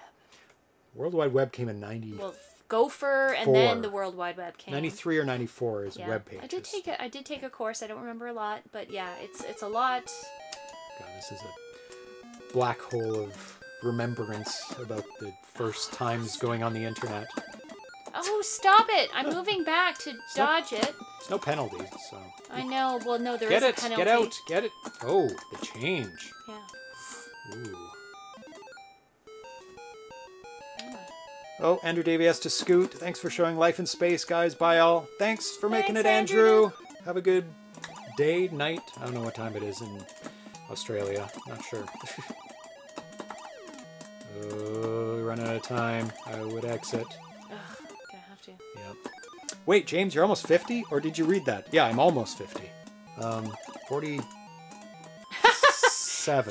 [SPEAKER 1] World Wide Web came in 90,
[SPEAKER 2] Well, Gopher and then the World Wide Web came.
[SPEAKER 1] 93 or 94 is
[SPEAKER 2] Yeah.
[SPEAKER 1] web pages.
[SPEAKER 2] I did take a I did take a course. I don't remember a lot, but yeah, it's it's a lot.
[SPEAKER 1] God, this is a black hole of remembrance about the first times going on the internet.
[SPEAKER 2] Oh, stop it! I'm moving back to
[SPEAKER 1] Stop.
[SPEAKER 2] dodge it.
[SPEAKER 1] There's no penalties, so
[SPEAKER 2] I know. Well, no, there is
[SPEAKER 1] get
[SPEAKER 2] a
[SPEAKER 1] it,
[SPEAKER 2] penalty.
[SPEAKER 1] get out, get it. Oh, the change.
[SPEAKER 2] Yeah.
[SPEAKER 1] Ooh. Oh, Andrew Davie has to scoot. Thanks for showing life in space, guys. Bye, all. Thanks for making
[SPEAKER 2] Thanks,
[SPEAKER 1] it, Andrew.
[SPEAKER 2] Andrew.
[SPEAKER 1] Have a good day, night. I don't know what time it is in Australia. Not sure. oh, we run out of time. I would exit.
[SPEAKER 2] Ugh, gonna have to.
[SPEAKER 1] Yep. Wait, James, you're almost 50? Or did you read that? Yeah, I'm almost 50. Um, 47.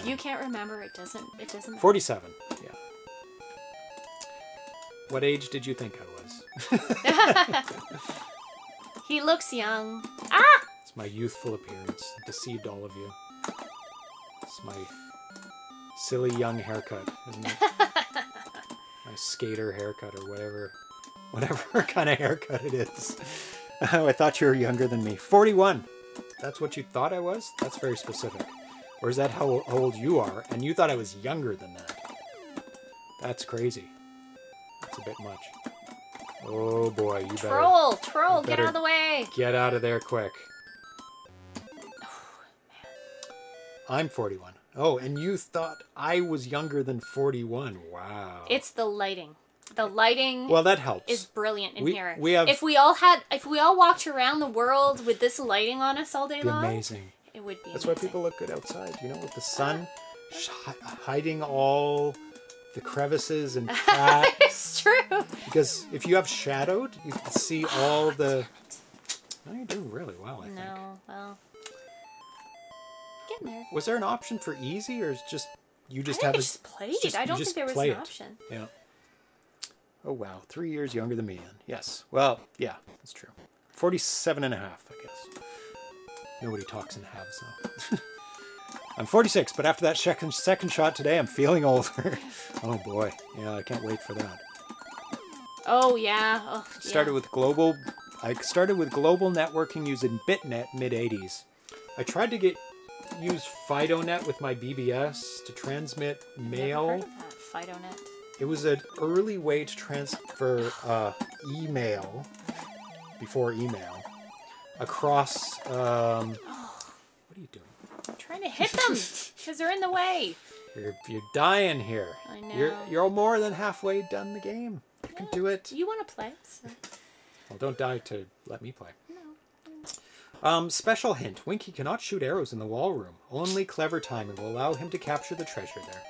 [SPEAKER 2] If you can't remember, it doesn't. It doesn't.
[SPEAKER 1] 47, yeah. What age did you think I was?
[SPEAKER 2] He looks young. Ah!
[SPEAKER 1] It's my youthful appearance. Deceived all of you. It's my silly young haircut, isn't it? my skater haircut or whatever. Whatever kind of haircut it is. Oh, I thought you were younger than me. 41. That's what you thought I was? That's very specific. Or is that how old you are? And you thought I was younger than that? That's crazy. That's a bit much. Oh boy, you better
[SPEAKER 2] Troll, troll, get out of the way.
[SPEAKER 1] get out of there quick. I'm 41. Oh, and you thought I was younger than 41. Wow.
[SPEAKER 2] It's the lighting. The lighting
[SPEAKER 1] well, that helps.
[SPEAKER 2] is brilliant in
[SPEAKER 1] We-
[SPEAKER 2] here.
[SPEAKER 1] we have-
[SPEAKER 2] If we all had, if we all walked around the world with this lighting on us all day
[SPEAKER 1] be
[SPEAKER 2] long,
[SPEAKER 1] amazing.
[SPEAKER 2] it would be.
[SPEAKER 1] That's why people look good outside, you know, with the sun sh- hiding all the crevices and fat.
[SPEAKER 2] it's true.
[SPEAKER 1] because if you have shadowed, you can see all the. No, you're doing really well, I think.
[SPEAKER 2] No, well, getting there.
[SPEAKER 1] Was there an option for easy, or is just you
[SPEAKER 2] I
[SPEAKER 1] just
[SPEAKER 2] think
[SPEAKER 1] have
[SPEAKER 2] I
[SPEAKER 1] a-
[SPEAKER 2] just played.
[SPEAKER 1] just-
[SPEAKER 2] I don't think there was an
[SPEAKER 1] it.
[SPEAKER 2] option.
[SPEAKER 1] Yeah. Oh wow, three years younger than me. Then yes. Well, yeah, that's true. Forty-seven and a half, I guess. Nobody talks in halves though. I'm 46, but after that second second shot today, I'm feeling older. oh boy, yeah, I can't wait for that.
[SPEAKER 2] Oh yeah. Oh, yeah.
[SPEAKER 1] Started with global. I started with global networking using BitNet mid 80s. I tried to get use FidoNet with my BBS to transmit
[SPEAKER 2] Never
[SPEAKER 1] mail.
[SPEAKER 2] heard of that. FidoNet.
[SPEAKER 1] It was an early way to transfer uh, email before email across. Um, what are you doing?
[SPEAKER 2] I'm trying to hit them because they're in the way.
[SPEAKER 1] You're, you're dying here.
[SPEAKER 2] I
[SPEAKER 1] You're
[SPEAKER 2] know.
[SPEAKER 1] you're more than halfway done the game. You can do it.
[SPEAKER 2] You want to play? So.
[SPEAKER 1] Well, don't die to let me play. Um, special hint: Winky cannot shoot arrows in the wall room. Only clever timing will allow him to capture the treasure there.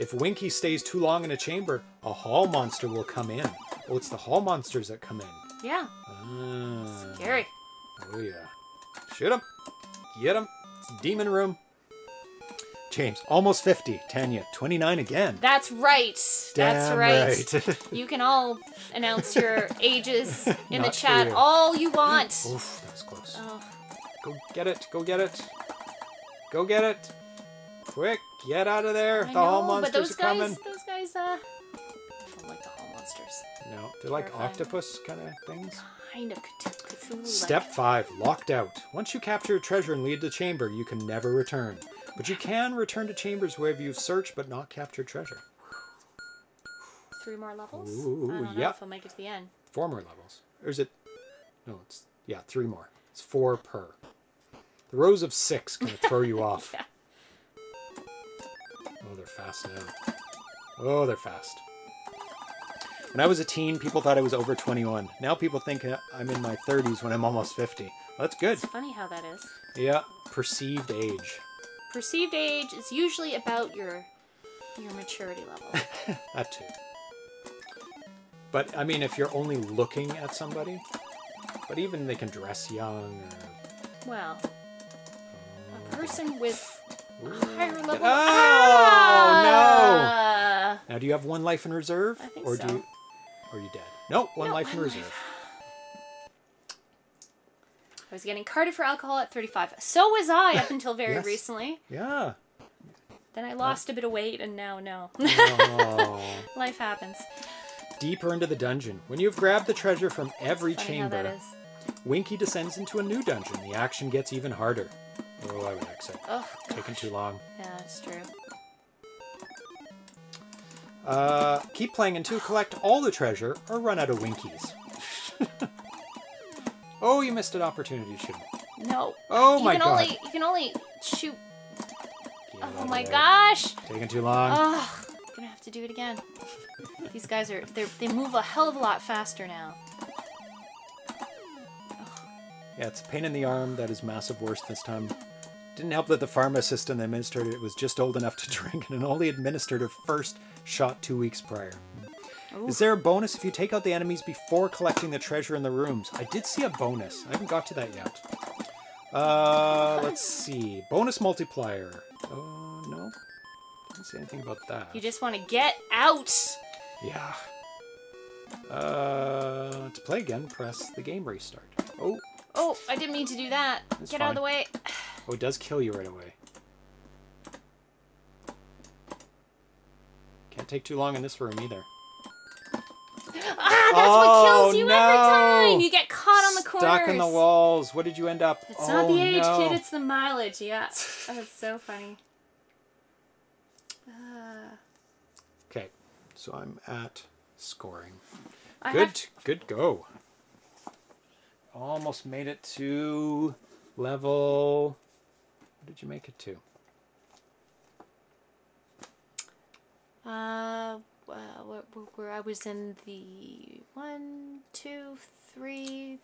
[SPEAKER 1] If Winky stays too long in a chamber, a hall monster will come in. Oh, it's the hall monsters that come in.
[SPEAKER 2] Yeah.
[SPEAKER 1] Ah.
[SPEAKER 2] Scary.
[SPEAKER 1] Oh yeah. Shoot him. Get him. It's demon room. James, almost 50. Tanya, 29 again.
[SPEAKER 2] That's right. That's right.
[SPEAKER 1] right.
[SPEAKER 2] You can all announce your ages in the
[SPEAKER 1] Not
[SPEAKER 2] chat all you want.
[SPEAKER 1] Oof, that was close.
[SPEAKER 2] Oh,
[SPEAKER 1] Go get it. Go get it. Go get it. Quick, get out of there.
[SPEAKER 2] I
[SPEAKER 1] the hall monsters
[SPEAKER 2] but those
[SPEAKER 1] are coming.
[SPEAKER 2] guys, those guys, uh, don't like the hall monsters.
[SPEAKER 1] No, they're like octopus kind of things.
[SPEAKER 2] Kind of.
[SPEAKER 1] Step 5, locked out. Once you capture a treasure and leave the chamber, you can never return. But you can return to chambers where you've searched but not captured treasure.
[SPEAKER 2] Three more levels.
[SPEAKER 1] Ooh,
[SPEAKER 2] I don't know
[SPEAKER 1] yep.
[SPEAKER 2] if I'll make it to the end.
[SPEAKER 1] Four more levels. Or is it? No, it's yeah, three more. It's four per. The rows of six of throw you off.
[SPEAKER 2] Yeah.
[SPEAKER 1] Oh, they're fast now. Oh, they're fast. When I was a teen, people thought I was over 21. Now people think I'm in my 30s when I'm almost 50. That's good.
[SPEAKER 2] It's funny how that is.
[SPEAKER 1] Yeah, perceived age.
[SPEAKER 2] Perceived age is usually about your your maturity level.
[SPEAKER 1] That too. But I mean, if you're only looking at somebody, but even they can dress young or
[SPEAKER 2] well, a person with
[SPEAKER 1] Ooh.
[SPEAKER 2] a higher level.
[SPEAKER 1] Oh,
[SPEAKER 2] Ah!
[SPEAKER 1] Now, do you have one life in reserve,
[SPEAKER 2] I think
[SPEAKER 1] or do
[SPEAKER 2] so.
[SPEAKER 1] you, or are you dead? Nope, one
[SPEAKER 2] No,
[SPEAKER 1] life in
[SPEAKER 2] one
[SPEAKER 1] reserve.
[SPEAKER 2] I was getting carded for alcohol at 35. So was I up until very
[SPEAKER 1] Yes.
[SPEAKER 2] recently.
[SPEAKER 1] Yeah.
[SPEAKER 2] Then I lost a bit of weight, and now no.
[SPEAKER 1] Oh.
[SPEAKER 2] Life happens.
[SPEAKER 1] Deeper into the dungeon. When you've grabbed the treasure from every
[SPEAKER 2] Funny how that
[SPEAKER 1] chamber. Winky descends into a new dungeon. The action gets even harder. Oh, I would exit.
[SPEAKER 2] Oh,
[SPEAKER 1] Taking too long.
[SPEAKER 2] yeah, that's true.
[SPEAKER 1] Uh, keep playing until you collect all the treasure or run out of Winkies. oh, you missed an opportunity, shouldn't?
[SPEAKER 2] No.
[SPEAKER 1] Oh
[SPEAKER 2] you
[SPEAKER 1] my
[SPEAKER 2] can
[SPEAKER 1] god.
[SPEAKER 2] Only, you can only shoot.
[SPEAKER 1] Get
[SPEAKER 2] Oh my
[SPEAKER 1] there.
[SPEAKER 2] gosh.
[SPEAKER 1] Taking too long.
[SPEAKER 2] Oh, gonna have to do it again. These guys are they they move a hell of a lot faster now.
[SPEAKER 1] Yeah, it's a pain in the arm that is massive worse this time. Didn't help that the pharmacist and the administrator was just old enough to drink and only administered her first shot two weeks prior. Is there a bonus if you take out the enemies before collecting the treasure in the rooms? I did see a bonus. I haven't got to that yet. Uh, let's see. Bonus multiplier. Oh, no. Didn't see anything about that.
[SPEAKER 2] You just want to get out.
[SPEAKER 1] Yeah. Uh, to play again, press the game restart. Oh,
[SPEAKER 2] Oh, I didn't mean to do that.
[SPEAKER 1] That's
[SPEAKER 2] get out of the way.
[SPEAKER 1] oh, it does kill you right away. Can't take too long in this room either.
[SPEAKER 2] Ah, that's
[SPEAKER 1] Oh,
[SPEAKER 2] what kills you every time. You get caught on the corners.
[SPEAKER 1] Stuck in the walls. What did you end up?
[SPEAKER 2] It's
[SPEAKER 1] oh,
[SPEAKER 2] not the age,
[SPEAKER 1] no.
[SPEAKER 2] kid. It's the mileage. Yeah, that's so funny. Uh,
[SPEAKER 1] Okay, so I'm at scoring.
[SPEAKER 2] I
[SPEAKER 1] Good, good go. Almost made it to level. What did you make it to?
[SPEAKER 2] Uh, well, where, where, where I was in the one, two, three,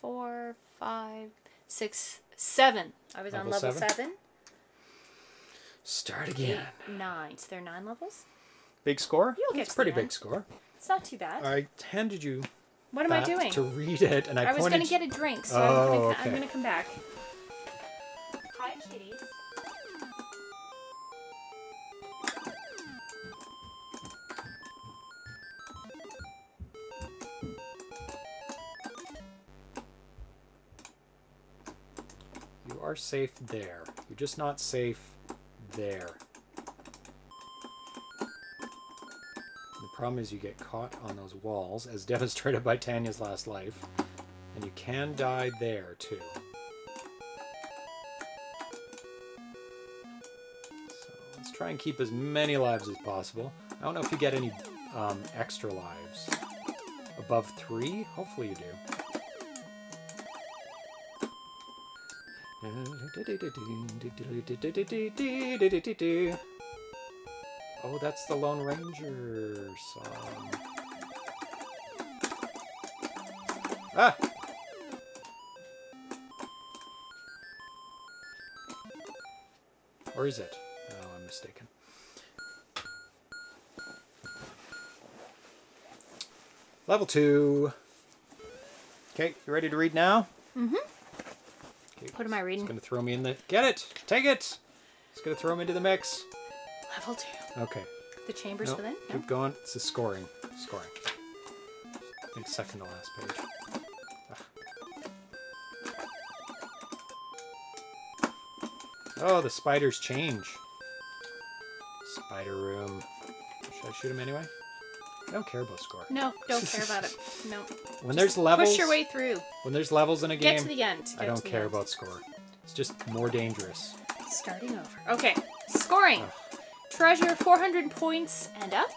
[SPEAKER 2] four, five, six, seven. I was on
[SPEAKER 1] Level
[SPEAKER 2] level
[SPEAKER 1] seven?
[SPEAKER 2] seven.
[SPEAKER 1] Start
[SPEAKER 2] Eight,
[SPEAKER 1] again.
[SPEAKER 2] nine. So there are nine levels.
[SPEAKER 1] Big score?
[SPEAKER 2] You'll get
[SPEAKER 1] It's
[SPEAKER 2] to
[SPEAKER 1] a pretty
[SPEAKER 2] the
[SPEAKER 1] big score.
[SPEAKER 2] It's not too bad.
[SPEAKER 1] I handed you
[SPEAKER 2] what am I doing?
[SPEAKER 1] to read it, and I,
[SPEAKER 2] I was gonna get a drink, so
[SPEAKER 1] Oh,
[SPEAKER 2] I'm, gonna,
[SPEAKER 1] okay.
[SPEAKER 2] I'm gonna come back.
[SPEAKER 1] Are safe there. You're just not safe there. The problem is you get caught on those walls, as demonstrated by Tanya's last life, and you can die there too. So let's try and keep as many lives as possible. I don't know if you get any um, extra lives. Above three? Hopefully you do. Oh, that's the Lone Ranger song. Ah! Or is it? Oh, I'm mistaken. Level two. Okay, you ready to read now?
[SPEAKER 2] Mhm.
[SPEAKER 1] Okay,
[SPEAKER 2] What am I reading?
[SPEAKER 1] It's gonna throw me in the. Get it! Take it! It's gonna throw me into the mix.
[SPEAKER 2] Level two.
[SPEAKER 1] Okay.
[SPEAKER 2] The chambers
[SPEAKER 1] No,
[SPEAKER 2] within. No?
[SPEAKER 1] keep going. It's the scoring. Scoring. I think second to last page. Ah. Oh, the spiders change. Spider room. Should I shoot him anyway? I don't care about score.
[SPEAKER 2] No, don't care about it. No.
[SPEAKER 1] When there's levels,
[SPEAKER 2] Push your way through.
[SPEAKER 1] when there's levels in a game, Get
[SPEAKER 2] to the end.
[SPEAKER 1] I don't care
[SPEAKER 2] end.
[SPEAKER 1] about score. It's just more dangerous.
[SPEAKER 2] Starting over. Okay. Scoring. Treasure 400 points and up.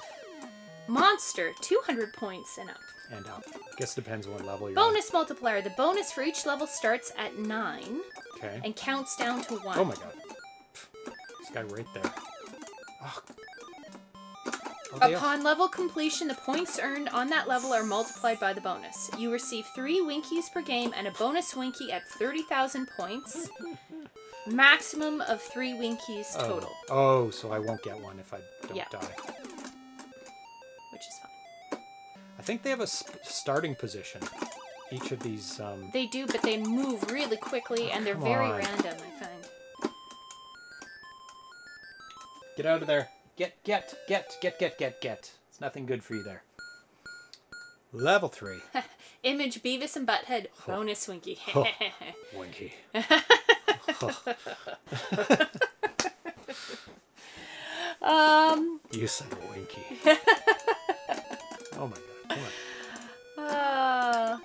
[SPEAKER 2] Monster 200 points and up.
[SPEAKER 1] And up. Guess it depends on what level you're
[SPEAKER 2] Bonus multiplier. The bonus for each level starts at 9.
[SPEAKER 1] Okay.
[SPEAKER 2] and counts down to 1.
[SPEAKER 1] Oh my god. Pff, This guy right there. Oh,
[SPEAKER 2] Upon level completion, the points earned on that level are multiplied by the bonus. You receive three Winkies per game and a bonus Winky at 30,000 points. Maximum of three Winkies
[SPEAKER 1] oh.
[SPEAKER 2] total,
[SPEAKER 1] Oh, so I won't get one if I don't
[SPEAKER 2] Yeah.
[SPEAKER 1] die.
[SPEAKER 2] which is fine.
[SPEAKER 1] I think they have a starting position. Each of these. Um,
[SPEAKER 2] They do, but they move really quickly and they're very
[SPEAKER 1] on.
[SPEAKER 2] random, I find.
[SPEAKER 1] get out of there. Get, get, get, get, get, get, get. It's nothing good for you there. Level three.
[SPEAKER 2] Image Beavis and Butthead, bonus Winky.
[SPEAKER 1] Oh. Winky.
[SPEAKER 2] um,
[SPEAKER 1] You said Winky. oh my god. Come on.
[SPEAKER 2] uh,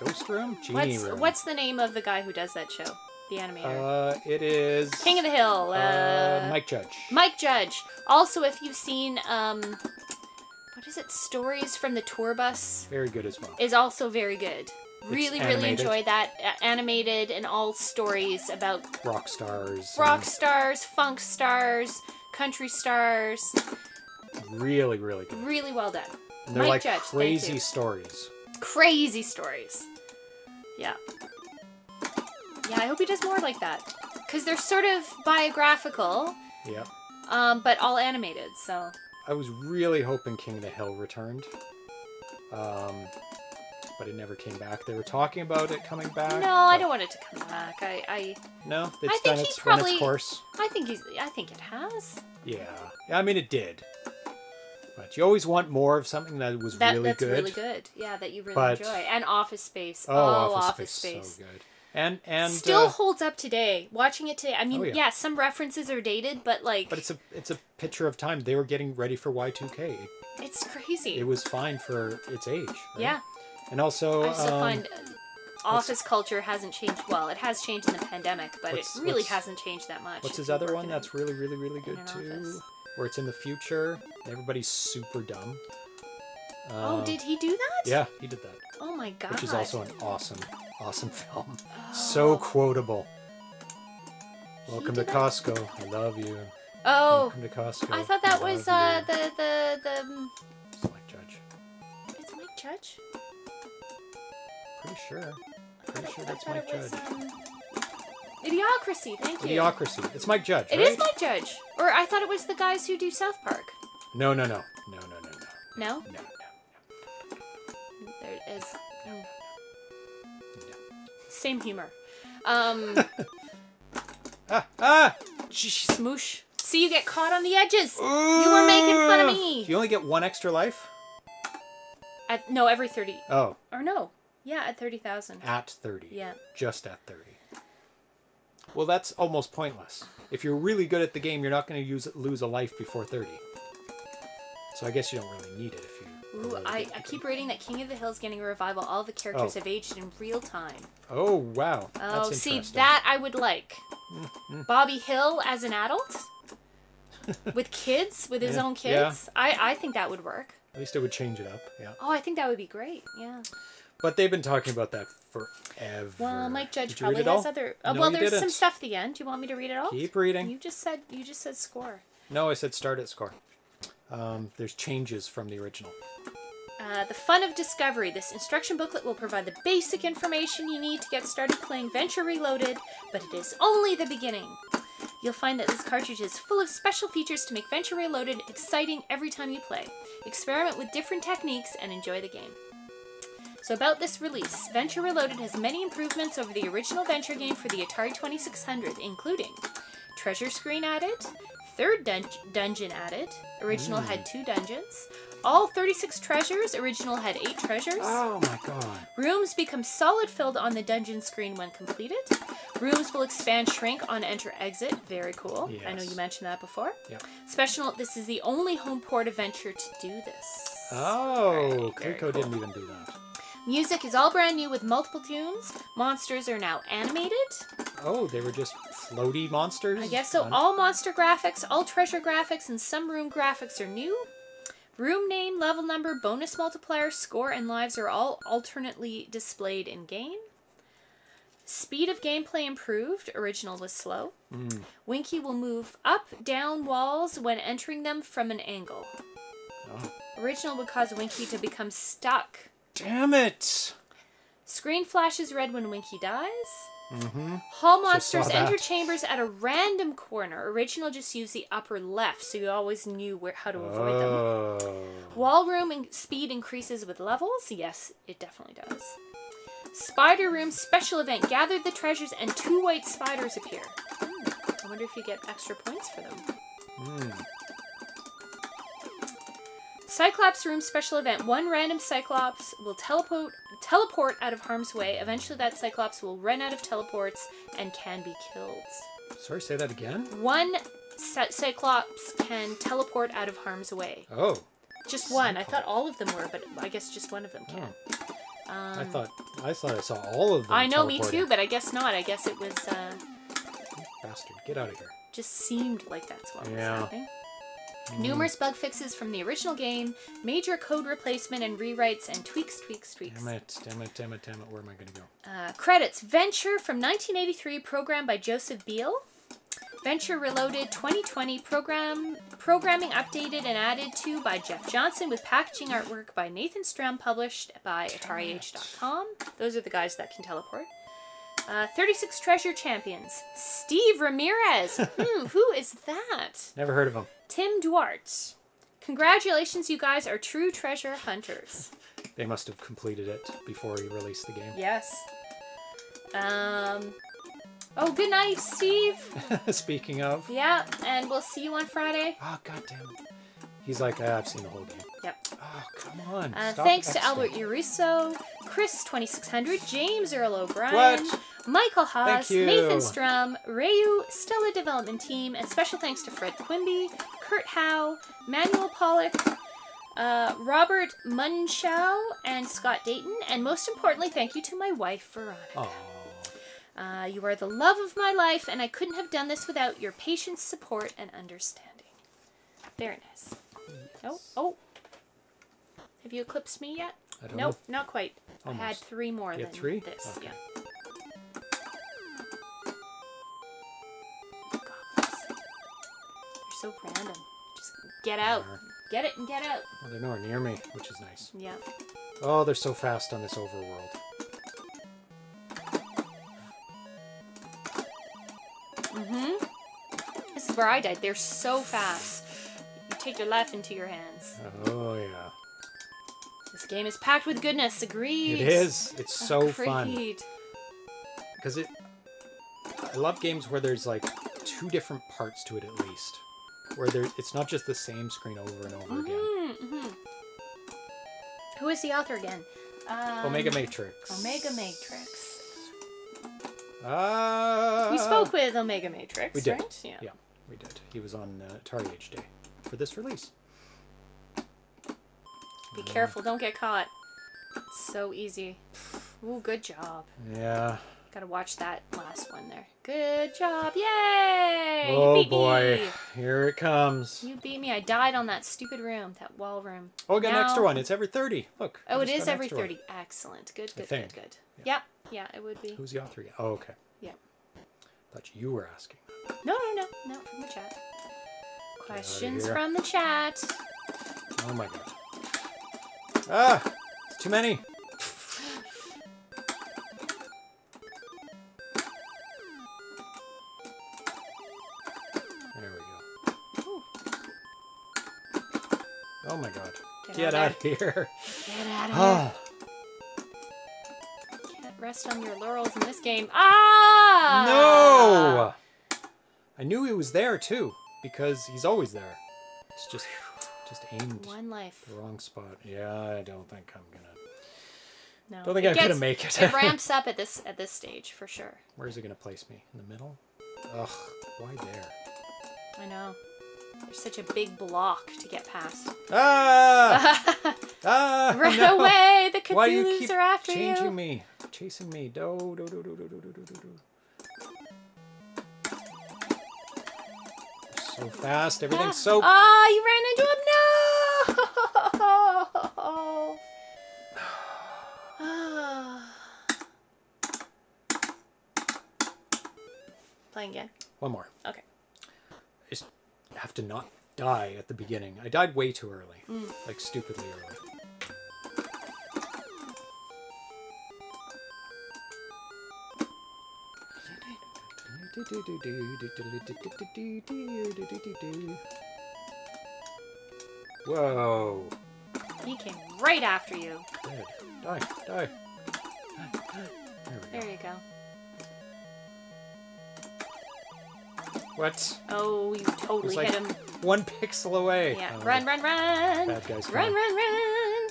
[SPEAKER 1] Ghost room? Genie
[SPEAKER 2] what's,
[SPEAKER 1] room.
[SPEAKER 2] what's the name of the guy who does that show? The animator.
[SPEAKER 1] Uh, it is.
[SPEAKER 2] King of the Hill. Uh,
[SPEAKER 1] uh, Mike Judge.
[SPEAKER 2] Mike Judge. Also, if you've seen, um, what is it? Stories from the tour bus
[SPEAKER 1] Very good as well.
[SPEAKER 2] is also very good. Really, really
[SPEAKER 1] animated.
[SPEAKER 2] enjoy that. A- animated and all stories about
[SPEAKER 1] Rock stars.
[SPEAKER 2] rock stars, funk stars, country stars.
[SPEAKER 1] Really, really good.
[SPEAKER 2] Really well done.
[SPEAKER 1] And they're
[SPEAKER 2] Mike
[SPEAKER 1] like
[SPEAKER 2] Judge,
[SPEAKER 1] crazy stories.
[SPEAKER 2] Crazy stories. Yeah. Yeah, I hope he does more like that. Because they're sort of biographical,
[SPEAKER 1] Yep.
[SPEAKER 2] um, but all animated, so.
[SPEAKER 1] I was really hoping King of the Hill returned. Um, but it never came back. They were talking about it coming back.
[SPEAKER 2] No, I don't want it to come back. I, I,
[SPEAKER 1] No, it's
[SPEAKER 2] think
[SPEAKER 1] done its,
[SPEAKER 2] probably-
[SPEAKER 1] its course.
[SPEAKER 2] I think he's. I think it has.
[SPEAKER 1] Yeah. yeah, I mean it did. But you always want more of something that was
[SPEAKER 2] That
[SPEAKER 1] really
[SPEAKER 2] that's
[SPEAKER 1] good.
[SPEAKER 2] really good. Yeah, that you really
[SPEAKER 1] But-
[SPEAKER 2] enjoy. And Office Space.
[SPEAKER 1] Oh,
[SPEAKER 2] Oh,
[SPEAKER 1] Office,
[SPEAKER 2] Office,
[SPEAKER 1] Space,
[SPEAKER 2] Space.
[SPEAKER 1] so good. And and
[SPEAKER 2] Still
[SPEAKER 1] uh,
[SPEAKER 2] holds up today. Watching it today. I mean,
[SPEAKER 1] Oh,
[SPEAKER 2] yeah.
[SPEAKER 1] yeah.
[SPEAKER 2] some references are dated, but like,
[SPEAKER 1] but it's a it's a picture of time. They were getting ready for Y2K. It,
[SPEAKER 2] it's crazy.
[SPEAKER 1] it was fine for its age. right?
[SPEAKER 2] yeah,
[SPEAKER 1] And also,
[SPEAKER 2] I still
[SPEAKER 1] um,
[SPEAKER 2] find office culture hasn't changed. Well, it has changed in the pandemic, but it really hasn't changed that much.
[SPEAKER 1] what's his other one that's really really really good too?
[SPEAKER 2] office.
[SPEAKER 1] Where it's in the future. Everybody's super dumb.
[SPEAKER 2] Oh,
[SPEAKER 1] Uh,
[SPEAKER 2] did he do that?
[SPEAKER 1] Yeah, he did that.
[SPEAKER 2] Oh my god.
[SPEAKER 1] Which is also an awesome, awesome film. So quotable. Welcome to
[SPEAKER 2] that?
[SPEAKER 1] Costco. I love you.
[SPEAKER 2] Oh,
[SPEAKER 1] Welcome to Costco.
[SPEAKER 2] I thought that was uh
[SPEAKER 1] you.
[SPEAKER 2] the the the. um,
[SPEAKER 1] It's Mike Judge.
[SPEAKER 2] It's Mike Judge.
[SPEAKER 1] Pretty sure. Pretty sure
[SPEAKER 2] I
[SPEAKER 1] that's Mike
[SPEAKER 2] was
[SPEAKER 1] Judge.
[SPEAKER 2] um, Idiocracy. Thank you.
[SPEAKER 1] Idiocracy. It's Mike Judge,
[SPEAKER 2] It
[SPEAKER 1] right?
[SPEAKER 2] is Mike Judge, or I thought it was the guys who do South Park.
[SPEAKER 1] No, no, no, no, no, no, no,
[SPEAKER 2] No,
[SPEAKER 1] no, no.
[SPEAKER 2] there it is. Mm. Same humor. Um,
[SPEAKER 1] Ah, ah!
[SPEAKER 2] smoosh. See, you get caught on the edges. You were making fun of me.
[SPEAKER 1] You only get one extra life.
[SPEAKER 2] At, no, every thirty.
[SPEAKER 1] Oh,
[SPEAKER 2] Or no. Yeah, at thirty thousand.
[SPEAKER 1] at thirty.
[SPEAKER 2] Yeah.
[SPEAKER 1] Just at thirty. Well, that's almost pointless. If you're really good at the game, you're not going to use lose a life before thirty. So I guess you don't really need it if you. are
[SPEAKER 2] Ooh, I, I keep reading that King of the Hill's getting a revival. All the characters
[SPEAKER 1] Oh.
[SPEAKER 2] have aged in real time.
[SPEAKER 1] Oh wow.
[SPEAKER 2] Oh,
[SPEAKER 1] That's
[SPEAKER 2] see, that I would like. Bobby Hill as an adult with kids, with his
[SPEAKER 1] Yeah,
[SPEAKER 2] own
[SPEAKER 1] yeah.
[SPEAKER 2] kids. I, I think that would work.
[SPEAKER 1] At least it would change it up. Yeah.
[SPEAKER 2] Oh, I think that would be great. Yeah.
[SPEAKER 1] But they've been talking about that forever.
[SPEAKER 2] Well, Mike Judge probably has other. Uh,
[SPEAKER 1] No,
[SPEAKER 2] well, there's some
[SPEAKER 1] didn't.
[SPEAKER 2] stuff at the end. Do you want me to read it all?
[SPEAKER 1] Keep reading.
[SPEAKER 2] You just said you just said score.
[SPEAKER 1] No, I said start at score. Um, there's changes from the original.
[SPEAKER 2] Uh, the fun of discovery. This instruction booklet will provide the basic information you need to get started playing Venture Reloaded, but it is only the beginning. You'll find that this cartridge is full of special features to make Venture Reloaded exciting every time you play. Experiment with different techniques and enjoy the game. So, about this release, Venture Reloaded has many improvements over the original Venture game for the Atari 2600, including treasure screen added, third dun- dungeon added, original had mm. two dungeons, all 36 treasures, original had 8 treasures.
[SPEAKER 1] Oh my god.
[SPEAKER 2] Rooms become solid filled on the dungeon screen when completed. Rooms will expand shrink on enter exit. Very cool. I know you mentioned that before.
[SPEAKER 1] Yep.
[SPEAKER 2] Special this is the only home port adventure to do this.
[SPEAKER 1] Oh, Coleco
[SPEAKER 2] cool.
[SPEAKER 1] didn't even do that.
[SPEAKER 2] Music is all brand new with multiple tunes. Monsters are now animated.
[SPEAKER 1] Oh, they were just floaty monsters?
[SPEAKER 2] I guess so.
[SPEAKER 1] On-
[SPEAKER 2] All monster graphics, all treasure graphics, and some room graphics are new. Room name, level number, bonus multiplier, score, and lives are all alternately displayed in game. Speed of gameplay improved. Original was slow.
[SPEAKER 1] Mm.
[SPEAKER 2] Winky will move up, down walls when entering them from an angle.
[SPEAKER 1] Oh.
[SPEAKER 2] Original would cause Winky to become stuck.
[SPEAKER 1] Damn it!
[SPEAKER 2] Screen flashes red when Winky dies.
[SPEAKER 1] Mm-hmm.
[SPEAKER 2] Hall monsters enter chambers at a random corner. Original just used the upper left, so you always knew where how to avoid them.
[SPEAKER 1] Oh.
[SPEAKER 2] Wall room and speed increases with levels. Yes, it definitely does. Spider room special event. Gather the treasures and two white spiders appear. Hmm, I wonder if you get extra points for them.
[SPEAKER 1] Mm.
[SPEAKER 2] Cyclops room special event. One random Cyclops will teleport teleport out of harm's way. Eventually, that Cyclops will run out of teleports and can be killed.
[SPEAKER 1] Sorry, say that again?
[SPEAKER 2] One Cy- Cyclops can teleport out of harm's way.
[SPEAKER 1] Oh.
[SPEAKER 2] Just one. I thought all of them were, but I guess just one of them can.
[SPEAKER 1] I
[SPEAKER 2] Um,
[SPEAKER 1] thought I thought I saw all of them.
[SPEAKER 2] I know, me too, but I guess not. I guess it was uh,
[SPEAKER 1] Bastard, get out of here.
[SPEAKER 2] just seemed like that's what was
[SPEAKER 1] Yeah.
[SPEAKER 2] happening. Numerous bug fixes from the original game, major code replacement and rewrites, and tweaks, tweaks, tweaks.
[SPEAKER 1] Damn it, damn it, damn it, damn it. Where am I going to go?
[SPEAKER 2] Uh, credits Venture from 1983, programmed by Joseph Beal. Venture Reloaded 2020 program programming updated and added to by Jeff Johnson with packaging artwork by Nathan Strum published by AtariAge.com. Those are the guys that can teleport. Uh, 36 Treasure Champions. Steve Ramirez. hmm, who is that?
[SPEAKER 1] Never heard of them.
[SPEAKER 2] Tim Duarte. Congratulations, you guys are true treasure hunters.
[SPEAKER 1] They must have completed it before he released the game.
[SPEAKER 2] Yes. Um. Oh, good night, Steve.
[SPEAKER 1] Speaking of,
[SPEAKER 2] Yeah, and we'll see you on Friday.
[SPEAKER 1] oh goddamn, he's like, ah, I've seen the whole game.
[SPEAKER 2] Yep.
[SPEAKER 1] Oh come on.
[SPEAKER 2] Uh, thanks to. Albert Yarusso, Chris twenty six hundred, James Earl O'Brien,
[SPEAKER 1] What?
[SPEAKER 2] Michael Haas, Nathan Strum, Rayu, Stella Development Team, and special thanks to Fred Quimby, Kurt Howe, Manuel Polik, uh, Robert Mundschau, and Scott Dayton, and most importantly, thank you to my wife Veronica.
[SPEAKER 1] Oh,
[SPEAKER 2] Uh, you are the love of my life, and I couldn't have done this without your patience, support, and understanding. Very nice. Oh, oh. Have you eclipsed me yet?
[SPEAKER 1] I don't
[SPEAKER 2] Nope, not quite. I had three more
[SPEAKER 1] You
[SPEAKER 2] than
[SPEAKER 1] three?
[SPEAKER 2] this.
[SPEAKER 1] Okay.
[SPEAKER 2] Yeah. So random. Just get out.
[SPEAKER 1] Are.
[SPEAKER 2] Get it and get out.
[SPEAKER 1] Well, they're nowhere near me, which is nice.
[SPEAKER 2] Yeah.
[SPEAKER 1] Oh, they're so fast on this overworld.
[SPEAKER 2] Mm-hmm. This is where I died. They're so fast. You take your life into your hands.
[SPEAKER 1] Oh yeah,
[SPEAKER 2] This game is packed with goodness. Agreed.
[SPEAKER 1] it is. It's so fun because it. I love games where there's like two different parts to it at least, where there it's not just the same screen over and over again.
[SPEAKER 2] Mm-hmm. Who is the author again? Um,
[SPEAKER 1] Omegamatrix.
[SPEAKER 2] Omega Matrix.
[SPEAKER 1] Ah.
[SPEAKER 2] We spoke with Omegamatrix,
[SPEAKER 1] We did.
[SPEAKER 2] right? Yeah.
[SPEAKER 1] Yeah, we did. He was on uh, AtariAge Day for this release.
[SPEAKER 2] Be careful, don't get caught. It's so easy. Ooh, good job.
[SPEAKER 1] Yeah.
[SPEAKER 2] Gotta watch that last one there. Good job. Yay!
[SPEAKER 1] oh boy,
[SPEAKER 2] Me.
[SPEAKER 1] here it comes.
[SPEAKER 2] You beat me. I died on that stupid room, that wall room.
[SPEAKER 1] Oh, we got an extra one. It's every thirty. Look.
[SPEAKER 2] Oh, it is every
[SPEAKER 1] extra one.
[SPEAKER 2] 30. Excellent. Good, good, good, good. Yep. Yeah, it would be.
[SPEAKER 1] Who's the author again? Oh, okay.
[SPEAKER 2] Yeah.
[SPEAKER 1] Thought you were asking.
[SPEAKER 2] No, no, no. No, from the chat. Questions from the chat.
[SPEAKER 1] Oh my god. Ah, it's too many.
[SPEAKER 2] Get out
[SPEAKER 1] of here.
[SPEAKER 2] get out of here.
[SPEAKER 1] Ah,
[SPEAKER 2] Can't rest on your laurels in this game. Ah!
[SPEAKER 1] no! I knew he was there too, because he's always there. It's just, just aimed
[SPEAKER 2] One life.
[SPEAKER 1] the wrong spot. Yeah, I don't think I'm gonna.
[SPEAKER 2] No.
[SPEAKER 1] Don't think
[SPEAKER 2] It
[SPEAKER 1] I'm gonna make it.
[SPEAKER 2] it ramps up at this at this stage for sure.
[SPEAKER 1] Where's it gonna place me? In the middle? Ugh, why there?
[SPEAKER 2] I know. There's such a big block to get past.
[SPEAKER 1] Ah! ah!
[SPEAKER 2] Run
[SPEAKER 1] no.
[SPEAKER 2] away! The Cthulhu's
[SPEAKER 1] Why you keep
[SPEAKER 2] are after
[SPEAKER 1] changing
[SPEAKER 2] you.
[SPEAKER 1] changing me? Chasing me. Do, do, do, do, do, do, do, do. do. So fast. Everything's ah. so...
[SPEAKER 2] ah! you ran into him! No! Playing again.
[SPEAKER 1] One more.
[SPEAKER 2] Okay.
[SPEAKER 1] Have to not die at the beginning. I died way too early.
[SPEAKER 2] Mm.
[SPEAKER 1] Like stupidly early. Whoa.
[SPEAKER 2] He came right after you.
[SPEAKER 1] Dead. Die. Die. There go.
[SPEAKER 2] There you go.
[SPEAKER 1] What?
[SPEAKER 2] Oh, you totally
[SPEAKER 1] like
[SPEAKER 2] hit him.
[SPEAKER 1] one pixel away.
[SPEAKER 2] Yeah.
[SPEAKER 1] Oh,
[SPEAKER 2] run, run, run.
[SPEAKER 1] Bad guy's
[SPEAKER 2] Run,
[SPEAKER 1] coming.
[SPEAKER 2] run, run.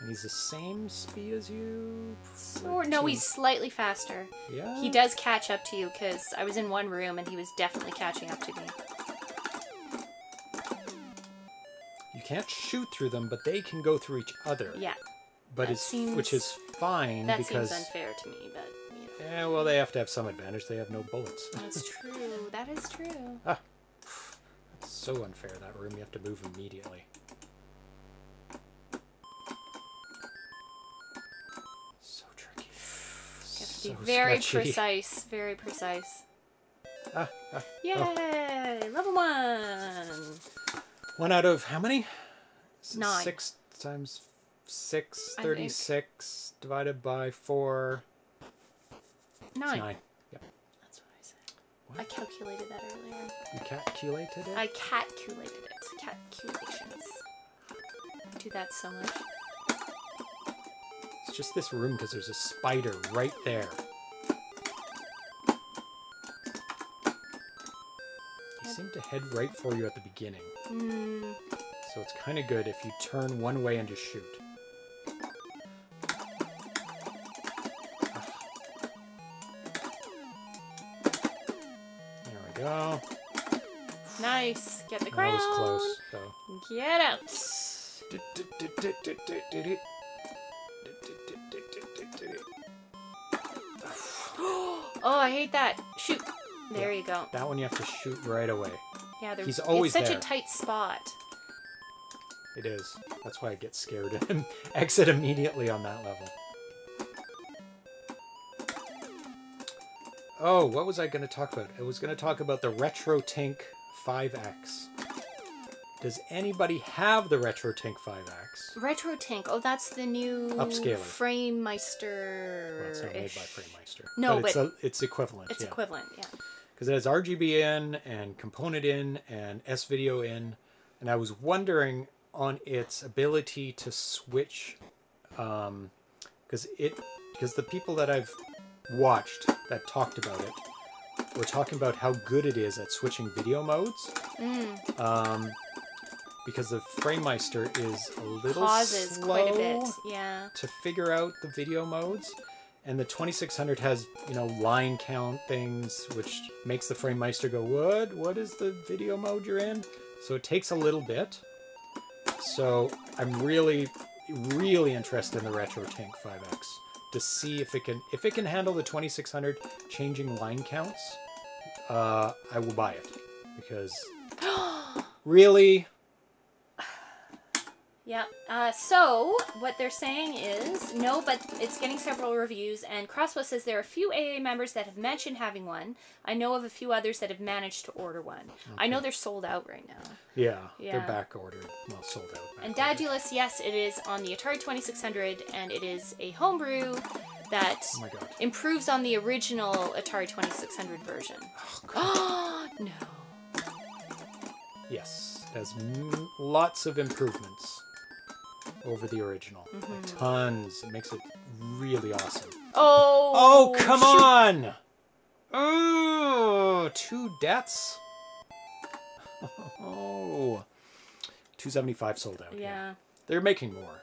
[SPEAKER 1] And he's the same speed as you?
[SPEAKER 2] Or no, he's slightly faster.
[SPEAKER 1] Yeah.
[SPEAKER 2] He does catch up to you because I was in one room and he was definitely catching up to me.
[SPEAKER 1] You can't shoot through them, but they can go through each other.
[SPEAKER 2] Yeah,
[SPEAKER 1] But
[SPEAKER 2] that
[SPEAKER 1] it's
[SPEAKER 2] seems-
[SPEAKER 1] which is fine
[SPEAKER 2] that
[SPEAKER 1] because
[SPEAKER 2] seems unfair to me, but
[SPEAKER 1] yeah, well, they have to have some advantage. They have no bullets.
[SPEAKER 2] that's true. That is true.
[SPEAKER 1] It's so unfair that room. You have to move immediately. So tricky.
[SPEAKER 2] You have to
[SPEAKER 1] so
[SPEAKER 2] be very
[SPEAKER 1] sketchy.
[SPEAKER 2] precise. Very precise.
[SPEAKER 1] Ah, ah.
[SPEAKER 2] Yay!
[SPEAKER 1] Oh.
[SPEAKER 2] Level one.
[SPEAKER 1] One out of how many?
[SPEAKER 2] Nine.
[SPEAKER 1] Six times six.
[SPEAKER 2] I think.
[SPEAKER 1] Thirty-six divided by four.
[SPEAKER 2] Nine.
[SPEAKER 1] nine. Yep.
[SPEAKER 2] That's what I said.
[SPEAKER 1] What?
[SPEAKER 2] I calculated that earlier.
[SPEAKER 1] You calculated it.
[SPEAKER 2] I calculated it. Calculations. Do that so much.
[SPEAKER 1] It's just this room because there's a spider right there. They seem to head right for you at the beginning.
[SPEAKER 2] Mm,
[SPEAKER 1] So it's kind of good if you turn one way and just shoot.
[SPEAKER 2] Nice. Get the
[SPEAKER 1] That was close, though.
[SPEAKER 2] Get out. Oh, I hate that. Shoot. There
[SPEAKER 1] Yeah.
[SPEAKER 2] you go.
[SPEAKER 1] That one you have to shoot right away.
[SPEAKER 2] Yeah, there's
[SPEAKER 1] He's always
[SPEAKER 2] it's such
[SPEAKER 1] there.
[SPEAKER 2] a tight spot.
[SPEAKER 1] It is. That's why I get scared and exit immediately on that level. Oh, what was I going to talk about? I was going to talk about the RetroTINK 5X. Does anybody have the RetroTINK 5X?
[SPEAKER 2] Retro Tank. Oh, that's the new
[SPEAKER 1] Upscaler.
[SPEAKER 2] FrameMeister.
[SPEAKER 1] Well, it's not made by FrameMeister.
[SPEAKER 2] No,
[SPEAKER 1] it's,
[SPEAKER 2] but
[SPEAKER 1] a, it's equivalent.
[SPEAKER 2] It's
[SPEAKER 1] yeah.
[SPEAKER 2] equivalent, yeah.
[SPEAKER 1] because it has RGB in and component in and S video in, and I was wondering on its ability to switch, um, because it because the people that I've watched that talked about it were talking about how good it is at switching video modes.
[SPEAKER 2] Mm,
[SPEAKER 1] Um, because the FrameMeister is a little
[SPEAKER 2] pauses
[SPEAKER 1] slow
[SPEAKER 2] quite a bit. Yeah.
[SPEAKER 1] to figure out the video modes. And the 2600 has, you know, line count things, which makes the FrameMeister go, what? What is the video mode you're in? So it takes a little bit. So I'm really, really interested in the Retro Tank 5X to see if it can, if it can handle the 2600 changing line counts. Uh, I will buy it because really,
[SPEAKER 2] Yeah. Uh, so what they're saying is no, but it's getting several reviews, and Crossbow says there are a few AA members that have mentioned having one. I know of a few others that have managed to order one. I know they're sold out right now.
[SPEAKER 1] yeah,
[SPEAKER 2] Yeah.
[SPEAKER 1] they're back ordered, well, sold out.
[SPEAKER 2] And. Dadulus, yes, it is on the Atari 2600, and it is a homebrew that
[SPEAKER 1] Oh
[SPEAKER 2] improves on the original Atari 2600 version.
[SPEAKER 1] Oh, God.
[SPEAKER 2] no.
[SPEAKER 1] Yes, has m- lots of improvements over the original.
[SPEAKER 2] Mm-hmm.
[SPEAKER 1] Like tons. It makes it really awesome.
[SPEAKER 2] Oh.
[SPEAKER 1] Oh, come
[SPEAKER 2] shoot.
[SPEAKER 1] on! Oh, two deaths? Oh. 275 sold out.
[SPEAKER 2] Yeah.
[SPEAKER 1] They're making more.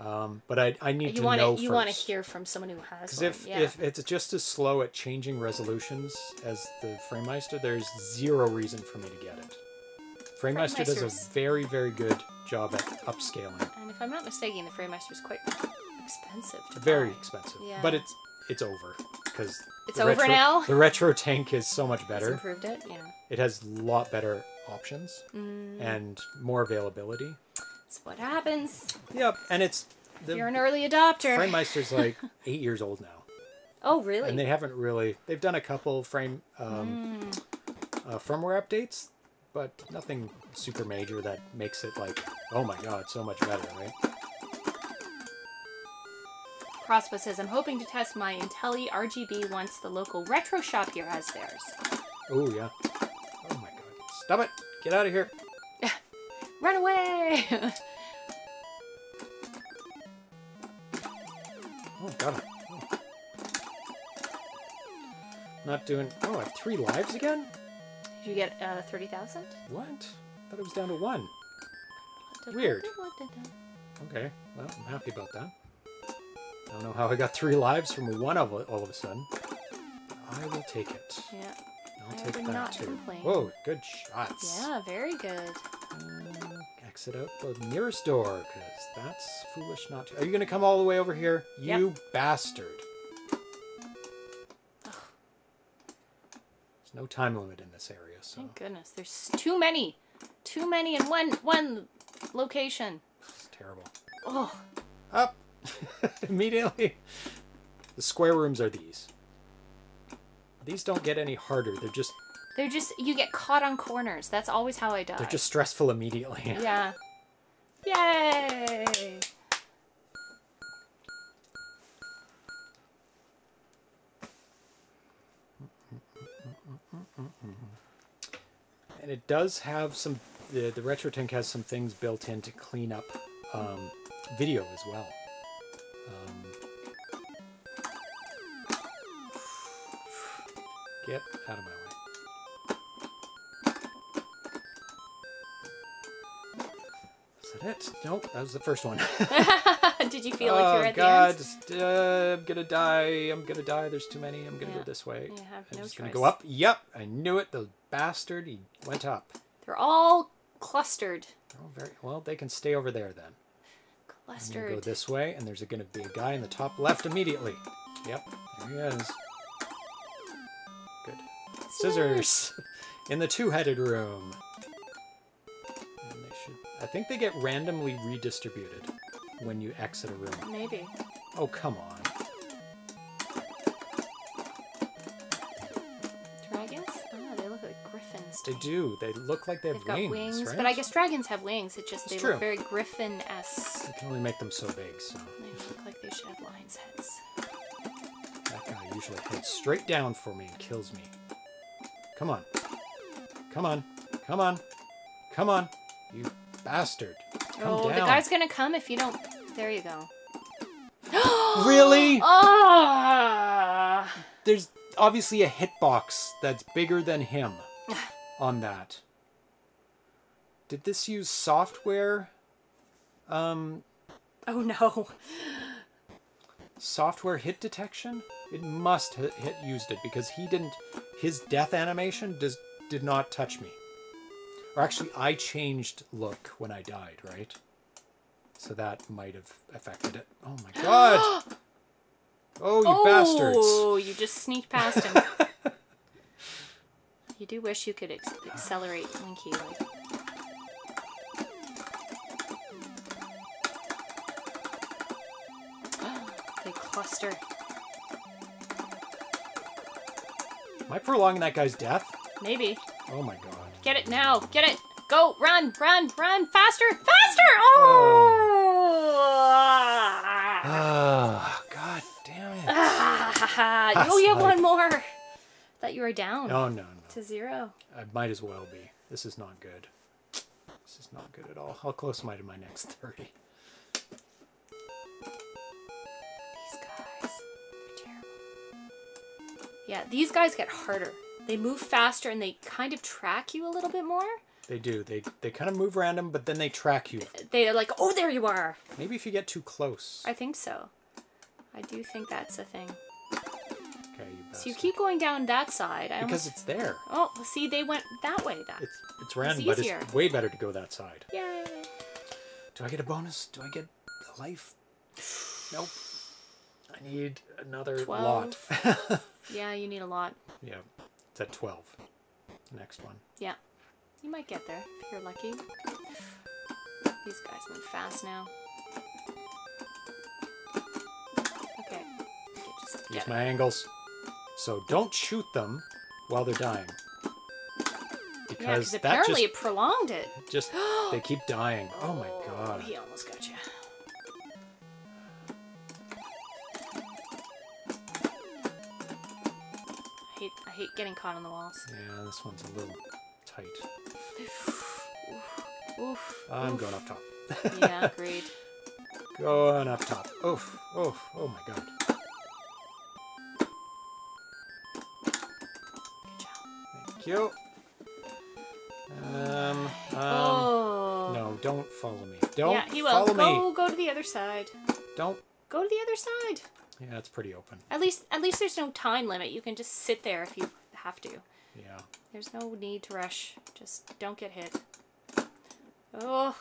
[SPEAKER 1] Um, but I, I need
[SPEAKER 2] You
[SPEAKER 1] to
[SPEAKER 2] want
[SPEAKER 1] know
[SPEAKER 2] to you want to hear from someone who has
[SPEAKER 1] Because if,
[SPEAKER 2] yeah.
[SPEAKER 1] if it's just as slow at changing resolutions as the FrameMeister, there's zero reason for me to get it. FrameMeister does a very, very good job at upscaling.
[SPEAKER 2] and if I'm not mistaken, the FrameMeister is quite expensive to
[SPEAKER 1] Very
[SPEAKER 2] buy.
[SPEAKER 1] expensive.
[SPEAKER 2] Yeah.
[SPEAKER 1] But it's it's over because
[SPEAKER 2] It's over now?
[SPEAKER 1] The retro tank is so much
[SPEAKER 2] It's
[SPEAKER 1] better.
[SPEAKER 2] improved it. Yeah.
[SPEAKER 1] It has a lot better options
[SPEAKER 2] Mm,
[SPEAKER 1] and more availability.
[SPEAKER 2] that's what happens.
[SPEAKER 1] Yep, and it's the
[SPEAKER 2] You're an early adopter.
[SPEAKER 1] FrameMeister's like eight years old now.
[SPEAKER 2] oh, really?
[SPEAKER 1] and they haven't really they've done a couple frame um,
[SPEAKER 2] Mm.
[SPEAKER 1] uh, firmware updates but nothing super major that makes it like oh my god so much better right?
[SPEAKER 2] Crossbow says, I'm hoping to test my Intelli RGB once the local retro shop here has theirs.
[SPEAKER 1] oh yeah. Oh my god. Stop it! Get out of here!
[SPEAKER 2] Run away!
[SPEAKER 1] oh it oh. not doing oh i have three lives again
[SPEAKER 2] you get uh, 30,000?
[SPEAKER 1] what I thought it was down to one Weird. okay well i'm happy about that i don't know how i got three lives from one of all of a sudden i will take it
[SPEAKER 2] Yeah.
[SPEAKER 1] I'll
[SPEAKER 2] I
[SPEAKER 1] take that
[SPEAKER 2] not
[SPEAKER 1] too.
[SPEAKER 2] complain.
[SPEAKER 1] Whoa, good shots.
[SPEAKER 2] Yeah, very good.
[SPEAKER 1] Uh, exit out the nearest door, because that's foolish not to. Are you going to come all the way over here?
[SPEAKER 2] Yep.
[SPEAKER 1] You bastard. There's no time limit in this area, so
[SPEAKER 2] Thank goodness. There's too many. Too many in one one location.
[SPEAKER 1] it's terrible.
[SPEAKER 2] Oh,
[SPEAKER 1] Up! Immediately. The square rooms are these. These don't get any harder. They're just
[SPEAKER 2] they're just you get caught on corners. That's always how I die.
[SPEAKER 1] they're just stressful immediately.
[SPEAKER 2] Yeah. Yay!
[SPEAKER 1] And it does have some. The, the retro tank has some things built in to clean up um, video as well. Um, get out of my way. That? Nope, that was the first one.
[SPEAKER 2] Did you feel like you were
[SPEAKER 1] oh
[SPEAKER 2] at
[SPEAKER 1] God,
[SPEAKER 2] the end?
[SPEAKER 1] just, uh, I'm gonna die. I'm gonna die. There's too many. I'm gonna
[SPEAKER 2] Yeah.
[SPEAKER 1] go this way.
[SPEAKER 2] You have
[SPEAKER 1] I'm
[SPEAKER 2] no
[SPEAKER 1] just gonna go up. Yep, I knew it. The bastard. He went up.
[SPEAKER 2] They're all clustered.
[SPEAKER 1] Oh, very well. They can stay over there then. I'm gonna
[SPEAKER 2] Clustered.
[SPEAKER 1] go this way, and there's going to be a guy in the top left immediately. Yep, there he is. Good. Scissors in the two-headed room. And they should. I think they get randomly redistributed when you exit a room.
[SPEAKER 2] Maybe.
[SPEAKER 1] Oh come on.
[SPEAKER 2] Dragons? Oh, they look like griffins.
[SPEAKER 1] They do. They look like they have
[SPEAKER 2] They've got
[SPEAKER 1] wings,
[SPEAKER 2] wings,
[SPEAKER 1] right?
[SPEAKER 2] but I guess dragons have wings. It just
[SPEAKER 1] It's
[SPEAKER 2] they
[SPEAKER 1] true.
[SPEAKER 2] look very griffin-esque.
[SPEAKER 1] you can only make them so big. So
[SPEAKER 2] They look like they should have lions' heads.
[SPEAKER 1] that guy usually heads straight down for me and kills me. Come on. Come on. Come on. Come on. You bastard. Come
[SPEAKER 2] oh,
[SPEAKER 1] down.
[SPEAKER 2] the guy's gonna come if you don't. There you go.
[SPEAKER 1] Really?
[SPEAKER 2] Ah!
[SPEAKER 1] There's obviously a hitbox that's bigger than him on that. Did this use software? Um,
[SPEAKER 2] Oh no.
[SPEAKER 1] software hit detection? It must hit, hit used it because he didn't. His death animation does did not touch me. Or actually, I changed look when I died, right? So that might have affected it. Oh my god! Oh, you bastards!
[SPEAKER 2] Oh, you just sneaked past him. you do wish you could accelerate Winky. Like. they cluster.
[SPEAKER 1] Am I prolonging that guy's death?
[SPEAKER 2] Maybe.
[SPEAKER 1] Oh my god.
[SPEAKER 2] Get it now. Get it. Go. Run. Run. Run. Faster. Faster. Oh.
[SPEAKER 1] Ah, god damn it.
[SPEAKER 2] Ah, oh, you have one more. Thought you were down
[SPEAKER 1] No, no, no.
[SPEAKER 2] to zero.
[SPEAKER 1] I might as well be. This is not good. This is not good at all. How close am I to my next 30?
[SPEAKER 2] These guys are terrible. Yeah, these guys get harder. They move faster and they kind of track you a little bit more.
[SPEAKER 1] They do. They they kind of move random, but then they track you.
[SPEAKER 2] They're like, oh, there you are.
[SPEAKER 1] Maybe if you get too close.
[SPEAKER 2] I think so. I do think that's a thing.
[SPEAKER 1] Okay, you
[SPEAKER 2] So you keep going down that side. I
[SPEAKER 1] Because
[SPEAKER 2] almost...
[SPEAKER 1] it's there.
[SPEAKER 2] Oh, see, they went that way. That.
[SPEAKER 1] It's it's random, but
[SPEAKER 2] easier.
[SPEAKER 1] it's way better to go that side.
[SPEAKER 2] Yay.
[SPEAKER 1] Do I get a bonus? Do I get a life? Nope. I need another lot.
[SPEAKER 2] Yeah, you need a lot.
[SPEAKER 1] yeah, it's at 12. Next one.
[SPEAKER 2] Yeah. You might get there if you're lucky. These guys move fast now. Okay.
[SPEAKER 1] Use
[SPEAKER 2] get
[SPEAKER 1] my angles. So don't shoot them while they're dying.
[SPEAKER 2] Yeah,
[SPEAKER 1] Because
[SPEAKER 2] because
[SPEAKER 1] that
[SPEAKER 2] apparently
[SPEAKER 1] just,
[SPEAKER 2] it prolonged it.
[SPEAKER 1] just they keep dying. Oh my oh, god.
[SPEAKER 2] He almost got hate, getting caught on the walls.
[SPEAKER 1] Yeah, this one's a little tight.
[SPEAKER 2] Oof.
[SPEAKER 1] I'm going up top.
[SPEAKER 2] Yeah, agreed.
[SPEAKER 1] Going up top. Oof, oof, oh my god.
[SPEAKER 2] Good job.
[SPEAKER 1] Thank you. Um, um,
[SPEAKER 2] oh.
[SPEAKER 1] no, don't follow me. Don't
[SPEAKER 2] yeah, he will.
[SPEAKER 1] follow
[SPEAKER 2] Go,
[SPEAKER 1] me.
[SPEAKER 2] go to the other side.
[SPEAKER 1] Don't.
[SPEAKER 2] Go to the other side.
[SPEAKER 1] Yeah, it's pretty open.
[SPEAKER 2] At least, at least there's no time limit. You can just sit there if you have to.
[SPEAKER 1] Yeah.
[SPEAKER 2] There's no need to rush. Just don't get hit. Oh,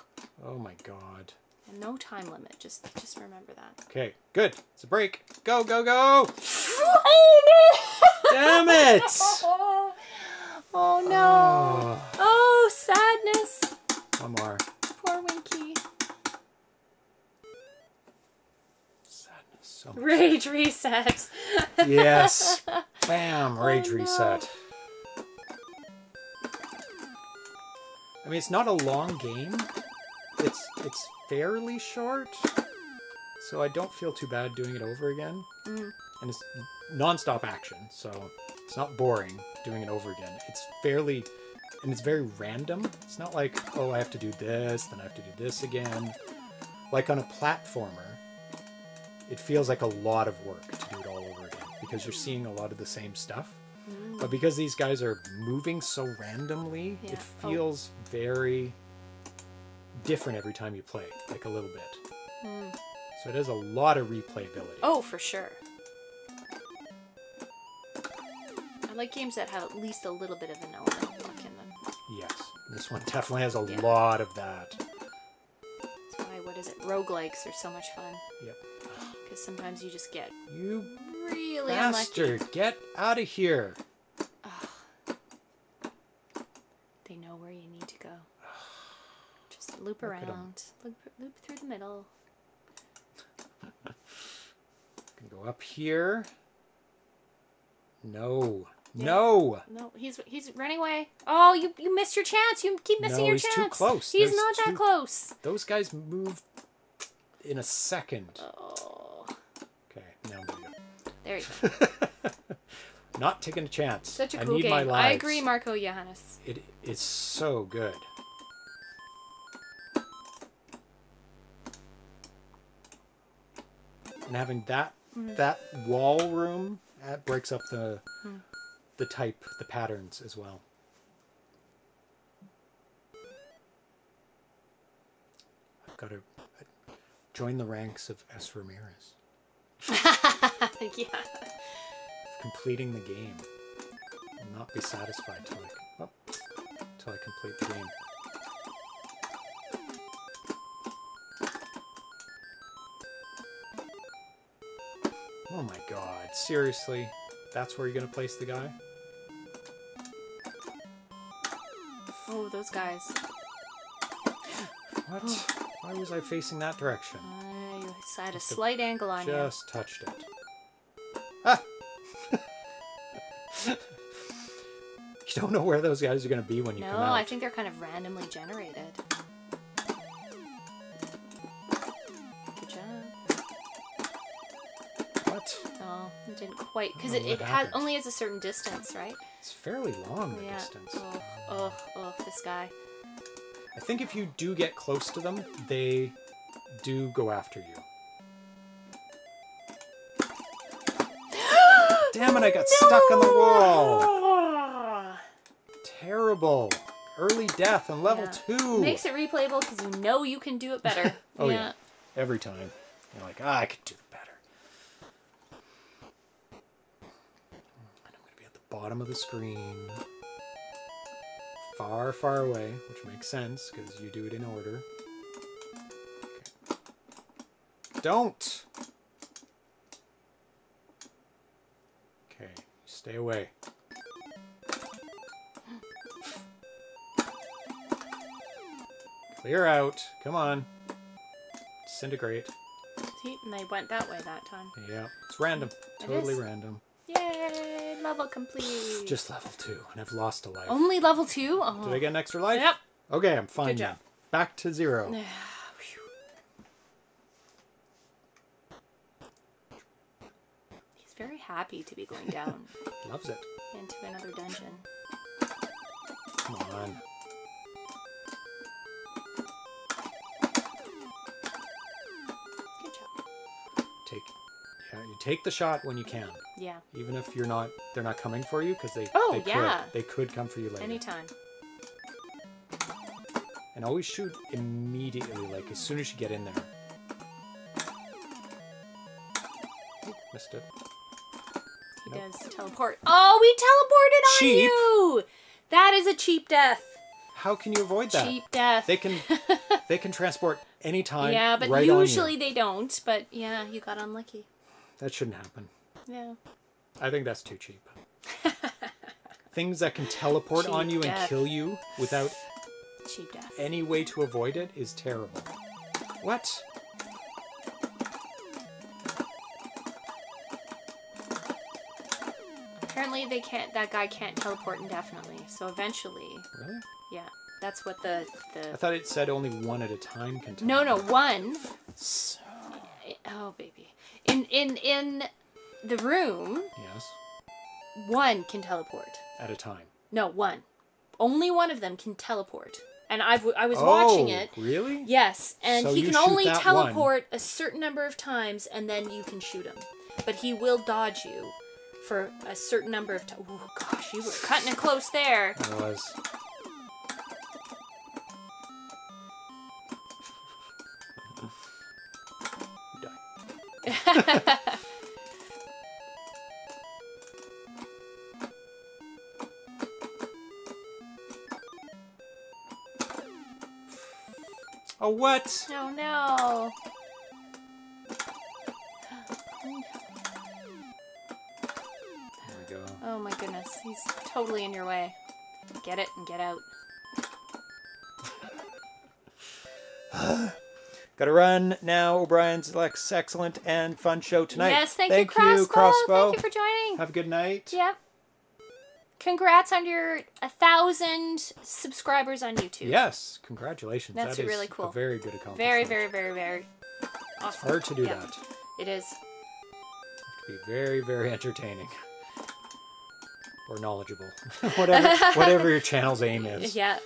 [SPEAKER 1] Oh my god.
[SPEAKER 2] and no time limit. Just, just remember that.
[SPEAKER 1] Okay, good. It's a break. Go, go, go!
[SPEAKER 2] oh no!
[SPEAKER 1] Damn it!
[SPEAKER 2] Oh no!
[SPEAKER 1] Oh,
[SPEAKER 2] Oh, sadness.
[SPEAKER 1] one more. So.
[SPEAKER 2] Rage reset.
[SPEAKER 1] Yes. Bam. Rage
[SPEAKER 2] Oh, no.
[SPEAKER 1] reset. I mean, it's not a long game. It's it's fairly short, so I don't feel too bad doing it over again.
[SPEAKER 2] Mm.
[SPEAKER 1] And it's non-stop action, so it's not boring doing it over again. It's fairly, and it's very random. It's not like oh I have to do this, then I have to do this again. like on a platformer, it feels like a lot of work to do it all over again because you're seeing a lot of the same stuff. Mm. But because these guys are moving so randomly,
[SPEAKER 2] Yeah.
[SPEAKER 1] it
[SPEAKER 2] Oh.
[SPEAKER 1] feels very different every time you play, like a little bit. Mm. So it has a lot of replayability.
[SPEAKER 2] Oh, for sure. I like games that have at least a little bit of an element luck in them.
[SPEAKER 1] Yes, this one definitely has a
[SPEAKER 2] Yeah.
[SPEAKER 1] lot of that.
[SPEAKER 2] That's why, what is it? Roguelikes are so much fun.
[SPEAKER 1] Yep.
[SPEAKER 2] Because sometimes you just get
[SPEAKER 1] You
[SPEAKER 2] really unlucky.
[SPEAKER 1] get out of here.
[SPEAKER 2] They know where you need to go. Just loop
[SPEAKER 1] Look
[SPEAKER 2] around. Loop, loop through the middle.
[SPEAKER 1] Can go up here. No. No.
[SPEAKER 2] No, he's he's running away. Oh, you you missed your chance. You keep missing
[SPEAKER 1] No,
[SPEAKER 2] your
[SPEAKER 1] he's too
[SPEAKER 2] chance.
[SPEAKER 1] close.
[SPEAKER 2] He's
[SPEAKER 1] There's
[SPEAKER 2] not that
[SPEAKER 1] too-
[SPEAKER 2] close.
[SPEAKER 1] Those guys move in a second.
[SPEAKER 2] Oh, there you go.
[SPEAKER 1] Not taking a chance.
[SPEAKER 2] Such a
[SPEAKER 1] I
[SPEAKER 2] cool
[SPEAKER 1] need
[SPEAKER 2] game. I agree, Marco Johannes.
[SPEAKER 1] It is so good. And having that
[SPEAKER 2] Mm-hmm.
[SPEAKER 1] that wall room that breaks up the
[SPEAKER 2] Hmm.
[SPEAKER 1] the type, the patterns as well. I've got to join the ranks of S. Ramirez,
[SPEAKER 2] yeah.
[SPEAKER 1] completing the game. I'll not be satisfied till I, oh, till I complete the game. Oh my god, seriously? That's where you're gonna place the guy?
[SPEAKER 2] Oh, those guys.
[SPEAKER 1] What? Why was I facing that direction?
[SPEAKER 2] I had a slight angle on you.
[SPEAKER 1] Just touched it. Ah! you don't know where those guys are gonna be when you
[SPEAKER 2] No,
[SPEAKER 1] come out.
[SPEAKER 2] No, I think they're kind of randomly generated. Good job.
[SPEAKER 1] What?
[SPEAKER 2] Oh, it didn't quite because it, it has only has a certain distance, right?
[SPEAKER 1] It's fairly long, the
[SPEAKER 2] yeah.
[SPEAKER 1] distance.
[SPEAKER 2] Oh, oh, oh, this guy.
[SPEAKER 1] I think if you do get close to them, they do go after you. Damn it, I got stuck on the wall! Terrible. Early death on level
[SPEAKER 2] Yeah.
[SPEAKER 1] two.
[SPEAKER 2] Makes it replayable because you know you can do it better.
[SPEAKER 1] Oh, yeah. Every time. You're like, ah, I could do it better. And I'm going to be at the bottom of the screen. Far, far away, which makes sense because you do it in order. Okay. Don't! Okay, stay away. Clear out. Come on. Disintegrate.
[SPEAKER 2] See, and they went that way that time.
[SPEAKER 1] Yeah, it's random.
[SPEAKER 2] It
[SPEAKER 1] Totally
[SPEAKER 2] is.
[SPEAKER 1] random.
[SPEAKER 2] Yay! Level complete.
[SPEAKER 1] Just level two, and I've lost a life.
[SPEAKER 2] only level two. Oh.
[SPEAKER 1] Did I get an extra life?
[SPEAKER 2] Yep.
[SPEAKER 1] Okay, I'm fine
[SPEAKER 2] Good job.
[SPEAKER 1] Back to zero.
[SPEAKER 2] Phew. He's very happy to be going down
[SPEAKER 1] Loves it.
[SPEAKER 2] into another dungeon.
[SPEAKER 1] Come on.
[SPEAKER 2] Good job.
[SPEAKER 1] Take. Yeah, you take the shot when you can,
[SPEAKER 2] Yeah.
[SPEAKER 1] even if you're not. They're not coming for you because they.
[SPEAKER 2] Oh,
[SPEAKER 1] they could.
[SPEAKER 2] yeah.
[SPEAKER 1] They could come for you later.
[SPEAKER 2] Anytime.
[SPEAKER 1] And always shoot immediately, like as soon as you get in there. Missed it.
[SPEAKER 2] He
[SPEAKER 1] Nope.
[SPEAKER 2] does teleport. Oh, we teleported on you! That is a cheap death.
[SPEAKER 1] How can you avoid that?
[SPEAKER 2] Cheap death.
[SPEAKER 1] They can. they can transport anytime.
[SPEAKER 2] yeah, but
[SPEAKER 1] right
[SPEAKER 2] usually they don't. But yeah, you got unlucky.
[SPEAKER 1] That shouldn't happen.
[SPEAKER 2] Yeah.
[SPEAKER 1] I think that's too cheap. Things that can teleport
[SPEAKER 2] Cheap
[SPEAKER 1] on you and kill you without
[SPEAKER 2] Cheap death.
[SPEAKER 1] any way to avoid it is terrible. What?
[SPEAKER 2] Apparently they can't that guy can't teleport indefinitely. So eventually,
[SPEAKER 1] Really?
[SPEAKER 2] yeah. That's what the
[SPEAKER 1] I thought it said only one at a time can
[SPEAKER 2] No, no, one.
[SPEAKER 1] So-
[SPEAKER 2] Oh, baby. In in in the room,
[SPEAKER 1] yes,
[SPEAKER 2] one can teleport.
[SPEAKER 1] at a time.
[SPEAKER 2] No, one. Only one of them can teleport. and I've I was watching
[SPEAKER 1] Oh,
[SPEAKER 2] it.
[SPEAKER 1] Really?
[SPEAKER 2] Yes, and
[SPEAKER 1] So
[SPEAKER 2] he can only teleport a certain number of times, and then you can shoot him. But he will dodge you for a certain number of times. Oh gosh, you were cutting it close there.
[SPEAKER 1] It was. Die. Oh, what?
[SPEAKER 2] Oh no. Oh my goodness, he's totally in your way. Get it and get out.
[SPEAKER 1] Gotta run now. O'Brien's Lex, excellent and fun show tonight.
[SPEAKER 2] Yes, thank,
[SPEAKER 1] thank
[SPEAKER 2] you, Crossbow.
[SPEAKER 1] Crossbow.
[SPEAKER 2] Thank you for joining.
[SPEAKER 1] Have a good night.
[SPEAKER 2] Yep. Congrats on your a thousand subscribers on YouTube.
[SPEAKER 1] Yes, congratulations.
[SPEAKER 2] That's
[SPEAKER 1] That is
[SPEAKER 2] really cool.
[SPEAKER 1] Very good accomplishment.
[SPEAKER 2] Very, very, very, very awesome.
[SPEAKER 1] hard to do
[SPEAKER 2] Yeah,
[SPEAKER 1] that.
[SPEAKER 2] It is.
[SPEAKER 1] to be very, very entertaining or knowledgeable. whatever, whatever your channel's aim is.
[SPEAKER 2] Yeah.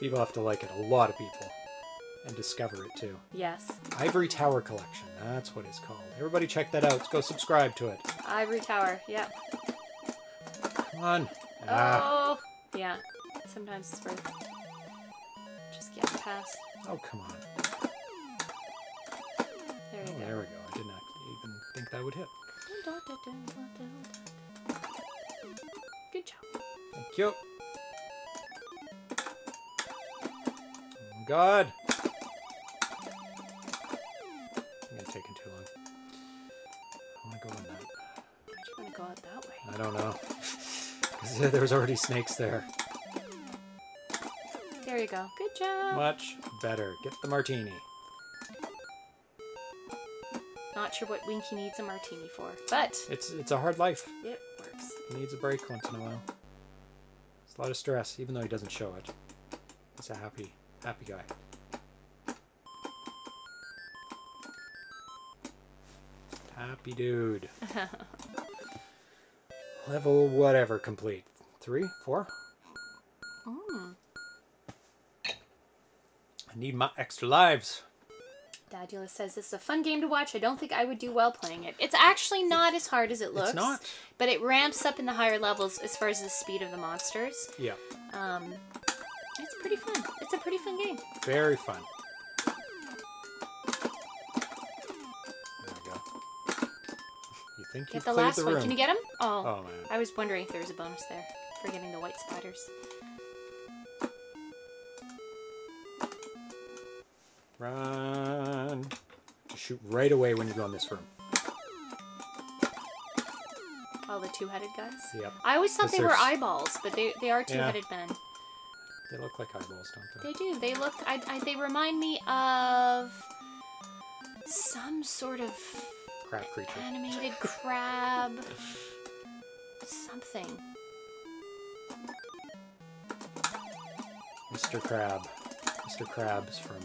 [SPEAKER 1] People have to like it. A lot of people, and discover it too.
[SPEAKER 2] Yes.
[SPEAKER 1] Ivory Tower Collection. That's what it's called. Everybody, check that out. Go subscribe to it.
[SPEAKER 2] Ivory Tower. Yep.
[SPEAKER 1] Come on. Ah.
[SPEAKER 2] Oh. Yeah. Sometimes it's worth just getting past.
[SPEAKER 1] Oh, come on.
[SPEAKER 2] There you
[SPEAKER 1] Oh,
[SPEAKER 2] go.
[SPEAKER 1] there we go. I didn't even think that would hit.
[SPEAKER 2] Good job.
[SPEAKER 1] Thank you. Oh, God. I'm gonna taking too long. I want to go on that.
[SPEAKER 2] Why'd you want to go out that way?
[SPEAKER 1] I don't know. 'Cause There's already snakes there.
[SPEAKER 2] There you go. Good job.
[SPEAKER 1] Much better. Get the martini.
[SPEAKER 2] Not sure what Winky needs a martini for, but
[SPEAKER 1] It's it's a hard life.
[SPEAKER 2] works.
[SPEAKER 1] He needs a break once in a while. It's a lot of stress, even though he doesn't show it. He's a happy, happy guy. Happy dude. Level whatever complete. Three? Four?
[SPEAKER 2] Mm.
[SPEAKER 1] I need my extra lives.
[SPEAKER 2] Dadula says this is a fun game to watch. I don't think I would do well playing it. It's actually not as hard as it looks.
[SPEAKER 1] not.
[SPEAKER 2] But it ramps up in the higher levels as far as the speed of the monsters.
[SPEAKER 1] Yeah.
[SPEAKER 2] Um, it's pretty fun. It's a pretty fun game.
[SPEAKER 1] Very fun. There we go. You think
[SPEAKER 2] Get
[SPEAKER 1] you've
[SPEAKER 2] the last
[SPEAKER 1] the
[SPEAKER 2] one.
[SPEAKER 1] room.
[SPEAKER 2] Can you get him? Oh,
[SPEAKER 1] Oh, man.
[SPEAKER 2] I was wondering if there was a bonus there for getting the white spiders.
[SPEAKER 1] Run. Shoot right away when you go in this room.
[SPEAKER 2] All the two-headed guys.
[SPEAKER 1] Yep.
[SPEAKER 2] I always thought they were eyeballs, but they they are two-headed men.
[SPEAKER 1] They look like eyeballs, don't they?
[SPEAKER 2] They do. They look. I, I, they remind me of some sort of
[SPEAKER 1] Crab creature.
[SPEAKER 2] animated crab. Something.
[SPEAKER 1] Mr. Crab. Mr. Krabs from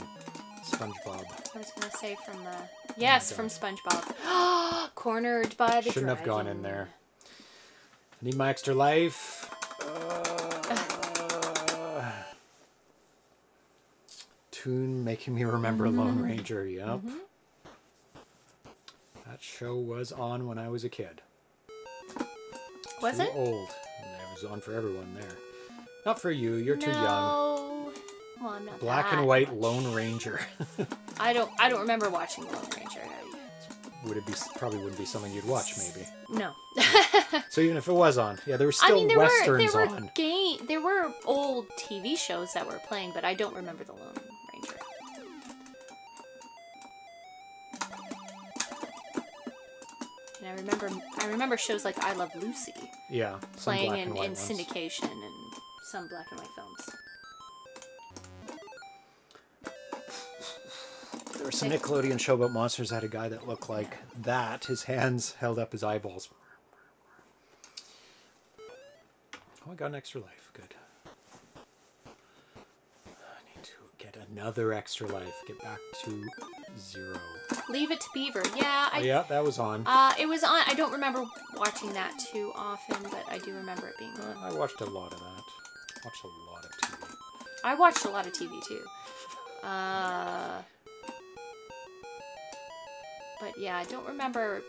[SPEAKER 1] SpongeBob.
[SPEAKER 2] I was gonna say from the yes
[SPEAKER 1] God.
[SPEAKER 2] from SpongeBob. Cornered by the
[SPEAKER 1] Shouldn't have gone in there. I need my extra life. Uh, tune making me remember
[SPEAKER 2] Mm-hmm.
[SPEAKER 1] Lone Ranger. Yep. That show was on when I was a kid.
[SPEAKER 2] Was
[SPEAKER 1] too
[SPEAKER 2] it?
[SPEAKER 1] old. It was on for everyone there. Not for you. You're too young.
[SPEAKER 2] No. I'm not
[SPEAKER 1] Black and white
[SPEAKER 2] much.
[SPEAKER 1] Lone Ranger.
[SPEAKER 2] I don't. I don't remember watching Lone Ranger.
[SPEAKER 1] Would it be probably wouldn't be something you'd watch maybe.
[SPEAKER 2] No.
[SPEAKER 1] So even if it was on, yeah, there were
[SPEAKER 2] I
[SPEAKER 1] still
[SPEAKER 2] mean, there were
[SPEAKER 1] westerns
[SPEAKER 2] there were
[SPEAKER 1] on.
[SPEAKER 2] game there were old TV shows that were playing, but I don't remember the Lone Ranger. And I remember I remember shows like I Love Lucy
[SPEAKER 1] Yeah, some
[SPEAKER 2] playing
[SPEAKER 1] black
[SPEAKER 2] in,
[SPEAKER 1] and white
[SPEAKER 2] in syndication and some black and white films.
[SPEAKER 1] There was some Nickelodeon show about monsters that had a guy that looked like that. His hands held up his eyeballs. Oh, I got an extra life. Good. I need to get another extra life. Get back to zero.
[SPEAKER 2] Leave It to Beaver. Yeah, I
[SPEAKER 1] oh, yeah, that was on.
[SPEAKER 2] uh it was on I don't remember watching that too often, but I do remember it being on.
[SPEAKER 1] I watched a lot of that. Watched a lot of TV.
[SPEAKER 2] I watched a lot of TV too. Uh, but yeah, I don't remember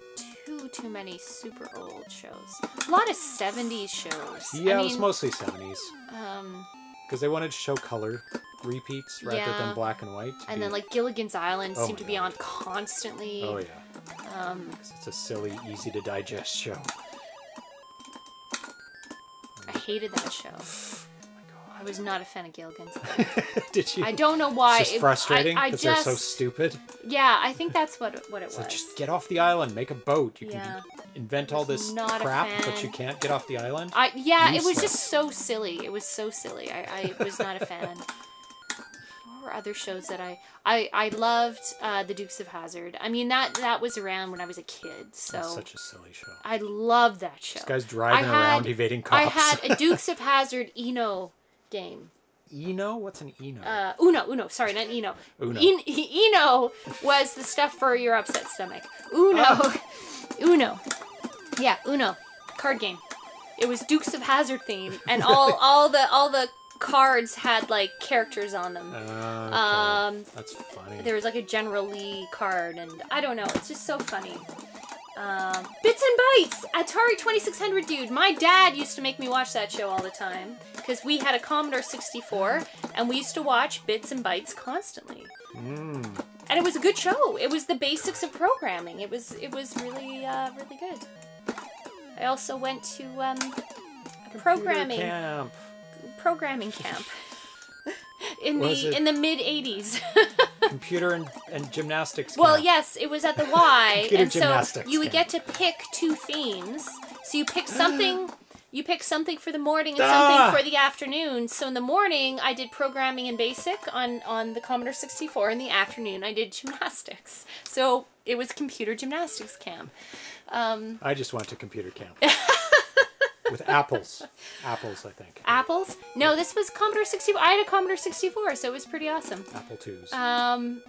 [SPEAKER 2] too too many super old shows. A lot of '70s shows.
[SPEAKER 1] Yeah,
[SPEAKER 2] I
[SPEAKER 1] it was
[SPEAKER 2] mean,
[SPEAKER 1] mostly 70s.
[SPEAKER 2] um,
[SPEAKER 1] Because they wanted to show color repeats rather
[SPEAKER 2] Yeah.
[SPEAKER 1] than black and white.
[SPEAKER 2] and
[SPEAKER 1] be-
[SPEAKER 2] then like Gilligan's Island
[SPEAKER 1] Oh
[SPEAKER 2] seemed to be
[SPEAKER 1] God.
[SPEAKER 2] on constantly.
[SPEAKER 1] Oh, yeah.
[SPEAKER 2] Um,
[SPEAKER 1] it's a silly, easy to digest show.
[SPEAKER 2] I hated that show. I was not a fan of Gilligan's
[SPEAKER 1] Did you?
[SPEAKER 2] I don't know why.
[SPEAKER 1] It's just
[SPEAKER 2] It-
[SPEAKER 1] frustrating because they're so stupid.
[SPEAKER 2] Yeah, I think that's what it- what it
[SPEAKER 1] It's
[SPEAKER 2] was.
[SPEAKER 1] just get off the island, make a boat. You
[SPEAKER 2] Yeah.
[SPEAKER 1] can invent all this
[SPEAKER 2] not
[SPEAKER 1] crap, but you can't get off the island.
[SPEAKER 2] I yeah, it was just so silly. It was so silly. I, I was not a fan. What were other shows that I I I loved? Uh, the Dukes of Hazzard. I mean that that was around when I was a kid, so
[SPEAKER 1] It's such a silly show.
[SPEAKER 2] I love that show.
[SPEAKER 1] This guy's driving
[SPEAKER 2] had-
[SPEAKER 1] around evading cops.
[SPEAKER 2] I had a Dukes of Hazzard Eno game.
[SPEAKER 1] Eno? What's an Eno?
[SPEAKER 2] Uh, Uno, Uno. Sorry, not Eno.
[SPEAKER 1] Uno.
[SPEAKER 2] En- Eno was the stuff for your upset stomach. Uno,
[SPEAKER 1] Ah.
[SPEAKER 2] Uno. Yeah, Uno. Card game. It was Dukes of Hazzard theme, and all all the all the cards had like characters on them.
[SPEAKER 1] Okay.
[SPEAKER 2] Um,
[SPEAKER 1] That's funny.
[SPEAKER 2] there was like a General Lee card, and I don't know. It's just so funny. Um, Bits and Bytes, Atari 2600, dude. My dad used to make me watch that show all the time because we had a Commodore 64, and we used to watch Bits and Bytes constantly.
[SPEAKER 1] Mm.
[SPEAKER 2] And it was a good show. It was the basics of programming. It was it was really uh, really good. I also went to um, programming
[SPEAKER 1] Camp.
[SPEAKER 2] programming camp in
[SPEAKER 1] Was
[SPEAKER 2] the
[SPEAKER 1] it-
[SPEAKER 2] in the mid 80s.
[SPEAKER 1] Computer and, and gymnastics.
[SPEAKER 2] Well,
[SPEAKER 1] camp.
[SPEAKER 2] yes, it was at the Y, and so you would
[SPEAKER 1] camp.
[SPEAKER 2] get to pick two themes. So you pick something, you pick something for the morning and
[SPEAKER 1] Ah!
[SPEAKER 2] something for the afternoon. So in the morning, I did programming and basic on on the Commodore 64. In the afternoon, I did gymnastics. So it was computer gymnastics camp. Um,
[SPEAKER 1] I just went to computer camp. With apples. Apples, I think.
[SPEAKER 2] apples? No, this was Commodore 64. I had a Commodore 64, so it was pretty awesome.
[SPEAKER 1] Apple twos.
[SPEAKER 2] Um,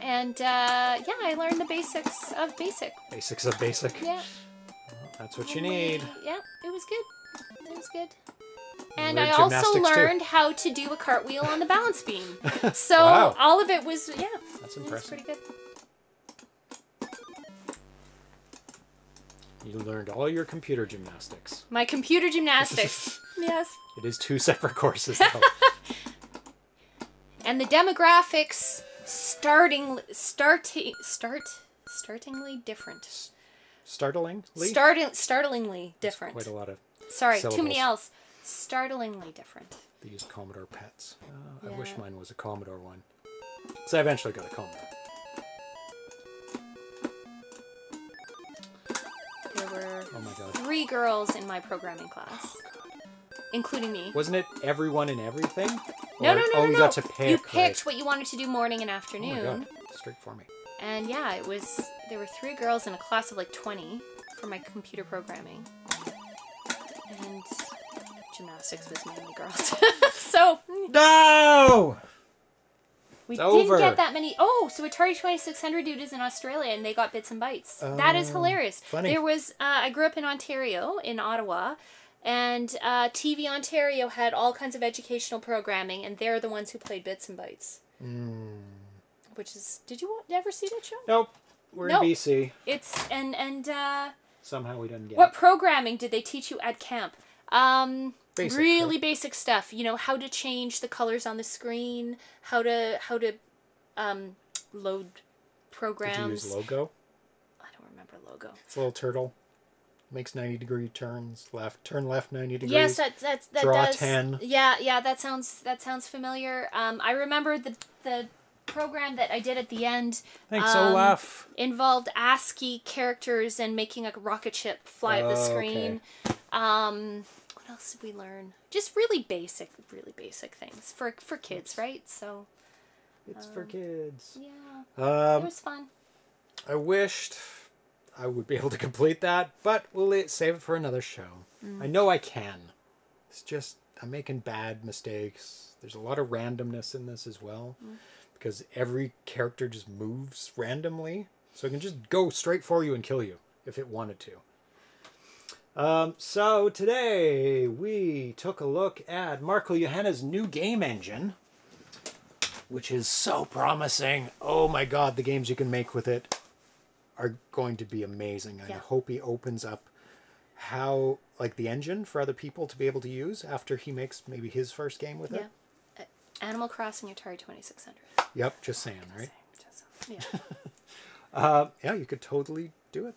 [SPEAKER 2] and uh, yeah, I learned the basics of basic.
[SPEAKER 1] Basics of basic.
[SPEAKER 2] Yeah.
[SPEAKER 1] That's what you need.
[SPEAKER 2] Yeah, it was good. It was good. And
[SPEAKER 1] learned
[SPEAKER 2] I also
[SPEAKER 1] gymnastics, too.
[SPEAKER 2] learned how to do a cartwheel on the balance beam. So
[SPEAKER 1] Wow.
[SPEAKER 2] all of it was yeah,
[SPEAKER 1] That's impressive.
[SPEAKER 2] pretty good.
[SPEAKER 1] You learned all your computer gymnastics.
[SPEAKER 2] My computer gymnastics. yes.
[SPEAKER 1] It is two separate courses, though.
[SPEAKER 2] And the demographics starting starting start startingly different.
[SPEAKER 1] Startlingly?
[SPEAKER 2] Starting startlingly different.
[SPEAKER 1] Quite a lot of.
[SPEAKER 2] Sorry, too many
[SPEAKER 1] syllables.
[SPEAKER 2] else. Startlingly different.
[SPEAKER 1] They use Commodore pets. Uh, I wish mine was a Commodore one. So I eventually got a Commodore.
[SPEAKER 2] There were
[SPEAKER 1] Oh my god.
[SPEAKER 2] three girls in my programming class, including me.
[SPEAKER 1] Wasn't it everyone and everything?
[SPEAKER 2] No,
[SPEAKER 1] Or-
[SPEAKER 2] no, no,
[SPEAKER 1] oh,
[SPEAKER 2] no,
[SPEAKER 1] you
[SPEAKER 2] no.
[SPEAKER 1] got to pick.
[SPEAKER 2] You picked
[SPEAKER 1] right.
[SPEAKER 2] what you wanted to do morning and
[SPEAKER 1] Oh
[SPEAKER 2] afternoon.
[SPEAKER 1] Straight for me.
[SPEAKER 2] and yeah, it was there were three girls in a class of like 20 for my computer programming. And gymnastics was mainly girls. so hmm.
[SPEAKER 1] No!
[SPEAKER 2] We
[SPEAKER 1] It's
[SPEAKER 2] didn't
[SPEAKER 1] over.
[SPEAKER 2] get that many. Oh, so Atari 2600 dude is in Australia and they got bits and bytes. that is
[SPEAKER 1] Oh,
[SPEAKER 2] hilarious.
[SPEAKER 1] funny.
[SPEAKER 2] There was uh, I grew up in Ontario in Ottawa. And uh, TVOntario had all kinds of educational programming, and they're the ones who played Bits and Bytes.
[SPEAKER 1] Hmm.
[SPEAKER 2] Which is, did you ever see that show?
[SPEAKER 1] Nope. We're
[SPEAKER 2] No.
[SPEAKER 1] in BC.
[SPEAKER 2] It's and and uh,
[SPEAKER 1] Somehow we didn't get
[SPEAKER 2] what
[SPEAKER 1] it.
[SPEAKER 2] programming did they teach you at camp? Um,
[SPEAKER 1] Basic,
[SPEAKER 2] really
[SPEAKER 1] right?
[SPEAKER 2] basic stuff. You know how to change the colors on the screen, how to how to um, load
[SPEAKER 1] Did you
[SPEAKER 2] programs.
[SPEAKER 1] use logo?
[SPEAKER 2] I don't remember logo.
[SPEAKER 1] It's a little turtle. Makes 90 degree turns. Left. Turn left 90 degrees.
[SPEAKER 2] Yes, that that's that
[SPEAKER 1] Draw
[SPEAKER 2] does.
[SPEAKER 1] 10.
[SPEAKER 2] Yeah, yeah, that sounds that sounds familiar. Um, I remember the the program that I did at the end
[SPEAKER 1] Thanks,
[SPEAKER 2] um,
[SPEAKER 1] Olaf.
[SPEAKER 2] involved ASCII characters and making a rocket ship fly up the
[SPEAKER 1] Oh,
[SPEAKER 2] screen. Um, what else did we learn? Just really basic, really basic things for for kids, right? So
[SPEAKER 1] It's for kids.
[SPEAKER 2] yeah, it
[SPEAKER 1] Um,
[SPEAKER 2] was fun.
[SPEAKER 1] I wished I would be able to complete that, but we'll save it for another show.
[SPEAKER 2] Mm.
[SPEAKER 1] I know I can. It's just I'm making bad mistakes. There's a lot of randomness in this as well,
[SPEAKER 2] Mm.
[SPEAKER 1] because every character just moves randomly, so it can just go straight for you and kill you if it wanted to. Um, so today we took a look at Marco Johannes' new game engine, which is so promising. Oh my god, the games you can make with it are going to be amazing. I hope he opens up how like the engine for other people to be able to use after he makes maybe his first game with
[SPEAKER 2] Yeah.
[SPEAKER 1] it.
[SPEAKER 2] Uh, Animal Crossing Atari 2600.
[SPEAKER 1] Yep, just saying, right?
[SPEAKER 2] Just- Yeah.
[SPEAKER 1] Uh, yeah, you could totally do it.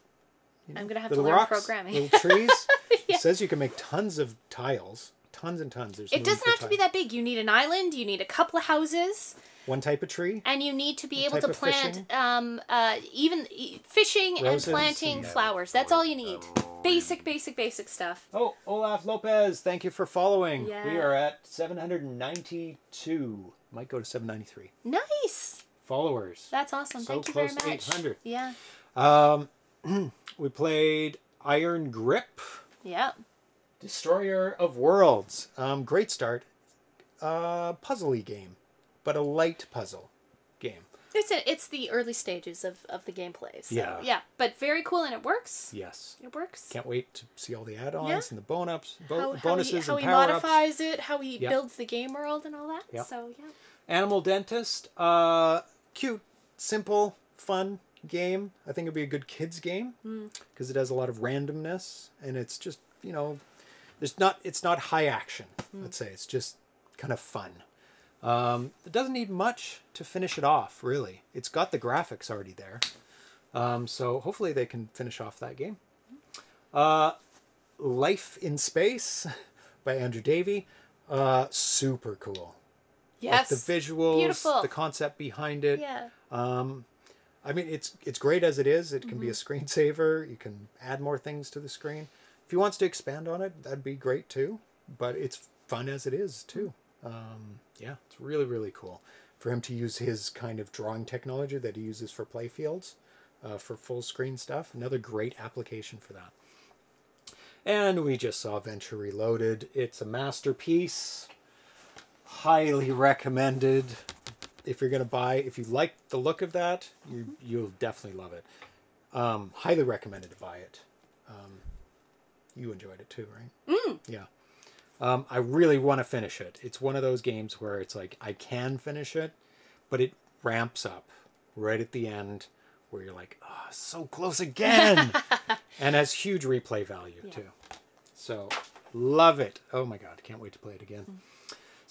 [SPEAKER 1] You
[SPEAKER 2] I'm gonna have to learn
[SPEAKER 1] rocks,
[SPEAKER 2] programming.
[SPEAKER 1] Little trees. It says you can make tons of tiles, tons and tons. There's
[SPEAKER 2] It doesn't have to be that big. You need an island, you need a couple of houses,
[SPEAKER 1] One type of tree.
[SPEAKER 2] and you need to be able to plant um, uh, even e- fishing
[SPEAKER 1] Roses
[SPEAKER 2] and planting
[SPEAKER 1] and-
[SPEAKER 2] flowers. That's all you need. Basic, basic, basic stuff.
[SPEAKER 1] Oh, Olaf Lopez, thank you for following. We are at 792. Might go to 793
[SPEAKER 2] Nice.
[SPEAKER 1] followers.
[SPEAKER 2] That's awesome.
[SPEAKER 1] So
[SPEAKER 2] Thank you
[SPEAKER 1] close
[SPEAKER 2] very
[SPEAKER 1] to
[SPEAKER 2] much.
[SPEAKER 1] 800.
[SPEAKER 2] Yeah.
[SPEAKER 1] Um, we played Iron Grip,
[SPEAKER 2] Yeah.
[SPEAKER 1] Destroyer of Worlds. Um, great start. Uh, puzzly game, but a light puzzle game.
[SPEAKER 2] It's a, it's the early stages of, of the gameplay. So,
[SPEAKER 1] Yeah.
[SPEAKER 2] Yeah. But very cool and it works.
[SPEAKER 1] Yes.
[SPEAKER 2] It works.
[SPEAKER 1] Can't wait to see all the add-ons
[SPEAKER 2] Yeah.
[SPEAKER 1] and the bonus, bo-
[SPEAKER 2] how, how
[SPEAKER 1] bonuses
[SPEAKER 2] he, how
[SPEAKER 1] and
[SPEAKER 2] he
[SPEAKER 1] power-ups.
[SPEAKER 2] modifies it, how he
[SPEAKER 1] Yep.
[SPEAKER 2] builds the game world and all that.
[SPEAKER 1] Yep.
[SPEAKER 2] So yeah.
[SPEAKER 1] Animal Dentist, uh, cute, simple, fun game. I think it'd be a good kids game because it has a lot of randomness and it's just you know, there's not it's not high action. Let's say it's just kind of fun. Um, it doesn't need much to finish it off. Really, it's got the graphics already there. Um, so hopefully they can finish off that game. Uh, Life in Space by Andrew Davie. Uh, super cool.
[SPEAKER 2] Yes.
[SPEAKER 1] Like the visuals,
[SPEAKER 2] Beautiful.
[SPEAKER 1] the concept behind it.
[SPEAKER 2] Yeah.
[SPEAKER 1] Um, I mean, it's it's great as it is. It can be a
[SPEAKER 2] Mm-hmm.
[SPEAKER 1] screensaver. You can add more things to the screen. If he wants to expand on it, that'd be great too. But it's fun as it is too. Um, yeah, it's really really cool for him to use his kind of drawing technology that he uses for playfields uh, for full screen stuff. Another great application for that. And we just saw Venture Reloaded. It's a masterpiece. Highly recommended. If you're gonna buy, if you like the look of that, you you'll definitely love it. Um, highly recommended to buy it. Um, you enjoyed it too, right? Mm. Yeah. Um, I really want to finish it. It's one of those games where it's like I can finish it, but it ramps up right at the end where you're like, oh, so close again, and has huge replay value too. So love it. Oh my god, can't wait to play it again.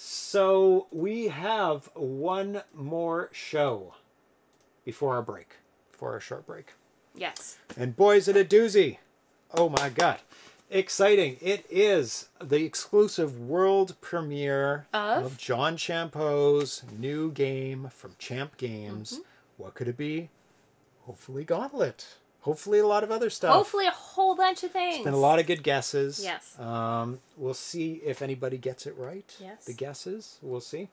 [SPEAKER 1] So we have one more show before our break, before our short break.
[SPEAKER 2] Yes.
[SPEAKER 1] And boys, it a doozy. Oh my god. Exciting. It is the exclusive world premiere
[SPEAKER 2] Of?
[SPEAKER 1] John Champeau's new game from Champ Games.
[SPEAKER 2] Mm-hmm.
[SPEAKER 1] What could it be? Hopefully Gauntlet. Hopefully a lot of other stuff.
[SPEAKER 2] Hopefully a whole bunch of things.
[SPEAKER 1] Been a lot of good guesses.
[SPEAKER 2] Yes.
[SPEAKER 1] Um, we'll see if anybody gets it right.
[SPEAKER 2] Yes.
[SPEAKER 1] The guesses. We'll see.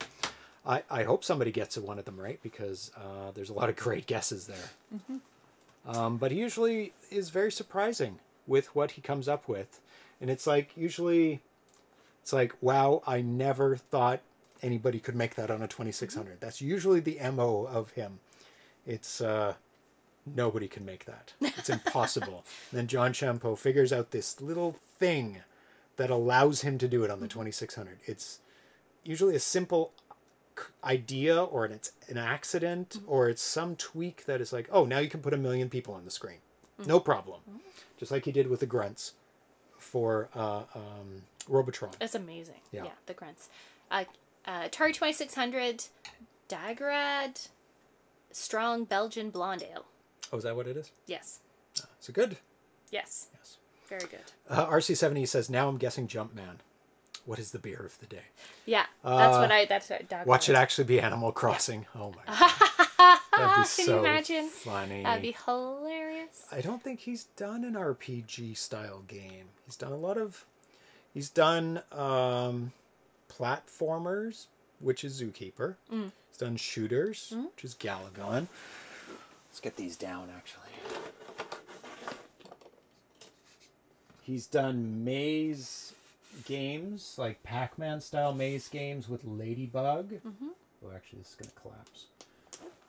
[SPEAKER 1] I, I hope somebody gets one of them right because uh, there's a lot of great guesses there.
[SPEAKER 2] Mm-hmm.
[SPEAKER 1] Um, but he usually is very surprising with what he comes up with. And it's like, usually, it's like, wow, I never thought anybody could make that on a 2600.
[SPEAKER 2] Mm-hmm.
[SPEAKER 1] That's usually the MO of him. It's, uh, nobody can make that. It's impossible. then John Champeau figures out this little thing that allows him to do it on the 2600. It's usually a simple idea or an, it's an accident or it's some tweak that is like, oh, now you can put a million people on the screen. No problem. Just like he did with the grunts for uh, um, Robotron.
[SPEAKER 2] It's amazing.
[SPEAKER 1] Yeah.
[SPEAKER 2] Yeah, the grunts. Uh, uh, Atari 2600, Daggerad, Strong Belgian Blonde Ale.
[SPEAKER 1] Oh, is that what it is?
[SPEAKER 2] Yes.
[SPEAKER 1] So good.
[SPEAKER 2] Yes.
[SPEAKER 1] Yes.
[SPEAKER 2] Very good.
[SPEAKER 1] Uh, RC70 says, now I'm guessing Jumpman. What is the beer of the day?
[SPEAKER 2] Yeah. That's
[SPEAKER 1] Uh,
[SPEAKER 2] what I. That's what Daggerad.
[SPEAKER 1] Watch it actually be Animal Crossing. Oh my god. That'd be
[SPEAKER 2] Can
[SPEAKER 1] so
[SPEAKER 2] you imagine?
[SPEAKER 1] funny.
[SPEAKER 2] That'd be hilarious.
[SPEAKER 1] I don't think he's done an RPG style game. He's done a lot of he's done um platformers, which is Zookeeper.
[SPEAKER 2] Mm.
[SPEAKER 1] He's done shooters, which is Galagon. Let's get these down actually. He's done maze games, like Pac-Man style maze games with Ladybug.
[SPEAKER 2] Mm-hmm.
[SPEAKER 1] Oh, actually, this is going to collapse.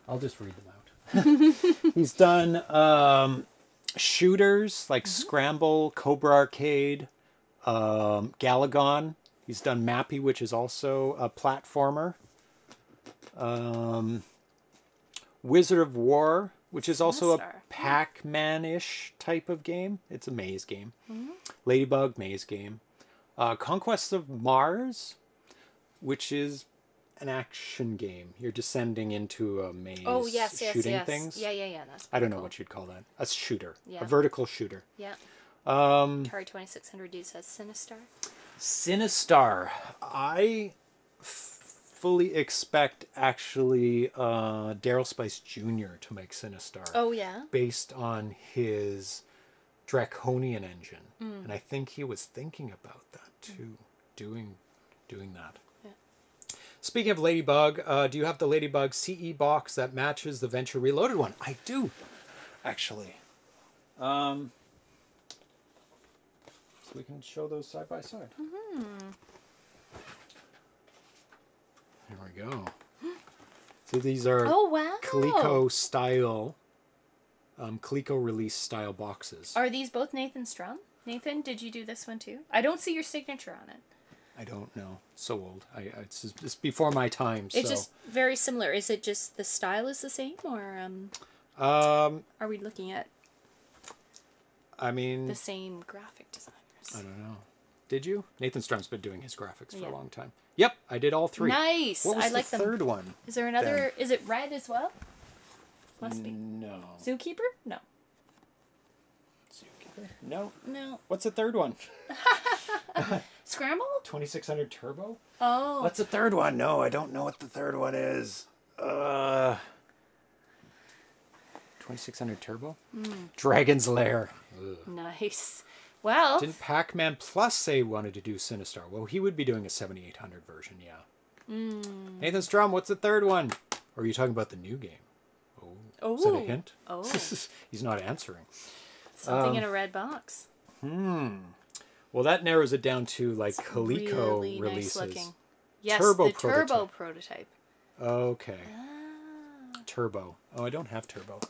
[SPEAKER 1] I'll just read them out. He's done um, shooters like Scramble, Cobra Arcade, um, Galagon. He's done Mappy, which is also a platformer. Um, Wizard of Wor, which is also a Pac-Man-ish type of game. It's a maze game. Ladybug maze game. Uh, Conquest of Mars, which is an action game. You're descending into a maze,
[SPEAKER 2] Oh yes, yes,
[SPEAKER 1] shooting
[SPEAKER 2] yes.
[SPEAKER 1] things.
[SPEAKER 2] Yeah, yeah, yeah. That's
[SPEAKER 1] I don't know what you'd call that. A shooter,
[SPEAKER 2] Yeah.
[SPEAKER 1] a vertical shooter.
[SPEAKER 2] Yeah.
[SPEAKER 1] Um,
[SPEAKER 2] Atari Twenty Six Hundred D says Sinistar.
[SPEAKER 1] Sinistar. I f- fully expect actually uh, Darrell Spice Jr. to make Sinistar
[SPEAKER 2] Oh yeah.
[SPEAKER 1] based on his Draconian engine,
[SPEAKER 2] Mm.
[SPEAKER 1] and I think he was thinking about that too, doing doing that.
[SPEAKER 2] Yeah.
[SPEAKER 1] Speaking of Ladybug, uh, do you have the Ladybug CE box that matches the Venture Reloaded one? I do, actually. Um, so we can show those side by side. There we go. So these are
[SPEAKER 2] Oh wow.
[SPEAKER 1] Coleco style, um, Coleco release style boxes.
[SPEAKER 2] Are these both Nathan Strum? Nathan, did you do this one too? I don't see your signature on it.
[SPEAKER 1] I don't know. So old. I, I it's, just- it's before my time. So
[SPEAKER 2] It's just very similar. Is it just the style is the same, or um,
[SPEAKER 1] um,
[SPEAKER 2] are we looking at
[SPEAKER 1] I mean,
[SPEAKER 2] the same graphic designers?
[SPEAKER 1] I don't know. Did you? Nathan Strum's been doing his graphics for
[SPEAKER 2] Yeah.
[SPEAKER 1] a long time. Yep, I did all three.
[SPEAKER 2] Nice.
[SPEAKER 1] What was
[SPEAKER 2] I
[SPEAKER 1] the
[SPEAKER 2] like the
[SPEAKER 1] third one?
[SPEAKER 2] Is there another? Is it red as well? Must be.
[SPEAKER 1] No.
[SPEAKER 2] Zookeeper? No.
[SPEAKER 1] Zookeeper? No.
[SPEAKER 2] No.
[SPEAKER 1] What's the third one?
[SPEAKER 2] Scramble?
[SPEAKER 1] 2600 Turbo?
[SPEAKER 2] Oh.
[SPEAKER 1] What's the third one? No, I don't know what the third one is. Uh, 2600 Turbo?
[SPEAKER 2] Hmm.
[SPEAKER 1] Dragon's Lair.
[SPEAKER 2] Nice. Well,
[SPEAKER 1] Didn't Pac Man Plus say he wanted to do Sinistar? Well, he would be doing a 7800 version, yeah.
[SPEAKER 2] Hmm.
[SPEAKER 1] Nathan Strum, what's the third one? Or are you talking about the new game?
[SPEAKER 2] oh,
[SPEAKER 1] Is that a hint?
[SPEAKER 2] Oh,
[SPEAKER 1] He's not answering.
[SPEAKER 2] something
[SPEAKER 1] Um,
[SPEAKER 2] in a red box. Hmm.
[SPEAKER 1] Well, that narrows it down to like Coleco
[SPEAKER 2] really
[SPEAKER 1] releases.
[SPEAKER 2] nice looking. Yes,
[SPEAKER 1] Turbo
[SPEAKER 2] the turbo
[SPEAKER 1] prototype.
[SPEAKER 2] prototype.
[SPEAKER 1] Okay.
[SPEAKER 2] Ah.
[SPEAKER 1] Turbo. Oh, I don't have Turbo.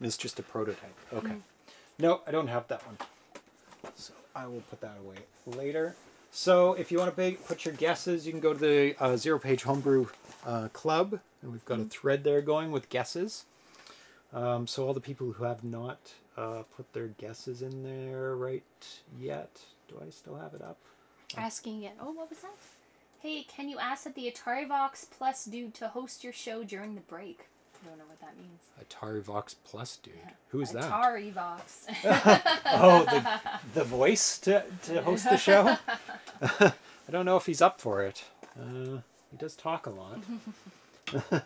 [SPEAKER 1] It's just a prototype. Okay.
[SPEAKER 2] Mm.
[SPEAKER 1] No, I don't have that one. So I will put that away later. So if you want to put your guesses, you can go to the uh, ZeroPage Homebrew uh, Club, and we've got a thread there going with guesses. Um, so all the people who have not uh, put their guesses in there right yet, do I still have it up?
[SPEAKER 2] Asking it. Oh, what was that? Hey, can you ask that the AtariVox Plus dude to host your show during the break? I don't know what that means.
[SPEAKER 1] AtariVox Plus, dude. Who's that?
[SPEAKER 2] Atari Vox.
[SPEAKER 1] Oh, the, the voice to, to host the show? I don't know if he's up for it. Uh, he does talk a lot.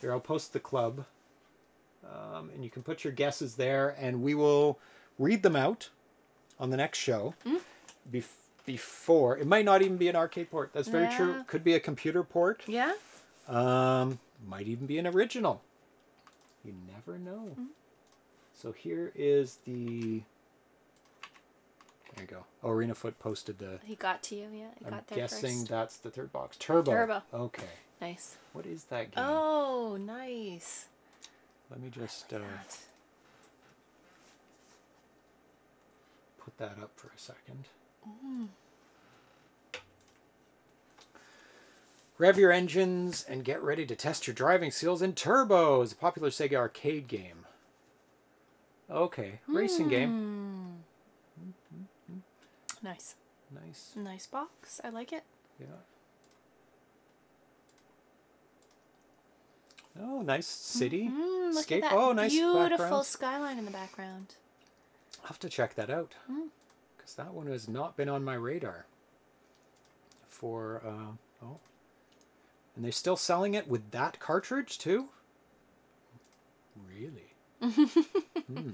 [SPEAKER 1] Here, I'll post the club. Um, and you can put your guesses there, and we will read them out on the next show. Bef- before, it might not even be an arcade port. That's very true. Could be a computer port.
[SPEAKER 2] yeah?
[SPEAKER 1] Um, might even be an original. You never know. So here is the. There you go. Oh, Arena Foot posted the.
[SPEAKER 2] He got to you, yeah? He
[SPEAKER 1] I'm
[SPEAKER 2] got there
[SPEAKER 1] guessing
[SPEAKER 2] first.
[SPEAKER 1] that's the third box. Turbo.
[SPEAKER 2] Turbo.
[SPEAKER 1] Okay.
[SPEAKER 2] Nice.
[SPEAKER 1] What is that game?
[SPEAKER 2] Oh, nice.
[SPEAKER 1] Let me just uh,
[SPEAKER 2] That.
[SPEAKER 1] put that up for a second.
[SPEAKER 2] Mm.
[SPEAKER 1] Rev your engines and get ready to test your driving skills in Turbo. It's a popular Sega arcade game. Okay, racing game.
[SPEAKER 2] Hmm. Nice.
[SPEAKER 1] Nice.
[SPEAKER 2] Nice box. I like it.
[SPEAKER 1] Yeah. Oh, nice city.
[SPEAKER 2] Mm, look
[SPEAKER 1] Scape- Oh, nice
[SPEAKER 2] beautiful
[SPEAKER 1] backgrounds.
[SPEAKER 2] skyline in the background.
[SPEAKER 1] I'll have to check that out.
[SPEAKER 2] Hmm.
[SPEAKER 1] Because that one has not been on my radar. For, uh, oh. And they're still selling it with that cartridge, too? Really? Hmm.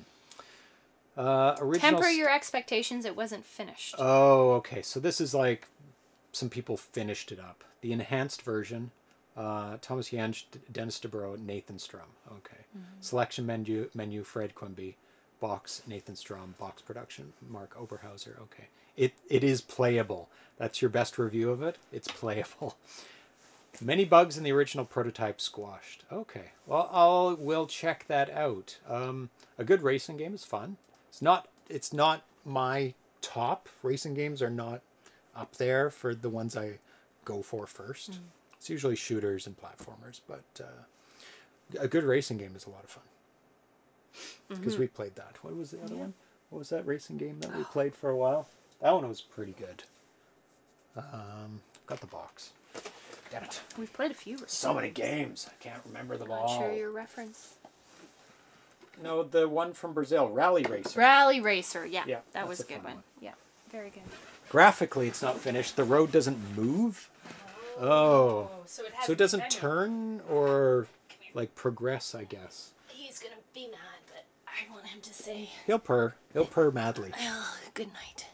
[SPEAKER 1] Uh, original.
[SPEAKER 2] Temper your expectations. It wasn't finished.
[SPEAKER 1] Oh, okay. So this is like some people finished it up. The enhanced version. Uh, Thomas Jentzsch, D- Dennis Debro, Nathan Strum. Okay. Selection menu, menu Fred Quimby. Box Nathan Strum. Box production Mark Oberhauser. Okay. It it is playable. That's your best review of it. It's playable. Many bugs in the original prototype squashed. Okay, well, I'll we'll check that out. Um, a good racing game is fun. It's not. It's not my top racing games are not up there for the ones I go for first. It's usually shooters and platformers, but uh, a good racing game is a lot of fun because we played that. What was the other one? What was that racing game that we played for a while? That one was pretty good. Um, got the box. Damn it!
[SPEAKER 2] We've played a few.
[SPEAKER 1] So many games. I can't remember them
[SPEAKER 2] Not
[SPEAKER 1] all.
[SPEAKER 2] sure your reference.
[SPEAKER 1] No, the one from Brazil, Rally Racer.
[SPEAKER 2] Rally Racer. Yeah,
[SPEAKER 1] Yeah,
[SPEAKER 2] that was
[SPEAKER 1] a
[SPEAKER 2] a good one.
[SPEAKER 1] one.
[SPEAKER 2] Yeah, very good.
[SPEAKER 1] Graphically, it's not finished. The road doesn't move. Oh, oh
[SPEAKER 2] so it
[SPEAKER 1] so it doesn't turn or like progress. I guess
[SPEAKER 2] He's gonna be mad, but I want him to say,
[SPEAKER 1] he'll purr. He'll purr madly.
[SPEAKER 2] oh, "Good night."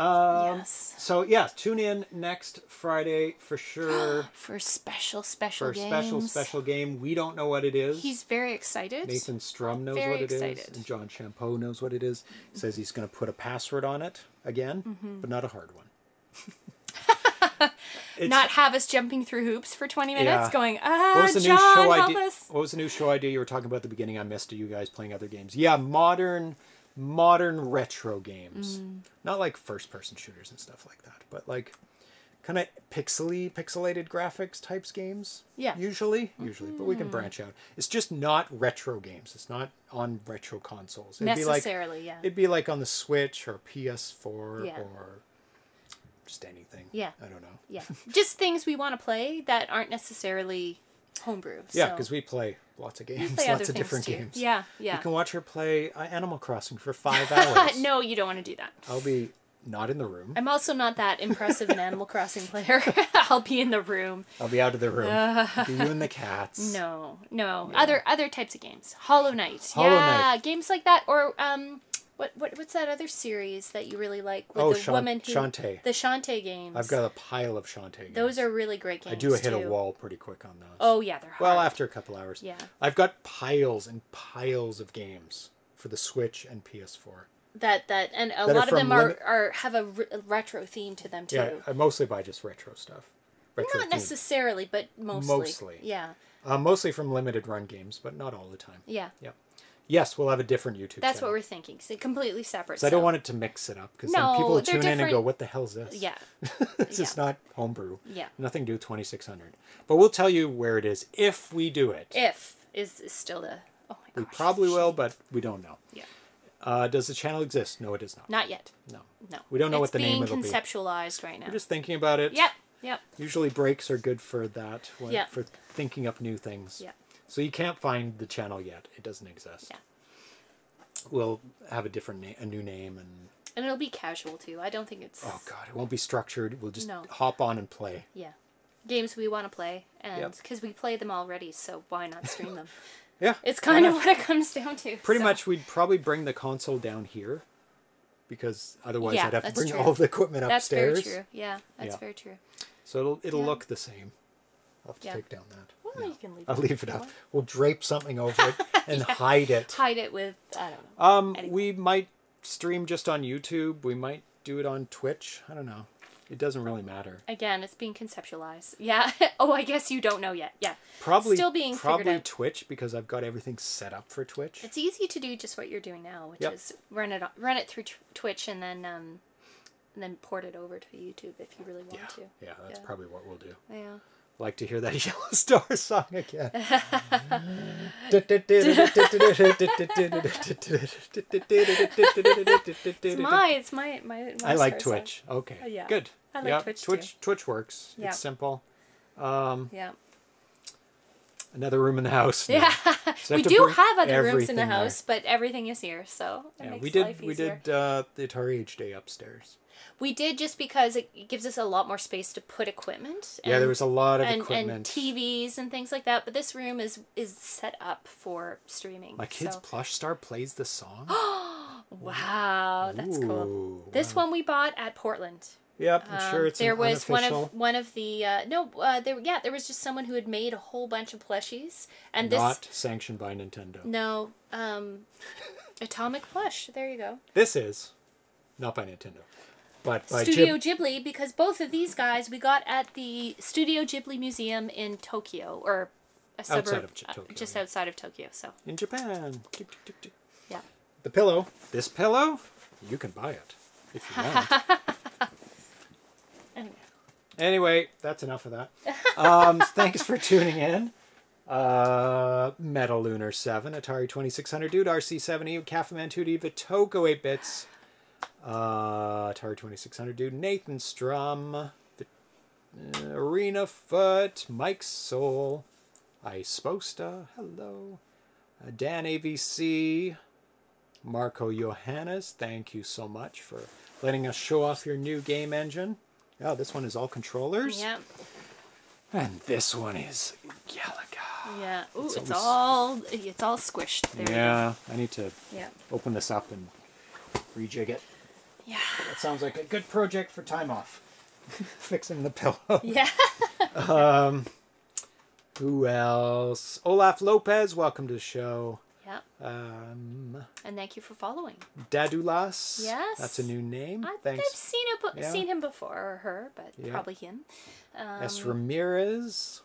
[SPEAKER 1] Um,
[SPEAKER 2] yes.
[SPEAKER 1] So yeah, tune in next Friday for sure
[SPEAKER 2] For special, special
[SPEAKER 1] for a
[SPEAKER 2] games.
[SPEAKER 1] special special game. We don't know what it is.
[SPEAKER 2] He's very excited.
[SPEAKER 1] Nathan Strum knows
[SPEAKER 2] very
[SPEAKER 1] what it is,
[SPEAKER 2] excited.
[SPEAKER 1] and John Champeau knows what it is. He says he's going to put a password on it again,
[SPEAKER 2] Mm-hmm.
[SPEAKER 1] but not a hard one.
[SPEAKER 2] Not have us jumping through hoops for 20 minutes
[SPEAKER 1] Yeah.
[SPEAKER 2] going,
[SPEAKER 1] what
[SPEAKER 2] ah,
[SPEAKER 1] was the
[SPEAKER 2] John,
[SPEAKER 1] new show
[SPEAKER 2] help
[SPEAKER 1] idea?
[SPEAKER 2] us.
[SPEAKER 1] What was the new show idea you were talking about at the beginning? I missed. You guys playing other games? Yeah, modern, modern retro games.
[SPEAKER 2] Mm.
[SPEAKER 1] Not like first-person shooters and stuff like that, but like kind of pixely, pixelated graphics types games.
[SPEAKER 2] Yeah.
[SPEAKER 1] Usually, usually, but we can branch out. It's just not retro games. It's not on retro consoles. It'd be like
[SPEAKER 2] Necessarily, yeah.
[SPEAKER 1] it'd be like on the Switch or PS4
[SPEAKER 2] Yeah.
[SPEAKER 1] or just anything.
[SPEAKER 2] Yeah.
[SPEAKER 1] I don't know.
[SPEAKER 2] yeah. Just things we want to play that aren't necessarily homebrew.
[SPEAKER 1] Yeah,
[SPEAKER 2] so
[SPEAKER 1] because we play lots of games, lots of different
[SPEAKER 2] too.
[SPEAKER 1] games.
[SPEAKER 2] Yeah, yeah.
[SPEAKER 1] You can watch her play uh, Animal Crossing for five hours.
[SPEAKER 2] no, you don't want to do that.
[SPEAKER 1] I'll be not in the room.
[SPEAKER 2] I'm also not that impressive an Animal Crossing player. I'll be in the room.
[SPEAKER 1] I'll be out of the room. be you and the cats.
[SPEAKER 2] No, no. Other other types of games. Hollow Knight.
[SPEAKER 1] Hollow
[SPEAKER 2] yeah,
[SPEAKER 1] Knight.
[SPEAKER 2] games like that. Or um, what what what's that other series that you really like with
[SPEAKER 1] Oh,
[SPEAKER 2] the
[SPEAKER 1] Shan-
[SPEAKER 2] woman who
[SPEAKER 1] Shantae.
[SPEAKER 2] the Shantae games.
[SPEAKER 1] I've got a pile of Shantae games.
[SPEAKER 2] those are really great games.
[SPEAKER 1] I do hit
[SPEAKER 2] too.
[SPEAKER 1] a wall pretty quick on those.
[SPEAKER 2] Oh yeah, they're hard.
[SPEAKER 1] Well, after a couple hours.
[SPEAKER 2] Yeah.
[SPEAKER 1] I've got piles and piles of games for the Switch and PS4.
[SPEAKER 2] that that and a
[SPEAKER 1] That
[SPEAKER 2] lot of them are,
[SPEAKER 1] limit-
[SPEAKER 2] are have a, re- retro theme to them too.
[SPEAKER 1] Yeah, I mostly buy just retro stuff. Retro
[SPEAKER 2] Not
[SPEAKER 1] themed.
[SPEAKER 2] necessarily, but mostly.
[SPEAKER 1] Mostly.
[SPEAKER 2] Yeah.
[SPEAKER 1] Uh, mostly from limited run games, but not all the time.
[SPEAKER 2] Yeah.
[SPEAKER 1] Yep. Yes, we'll have a different YouTube
[SPEAKER 2] That's
[SPEAKER 1] channel.
[SPEAKER 2] what we're thinking. So completely separate.
[SPEAKER 1] So I don't want it to mix it up because
[SPEAKER 2] No,
[SPEAKER 1] then people will tune in and go, "What the hell's this?"
[SPEAKER 2] Yeah.
[SPEAKER 1] it's just not homebrew.
[SPEAKER 2] Yeah.
[SPEAKER 1] Nothing to do with 2600. But we'll tell you where it is if we do it.
[SPEAKER 2] If is, is still the. Oh my
[SPEAKER 1] we probably will, but we don't know.
[SPEAKER 2] Yeah.
[SPEAKER 1] Uh, does the channel exist? No, it does not.
[SPEAKER 2] Not yet.
[SPEAKER 1] No.
[SPEAKER 2] No.
[SPEAKER 1] We don't know
[SPEAKER 2] it's
[SPEAKER 1] what the name
[SPEAKER 2] being
[SPEAKER 1] it'll be.
[SPEAKER 2] conceptualized right now.
[SPEAKER 1] We're just thinking about it.
[SPEAKER 2] Yep. Yep.
[SPEAKER 1] Usually breaks are good for that. when-
[SPEAKER 2] Yeah.
[SPEAKER 1] For thinking up new things.
[SPEAKER 2] Yeah.
[SPEAKER 1] So you can't find the channel yet. It doesn't exist.
[SPEAKER 2] Yeah.
[SPEAKER 1] We'll have a different name, a new name, and
[SPEAKER 2] And it'll be casual too. I don't think it's.
[SPEAKER 1] oh god, it won't be structured. We'll just
[SPEAKER 2] No.
[SPEAKER 1] hop on and play.
[SPEAKER 2] Yeah. Games we want to play, and
[SPEAKER 1] Yep.
[SPEAKER 2] because we play them already, so why not stream them?
[SPEAKER 1] Yeah.
[SPEAKER 2] It's kind of what it comes down to.
[SPEAKER 1] Pretty
[SPEAKER 2] so.
[SPEAKER 1] much, we'd probably bring the console down here, because otherwise
[SPEAKER 2] Yeah,
[SPEAKER 1] I'd have to bring
[SPEAKER 2] true.
[SPEAKER 1] all the equipment
[SPEAKER 2] That's very
[SPEAKER 1] upstairs.
[SPEAKER 2] true. Yeah, that's
[SPEAKER 1] Yeah.
[SPEAKER 2] very true.
[SPEAKER 1] So it'll it'll
[SPEAKER 2] Yeah.
[SPEAKER 1] look the same. I'll have to take down that.
[SPEAKER 2] Well,
[SPEAKER 1] No.
[SPEAKER 2] you can leave
[SPEAKER 1] I'll
[SPEAKER 2] it
[SPEAKER 1] leave it up.
[SPEAKER 2] want.
[SPEAKER 1] We'll drape something over it and hide it.
[SPEAKER 2] Hide it with I don't know.
[SPEAKER 1] Um, we might stream just on YouTube. We might do it on Twitch. I don't know. It doesn't really matter.
[SPEAKER 2] Again, it's being conceptualized. Yeah. oh, I guess you don't know yet. Yeah.
[SPEAKER 1] Probably
[SPEAKER 2] Still being figured
[SPEAKER 1] probably. Twitch because I've got everything set up for Twitch.
[SPEAKER 2] It's easy to do just what you're doing now, which
[SPEAKER 1] Yep.
[SPEAKER 2] is run it run it through Twitch and then um, and then port it over to YouTube if you really want
[SPEAKER 1] yeah,
[SPEAKER 2] to.
[SPEAKER 1] yeah, that's
[SPEAKER 2] Yeah.
[SPEAKER 1] probably what we'll do.
[SPEAKER 2] Yeah.
[SPEAKER 1] Like to hear that Yellow Star song again.
[SPEAKER 2] It's my it's my my. my
[SPEAKER 1] I like. Twitch. Okay.
[SPEAKER 2] Uh, yeah.
[SPEAKER 1] Good.
[SPEAKER 2] I like
[SPEAKER 1] yeah,
[SPEAKER 2] Twitch, too.
[SPEAKER 1] Twitch Twitch works.
[SPEAKER 2] Yeah.
[SPEAKER 1] It's simple. Um,
[SPEAKER 2] Yeah.
[SPEAKER 1] another room in the house. now.
[SPEAKER 2] Yeah.
[SPEAKER 1] So
[SPEAKER 2] we do have other rooms in the
[SPEAKER 1] there.
[SPEAKER 2] house, but everything is here, so it
[SPEAKER 1] Yeah,
[SPEAKER 2] makes
[SPEAKER 1] we did
[SPEAKER 2] life
[SPEAKER 1] we did uh, the AtariAge Day upstairs.
[SPEAKER 2] We did just because it gives us a lot more space to put equipment.
[SPEAKER 1] yeah, there was a lot of
[SPEAKER 2] and,
[SPEAKER 1] equipment.
[SPEAKER 2] and TVs and things like that. But this room is is set up for streaming.
[SPEAKER 1] My kid's
[SPEAKER 2] so-
[SPEAKER 1] plush star plays the song.
[SPEAKER 2] Wow, that's cool. This
[SPEAKER 1] wow.
[SPEAKER 2] one we bought at Portland.
[SPEAKER 1] Yep, I'm
[SPEAKER 2] Um,
[SPEAKER 1] sure it's
[SPEAKER 2] there was one of one of the uh, no uh, there yeah there was just someone who had made a whole bunch of plushies and this
[SPEAKER 1] not sanctioned by Nintendo.
[SPEAKER 2] no um atomic plush there you go
[SPEAKER 1] This is not by Nintendo. But by
[SPEAKER 2] Studio
[SPEAKER 1] Ghib-
[SPEAKER 2] Ghibli because both of these guys we got at the Studio Ghibli Museum in Tokyo or a
[SPEAKER 1] Outside
[SPEAKER 2] suburb
[SPEAKER 1] of Ch-
[SPEAKER 2] uh,
[SPEAKER 1] Tokyo,
[SPEAKER 2] just
[SPEAKER 1] yeah.
[SPEAKER 2] outside of Tokyo. So
[SPEAKER 1] in Japan.
[SPEAKER 2] Yeah.
[SPEAKER 1] The pillow. This pillow, you can buy it if you want.
[SPEAKER 2] Anyway.
[SPEAKER 1] Anyway, that's enough of that. Um, thanks for tuning in. Uh, Metal Lunar 7, Atari 2600 Dude, RC70, Cafaman 2D, Vitoco 8 bits, uh, Atari 2600 Dude, Nathan Strum, Vi- uh, Arena Foot, Mike Soul, Ice hello, uh, Dan AVC, Marco Johannes, thank you so much for letting us show off your new game engine. Oh, this one is all controllers.
[SPEAKER 2] Yeah.
[SPEAKER 1] And this one is Galaga.
[SPEAKER 2] Yeah. Ooh,
[SPEAKER 1] It's
[SPEAKER 2] it's,
[SPEAKER 1] almost-
[SPEAKER 2] all it's all squished. There.
[SPEAKER 1] Yeah, I need to
[SPEAKER 2] Yeah.
[SPEAKER 1] open this up and rejig it.
[SPEAKER 2] Yeah.
[SPEAKER 1] That sounds like a good project for time off. Fixing the pillow.
[SPEAKER 2] Yeah.
[SPEAKER 1] um, Who else? Olaf Lopez, welcome to the show.
[SPEAKER 2] yeah.
[SPEAKER 1] Um,
[SPEAKER 2] And thank you for following.
[SPEAKER 1] Dadulas.
[SPEAKER 2] Yes.
[SPEAKER 1] That's a new name.
[SPEAKER 2] I think
[SPEAKER 1] Thanks.
[SPEAKER 2] I've seen him,
[SPEAKER 1] Yeah.
[SPEAKER 2] seen him before, or her, but
[SPEAKER 1] Yeah.
[SPEAKER 2] probably him. Um,
[SPEAKER 1] S. Ramirez.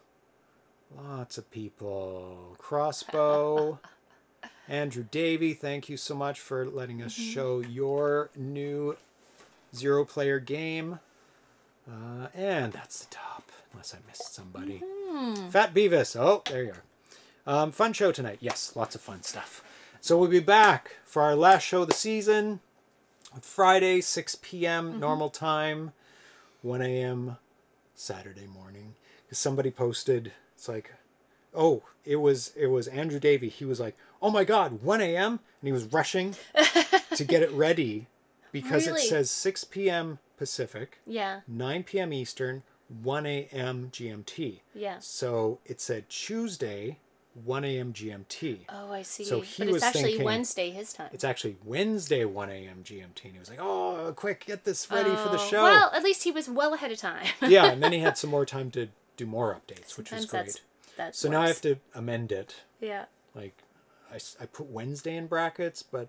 [SPEAKER 1] Lots of people. Crossbow. Andrew Davie, thank you so much for letting us
[SPEAKER 2] Mm-hmm.
[SPEAKER 1] show your new zero player game. Uh, and that's the top, unless I missed somebody.
[SPEAKER 2] Mm-hmm.
[SPEAKER 1] Fat Beavis. Oh, there you are. Um, fun show tonight. Yes, lots of fun stuff. So we'll be back for our last show of the season on Friday, 6 p.m.
[SPEAKER 2] Mm-hmm.
[SPEAKER 1] normal time, 1 a.m. Saturday morning. 'Cause somebody posted, it's like, oh, it was it was Andrew Davie. He was like, oh my God, 1 a.m. and he was rushing to get it ready because
[SPEAKER 2] Really?
[SPEAKER 1] it says 6 p.m. Pacific,
[SPEAKER 2] yeah.
[SPEAKER 1] 9 p.m. Eastern, 1 a.m. GMT.
[SPEAKER 2] Yeah.
[SPEAKER 1] So it said Tuesday, 1 a.m. GMT.
[SPEAKER 2] Oh, I see.
[SPEAKER 1] So he
[SPEAKER 2] but it's
[SPEAKER 1] was
[SPEAKER 2] actually
[SPEAKER 1] thinking-
[SPEAKER 2] Wednesday his time.
[SPEAKER 1] It's actually Wednesday, 1 a.m. GMT. And he was like, oh, quick, get this ready for the
[SPEAKER 2] Oh,
[SPEAKER 1] show.
[SPEAKER 2] Well, at least he was well ahead of time.
[SPEAKER 1] yeah, and then he had some more time to do more updates, which was great.
[SPEAKER 2] That.
[SPEAKER 1] So now I have to amend it.
[SPEAKER 2] Yeah.
[SPEAKER 1] Like, I, I put Wednesday in brackets, but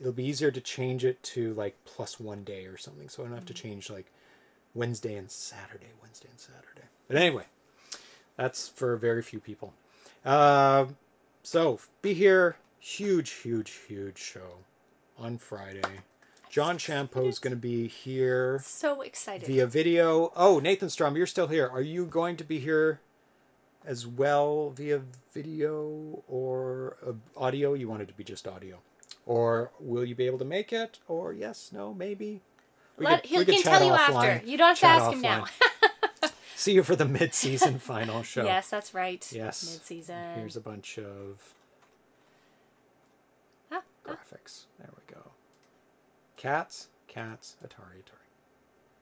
[SPEAKER 1] it'll be easier to change it to like plus one day or something. So I don't have to
[SPEAKER 2] Mm-hmm.
[SPEAKER 1] change like Wednesday and Saturday, Wednesday and Saturday. But anyway, that's for very few people. Uh, so be here. Huge, huge, huge show on Friday. John Champeau's going to be here
[SPEAKER 2] So excited.
[SPEAKER 1] via video. Oh, Nathan Strum, you're still here. Are you going to be here as well via video or uh, audio? You wanted to be just audio. Or will you be able to make it? Or yes, no, maybe. We
[SPEAKER 2] Let,
[SPEAKER 1] could-
[SPEAKER 2] he can tell you
[SPEAKER 1] offline.
[SPEAKER 2] after. You don't have to
[SPEAKER 1] Chat
[SPEAKER 2] ask him now.
[SPEAKER 1] See you for the mid-season final show.
[SPEAKER 2] Yes, that's right.
[SPEAKER 1] Yes.
[SPEAKER 2] Mid-season.
[SPEAKER 1] Here's a bunch of
[SPEAKER 2] Ah, ah,
[SPEAKER 1] graphics. There we go. Cats, cats, Atari, Atari.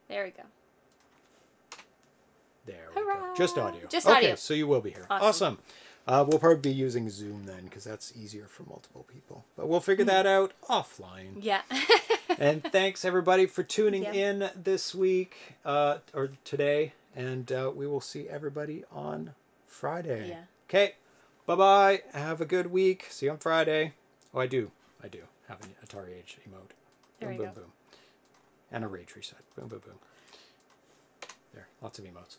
[SPEAKER 2] there we go.
[SPEAKER 1] There we
[SPEAKER 2] Hurrah!
[SPEAKER 1] go. Just audio.
[SPEAKER 2] Just
[SPEAKER 1] okay,
[SPEAKER 2] audio.
[SPEAKER 1] so you will be here.
[SPEAKER 2] Awesome.
[SPEAKER 1] Awesome. Uh, we'll probably be using Zoom then because that's easier for multiple people. But we'll
[SPEAKER 2] Hmm.
[SPEAKER 1] figure that out offline.
[SPEAKER 2] Yeah.
[SPEAKER 1] and thanks everybody for tuning
[SPEAKER 2] Yeah.
[SPEAKER 1] in this week uh, or today. And uh, we will see everybody on Friday.
[SPEAKER 2] Yeah.
[SPEAKER 1] Okay. Bye bye. Have a good week. See you on Friday. Oh, I do. I do have an AtariAge emote.
[SPEAKER 2] There
[SPEAKER 1] boom, boom,
[SPEAKER 2] go.
[SPEAKER 1] boom. And a rage reset. Boom, boom, boom. There. Lots of emotes.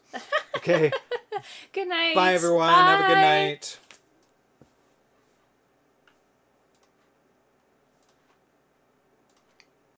[SPEAKER 1] Okay.
[SPEAKER 2] good night.
[SPEAKER 1] Bye, everyone. Have a good night.